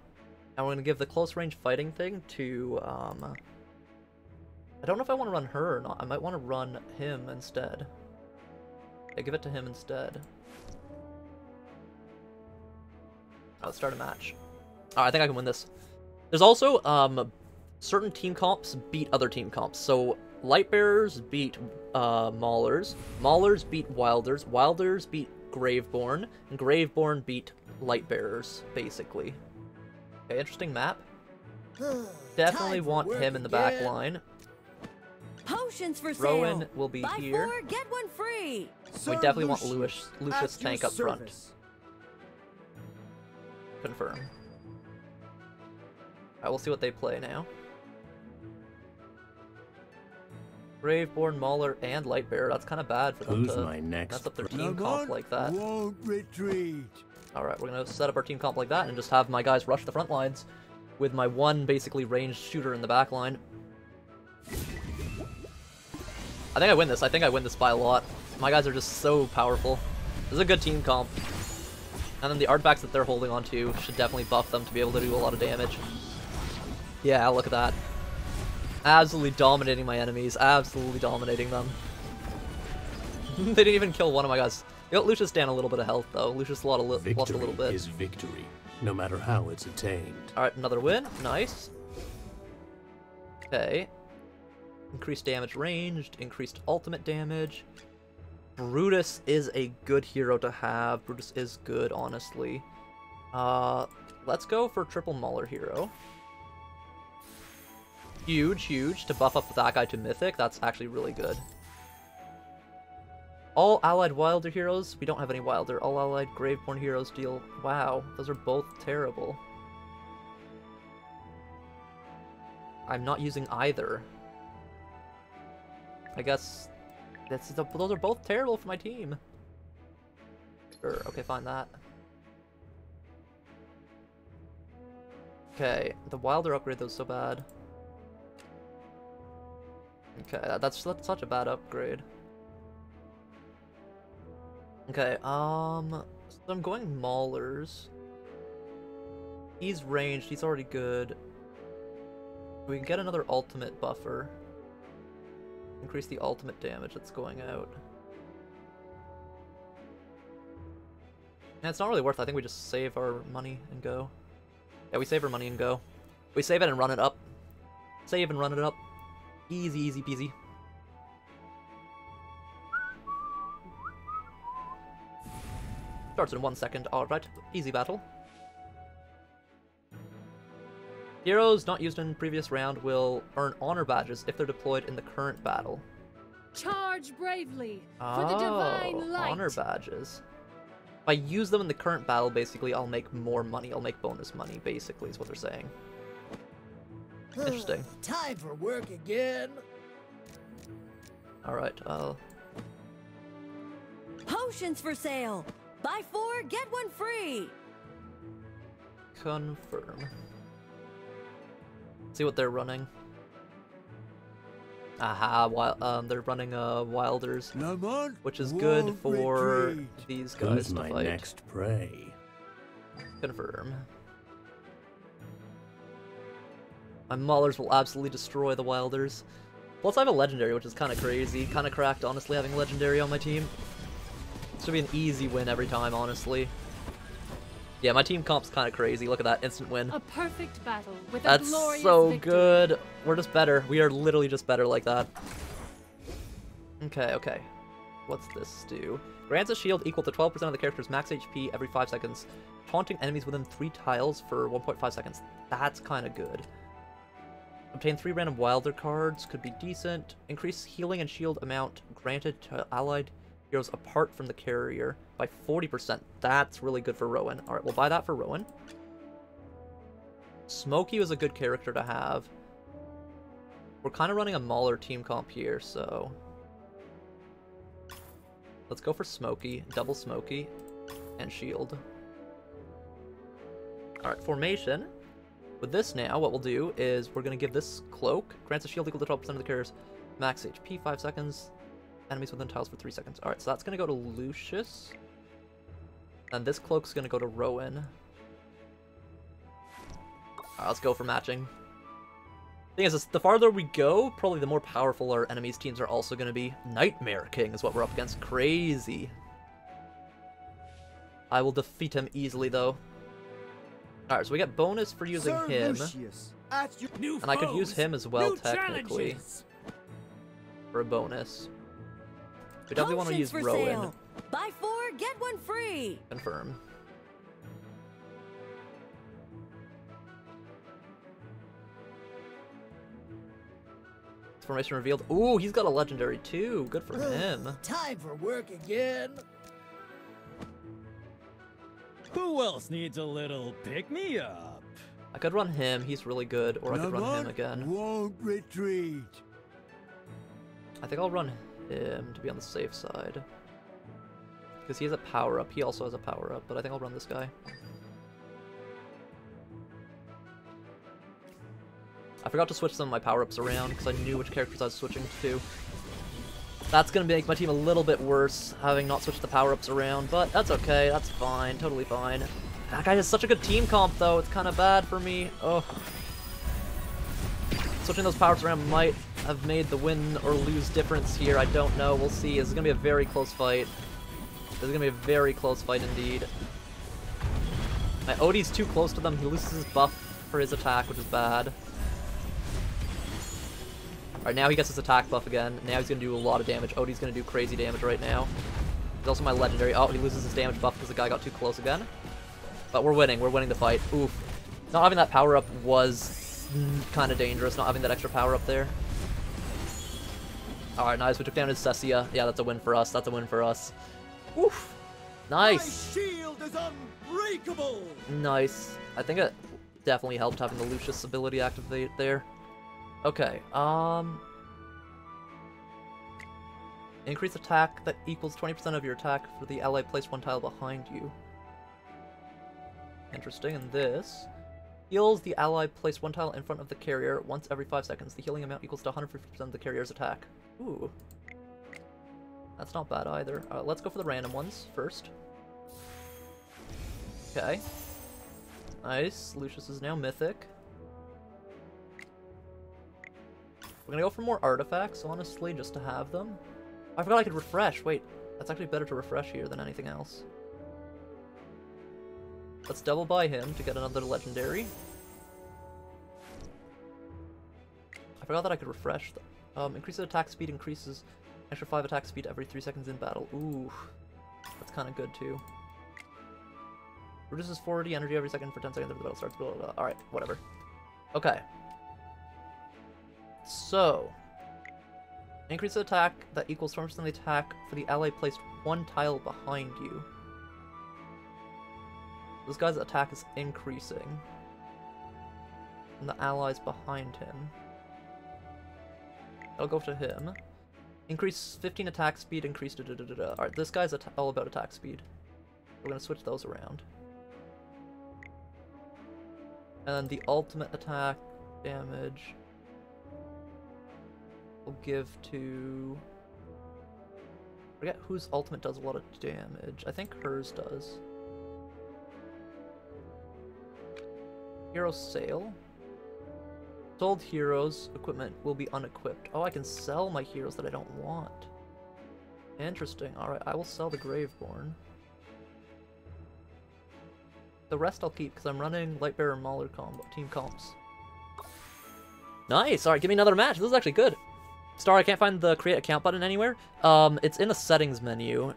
Speaker 1: And we're gonna give the close range fighting thing to, um... I don't know if I want to run her or not. I might want to run him instead. Okay, give it to him instead. Let's start a match. I think I can win this. There's also, um, certain team comps beat other team comps. So, Lightbearers beat, uh, Maulers. Maulers beat Wilders. Wilders beat Graveborn. And Graveborn beat Lightbearers, basically. Okay, interesting map. Definitely
Speaker 14: Time
Speaker 1: want
Speaker 14: work
Speaker 1: him in the back line.
Speaker 14: Potions for
Speaker 1: Rowan
Speaker 14: sale.
Speaker 1: will be
Speaker 14: Buy
Speaker 1: here.
Speaker 14: four, get one free.
Speaker 1: we definitely want Lucius, Lucius tank up front. Confirm. I we'll see what they play now. Graveborn, Mauler, and Lightbearer. That's kind of bad for them
Speaker 25: Who's
Speaker 1: to
Speaker 25: my next
Speaker 1: mess up their team comp like that.
Speaker 12: Won't retreat.
Speaker 1: Alright, we're gonna set up our team comp like that and just have my guys rush the front lines with my one basically ranged shooter in the back line. I think I win this. I think I win this by a lot. My guys are just so powerful. This is a good team comp. And then the artifacts that they're holding on to should definitely buff them to be able to do a lot of damage. Yeah, look at that. Absolutely dominating my enemies. Absolutely dominating them. they didn't even kill one of my guys. Got Lucius down a little bit of health, though. Lucius lost a, li lost a little bit.
Speaker 25: is victory, no matter how it's attained.
Speaker 1: Alright, another win. Nice. Okay. Increased damage ranged, increased ultimate damage. Brutus is a good hero to have. Brutus is good, honestly. Uh, let's go for triple Mauler hero. Huge, huge, to buff up that guy to Mythic. That's actually really good. All allied Wilder heroes. We don't have any Wilder. All allied Graveborn heroes deal... Wow, those are both terrible. I'm not using either. I guess that's the, those are both terrible for my team. Sure, okay, fine that. Okay, the Wilder upgrade was so bad. Okay, that's that's such a bad upgrade. Okay, um, so I'm going Maulers. He's ranged, he's already good. We can get another ultimate buffer. Increase the ultimate damage that's going out. And it's not really worth it. I think we just save our money and go. Yeah, we save our money and go. We save it and run it up. Save and run it up. Easy, easy peasy. Starts in one second. Alright, easy battle. Heroes not used in previous round will earn honor badges if they're deployed in the current battle.
Speaker 32: Charge bravely for
Speaker 1: oh,
Speaker 32: the divine light.
Speaker 1: honor badges. If I use them in the current battle, basically, I'll make more money. I'll make bonus money, basically, is what they're saying. Interesting.
Speaker 12: Time for work again.
Speaker 1: Alright, I'll.
Speaker 14: Potions for sale. Buy four, get one free.
Speaker 1: Confirm. See what they're running. Aha, wild, um, they're running uh, Wilders, which is good for
Speaker 12: retreat.
Speaker 1: these guys
Speaker 25: Who's
Speaker 1: to
Speaker 25: my
Speaker 1: fight.
Speaker 25: next prey?
Speaker 1: Confirm. My Maulers will absolutely destroy the Wilders. Plus I have a Legendary, which is kind of crazy. Kind of cracked, honestly, having Legendary on my team. Should be an easy win every time, honestly. Yeah, my team comp's kind of crazy. Look at that, instant win.
Speaker 32: A perfect battle with
Speaker 1: That's
Speaker 32: a
Speaker 1: so
Speaker 32: victory.
Speaker 1: good. We're just better. We are literally just better like that. Okay, okay. What's this do? Grants a shield equal to 12% of the character's max HP every 5 seconds, taunting enemies within 3 tiles for 1.5 seconds. That's kind of good. Obtain 3 random Wilder cards, could be decent. Increase healing and shield amount granted to allied heroes apart from the carrier by 40%. That's really good for Rowan. Alright, we'll buy that for Rowan. Smokey was a good character to have. We're kind of running a Mauler team comp here, so... Let's go for Smokey, double Smokey, and Shield. Alright, formation. With this now, what we'll do is we're going to give this Cloak, grants a shield equal to 12% of the carrier's max HP, 5 seconds, enemies within tiles for 3 seconds. Alright, so that's going to go to Lucius. And this Cloak's going to go to Rowan. Alright, let's go for matching. Thing is, the farther we go, probably the more powerful our enemies' teams are also going to be. Nightmare King is what we're up against. Crazy. I will defeat him easily, though. Alright, so we get bonus for using
Speaker 12: Sir
Speaker 1: him.
Speaker 12: Lucius, at your new
Speaker 1: And I could use him as well, technically.
Speaker 12: challenges.
Speaker 1: For a bonus. We definitely want to use Rowan.
Speaker 14: sale. Buy four, get one free.
Speaker 1: Confirm. Formation revealed. Ooh, he's got a legendary too. Good for him.
Speaker 12: Time for work again.
Speaker 6: Who Who else needs a little pick me up?
Speaker 1: I could run him, he's really good, or I could run him
Speaker 12: Nagant
Speaker 1: again.
Speaker 12: Won't retreat.
Speaker 1: I think I'll run him to be on the safe side. Because he has a power up, he also has a power up, but I think I'll run this guy. I forgot to switch some of my power ups around because I knew which characters I was switching to. That's gonna make my team a little bit worse, having not switched the power ups around, but that's okay, that's fine, totally fine. That guy has such a good team comp though, it's kinda bad for me. Oh. Switching those power ups around might have made the win or lose difference here, I don't know, we'll see. This is gonna be a very close fight. This is gonna be a very close fight indeed. My Odie's too close to them, he loses his buff for his attack, which is bad. Alright, now he gets his attack buff again. Now he's gonna do a lot of damage. Odie's gonna do crazy damage right now. He's also my legendary. Oh, he loses his damage buff because the guy got too close again. But we're winning. We're winning the fight. Oof. Not having that power up was kind of dangerous, not having that extra power up there. Alright, nice. We took down his Cecia. Yeah, that's a win for us. That's a win for us. Oof. Nice.
Speaker 12: My shield is unbreakable.
Speaker 1: Nice. I think it definitely helped having the Lucius ability activate there. Okay, um... Increase attack that equals 20% of your attack for the ally placed one tile behind you. Interesting, and this... Heals the ally placed one tile in front of the carrier once every 5 seconds. The healing amount equals to 150% of the carrier's attack. Ooh. That's not bad either. Uh, let's go for the random ones first. Okay. Nice. Lucius is now mythic. We're gonna go for more artifacts, honestly, just to have them. I forgot I could refresh. Wait, that's actually better to refresh here than anything else. Let's double buy him to get another legendary. I forgot that I could refresh. Um, increases attack speed increases extra 5 attack speed every 3 seconds in battle. Ooh, that's kind of good too. Reduces 40 energy every second for 10 seconds after the battle starts. Blah, blah, blah. Alright, whatever. Okay. So, increase the attack that equals 20% of the attack for the ally placed one tile behind you. This guy's attack is increasing. And the allies behind him. I'll go to him. Increase 15 attack speed, increase da da da da da. Alright, this guy's all about attack speed. We're gonna switch those around. And then the ultimate attack damage will give to... I forget whose ultimate does a lot of damage. I think hers does. Hero Sale. Sold heroes equipment will be unequipped. Oh, I can sell my heroes that I don't want. Interesting. Alright, I will sell the Graveborn. The rest I'll keep because I'm running Lightbearer Mauler combo team comps. Nice! Alright, give me another match. This is actually good. Star, I can't find the create account button anywhere. Um, it's in the settings menu.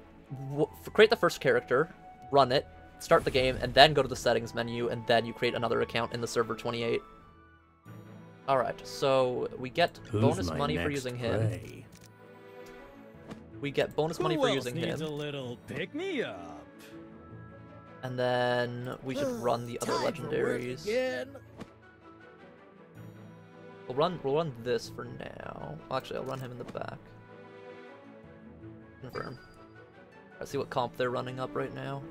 Speaker 1: W create the first character, run it, start the game, and then go to the settings menu, and then you create another account in the server 28. Alright, so we get
Speaker 25: Who's
Speaker 1: bonus money for
Speaker 25: next
Speaker 1: using him. We get bonus money
Speaker 6: Who
Speaker 1: for
Speaker 6: else
Speaker 1: using
Speaker 6: needs
Speaker 1: him.
Speaker 6: a little pick me up?
Speaker 1: And then we should run the other
Speaker 6: Time for work
Speaker 1: legendaries. We'll run we'll run this for now. Actually, I'll run him in the back. Confirm. Let's see what comp they're running up right now.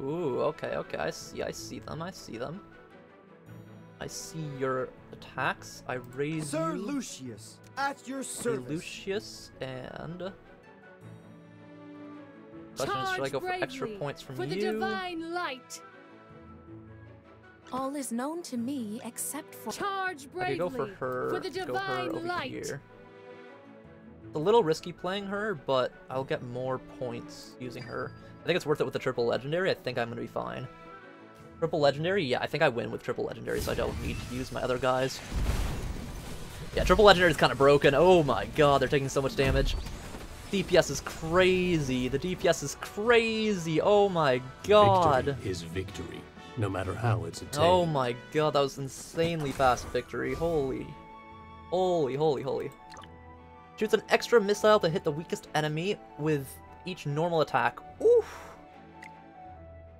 Speaker 1: Ooh, okay, okay, I see, I see them, I see them. I see your attacks. I raise
Speaker 12: Sir
Speaker 1: you.
Speaker 12: Lucius, at your
Speaker 1: Hey,
Speaker 12: service.
Speaker 1: Lucius and. Question should I go for extra points from
Speaker 32: for the divine light.
Speaker 11: All is known to me except for.
Speaker 32: Charge
Speaker 1: I
Speaker 32: bravely
Speaker 1: could go for her.
Speaker 32: for the
Speaker 1: go her
Speaker 32: divine
Speaker 1: over
Speaker 32: light.
Speaker 1: here. It's a little risky playing her, but I'll get more points using her. I think it's worth it with the triple legendary. I think I'm gonna be fine. Triple legendary, yeah, I think I win with triple legendary, so I don't need to use my other guys. Yeah, triple legendary is kind of broken. Oh my god, they're taking so much damage. DPS is crazy. The DPS is crazy. Oh my god.
Speaker 25: Victory is victory, no matter how it's attained.
Speaker 1: Oh my god, that was insanely fast victory. Holy. Holy, holy, holy. Shoots an extra missile to hit the weakest enemy with each normal attack. Oof.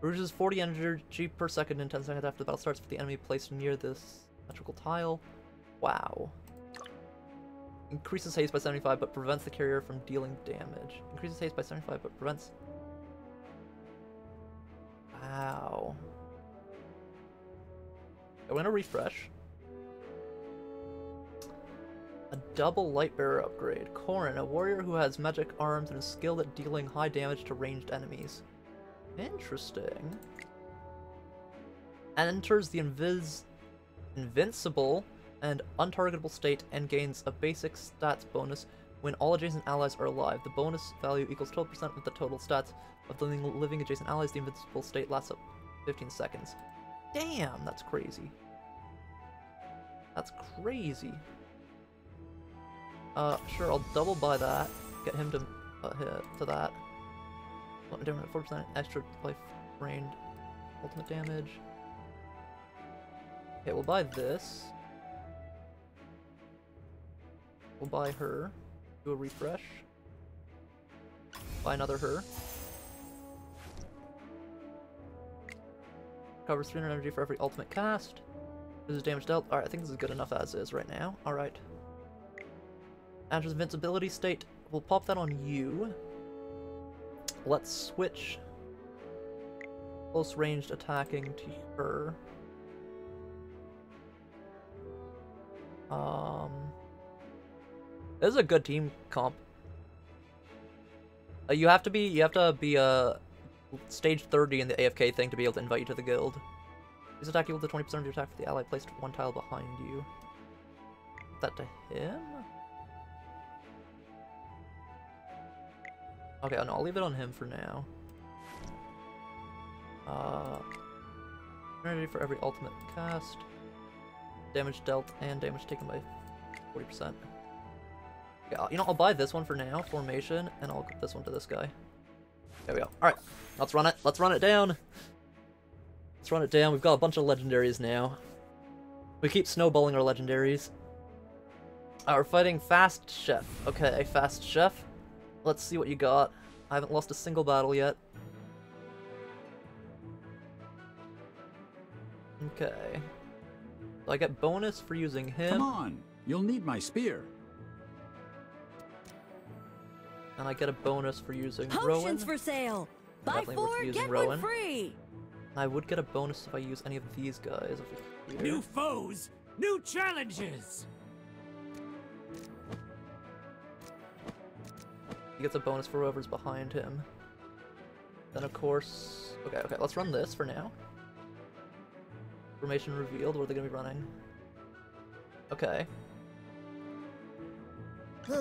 Speaker 1: Rouges 40 energy per second in 10 seconds after the battle starts for the enemy placed near this electrical tile. Wow. Increases haste by 75 but prevents the carrier from dealing damage. Increases haste by 75 but prevents... Wow. I'm gonna refresh. A double light bearer upgrade. Korin, a warrior who has magic arms and is skilled at dealing high damage to ranged enemies. Interesting. Enters the invis invincible and untargetable state and gains a basic stats bonus when all adjacent allies are alive. The bonus value equals 12% of the total stats of the living adjacent allies. The invincible state lasts up 15 seconds. Damn, that's crazy. That's crazy. Uh, sure, I'll double buy that. Get him to uh, hit to that. At 4% extra life rained ultimate damage. Okay, we'll buy this. We'll buy her. Do a refresh. Buy another her. Covers 300 energy for every ultimate cast. This is damage dealt. Alright, I think this is good enough as is right now. Alright. Andrew's invincibility state. We'll pop that on you. Let's switch close ranged attacking to her. Um, this is a good team comp. Uh, you have to be you have to be a uh, stage 30 in the AFK thing to be able to invite you to the guild. This attack equal to 20% of your attack for the ally placed one tile behind you. That to him? Okay, no, I'll leave it on him for now. Uh, energy for every ultimate cast. Damage dealt and damage taken by 40%. Yeah, you know, I'll buy this one for now, formation, and I'll give this one to this guy. There we go. Alright, let's run it. Let's run it down. Let's run it down. We've got a bunch of legendaries now. We keep snowballing our legendaries. Uh, we're fighting Fast Chef. Okay, Fast Chef. Let's see what you got. I haven't lost a single battle yet. Okay. So I get bonus for using him.
Speaker 33: Come on, you'll need my spear.
Speaker 1: And I get a bonus for using
Speaker 14: Potions
Speaker 1: Rowan.
Speaker 14: for sale. Buy
Speaker 1: Definitely
Speaker 14: four, get
Speaker 1: Rowan.
Speaker 14: one free.
Speaker 1: I would get a bonus if I use any of these guys.
Speaker 29: New foes, new challenges.
Speaker 1: He gets a bonus for whoever's behind him. Then of course... Okay, okay, let's run this for now. Formation revealed, what are they gonna be running? Okay.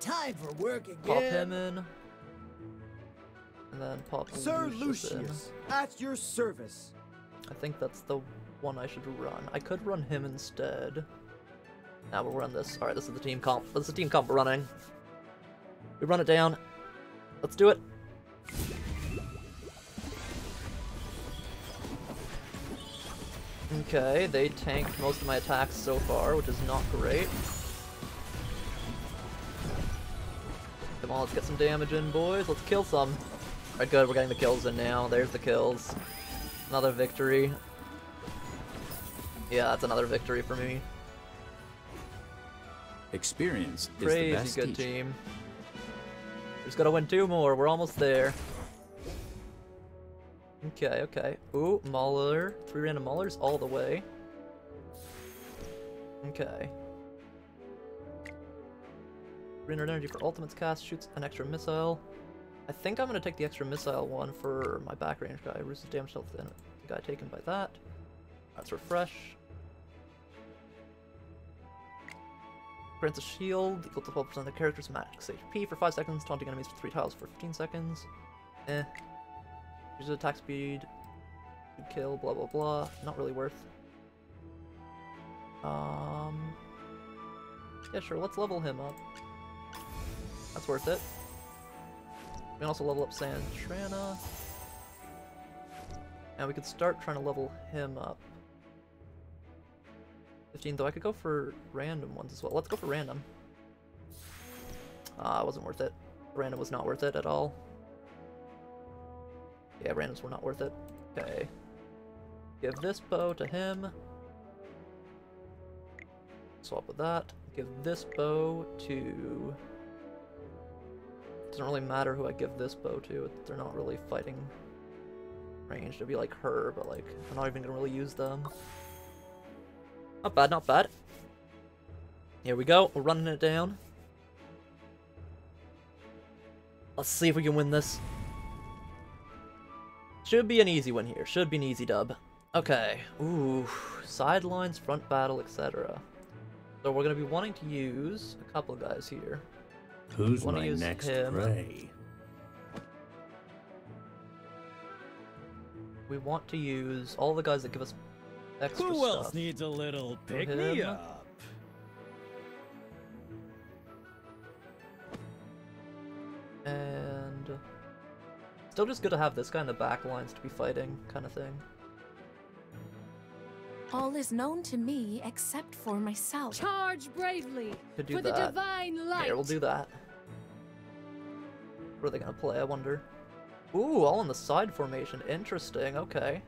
Speaker 12: Time for work again.
Speaker 1: Pop him in. And then pop
Speaker 12: Sir
Speaker 1: Lucius.
Speaker 12: Lucius, at your service.
Speaker 1: I think that's the one I should run. I could run him instead. Now we'll run this. Alright, this is the team comp. This is the team comp running. We run it down. Let's do it. Okay, they tanked most of my attacks so far, which is not great. Come on, let's get some damage in, boys. Let's kill some. Alright, good. We're getting the kills in now. There's the kills. Another victory. Yeah, that's another victory for me.
Speaker 33: Experience is the best
Speaker 1: good
Speaker 33: teacher.
Speaker 1: team. Just gotta win two more. We're almost there. Okay, okay. Ooh, Mauler. Three random Maulers all the way. Okay. 300 energy for ultimates cast, shoots an extra missile. I think I'm gonna take the extra missile one for my back range guy. Reduces damage health and the guy taken by that. Let's refresh. Grants a shield equal to 12% of the character's max HP for 5 seconds, taunting enemies for 3 tiles for 15 seconds. Eh. Uses attack speed, kill, blah blah blah. Not really worth. Um. Yeah, sure, let's level him up. That's worth it. We can also level up Santrana. And we could start trying to level him up. 15, though I could go for random ones as well. Let's go for random. Ah, it wasn't worth it. Random was not worth it at all. Yeah, randoms were not worth it. Okay. Give this bow to him. Swap with that. Give this bow to... It Doesn't really matter who I give this bow to. They're not really fighting range. It'd be like her, but like, I'm not even gonna really use them. Not bad, not bad. Here we go. We're running it down. Let's see if we can win this. Should be an easy win here. Should be an easy dub. Okay. Ooh. Sidelines, front battle, etc. So we're going to be wanting to use a couple of guys here.
Speaker 25: Who's my
Speaker 1: use
Speaker 25: next
Speaker 1: him.
Speaker 25: prey?
Speaker 1: We want to use all the guys that give us extra
Speaker 6: Who
Speaker 1: stuff.
Speaker 6: else needs a little pick me up?
Speaker 1: And still just good to have this guy in the back lines to be fighting, kind of thing.
Speaker 11: All is known to me except for myself.
Speaker 32: Charge bravely
Speaker 1: Could do
Speaker 32: for
Speaker 1: that.
Speaker 32: the divine light.
Speaker 1: There, we'll do that. What are they gonna play, I wonder? Ooh, all in the side formation. Interesting, okay.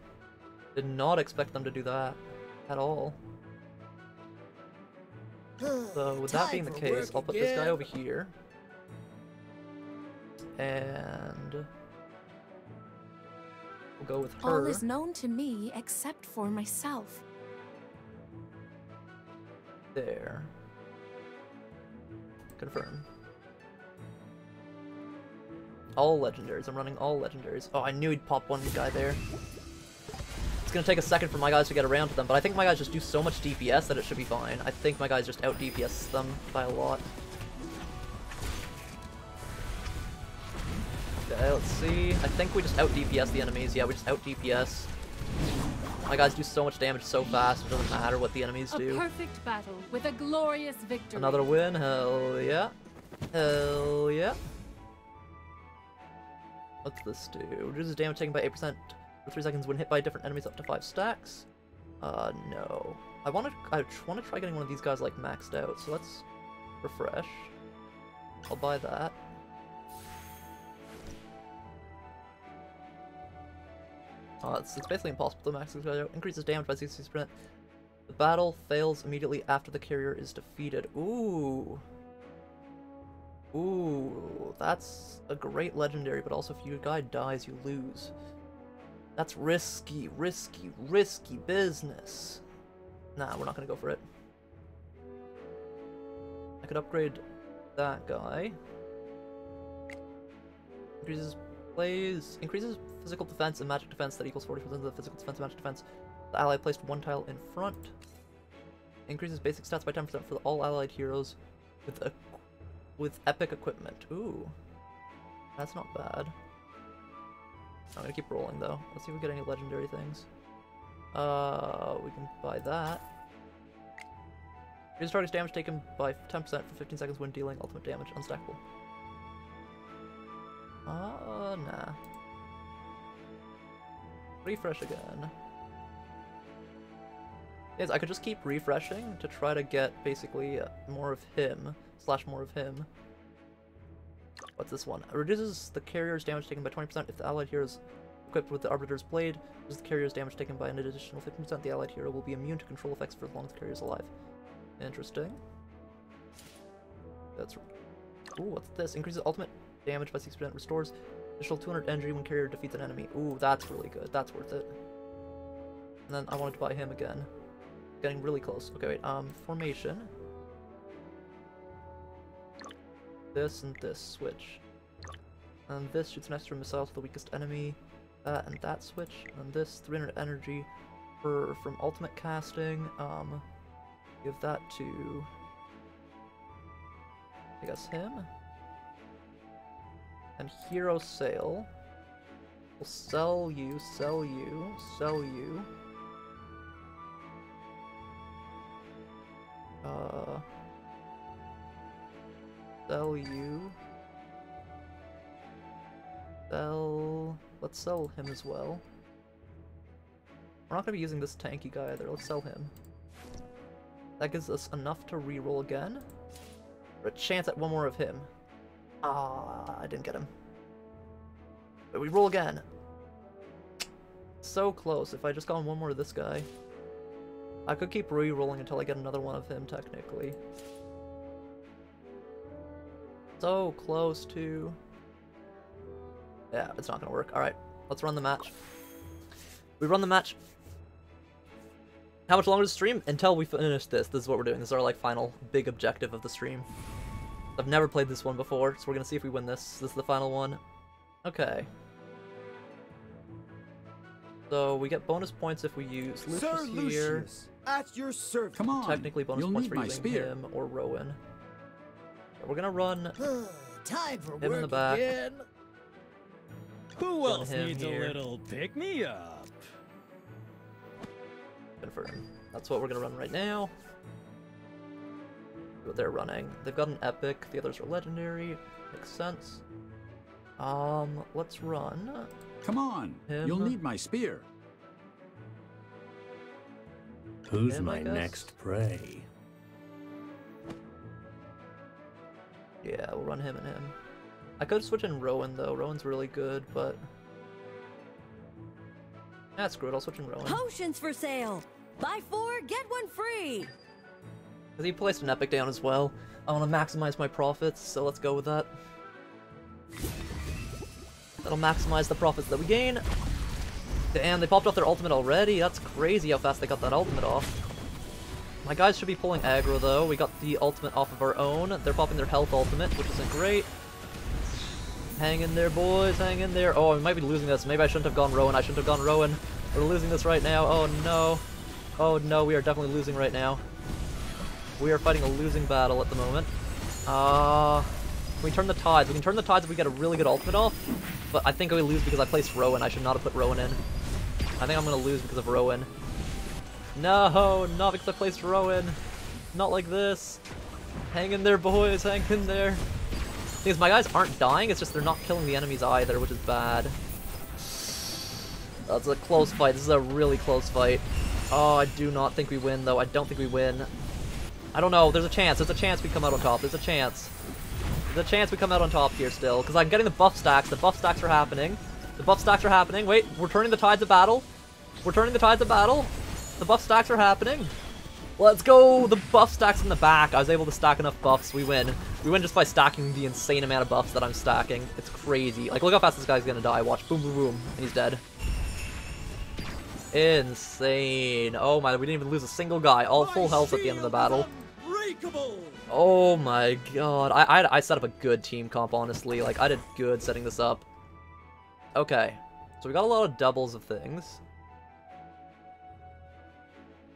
Speaker 1: Did not expect them to do that at all. So, with that being the case, I'll put this guy over here. And... We'll go with her.
Speaker 11: All is known to me except for myself.
Speaker 1: There. Confirm. All legendaries. I'm running all legendaries. Oh, I knew he'd pop one guy there. It's gonna take a second for my guys to get around to them, but I think my guys just do so much DPS that it should be fine. I think my guys just out DPS them by a lot. Okay, let's see. I think we just out DPS the enemies. Yeah, we just out DPS. My guys do so much damage so fast, it doesn't matter what the enemies
Speaker 32: A
Speaker 1: do.
Speaker 32: perfect battle with a glorious victory.
Speaker 1: Another win, hell yeah. Hell yeah. What's this do? Reduces damage taken by 8% for 3 seconds when hit by different enemies up to 5 stacks. Uh, no. I want to I want to try getting one of these guys, like, maxed out, so let's refresh. I'll buy that. Uh, it's, it's basically impossible to max this guy out. Increases damage by 60%. The battle fails immediately after the carrier is defeated. Ooh. Ooh, that's a great legendary, but also if your guy dies, you lose. That's risky, risky, risky business. Nah, we're not gonna go for it. I could upgrade that guy. Increases plays increases physical defense and magic defense that equals 40% of the physical defense and magic defense. The ally placed one tile in front. Increases basic stats by 10% for all allied heroes with a with epic equipment. Ooh. That's not bad. I'm gonna keep rolling though. Let's see if we get any legendary things. Uh, we can buy that. Reduce target's damage taken by 10% for 15 seconds when dealing ultimate damage. Unstackable. Uh, nah. Refresh again. Yes, I could just keep refreshing to try to get basically more of him, slash more of him. What's this one? Reduces the carrier's damage taken by 20% if the allied hero is equipped with the Arbiter's Blade. Reduces the carrier's damage taken by an additional 15%. The allied hero will be immune to control effects for as long as the carrier is alive. Interesting. That's... Ooh, what's this? Increases ultimate damage by 6%. Restores additional 200 energy when carrier defeats an enemy. Ooh, that's really good. That's worth it. And then I wanted to buy him again. Getting really close. Okay, wait. Um, formation. This and this switch. And this shoots an extra missile to the weakest enemy. That and that switch. And this 300 energy for from ultimate casting. Um, give that to. I guess him. And hero sale. We'll sell you, sell you, sell you. Uh, sell you. Sell. Let's sell him as well. We're not gonna be using this tanky guy either. Let's sell him. That gives us enough to reroll again. Or a chance at one more of him. Ah, I didn't get him. But we roll again. so close. If I just got one more of this guy. I could keep re-rolling until I get another one of him, technically. So close to... Yeah, it's not gonna work. Alright, let's run the match. We run the match. How much longer to stream? Until we finish this. This is what we're doing. This is our like final big objective of the stream. I've never played this one before, so we're gonna see if we win this. This is the final one. Okay. So we get bonus points if we use Lucius
Speaker 12: Sir
Speaker 1: here.
Speaker 12: Lucius, at your service.
Speaker 33: Come on.
Speaker 1: Technically bonus
Speaker 33: You'll
Speaker 1: points for using
Speaker 33: spear.
Speaker 1: him or Rowan. We're gonna run
Speaker 6: Time for
Speaker 1: him in the back.
Speaker 6: again. Who
Speaker 1: Run
Speaker 6: else needs
Speaker 1: here.
Speaker 6: a little pick me up?
Speaker 1: Confirm. That's what we're gonna run right now. What they're running. They've got an epic, the others are legendary. Makes sense. Um, let's run.
Speaker 33: Come on.
Speaker 1: Him.
Speaker 33: You'll need my spear.
Speaker 25: Who's
Speaker 1: Him,
Speaker 25: my next prey?
Speaker 1: Yeah, we'll run him and him. I could switch in Rowan though. Rowan's really good, but yeah, screw it. I'll switch in Rowan.
Speaker 14: Potions for sale. Buy four, get one free.
Speaker 1: Because he placed an epic down as well. I want to maximize my profits, so let's go with that. That'll maximize the profits that we gain. Damn, they popped off their ultimate already. That's crazy how fast they got that ultimate off. My guys should be pulling aggro though. We got the ultimate off of our own. They're popping their health ultimate, which isn't great. Hang in there, boys. Hang in there. Oh, we might be losing this. Maybe I shouldn't have gone Rowan. I shouldn't have gone Rowan. We're losing this right now. Oh no. Oh no, we are definitely losing right now. We are fighting a losing battle at the moment. Uh, we turn the tides? We can turn the tides if we get a really good ultimate off, but I think we lose because I placed Rowan. I should not have put Rowan in. I think I'm going to lose because of Rowan. No, because I placed Rowan. Not like this. Hang in there, boys. Hang in there. Because my guys aren't dying, it's just they're not killing the enemies either, which is bad. That's a close fight. This is a really close fight. Oh, I do not think we win, though. I don't think we win. I don't know. There's a chance. There's a chance we come out on top. There's a chance. There's a chance we come out on top here still. Because I'm getting the buff stacks. The buff stacks are happening. The buff stacks are happening. Wait, we're turning the tides of battle. We're turning the tides of battle. The buff stacks are happening. Let's go! The buff stacks in the back. I was able to stack enough buffs. We win. We win just by stacking the insane amount of buffs that I'm stacking. It's crazy. Like, look how fast this guy's gonna die. Watch. Boom, boom, boom. And he's dead. Insane. Oh my, we didn't even lose a single guy. All full health at the end of the battle. Oh my god. I, I, I set up a good team comp, honestly. Like, I did good setting this up. Okay. So we got a lot of doubles of things.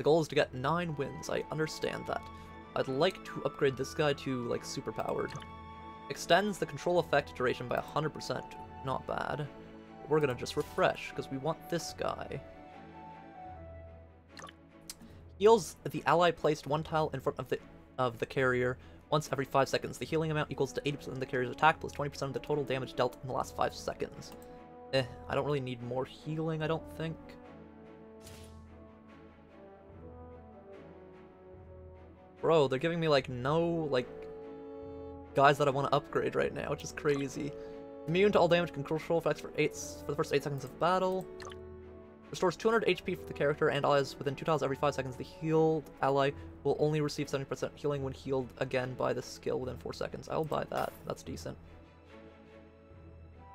Speaker 1: The goal is to get 9 wins, I understand that. I'd like to upgrade this guy to, like, super powered. Extends the control effect duration by 100%. Not bad. We're gonna just refresh, because we want this guy. Heals the ally placed one tile in front of the of the carrier once every 5 seconds. The healing amount equals to 80% of the carrier's attack plus 20% of the total damage dealt in the last 5 seconds. Eh, I don't really need more healing, I don't think. Bro, they're giving me like no like guys that I want to upgrade right now, which is crazy. Immune to all damage and control effects for eight for the first eight seconds of battle. Restores 200 HP for the character and allies within two tiles every five seconds. The healed ally will only receive 70% healing when healed again by the skill within four seconds. I'll buy that. That's decent.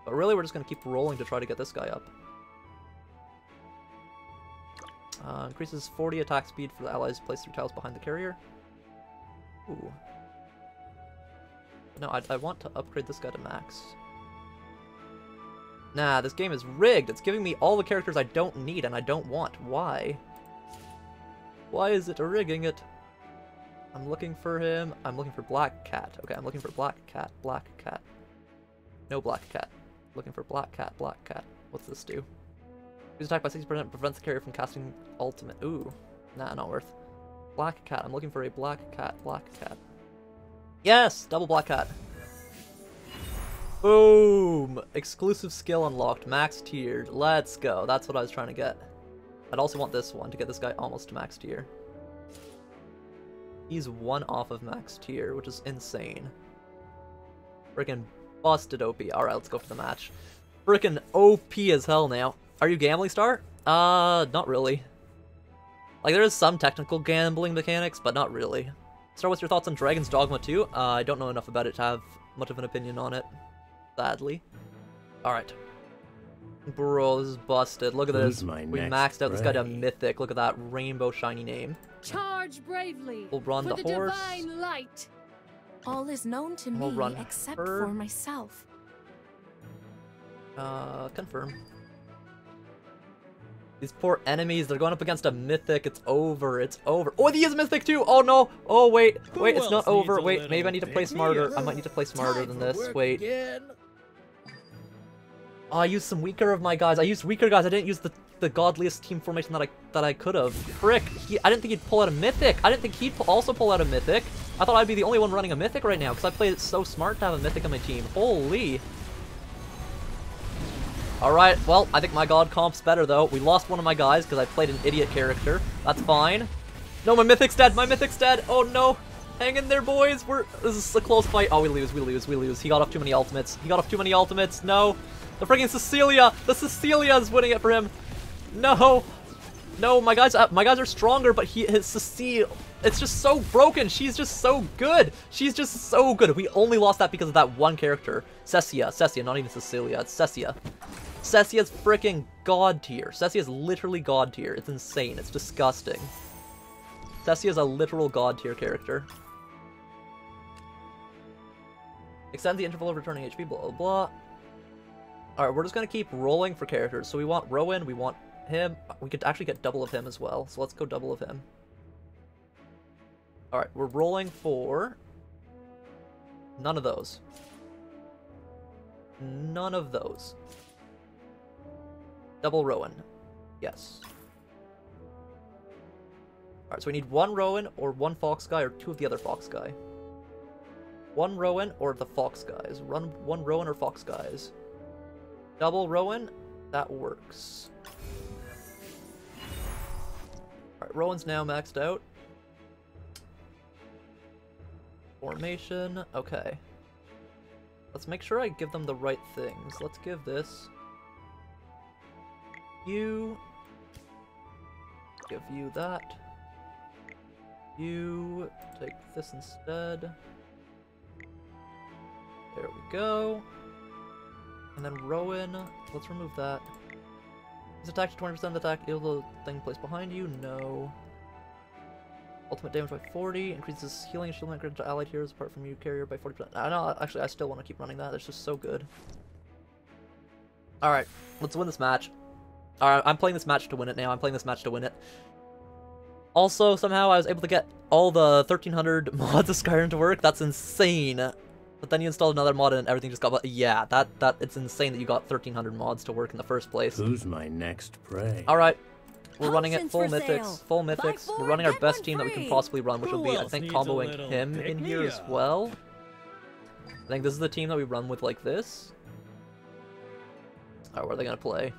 Speaker 1: But really, we're just gonna keep rolling to try to get this guy up. Uh, increases 40 attack speed for the allies placed three tiles behind the carrier. Ooh. No, I, I want to upgrade this guy to max. Nah, this game is rigged. It's giving me all the characters I don't need and I don't want. Why? Why is it rigging it? I'm looking for him. I'm looking for Black Cat. Okay, I'm looking for Black Cat, Black Cat. No Black Cat. Looking for Black Cat, Black Cat. What's this do? Use attack by 60% prevents the carrier from casting ultimate. Ooh. Nah, not worth. Black Cat. I'm looking for a Black Cat, Black Cat. Yes! Double Black Cat. Boom! Exclusive skill unlocked, max tiered. Let's go. That's what I was trying to get. I'd also want this one to get this guy almost to max tier. He's one off of max tier, which is insane. Freaking busted OP. Alright, let's go for the match. Freaking OP as hell now. Are you Gambling Star? Uh, not really. Like, there is some technical gambling mechanics, but not really. Start with your thoughts on Dragon's Dogma 2. Uh, I don't know enough about it to have much of an opinion on it, sadly. Alright. Bro, this is busted. Look at
Speaker 25: Who's
Speaker 1: this. We maxed out this guy to? Mythic. Look at that rainbow shiny name.
Speaker 32: Charge bravely.
Speaker 1: We'll run
Speaker 32: for
Speaker 1: the
Speaker 32: the,
Speaker 1: horse.
Speaker 32: divine light.
Speaker 11: All is known to
Speaker 1: We'll
Speaker 11: me except
Speaker 1: her.
Speaker 11: for myself.
Speaker 1: Uh, confirm. These poor enemies, they're going up against a mythic. It's over. It's over. Oh, he is a mythic too. Oh no. Oh wait.
Speaker 6: Who
Speaker 1: Wait, it's not over. Wait, maybe I need to play smarter. I might need to play smarter
Speaker 6: Time
Speaker 1: than this. Wait.
Speaker 6: again.
Speaker 1: Oh, I used some weaker of my guys. I used weaker guys. I didn't use the the godliest team formation that I that I could have. Frick. He, I didn't think he'd pull out a mythic. I didn't think he'd pu- also pull out a mythic. I thought I'd be the only one running a mythic right now because I played it so smart to have a mythic on my team. Holy. Alright, well, I think my god comp's better though. We lost one of my guys because I played an idiot character. That's fine. No, my mythic's dead. My mythic's dead. Oh no. Hang in there, boys. We're this is a close fight. Oh, we lose. We lose. We lose. He got off too many ultimates. He got off too many ultimates. No. The freaking Cecilia. The Cecilia is winning it for him. No. No, my guys. Uh, my guys are stronger, but he his Cecile. It's just so broken. She's just so good. She's just so good. We only lost that because of that one character, Cecia. Cecia, not even Cecilia. It's Cecia. Cecia's freaking god tier. Cecia's literally god tier. It's insane. It's disgusting. Cecia's a literal god tier character. Extend the interval of returning HP, blah, blah, blah. Alright, we're just gonna keep rolling for characters. So we want Rowan, we want him. We could actually get double of him as well, so let's go double of him. Alright, we're rolling for... None of those. None of those. Double Rowan. Yes. Alright, so we need one Rowan or one Fox guy or two of the other Fox guy. One Rowan or the Fox guys. Run one Rowan or Fox guys. Double Rowan, that works. Alright, Rowan's now maxed out. Formation, okay. Let's make sure I give them the right things. Let's give this. You. Give you that. You take this instead. There we go. And then Rowan, let's remove that. His attack to 20% attack, heal the thing placed behind you? No. Ultimate damage by 40, increases healing and shield and to allied heroes apart from you carrier by 40%. I know, actually, I still want to keep running that. that's just so good. Alright, let's win this match. Alright, I'm playing this match to win it now. I'm playing this match to win it. Also, somehow I was able to get all the 1300 mods of Skyrim to work. That's insane. But then you installed another mod and everything just got... Yeah, that, that it's insane that you got 1300 mods to work in the first place.
Speaker 25: Who's my next prey?
Speaker 1: Alright. We're running it full mythics.
Speaker 14: sale.
Speaker 1: Full mythics.
Speaker 14: four,
Speaker 1: We're running our best
Speaker 14: one
Speaker 1: team that we can possibly run, which
Speaker 6: Who
Speaker 1: will be, I think, comboing him in here
Speaker 6: me
Speaker 1: as well. I think this is the team that we run with like this. Alright, what are they gonna play?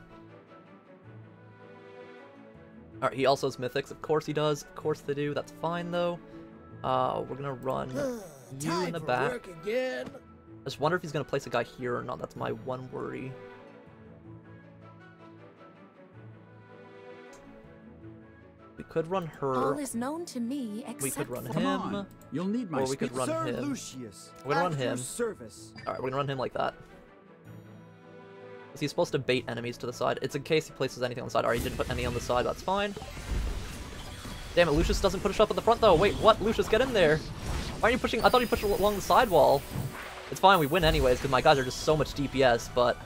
Speaker 1: Alright, he also has mythics. Of course he does. Of course they do. That's fine though. Uh, we're gonna run you in the back.
Speaker 6: again.
Speaker 1: I just wonder if he's gonna place a guy here or not. That's my one worry. We could run her.
Speaker 11: All is known to me except
Speaker 1: We could run him.
Speaker 33: on. You'll need my
Speaker 1: Or we could run
Speaker 12: Sir
Speaker 1: him.
Speaker 12: Lucius,
Speaker 1: We're gonna run him.
Speaker 12: service.
Speaker 1: Alright, we're gonna run him like that. Is he supposed to bait enemies to the side? It's in case he places anything on the side. Alright, he didn't put any on the side, that's fine. Damn it, Lucius doesn't push up at the front though. Wait, what? Lucius, get in there. Why are you pushing? I thought he pushed along the sidewall. It's fine, we win anyways, because my guys are just so much DPS, but...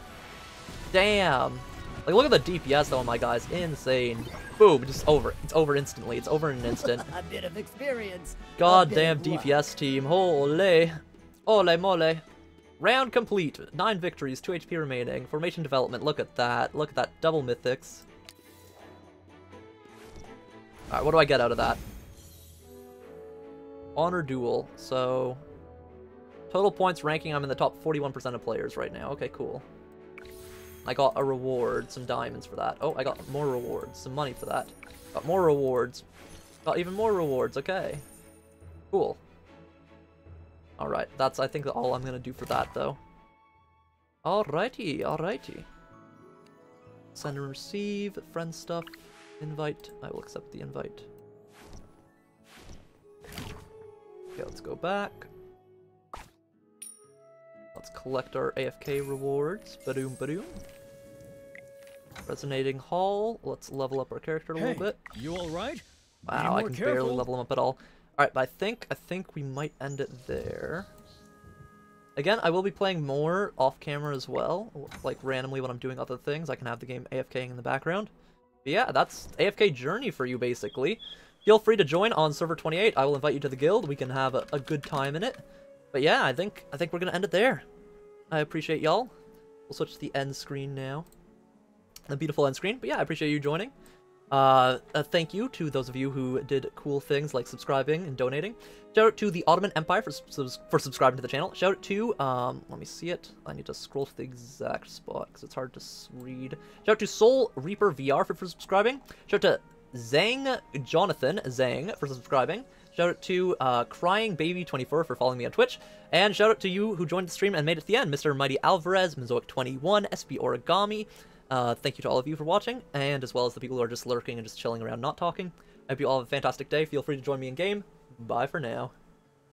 Speaker 1: Damn. Like, look at the DPS though on my guys. Insane. Boom, just over. It's over instantly. It's over in an instant.
Speaker 12: A bit of experience.
Speaker 1: Goddamn
Speaker 12: bit luck.
Speaker 1: DPS team. Holy. Ole mole. Round complete. Nine victories, 2 HP remaining. Formation development. Look at that. Look at that. Double mythics. Alright, what do I get out of that? Honor duel. So. Total points ranking, I'm in the top 41% of players right now. Okay, cool. I got a reward, some diamonds for that. Oh, I got more rewards, some money for that. Got more rewards. Got even more rewards, okay. Cool. Alright, that's I think all I'm gonna do for that though. Alrighty, alrighty. send and receive, friend stuff, invite. I will accept the invite. Okay, let's go back. Let's collect our AFK rewards. Badoom badoom. Resonating Hall. Let's level up our character a
Speaker 6: Hey,
Speaker 1: little bit.
Speaker 6: you all right?
Speaker 1: Wow, I can barely level him up at all. Alright, but I think I think we might end it there. Again, I will be playing more off camera as well. Like randomly when I'm doing other things, I can have the game AFKing in the background. But yeah, that's AFK journey for you basically. Feel free to join on server 28. I will invite you to the guild. We can have a, a good time in it. But yeah, I think I think we're gonna end it there. I appreciate y'all. We'll switch to the end screen now. The beautiful end screen. But yeah, I appreciate you joining. Uh, a thank you to those of you who did cool things like subscribing and donating. Shout out to the Ottoman Empire for, for subscribing to the channel. Shout out to, um, let me see it. I need to scroll to the exact spot because it's hard to read. Shout out to Soul Reaper VR for, for subscribing. Shout out to Zang Jonathan Zang for subscribing. Shout out to uh, Crying Baby 24 for following me on Twitch. And shout out to you who joined the stream and made it to the end. Mr. Mighty Alvarez, Mizoic 21 SB Origami. Uh, thank you to all of you for watching, and as well as the people who are just lurking and just chilling around not talking. I hope you all have a fantastic day. Feel free to join me in game. Bye for now.